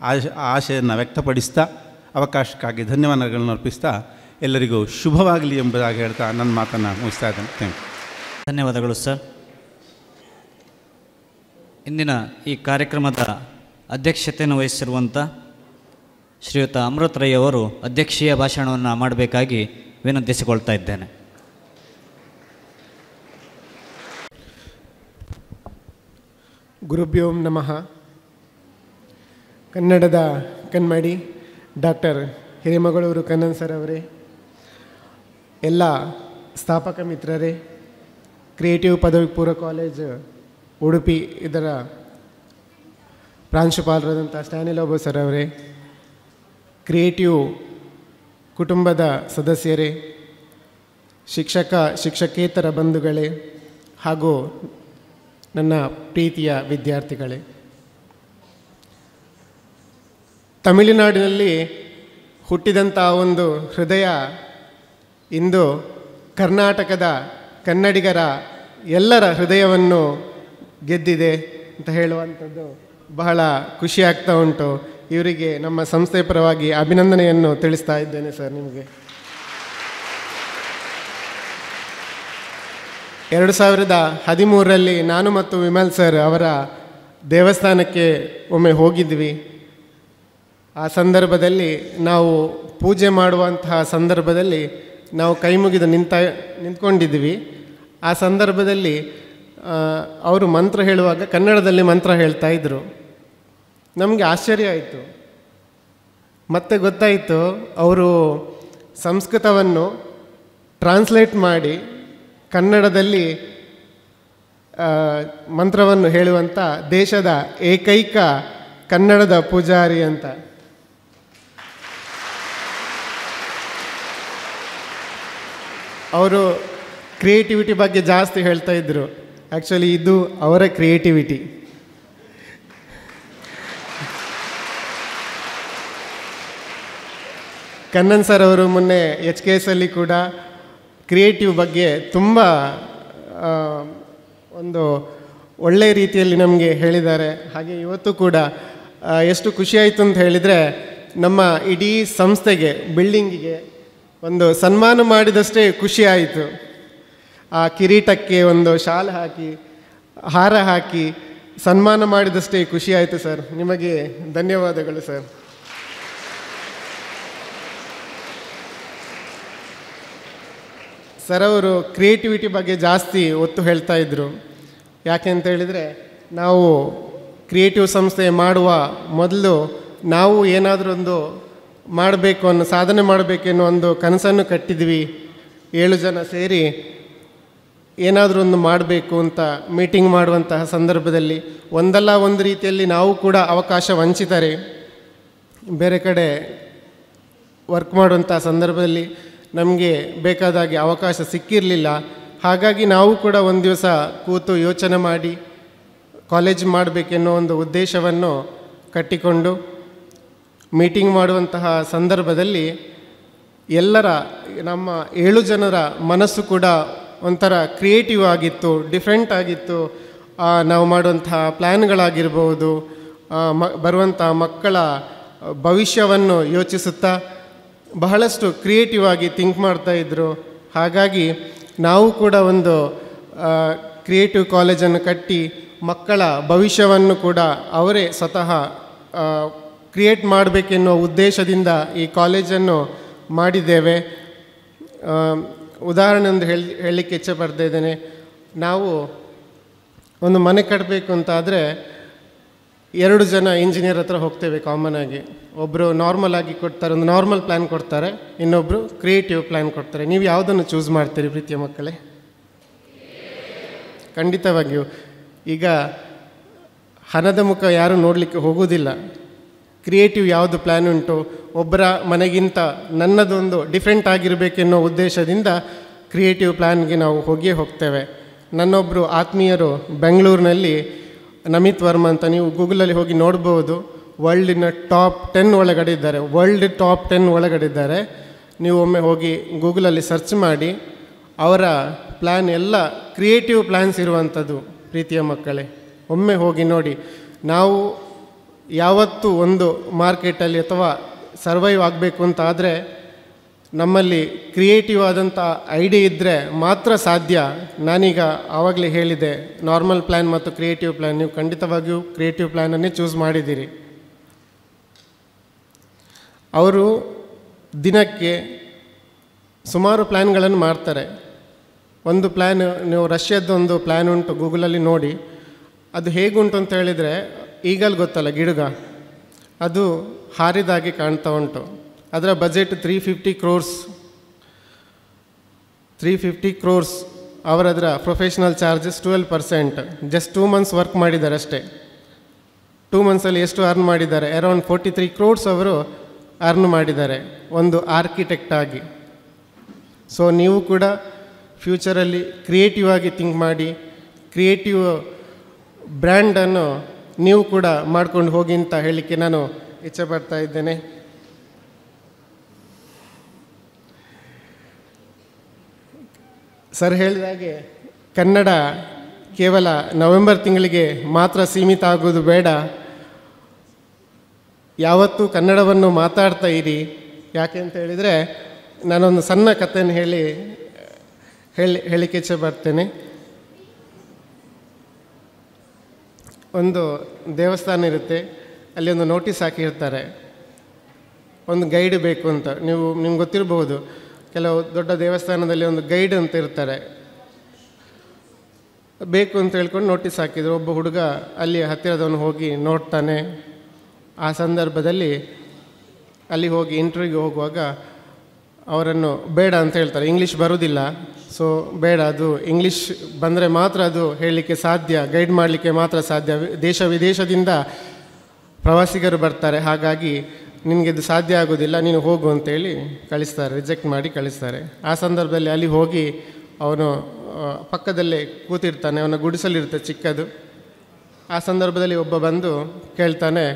ಆಶ, ಆಶೆಯನ್ನು ವ್ಯಕ್ತಪಡಿಸ್ತಾ, ಅವಕಾಶಕ್ಕಾಗಿ ಧನ್ಯವಾದಗಳನ್ನು ಅರ್ಪಿಸ್ತಾ ಎಲ್ಲರಿಗೂ ಶುಭವಾಗಲಿ ಎಂಬುದಾಗಿ ಹೇಳ್ತಾ ನನ್ನ ಮಾತನ್ನು ಮುಗಿಸ್ತಾ ಇದ್ದೇನೆ. ಥ್ಯಾಂಕ್ ಧನ್ಯವಾದಗಳು ಸರ್. ಇಂದಿನ ಈ ಕಾರ್ಯಕ್ರಮದ ಅಧ್ಯಕ್ಷತೆಯನ್ನು ವಹಿಸಿರುವಂಥ ಶ್ರೀಯುತ ಅಮೃತ್ ರೈ ಅವರು ಅಧ್ಯಕ್ಷೀಯ ಭಾಷಣವನ್ನು ಮಾಡಬೇಕಾಗಿ ವಿನಂತಿಸಿಕೊಳ್ತಾ ಇದ್ದೇನೆ. ಗುರುಭ್ಯೋಂ ನಮಃ. ಕನ್ನಡದ ಕನ್ಮಡಿ ಡಾಕ್ಟರ್ ಹಿರೇಮಗಳೂರು ಕನ್ನನ್ ಸರ್ ಅವರೇ ಎಲ್ಲ ಸ್ಥಾಪಕ ಮಿತ್ರರೇ ಕ್ರಿಯೇಟಿವ್ ಪದವಿ ಪೂರ್ವ ಕಾಲೇಜ್ ಉಡುಪಿ ಇದರ ಪ್ರಾಂಶುಪಾಲರಾದಂಥ ಸ್ಟ್ಯಾನಿಲೋಬೋ ಸರ್ ಅವರೇ ಕ್ರಿಯೇಟಿವ್ ಕುಟುಂಬದ ಸದಸ್ಯರೇ, ಶಿಕ್ಷಕ, ಶಿಕ್ಷಕೇತರ ಬಂಧುಗಳೇ ಹಾಗೂ ನನ್ನ ಪ್ರೀತಿಯ ವಿದ್ಯಾರ್ಥಿಗಳೇ. ತಮಿಳುನಾಡಿನಲ್ಲಿ ಹುಟ್ಟಿದಂಥ ಒಂದು ಹೃದಯ ಇಂದು ಕರ್ನಾಟಕದ ಕನ್ನಡಿಗರ ಎಲ್ಲರ ಹೃದಯವನ್ನು ಗೆದ್ದಿದೆ ಅಂತ ಹೇಳುವಂಥದ್ದು ಬಹಳ ಖುಷಿ ಆಗ್ತಾ ಉಂಟು. ಇವರಿಗೆ ನಮ್ಮ ಸಂಸ್ಥೆ ಪರವಾಗಿ ಅಭಿನಂದನೆಯನ್ನು ತಿಳಿಸ್ತಾ ಇದ್ದೇನೆ ಸರ್ ನಿಮಗೆ. ಎರಡು ಸಾವಿರದ ಹದಿಮೂರರಲ್ಲಿ ನಾನು ಮತ್ತು ವಿಮಲ್ ಸರ್ ಅವರ ದೇವಸ್ಥಾನಕ್ಕೆ ಒಮ್ಮೆ ಹೋಗಿದ್ವಿ. ಆ ಸಂದರ್ಭದಲ್ಲಿ ನಾವು ಪೂಜೆ ಮಾಡುವಂತಹ ಸಂದರ್ಭದಲ್ಲಿ ನಾವು ಕೈ ಮುಗಿದು ನಿಂತ ನಿಂತ್ಕೊಂಡಿದ್ವಿ ಆ ಸಂದರ್ಭದಲ್ಲಿ ಅವರು ಮಂತ್ರ ಹೇಳುವಾಗ ಕನ್ನಡದಲ್ಲಿ ಮಂತ್ರ ಹೇಳ್ತಾ ಇದ್ದರು ನಮಗೆ ಆಶ್ಚರ್ಯ ಆಯಿತು. ಮತ್ತೆ ಗೊತ್ತಾಯಿತು, ಅವರು ಸಂಸ್ಕೃತವನ್ನು ಟ್ರಾನ್ಸ್ಲೇಟ್ ಮಾಡಿ ಕನ್ನಡದಲ್ಲಿ ಮಂತ್ರವನ್ನು ಹೇಳುವಂಥ ದೇಶದ ಏಕೈಕ ಕನ್ನಡದ ಪೂಜಾರಿ ಅಂತ. ಅವರು ಕ್ರಿಯೇಟಿವಿಟಿ ಬಗ್ಗೆ ಜಾಸ್ತಿ ಹೇಳ್ತಾ ಇದ್ದರು ಆ್ಯಕ್ಚುಲಿ ಇದು ಅವರ ಕ್ರಿಯೇಟಿವಿಟಿ ಕನ್ನನ್ ಸರ್ ಅವರು ಮೊನ್ನೆ ಎಚ್ ಕೆ ಎಸ್ ಅಲ್ಲಿ ಕೂಡ ಕ್ರಿಯೇಟಿವ್ ಬಗ್ಗೆ ತುಂಬ ಒಂದು ಒಳ್ಳೆಯ ರೀತಿಯಲ್ಲಿ ನಮಗೆ ಹೇಳಿದ್ದಾರೆ. ಹಾಗೆ ಇವತ್ತು ಕೂಡ ಎಷ್ಟು ಖುಷಿಯಾಯಿತು ಅಂತ ಹೇಳಿದರೆ ನಮ್ಮ ಇಡೀ ಸಂಸ್ಥೆಗೆ ಬಿಲ್ಡಿಂಗಿಗೆ ಒಂದು ಸನ್ಮಾನ ಮಾಡಿದಷ್ಟೇ ಖುಷಿ ಆಯಿತು. ಆ ಕಿರೀಟಕ್ಕೆ ಒಂದು ಶಾಲ್ ಹಾಕಿ, ಹಾರ ಹಾಕಿ ಸನ್ಮಾನ ಮಾಡಿದಷ್ಟೇ ಖುಷಿ ಆಯಿತು ಸರ್. ನಿಮಗೆ ಧನ್ಯವಾದಗಳು ಸರ್. ಸರ್ ಅವರು ಕ್ರಿಯೇಟಿವಿಟಿ ಬಗ್ಗೆ ಜಾಸ್ತಿ ಒತ್ತು ಹೇಳ್ತಾ ಇದ್ದರು ಯಾಕೆ ಅಂತ ಹೇಳಿದರೆ, ನಾವು ಕ್ರಿಯೇಟಿವ್ ಸಂಸ್ಥೆ ಮಾಡುವ ಮೊದಲು ನಾವು ಏನಾದರೂ ಒಂದು ಮಾಡಬೇಕು ಅನ್ನೋ ಸಾಧನೆ ಮಾಡಬೇಕೆನ್ನೋ ಒಂದು ಕನಸನ್ನು ಕಟ್ಟಿದ್ವಿ. ಏಳು ಜನ ಸೇರಿ ಏನಾದರೂ ಒಂದು ಮಾಡಬೇಕು ಅಂತ ಮೀಟಿಂಗ್ ಮಾಡುವಂತಹ ಸಂದರ್ಭದಲ್ಲಿ ಒಂದಲ್ಲ ಒಂದು ರೀತಿಯಲ್ಲಿ ನಾವು ಕೂಡ ಅವಕಾಶ ವಂಚಿತರೆ. ಬೇರೆ ಕಡೆ ವರ್ಕ್ ಮಾಡುವಂಥ ಸಂದರ್ಭದಲ್ಲಿ ನಮಗೆ ಬೇಕಾದಾಗೆ ಅವಕಾಶ ಸಿಕ್ಕಿರಲಿಲ್ಲ. ಹಾಗಾಗಿ ನಾವು ಕೂಡ ಒಂದು ದಿವಸ ಕೂತು ಯೋಚನೆ ಮಾಡಿ, ಕಾಲೇಜ್ ಮಾಡಬೇಕೆನ್ನೋ ಒಂದು ಉದ್ದೇಶವನ್ನು ಕಟ್ಟಿಕೊಂಡು ಮೀಟಿಂಗ್ ಮಾಡುವಂತಹ ಸಂದರ್ಭದಲ್ಲಿ ಎಲ್ಲರ, ನಮ್ಮ ಏಳು ಜನರ ಮನಸ್ಸು ಕೂಡ ಒಂಥರ ಕ್ರಿಯೇಟಿವ್ ಆಗಿತ್ತು ಡಿಫ್ರೆಂಟ್ ಆಗಿತ್ತು. ನಾವು ಮಾಡುವಂತಹ ಪ್ಲ್ಯಾನ್ಗಳಾಗಿರ್ಬೋದು ಮ, ಬರುವಂಥ ಮಕ್ಕಳ ಭವಿಷ್ಯವನ್ನು ಯೋಚಿಸುತ್ತಾ ಬಹಳಷ್ಟು ಕ್ರಿಯೇಟಿವ್ ಆಗಿ ಥಿಂಕ್ ಮಾಡ್ತಾ ಇದ್ದರು ಹಾಗಾಗಿ ನಾವು ಕೂಡ ಒಂದು ಕ್ರಿಯೇಟಿವ್ ಕಾಲೇಜನ್ನು ಕಟ್ಟಿ ಮಕ್ಕಳ ಭವಿಷ್ಯವನ್ನು ಕೂಡ ಅವರೇ ಸ್ವತಃ ಕ್ರಿಯೇಟ್ ಮಾಡಬೇಕೆನ್ನುವ ಉದ್ದೇಶದಿಂದ ಈ ಕಾಲೇಜನ್ನು ಮಾಡಿದ್ದೇವೆ. ಉದಾಹರಣೆ ಒಂದು ಹೇಳಿ, ಹೇಳಲಿಕ್ಕೆ ಇಚ್ಛೆ ಪಡ್ತಾ ಇದ್ದೇನೆ. ನಾವು ಒಂದು ಮನೆ ಕಟ್ಟಬೇಕು ಅಂತ ಆದರೆ ಎರಡು ಜನ ಇಂಜಿನಿಯರ್ ಹತ್ರ ಹೋಗ್ತೇವೆ ಕಾಮನ್ ಆಗಿ. ಒಬ್ಬರು ನಾರ್ಮಲ್ ಆಗಿ ಕೊಡ್ತಾರೆ, ಒಂದು ನಾರ್ಮಲ್ ಪ್ಲ್ಯಾನ್ ಕೊಡ್ತಾರೆ ಇನ್ನೊಬ್ಬರು ಕ್ರಿಯೇಟಿವ್ ಪ್ಲ್ಯಾನ್ ಕೊಡ್ತಾರೆ. ನೀವು ಯಾವುದನ್ನು ಚೂಸ್ ಮಾಡ್ತೀರಿ ಪ್ರೀತಿಯ ಮಕ್ಕಳೇ? ಖಂಡಿತವಾಗಿಯೂ. ಈಗ ಹಣದ ಮುಖ ಯಾರೂ ನೋಡಲಿಕ್ಕೆ ಹೋಗುವುದಿಲ್ಲ. ಕ್ರಿಯೇಟಿವ್ ಯಾವುದು ಪ್ಲ್ಯಾನ್ ಉಂಟು, ಒಬ್ಬರ ಮನೆಗಿಂತ ನನ್ನದೊಂದು ಡಿಫ್ರೆಂಟ್ ಆಗಿರಬೇಕೆನ್ನೋ ಉದ್ದೇಶದಿಂದ ಕ್ರಿಯೇಟಿವ್ ಪ್ಲ್ಯಾನ್ಗೆ ನಾವು ಹೋಗಿಯೇ ಹೋಗ್ತೇವೆ. ನನ್ನೊಬ್ಬರು ಆತ್ಮೀಯರು ಬೆಂಗಳೂರಿನಲ್ಲಿ ನಮಿತ್ ವರ್ಮ ಅಂತ ನೀವು ಗೂಗಲಲ್ಲಿ ಹೋಗಿ ನೋಡ್ಬೋದು ವರ್ಲ್ಡಿನ ಟಾಪ್ ಟೆನ್ ಒಳಗಡೆ ಇದ್ದಾರೆ. ವರ್ಲ್ಡ್ ಟಾಪ್ ಟೆನ್ ಒಳಗಡೆ ಇದ್ದಾರೆ. ನೀವು ಒಮ್ಮೆ ಹೋಗಿ ಗೂಗಲಲ್ಲಿ ಸರ್ಚ್ ಮಾಡಿ, ಅವರ ಪ್ಲ್ಯಾನ್ ಎಲ್ಲ ಕ್ರಿಯೇಟಿವ್ ಪ್ಲ್ಯಾನ್ಸ್ ಇರುವಂಥದ್ದು, ಪ್ರೀತಿಯ ಮಕ್ಕಳೇ. ಒಮ್ಮೆ ಹೋಗಿ ನೋಡಿ, ನಾವು ಯಾವತ್ತೂ ಒಂದು ಮಾರ್ಕೆಟಲ್ಲಿ ಅಥವಾ ಸರ್ವೈವ್ ಆಗಬೇಕು ಅಂತ ಆದರೆ ನಮ್ಮಲ್ಲಿ ಕ್ರಿಯೇಟಿವ್ ಆದಂಥ ಐಡಿಯಾ ಇದ್ದರೆ ಮಾತ್ರ ಸಾಧ್ಯ. ನಾನೀಗ ಆವಾಗಲೇ ಹೇಳಿದೆ, ನಾರ್ಮಲ್ ಪ್ಲ್ಯಾನ್ ಮತ್ತು ಕ್ರಿಯೇಟಿವ್ ಪ್ಲ್ಯಾನ್ ನೀವು ಖಂಡಿತವಾಗಿಯೂ ಕ್ರಿಯೇಟಿವ್ ಪ್ಲ್ಯಾನನ್ನೇ ಚೂಸ್ ಮಾಡಿದ್ದೀರಿ. ಅವರು ದಿನಕ್ಕೆ ಸುಮಾರು ಪ್ಲ್ಯಾನ್ಗಳನ್ನು ಮಾಡ್ತಾರೆ. ಒಂದು ಪ್ಲ್ಯಾನ್ ನೀವು ರಷ್ಯಾದ್ದೊಂದು ಪ್ಲ್ಯಾನ್ ಉಂಟು ಗೂಗಲಲ್ಲಿ ನೋಡಿ. ಅದು ಹೇಗುಂಟು ಅಂತ ಹೇಳಿದರೆ ಈಗಲ್ ಗೊತ್ತಲ್ಲ, ಗಿಡುಗ. ಅದು ಹಾರಿದಾಗೆ ಕಾಣ್ತಾ ಉಂಟು. ಅದರ budget three fifty crores three fifty crores ಅವರದರ professional charges twelve percent just two months work ಮಾಡಿದ್ದಾರೆ ಅಷ್ಟೇ. ಟೂ ಮಂತ್ಸಲ್ಲಿ ಎಷ್ಟು ಅರ್ನ್ ಮಾಡಿದ್ದಾರೆ? ಅರೌಂಡ್ ಫೋರ್ಟಿ ತ್ರೀ ಕ್ರೋರ್ಸ್ ಅವರು ಅರ್ನ್ ಮಾಡಿದ್ದಾರೆ, ಒಂದು ಆರ್ಕಿಟೆಕ್ಟ್ ಆಗಿ. ಸೊ ನೀವು ಕೂಡ ಫ್ಯೂಚರಲ್ಲಿ ಕ್ರಿಯೇಟಿವ್ ಆಗಿ ಥಿಂಕ್ ಮಾಡಿ ಕ್ರಿಯೇಟಿವ್ ಬ್ರ್ಯಾಂಡನ್ನು ನೀವು ಕೂಡ ಮಾಡ್ಕೊಂಡು ಹೋಗಿ ಅಂತ ಹೇಳಲಿಕ್ಕೆ ನಾನು ಇಚ್ಛೆ ಪಡ್ತಾ ಇದ್ದೇನೆ. ಸರ್ ಹೇಳಿದ ಹಾಗೆ ಕನ್ನಡ ಕೇವಲ ನವೆಂಬರ್ ತಿಂಗಳಿಗೆ ಮಾತ್ರ ಸೀಮಿತ ಆಗೋದು ಬೇಡ. ಯಾವತ್ತೂ ಕನ್ನಡವನ್ನು ಮಾತಾಡ್ತಾ ಇರಿ. ಯಾಕೆ ಅಂತ ಹೇಳಿದರೆ ನಾನೊಂದು ಸಣ್ಣ ಕಥೆಯನ್ನು ಹೇಳಿ ಹೇಳಿ ಹೇಳಿಕೆ ಇಚ್ಛೆ ಬರ್ತೇನೆ ಒಂದು ದೇವಸ್ಥಾನ ಇರುತ್ತೆ, ಅಲ್ಲಿ ಒಂದು ನೋಟಿಸ್ ಹಾಕಿರ್ತಾರೆ ಒಂದು ಗೈಡ್ ಬೇಕು ಅಂತ. ನೀವು, ನಿಮ್ಗೆ ಗೊತ್ತಿರಬಹುದು, ಕೆಲವು ದೊಡ್ಡ ದೇವಸ್ಥಾನದಲ್ಲಿ ಒಂದು ಗೈಡ್ ಅಂತ ಇರ್ತಾರೆ. ಬೇಕು ಅಂತ ಹೇಳ್ಕೊಂಡು ನೋಟಿಸ್ ಹಾಕಿದ್ರು. ಒಬ್ಬ ಹುಡುಗ ಅಲ್ಲಿ ಹತ್ತಿರದವನು ಹೋಗಿ ನೋಡ್ತಾನೆ. ಆ ಸಂದರ್ಭದಲ್ಲಿ ಅಲ್ಲಿ ಹೋಗಿ ಇಂಟರ್ವ್ಯೂಗೆ ಹೋಗುವಾಗ ಅವರನ್ನು ಬೇಡ ಅಂತ ಹೇಳ್ತಾರೆ. ಇಂಗ್ಲೀಷ್ ಬರೋದಿಲ್ಲ. ಸೊ ಬೇಡ, ಅದು ಇಂಗ್ಲೀಷ್ ಬಂದರೆ ಮಾತ್ರ ಅದು ಹೇಳಲಿಕ್ಕೆ ಸಾಧ್ಯ ಗೈಡ್ ಮಾಡಲಿಕ್ಕೆ ಮಾತ್ರ ಸಾಧ್ಯ. ದೇಶ ವಿದೇಶದಿಂದ ಪ್ರವಾಸಿಗರು ಬರ್ತಾರೆ, ಹಾಗಾಗಿ ನಿನಗೆ ಇದು ಸಾಧ್ಯ ಆಗೋದಿಲ್ಲ, ನೀನು ಹೋಗು ಅಂತೇಳಿ ಕಳಿಸ್ತಾರೆ ರಿಜೆಕ್ಟ್ ಮಾಡಿ ಕಳಿಸ್ತಾರೆ. ಆ ಸಂದರ್ಭದಲ್ಲಿ ಅಲ್ಲಿ ಹೋಗಿ ಅವನು ಪಕ್ಕದಲ್ಲೇ ಕೂತಿರ್ತಾನೆ, ಅವನ ಗುಡಿಸಲಿರುತ್ತೆ ಚಿಕ್ಕದು. ಆ ಸಂದರ್ಭದಲ್ಲಿ ಒಬ್ಬ ಬಂದು ಕೇಳ್ತಾನೆ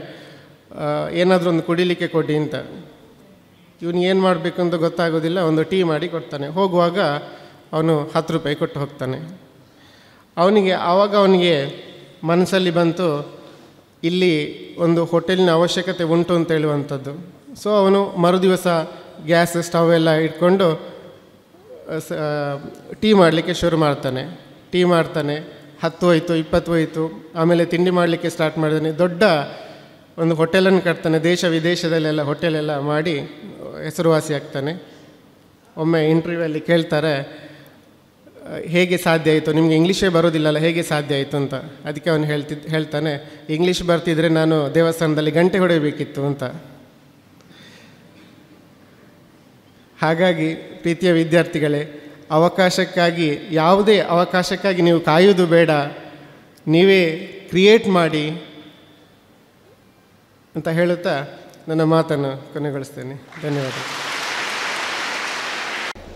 ಏನಾದರೂ ಒಂದು ಕುಡಿಲಿಕ್ಕೆ ಕೊಡಿ ಅಂತ. ಇವನು ಏನು ಮಾಡಬೇಕು ಅಂತ ಗೊತ್ತಾಗೋದಿಲ್ಲ, ಒಂದು ಟೀ ಮಾಡಿ ಕೊಡ್ತಾನೆ. ಹೋಗುವಾಗ ಅವನು ಹತ್ತು ರೂಪಾಯಿ ಕೊಟ್ಟು ಹೋಗ್ತಾನೆ. ಅವನಿಗೆ ಆವಾಗ ಅವನಿಗೆ ಮನಸ್ಸಲ್ಲಿ ಬಂತು ಇಲ್ಲಿ ಒಂದು ಹೋಟೆಲಿನ ಅವಶ್ಯಕತೆ ಉಂಟು ಅಂತ ಹೇಳುವಂಥದ್ದು. ಸೊ ಅವನು ಮರುದಿವಸ ಗ್ಯಾಸ್ ಸ್ಟವ್ ಎಲ್ಲ ಇಟ್ಕೊಂಡು ಟೀ ಮಾಡಲಿಕ್ಕೆ ಶುರು ಮಾಡ್ತಾನೆ. ಟೀ ಮಾಡ್ತಾನೆ ಹತ್ತು ಹೋಯಿತು ಇಪ್ಪತ್ತು ಹೋಯಿತು. ಆಮೇಲೆ ತಿಂಡಿ ಮಾಡಲಿಕ್ಕೆ ಸ್ಟಾರ್ಟ್ ಮಾಡಿದಾನೆ ದೊಡ್ಡ ಒಂದು ಹೋಟೆಲನ್ನು ಕಟ್ತಾನೆ ದೇಶ ವಿದೇಶದಲ್ಲೆಲ್ಲ ಹೋಟೆಲೆಲ್ಲ ಮಾಡಿ ಹೆಸರುವಾಸಿ ಆಗ್ತಾನೆ. ಒಮ್ಮೆ ಇಂಟರ್ವ್ಯೂವಲ್ಲಿ ಕೇಳ್ತಾರೆ ಆ, ಹೇಗೆ ಸಾಧ್ಯ ಆಯಿತು? ನಿಮಗೆ ಇಂಗ್ಲೀಷೇ ಬರೋದಿಲ್ಲಲ್ಲ, ಹೇಗೆ ಸಾಧ್ಯ ಆಯಿತು ಅಂತ. ಅದಕ್ಕೆ ಅವನು ಹೇಳ್ತಿದ್ ಹೇಳ್ತಾನೆ ಇಂಗ್ಲೀಷ್ ಬರ್ತಿದ್ರೆ ನಾನು ದೇವಸ್ಥಾನದಲ್ಲಿ ಗಂಟೆ ಹೊಡೆಯಬೇಕಿತ್ತು ಅಂತ. ಹಾಗಾಗಿ, ಪ್ರೀತಿಯ ವಿದ್ಯಾರ್ಥಿಗಳೇ, ಅವಕಾಶಕ್ಕಾಗಿ, ಯಾವುದೇ ಅವಕಾಶಕ್ಕಾಗಿ ನೀವು ಕಾಯುವುದು ಬೇಡ. ನೀವೇ ಕ್ರಿಯೇಟ್ ಮಾಡಿ ಅಂತ ಹೇಳುತ್ತಾ ನನ್ನ ಮಾತನ್ನು ಕೊನೆಗೊಳಿಸ್ತೇನೆ. ಧನ್ಯವಾದ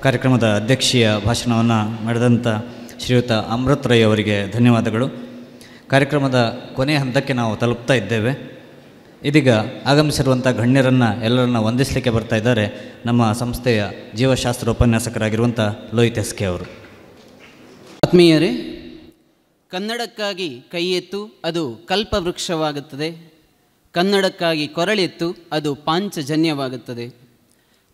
ಕಾರ್ಯಕ್ರಮದ ಅಧ್ಯಕ್ಷೀಯ ಭಾಷಣವನ್ನು ಮಾಡಿದಂಥ ಶ್ರೀಯುತ ಅಮೃತ್ ರೈ ಅವರಿಗೆ ಧನ್ಯವಾದಗಳು. ಕಾರ್ಯಕ್ರಮದ ಕೊನೆಯ ಹಂತಕ್ಕೆ ನಾವು ತಲುಪ್ತಾ ಇದ್ದೇವೆ. ಇದೀಗ ಆಗಮಿಸಿರುವಂಥ ಗಣ್ಯರನ್ನು ಎಲ್ಲರನ್ನ ವಂದಿಸಲಿಕ್ಕೆ ಬರ್ತಾ ಇದ್ದಾರೆ ನಮ್ಮ ಸಂಸ್ಥೆಯ ಜೀವಶಾಸ್ತ್ರ ಉಪನ್ಯಾಸಕರಾಗಿರುವಂಥ ಲೋಹಿತ್ ಎಸ್ಕೆ ಅವರು. ಆತ್ಮೀಯರೇ, ಕನ್ನಡಕ್ಕಾಗಿ ಕೈ ಅದು ಕಲ್ಪವೃಕ್ಷವಾಗುತ್ತದೆ. ಕನ್ನಡಕ್ಕಾಗಿ ಕೊರಳೆತ್ತು ಅದು ಪಾಂಚಜನ್ಯವಾಗುತ್ತದೆ.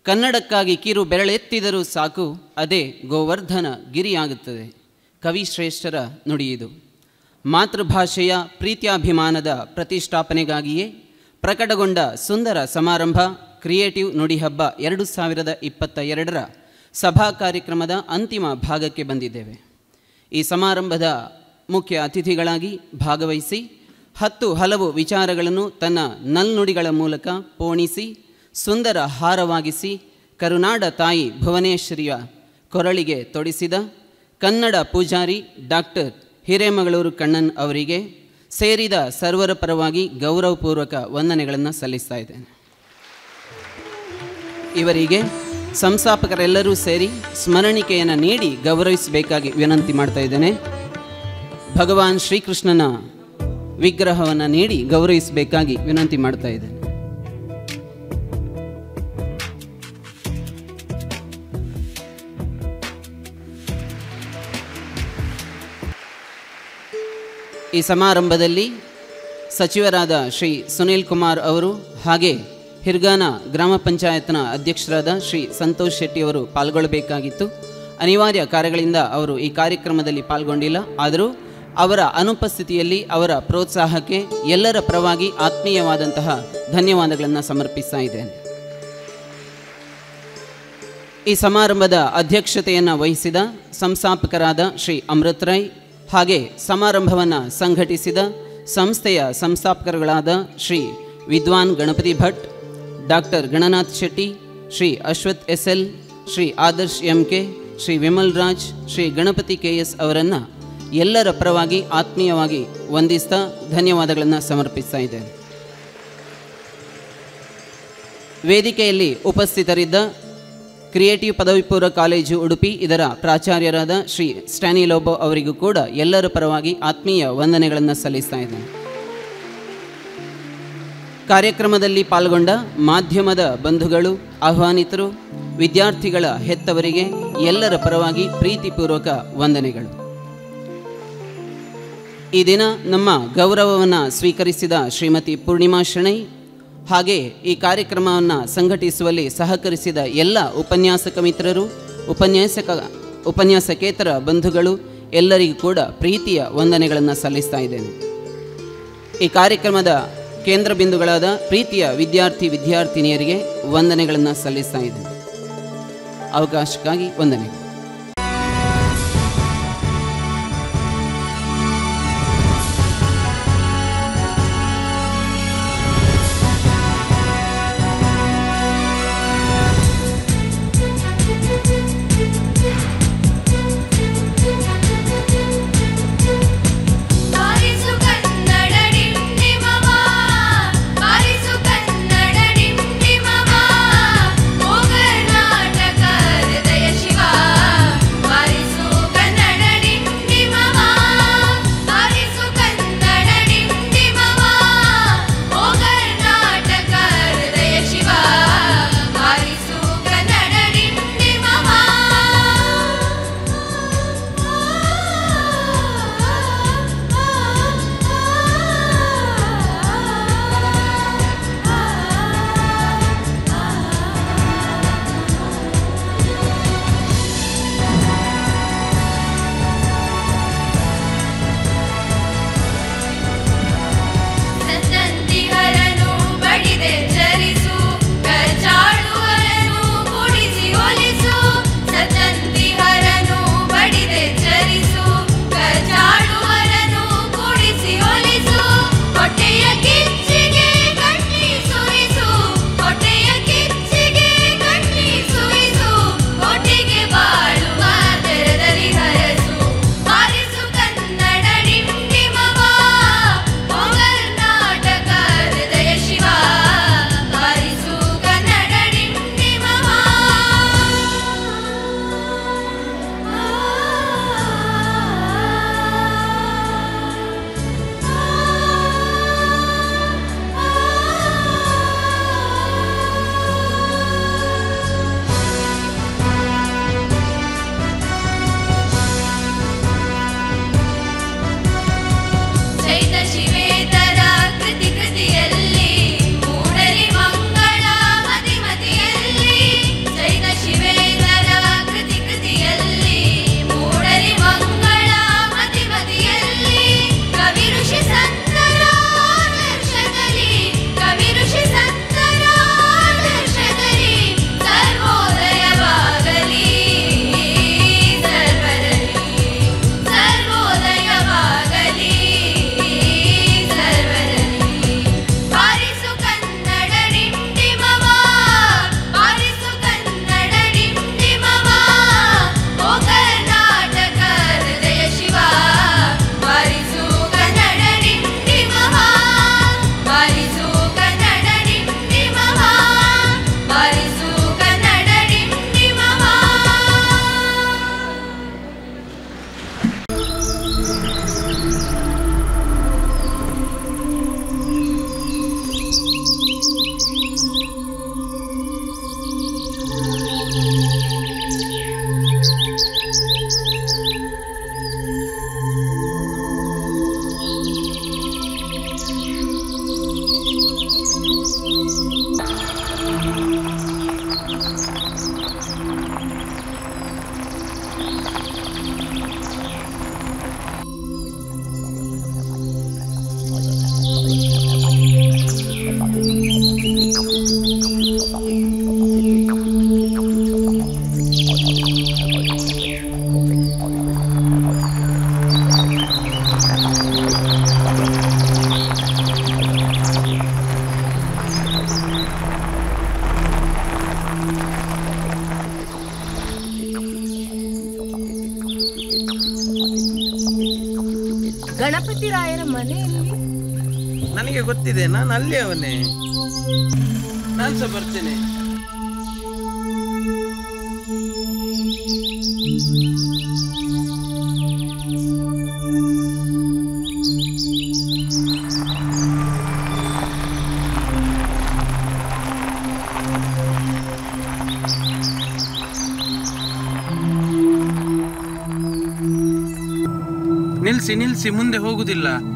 ಕನ್ನಡಕ್ಕಾಗಿ ಕಿರು ಬೆರಳೆತ್ತಿದರೂ ಸಾಕು, ಅದೇ ಗೋವರ್ಧನ ಗಿರಿಯಾಗುತ್ತದೆ. ಕವಿಶ್ರೇಷ್ಠರ ನುಡಿಯಿದು ಮಾತೃಭಾಷೆಯ ಪ್ರೀತ್ಯಾಭಿಮಾನದ ಪ್ರತಿಷ್ಠಾಪನೆಗಾಗಿಯೇ ಪ್ರಕಟಗೊಂಡ ಸುಂದರ ಸಮಾರಂಭ, ಕ್ರಿಯೇಟಿವ್ ನುಡಿ ಹಬ್ಬ ಎರಡು ಸಾವಿರದ ಇಪ್ಪತ್ತ ಎರಡರ ಸಭಾ ಕಾರ್ಯಕ್ರಮದ ಅಂತಿಮ ಭಾಗಕ್ಕೆ ಬಂದಿದ್ದೇವೆ. ಈ ಸಮಾರಂಭದ ಮುಖ್ಯ ಅತಿಥಿಗಳಾಗಿ ಭಾಗವಹಿಸಿ ಹತ್ತು ಹಲವು ವಿಚಾರಗಳನ್ನು ತನ್ನ ನಲ್ನುಡಿಗಳ ಮೂಲಕ ಪೋಣಿಸಿ ಸುಂದರ ಹಾರವಾಗಿಸಿ ಕರುನಾಡ ತಾಯಿ ಭುವನೇಶ್ವರಿಯ ಕೊರಳಿಗೆ ತೊಡಿಸಿದ ಕನ್ನಡ ಪೂಜಾರಿ ಡಾಕ್ಟರ್ ಹಿರೇಮಗಳೂರು ಕಣ್ಣನ್ ಅವರಿಗೆ ಸೇರಿದ ಸರ್ವರ ಪರವಾಗಿ ಗೌರವಪೂರ್ವಕ ವಂದನೆಗಳನ್ನು ಸಲ್ಲಿಸ್ತಾ ಇದ್ದೇನೆ. ಇವರಿಗೆ ಸಂಸ್ಥಾಪಕರೆಲ್ಲರೂ ಸೇರಿ ಸ್ಮರಣಿಕೆಯನ್ನು ನೀಡಿ ಗೌರವಿಸಬೇಕಾಗಿ ವಿನಂತಿ ಮಾಡ್ತಾ ಇದ್ದೇನೆ. ಭಗವಾನ್ ಶ್ರೀಕೃಷ್ಣನ ವಿಗ್ರಹವನ್ನು ನೀಡಿ ಗೌರವಿಸಬೇಕಾಗಿ ವಿನಂತಿ ಮಾಡ್ತಾ ಇದ್ದೇನೆ. ಈ ಸಮಾರಂಭದಲ್ಲಿ ಸಚಿವರಾದ ಶ್ರೀ ಸುನೀಲ್ ಕುಮಾರ್ ಅವರು ಹಾಗೆ ಹಿರ್ಗಾನ ಗ್ರಾಮ ಪಂಚಾಯತ್ನ ಅಧ್ಯಕ್ಷರಾದ ಶ್ರೀ ಸಂತೋಷ್ ಶೆಟ್ಟಿ ಅವರು ಪಾಲ್ಗೊಳ್ಳಬೇಕಾಗಿತ್ತು. ಅನಿವಾರ್ಯ ಕಾರ್ಯಗಳಿಂದ ಅವರು ಈ ಕಾರ್ಯಕ್ರಮದಲ್ಲಿ ಪಾಲ್ಗೊಂಡಿಲ್ಲ. ಆದರೂ ಅವರ ಅನುಪಸ್ಥಿತಿಯಲ್ಲಿ ಅವರ ಪ್ರೋತ್ಸಾಹಕ್ಕೆ ಎಲ್ಲರ ಪರವಾಗಿ ಆತ್ಮೀಯವಾದಂತಹ ಧನ್ಯವಾದಗಳನ್ನು ಸಮರ್ಪಿಸ್ತಾ ಇದ್ದೇನೆ. ಈ ಸಮಾರಂಭದ ಅಧ್ಯಕ್ಷತೆಯನ್ನು ವಹಿಸಿದ ಸಂಸ್ಥಾಪಕರಾದ ಶ್ರೀ ಅಮೃತ್ ರೈ ಹಾಗೆ ಸಮಾರಂಭವನ್ನು ಸಂಘಟಿಸಿದ ಸಂಸ್ಥೆಯ ಸಂಸ್ಥಾಪಕರುಗಳಾದ ಶ್ರೀ ವಿದ್ವಾನ್ Ganapathi Bhat, doctor Gananath Shetty, Shri Ashwath S L Shri Adarsh M K Shri Vimal Raj, Shri Ganapathi K S ಅವರನ್ನು ಎಲ್ಲರ ಪರವಾಗಿ ಆತ್ಮೀಯವಾಗಿ ವಂದಿಸ್ತಾ ಧನ್ಯವಾದಗಳನ್ನು ಸಮರ್ಪಿಸ್ತಾ ಇದ್ದೇನೆ. ವೇದಿಕೆಯಲ್ಲಿ ಉಪಸ್ಥಿತರಿದ್ದ ಕ್ರಿಯೇಟಿವ್ ಪದವಿ ಪೂರ್ವ ಕಾಲೇಜು ಉಡುಪಿ, ಇದರ ಪ್ರಾಚಾರ್ಯರಾದ ಶ್ರೀ ಸ್ಟ್ಯಾನಿ ಲೋಬೋ ಅವರಿಗೂ ಕೂಡ ಎಲ್ಲರ ಪರವಾಗಿ ಆತ್ಮೀಯ ವಂದನೆಗಳನ್ನು ಸಲ್ಲಿಸ್ತಾ ಇದ್ದೇನೆ. ಕಾರ್ಯಕ್ರಮದಲ್ಲಿ ಪಾಲ್ಗೊಂಡ ಮಾಧ್ಯಮದ ಬಂಧುಗಳು, ಆಹ್ವಾನಿತರು, ವಿದ್ಯಾರ್ಥಿಗಳ ಹೆತ್ತವರಿಗೆ ಎಲ್ಲರ ಪರವಾಗಿ ಪ್ರೀತಿಪೂರ್ವಕ ವಂದನೆಗಳು. ಈ ದಿನ ನಮ್ಮ ಗೌರವವನ್ನು ಸ್ವೀಕರಿಸಿದ ಶ್ರೀಮತಿ ಪೂರ್ಣಿಮಾ ಶೆಣೈ ಹಾಗೆ ಈ ಕಾರ್ಯಕ್ರಮವನ್ನು ಸಂಘಟಿಸುವಲ್ಲಿ ಸಹಕರಿಸಿದ ಎಲ್ಲ ಉಪನ್ಯಾಸಕ ಮಿತ್ರರು, ಉಪನ್ಯಾಸಕ, ಉಪನ್ಯಾಸಕೇತರ ಬಂಧುಗಳು ಎಲ್ಲರಿಗೂ ಕೂಡ ಪ್ರೀತಿಯ ವಂದನೆಗಳನ್ನು ಸಲ್ಲಿಸ್ತಾ ಇದ್ದೇನೆ. ಈ ಕಾರ್ಯಕ್ರಮದ ಕೇಂದ್ರ ಬಿಂದುಗಳಾದ ಪ್ರೀತಿಯ ವಿದ್ಯಾರ್ಥಿ ವಿದ್ಯಾರ್ಥಿನಿಯರಿಗೆ ವಂದನೆಗಳನ್ನು ಸಲ್ಲಿಸ್ತಾ ಇದ್ದೇನೆ. ಅವಕಾಶಕ್ಕಾಗಿ ವಂದನೆ ಮುಂದೆ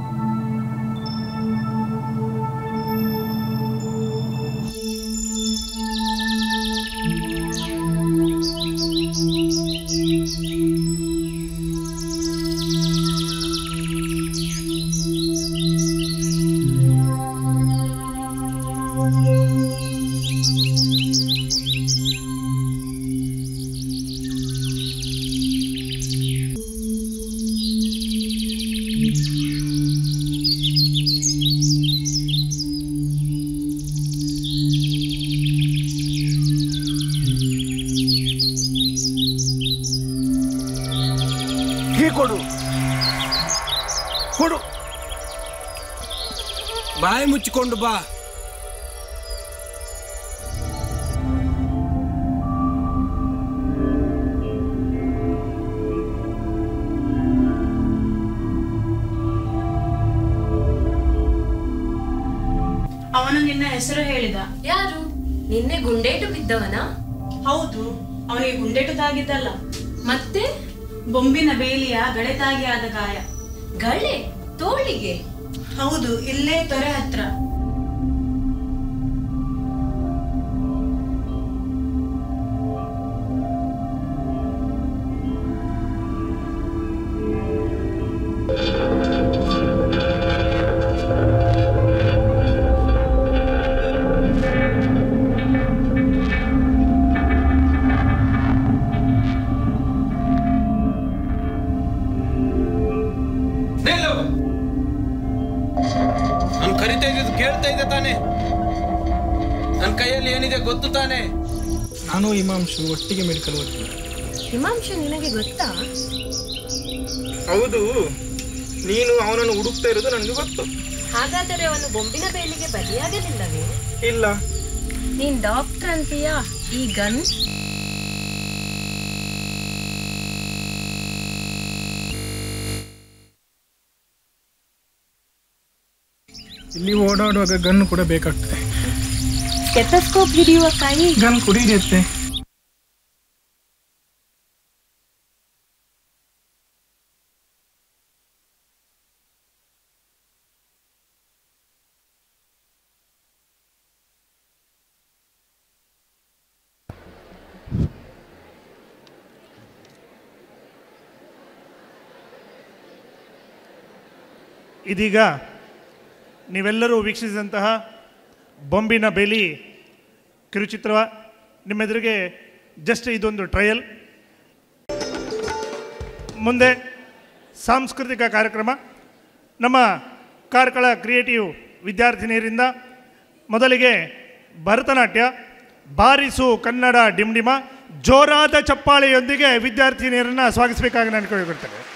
कितना याद आया ನಿಲ್ಲು. ನಾನು ಕರಿತಾ ಇದ್ದು ಕೇಳ್ತಾ ಇದ್ದೆ ತಾನೆ. ನನ್ನ ಕೈಯಲ್ಲಿ ಏನಿದೆ ಗೊತ್ತು ತಾನೆ. ನಾನು ಹಿಮಾಂಶು ಒಟ್ಟಿಗೆ ಮೆಡಿಕಲ್ ಓದ್ತೀನಿ ಹಿಮಾಂಶು ನಿನಗೆ ಗೊತ್ತಾ? ಹೌದು. ನೀನು ಅವನನ್ನು ಹುಡುಕ್ತಾ ಇರೋದು ನನಗೆ ಗೊತ್ತು. ಹಾಗಾದರೆ ಅವನು ಬೊಂಬಿನ ಬೇಲಿಗೆ ಬಲಿಯಾಗಲಿಲ್ಲವೇ? ಇಲ್ಲ. ನೀನ್ ಡಾಕ್ಟರ್ ಅಂತೀಯಾ? ಈ ಗನ್? ಇಲ್ಲಿ ಓಡಾಡುವಾಗ ಗನ್ ಕೂಡ ಬೇಕಾಗ್ತದೆ. ಸ್ಟೆಥೋಸ್ಕೋಪ್ ಹಿಡಿಯುವ ಕೈ ಗನ್ ಕುಡಿಯುತ್ತೆ. ಇದೀಗ ನೀವೆಲ್ಲರೂ ವೀಕ್ಷಿಸಿದಂತಹ ಬೊಂಬಿನ ಬೇಲಿ ಕಿರುಚಿತ್ರವ ನಿಮ್ಮೆದುರಿಗೆ ಜಸ್ಟ್ ಇದೊಂದು ಟ್ರಯಲ್ ಮುಂದೆ ಸಾಂಸ್ಕೃತಿಕ ಕಾರ್ಯಕ್ರಮ. ನಮ್ಮ ಕಾರ್ಕಳ ಕ್ರಿಯೇಟಿವ್ ವಿದ್ಯಾರ್ಥಿನಿಯರಿಂದ ಮೊದಲಿಗೆ ಭರತನಾಟ್ಯ ಬಾರಿಸು ಕನ್ನಡ ಡಿಮ್ಡಿಮ ಜೋರಾದ ಚಪ್ಪಾಳೆಯೊಂದಿಗೆ ವಿದ್ಯಾರ್ಥಿನಿಯರನ್ನು ಸ್ವಾಗತಿಸಬೇಕಾಗಿ ನಾನು ಕೇಳಿಕೊಡ್ತೇನೆ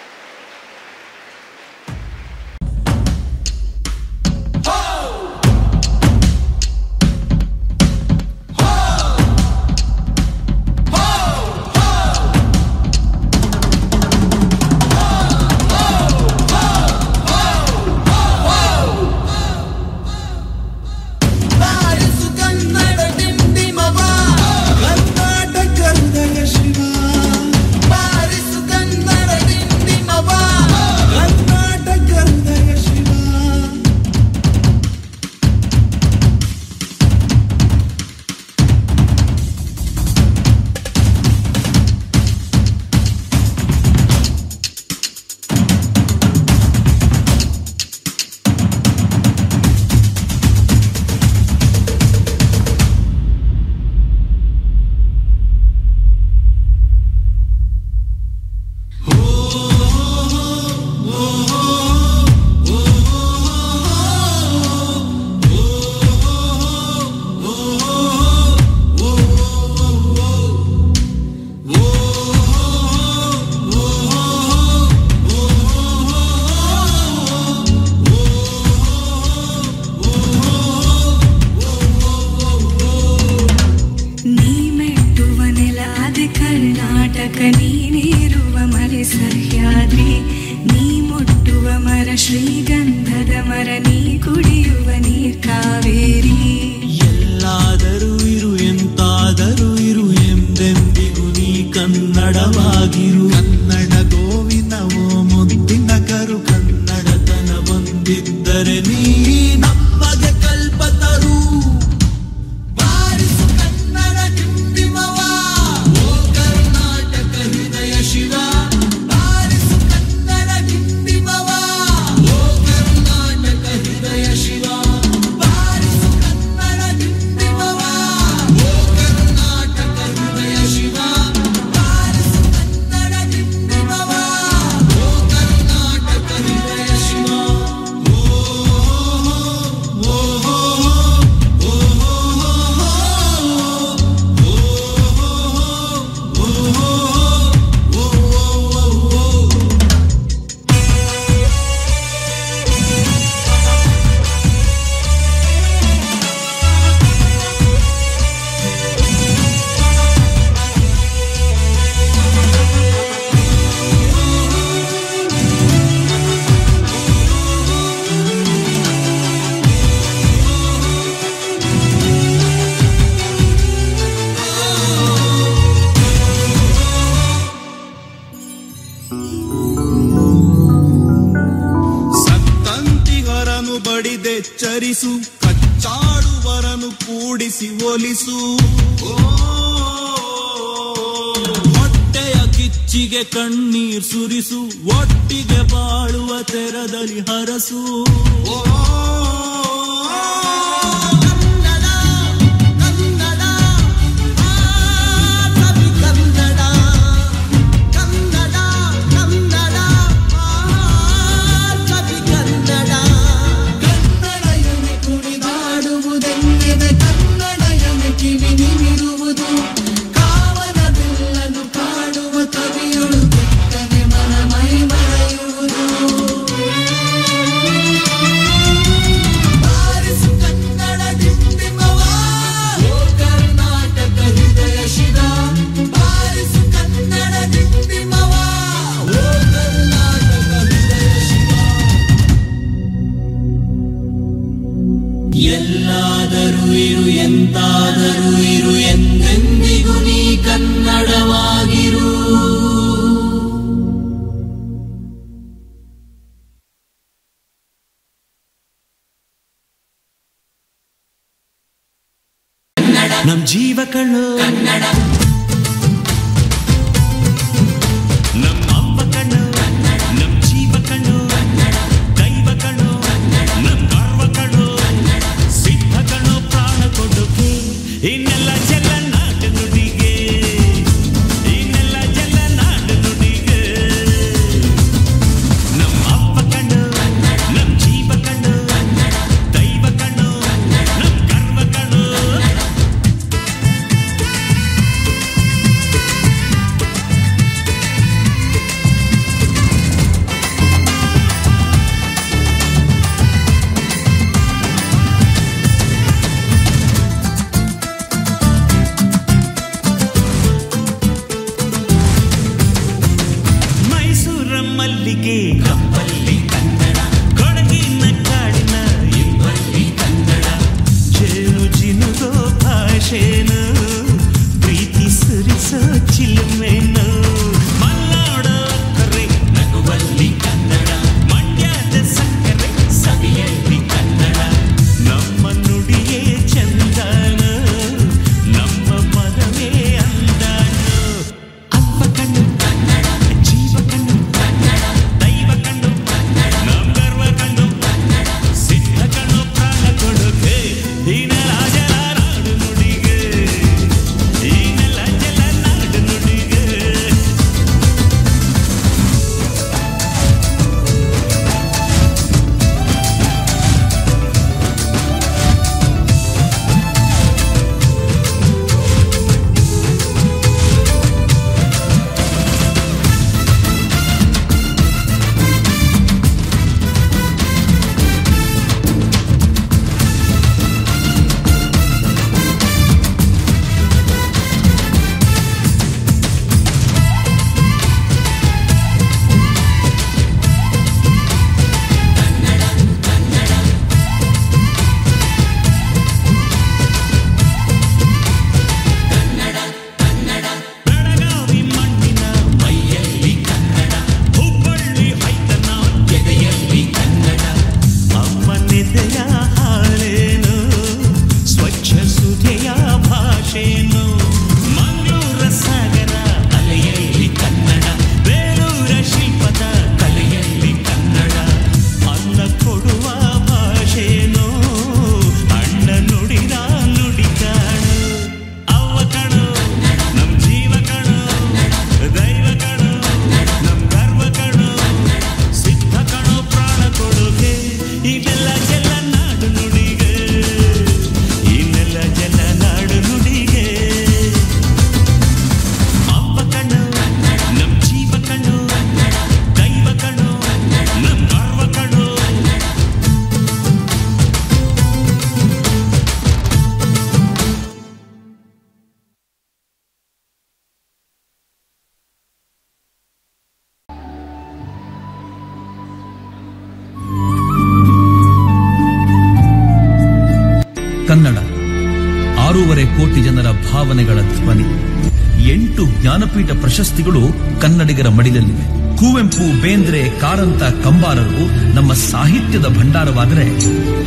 ವ್ಯಾಸಪೀಠ ಪ್ರಶಸ್ತಿಗಳು ಕನ್ನಡಿಗರ ಮಡಿಲಲ್ಲಿವೆ. ಕುವೆಂಪು, ಬೇಂದ್ರೆ, ಕಾರಂತ, ಕಂಬಾರರು ನಮ್ಮ ಸಾಹಿತ್ಯದ ಭಂಡಾರವಾದರೆ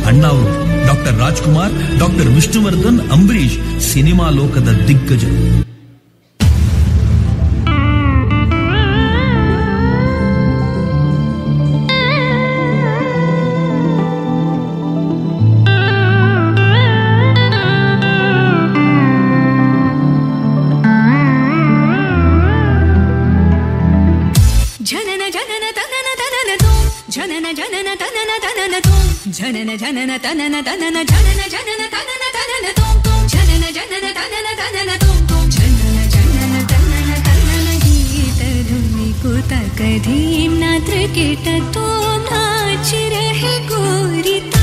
ಅಣ್ಣಾವರು doctor Rajkumar, doctor Vishnuvardhan Ambareesh cinema ಲೋಕದ ದಿಗ್ಗಜರು. जनन जनन तनन तनन जनन जनन तनन तनन जनन जनन तनन तनन तुम जनन जनन तनन तनन गीतरुमि कुतकधीम्नात्रकेट तु नाचि रहे गोरिता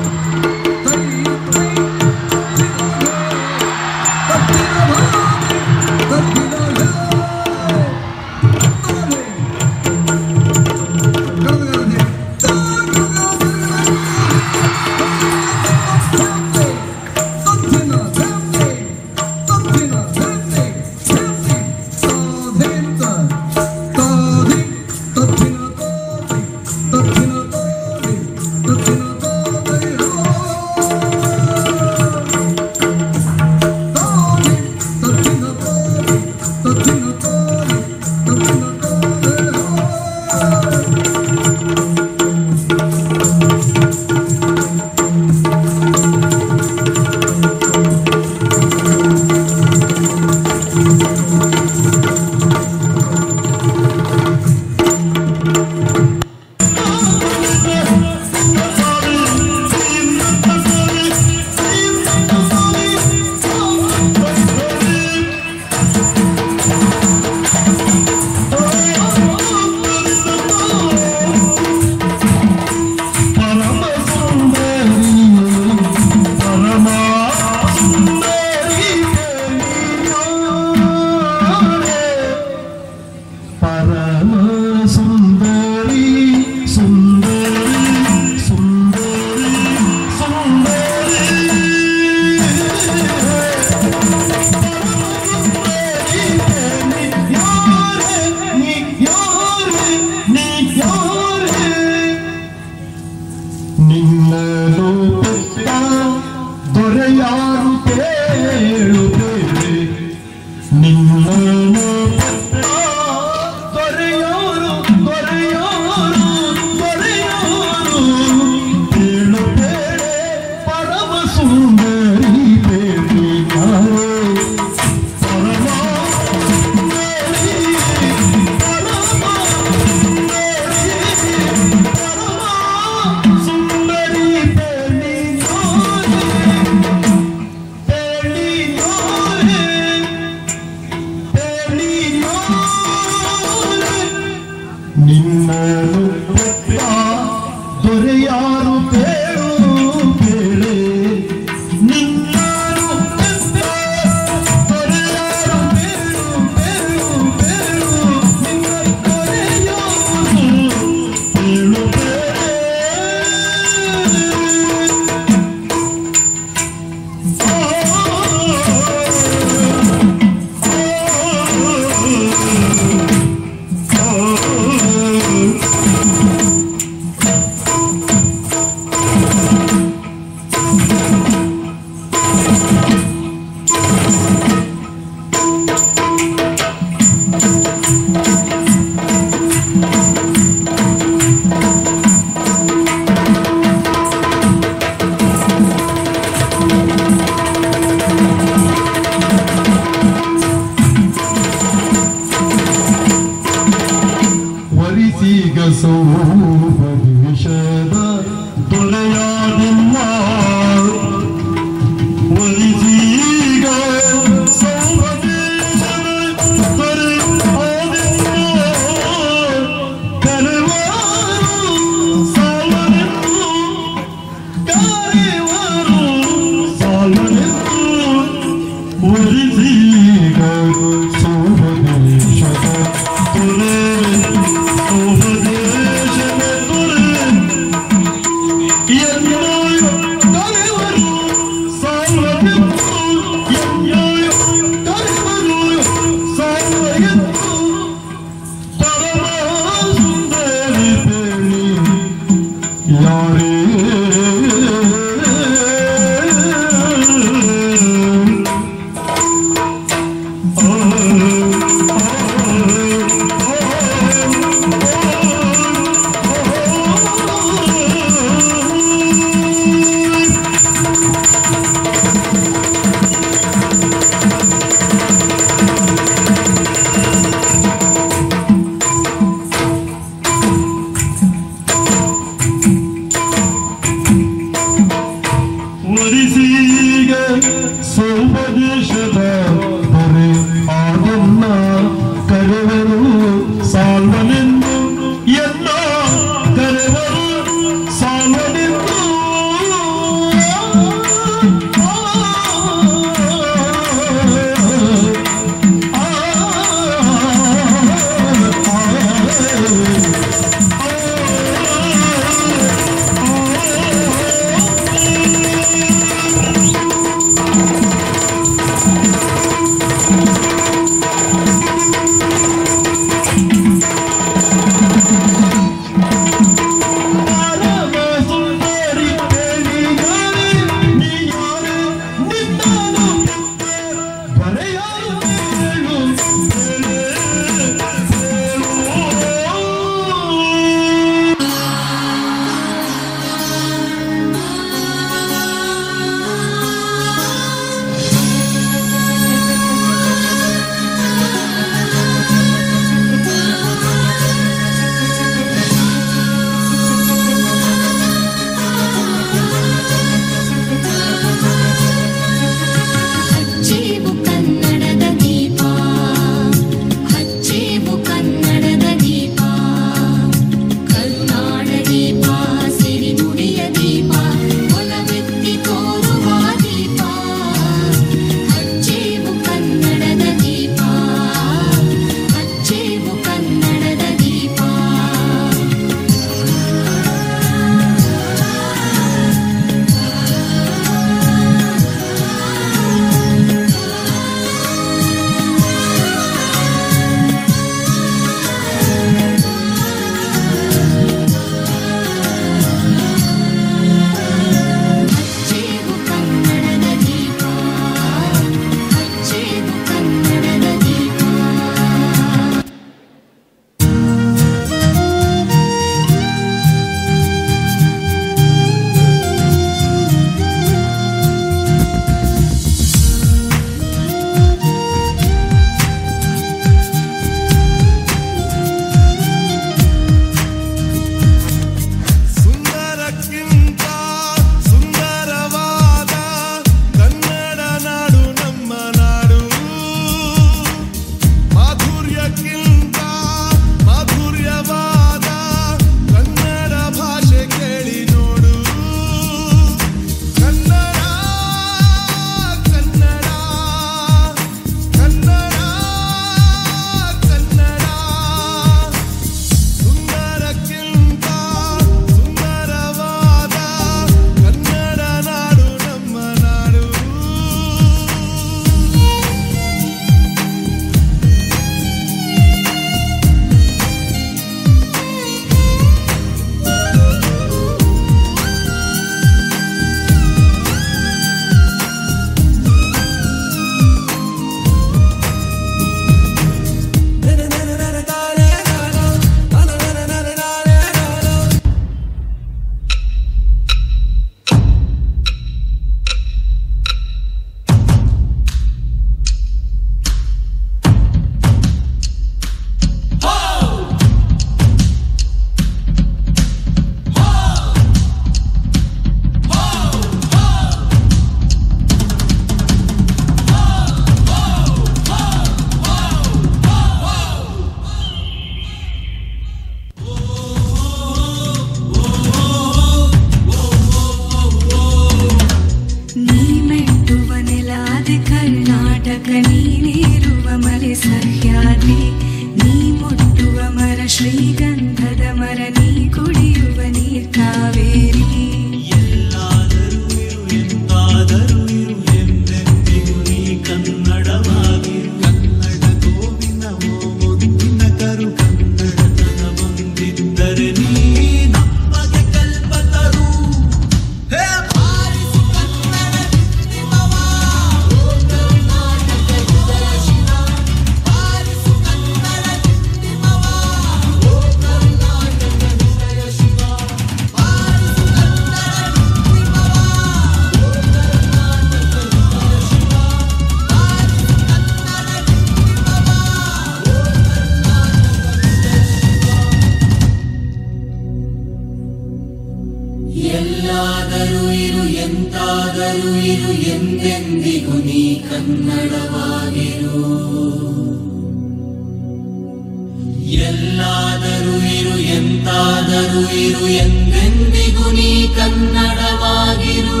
ಎಲ್ಲಾದರೂ ಇರು ಎಂತಾದರೂ ಇರು ಎಂದೆಂದಿಗೂ ನೀ ಕನ್ನಡವಾಗಿರು.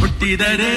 ಹುಟ್ಟಿದರೆ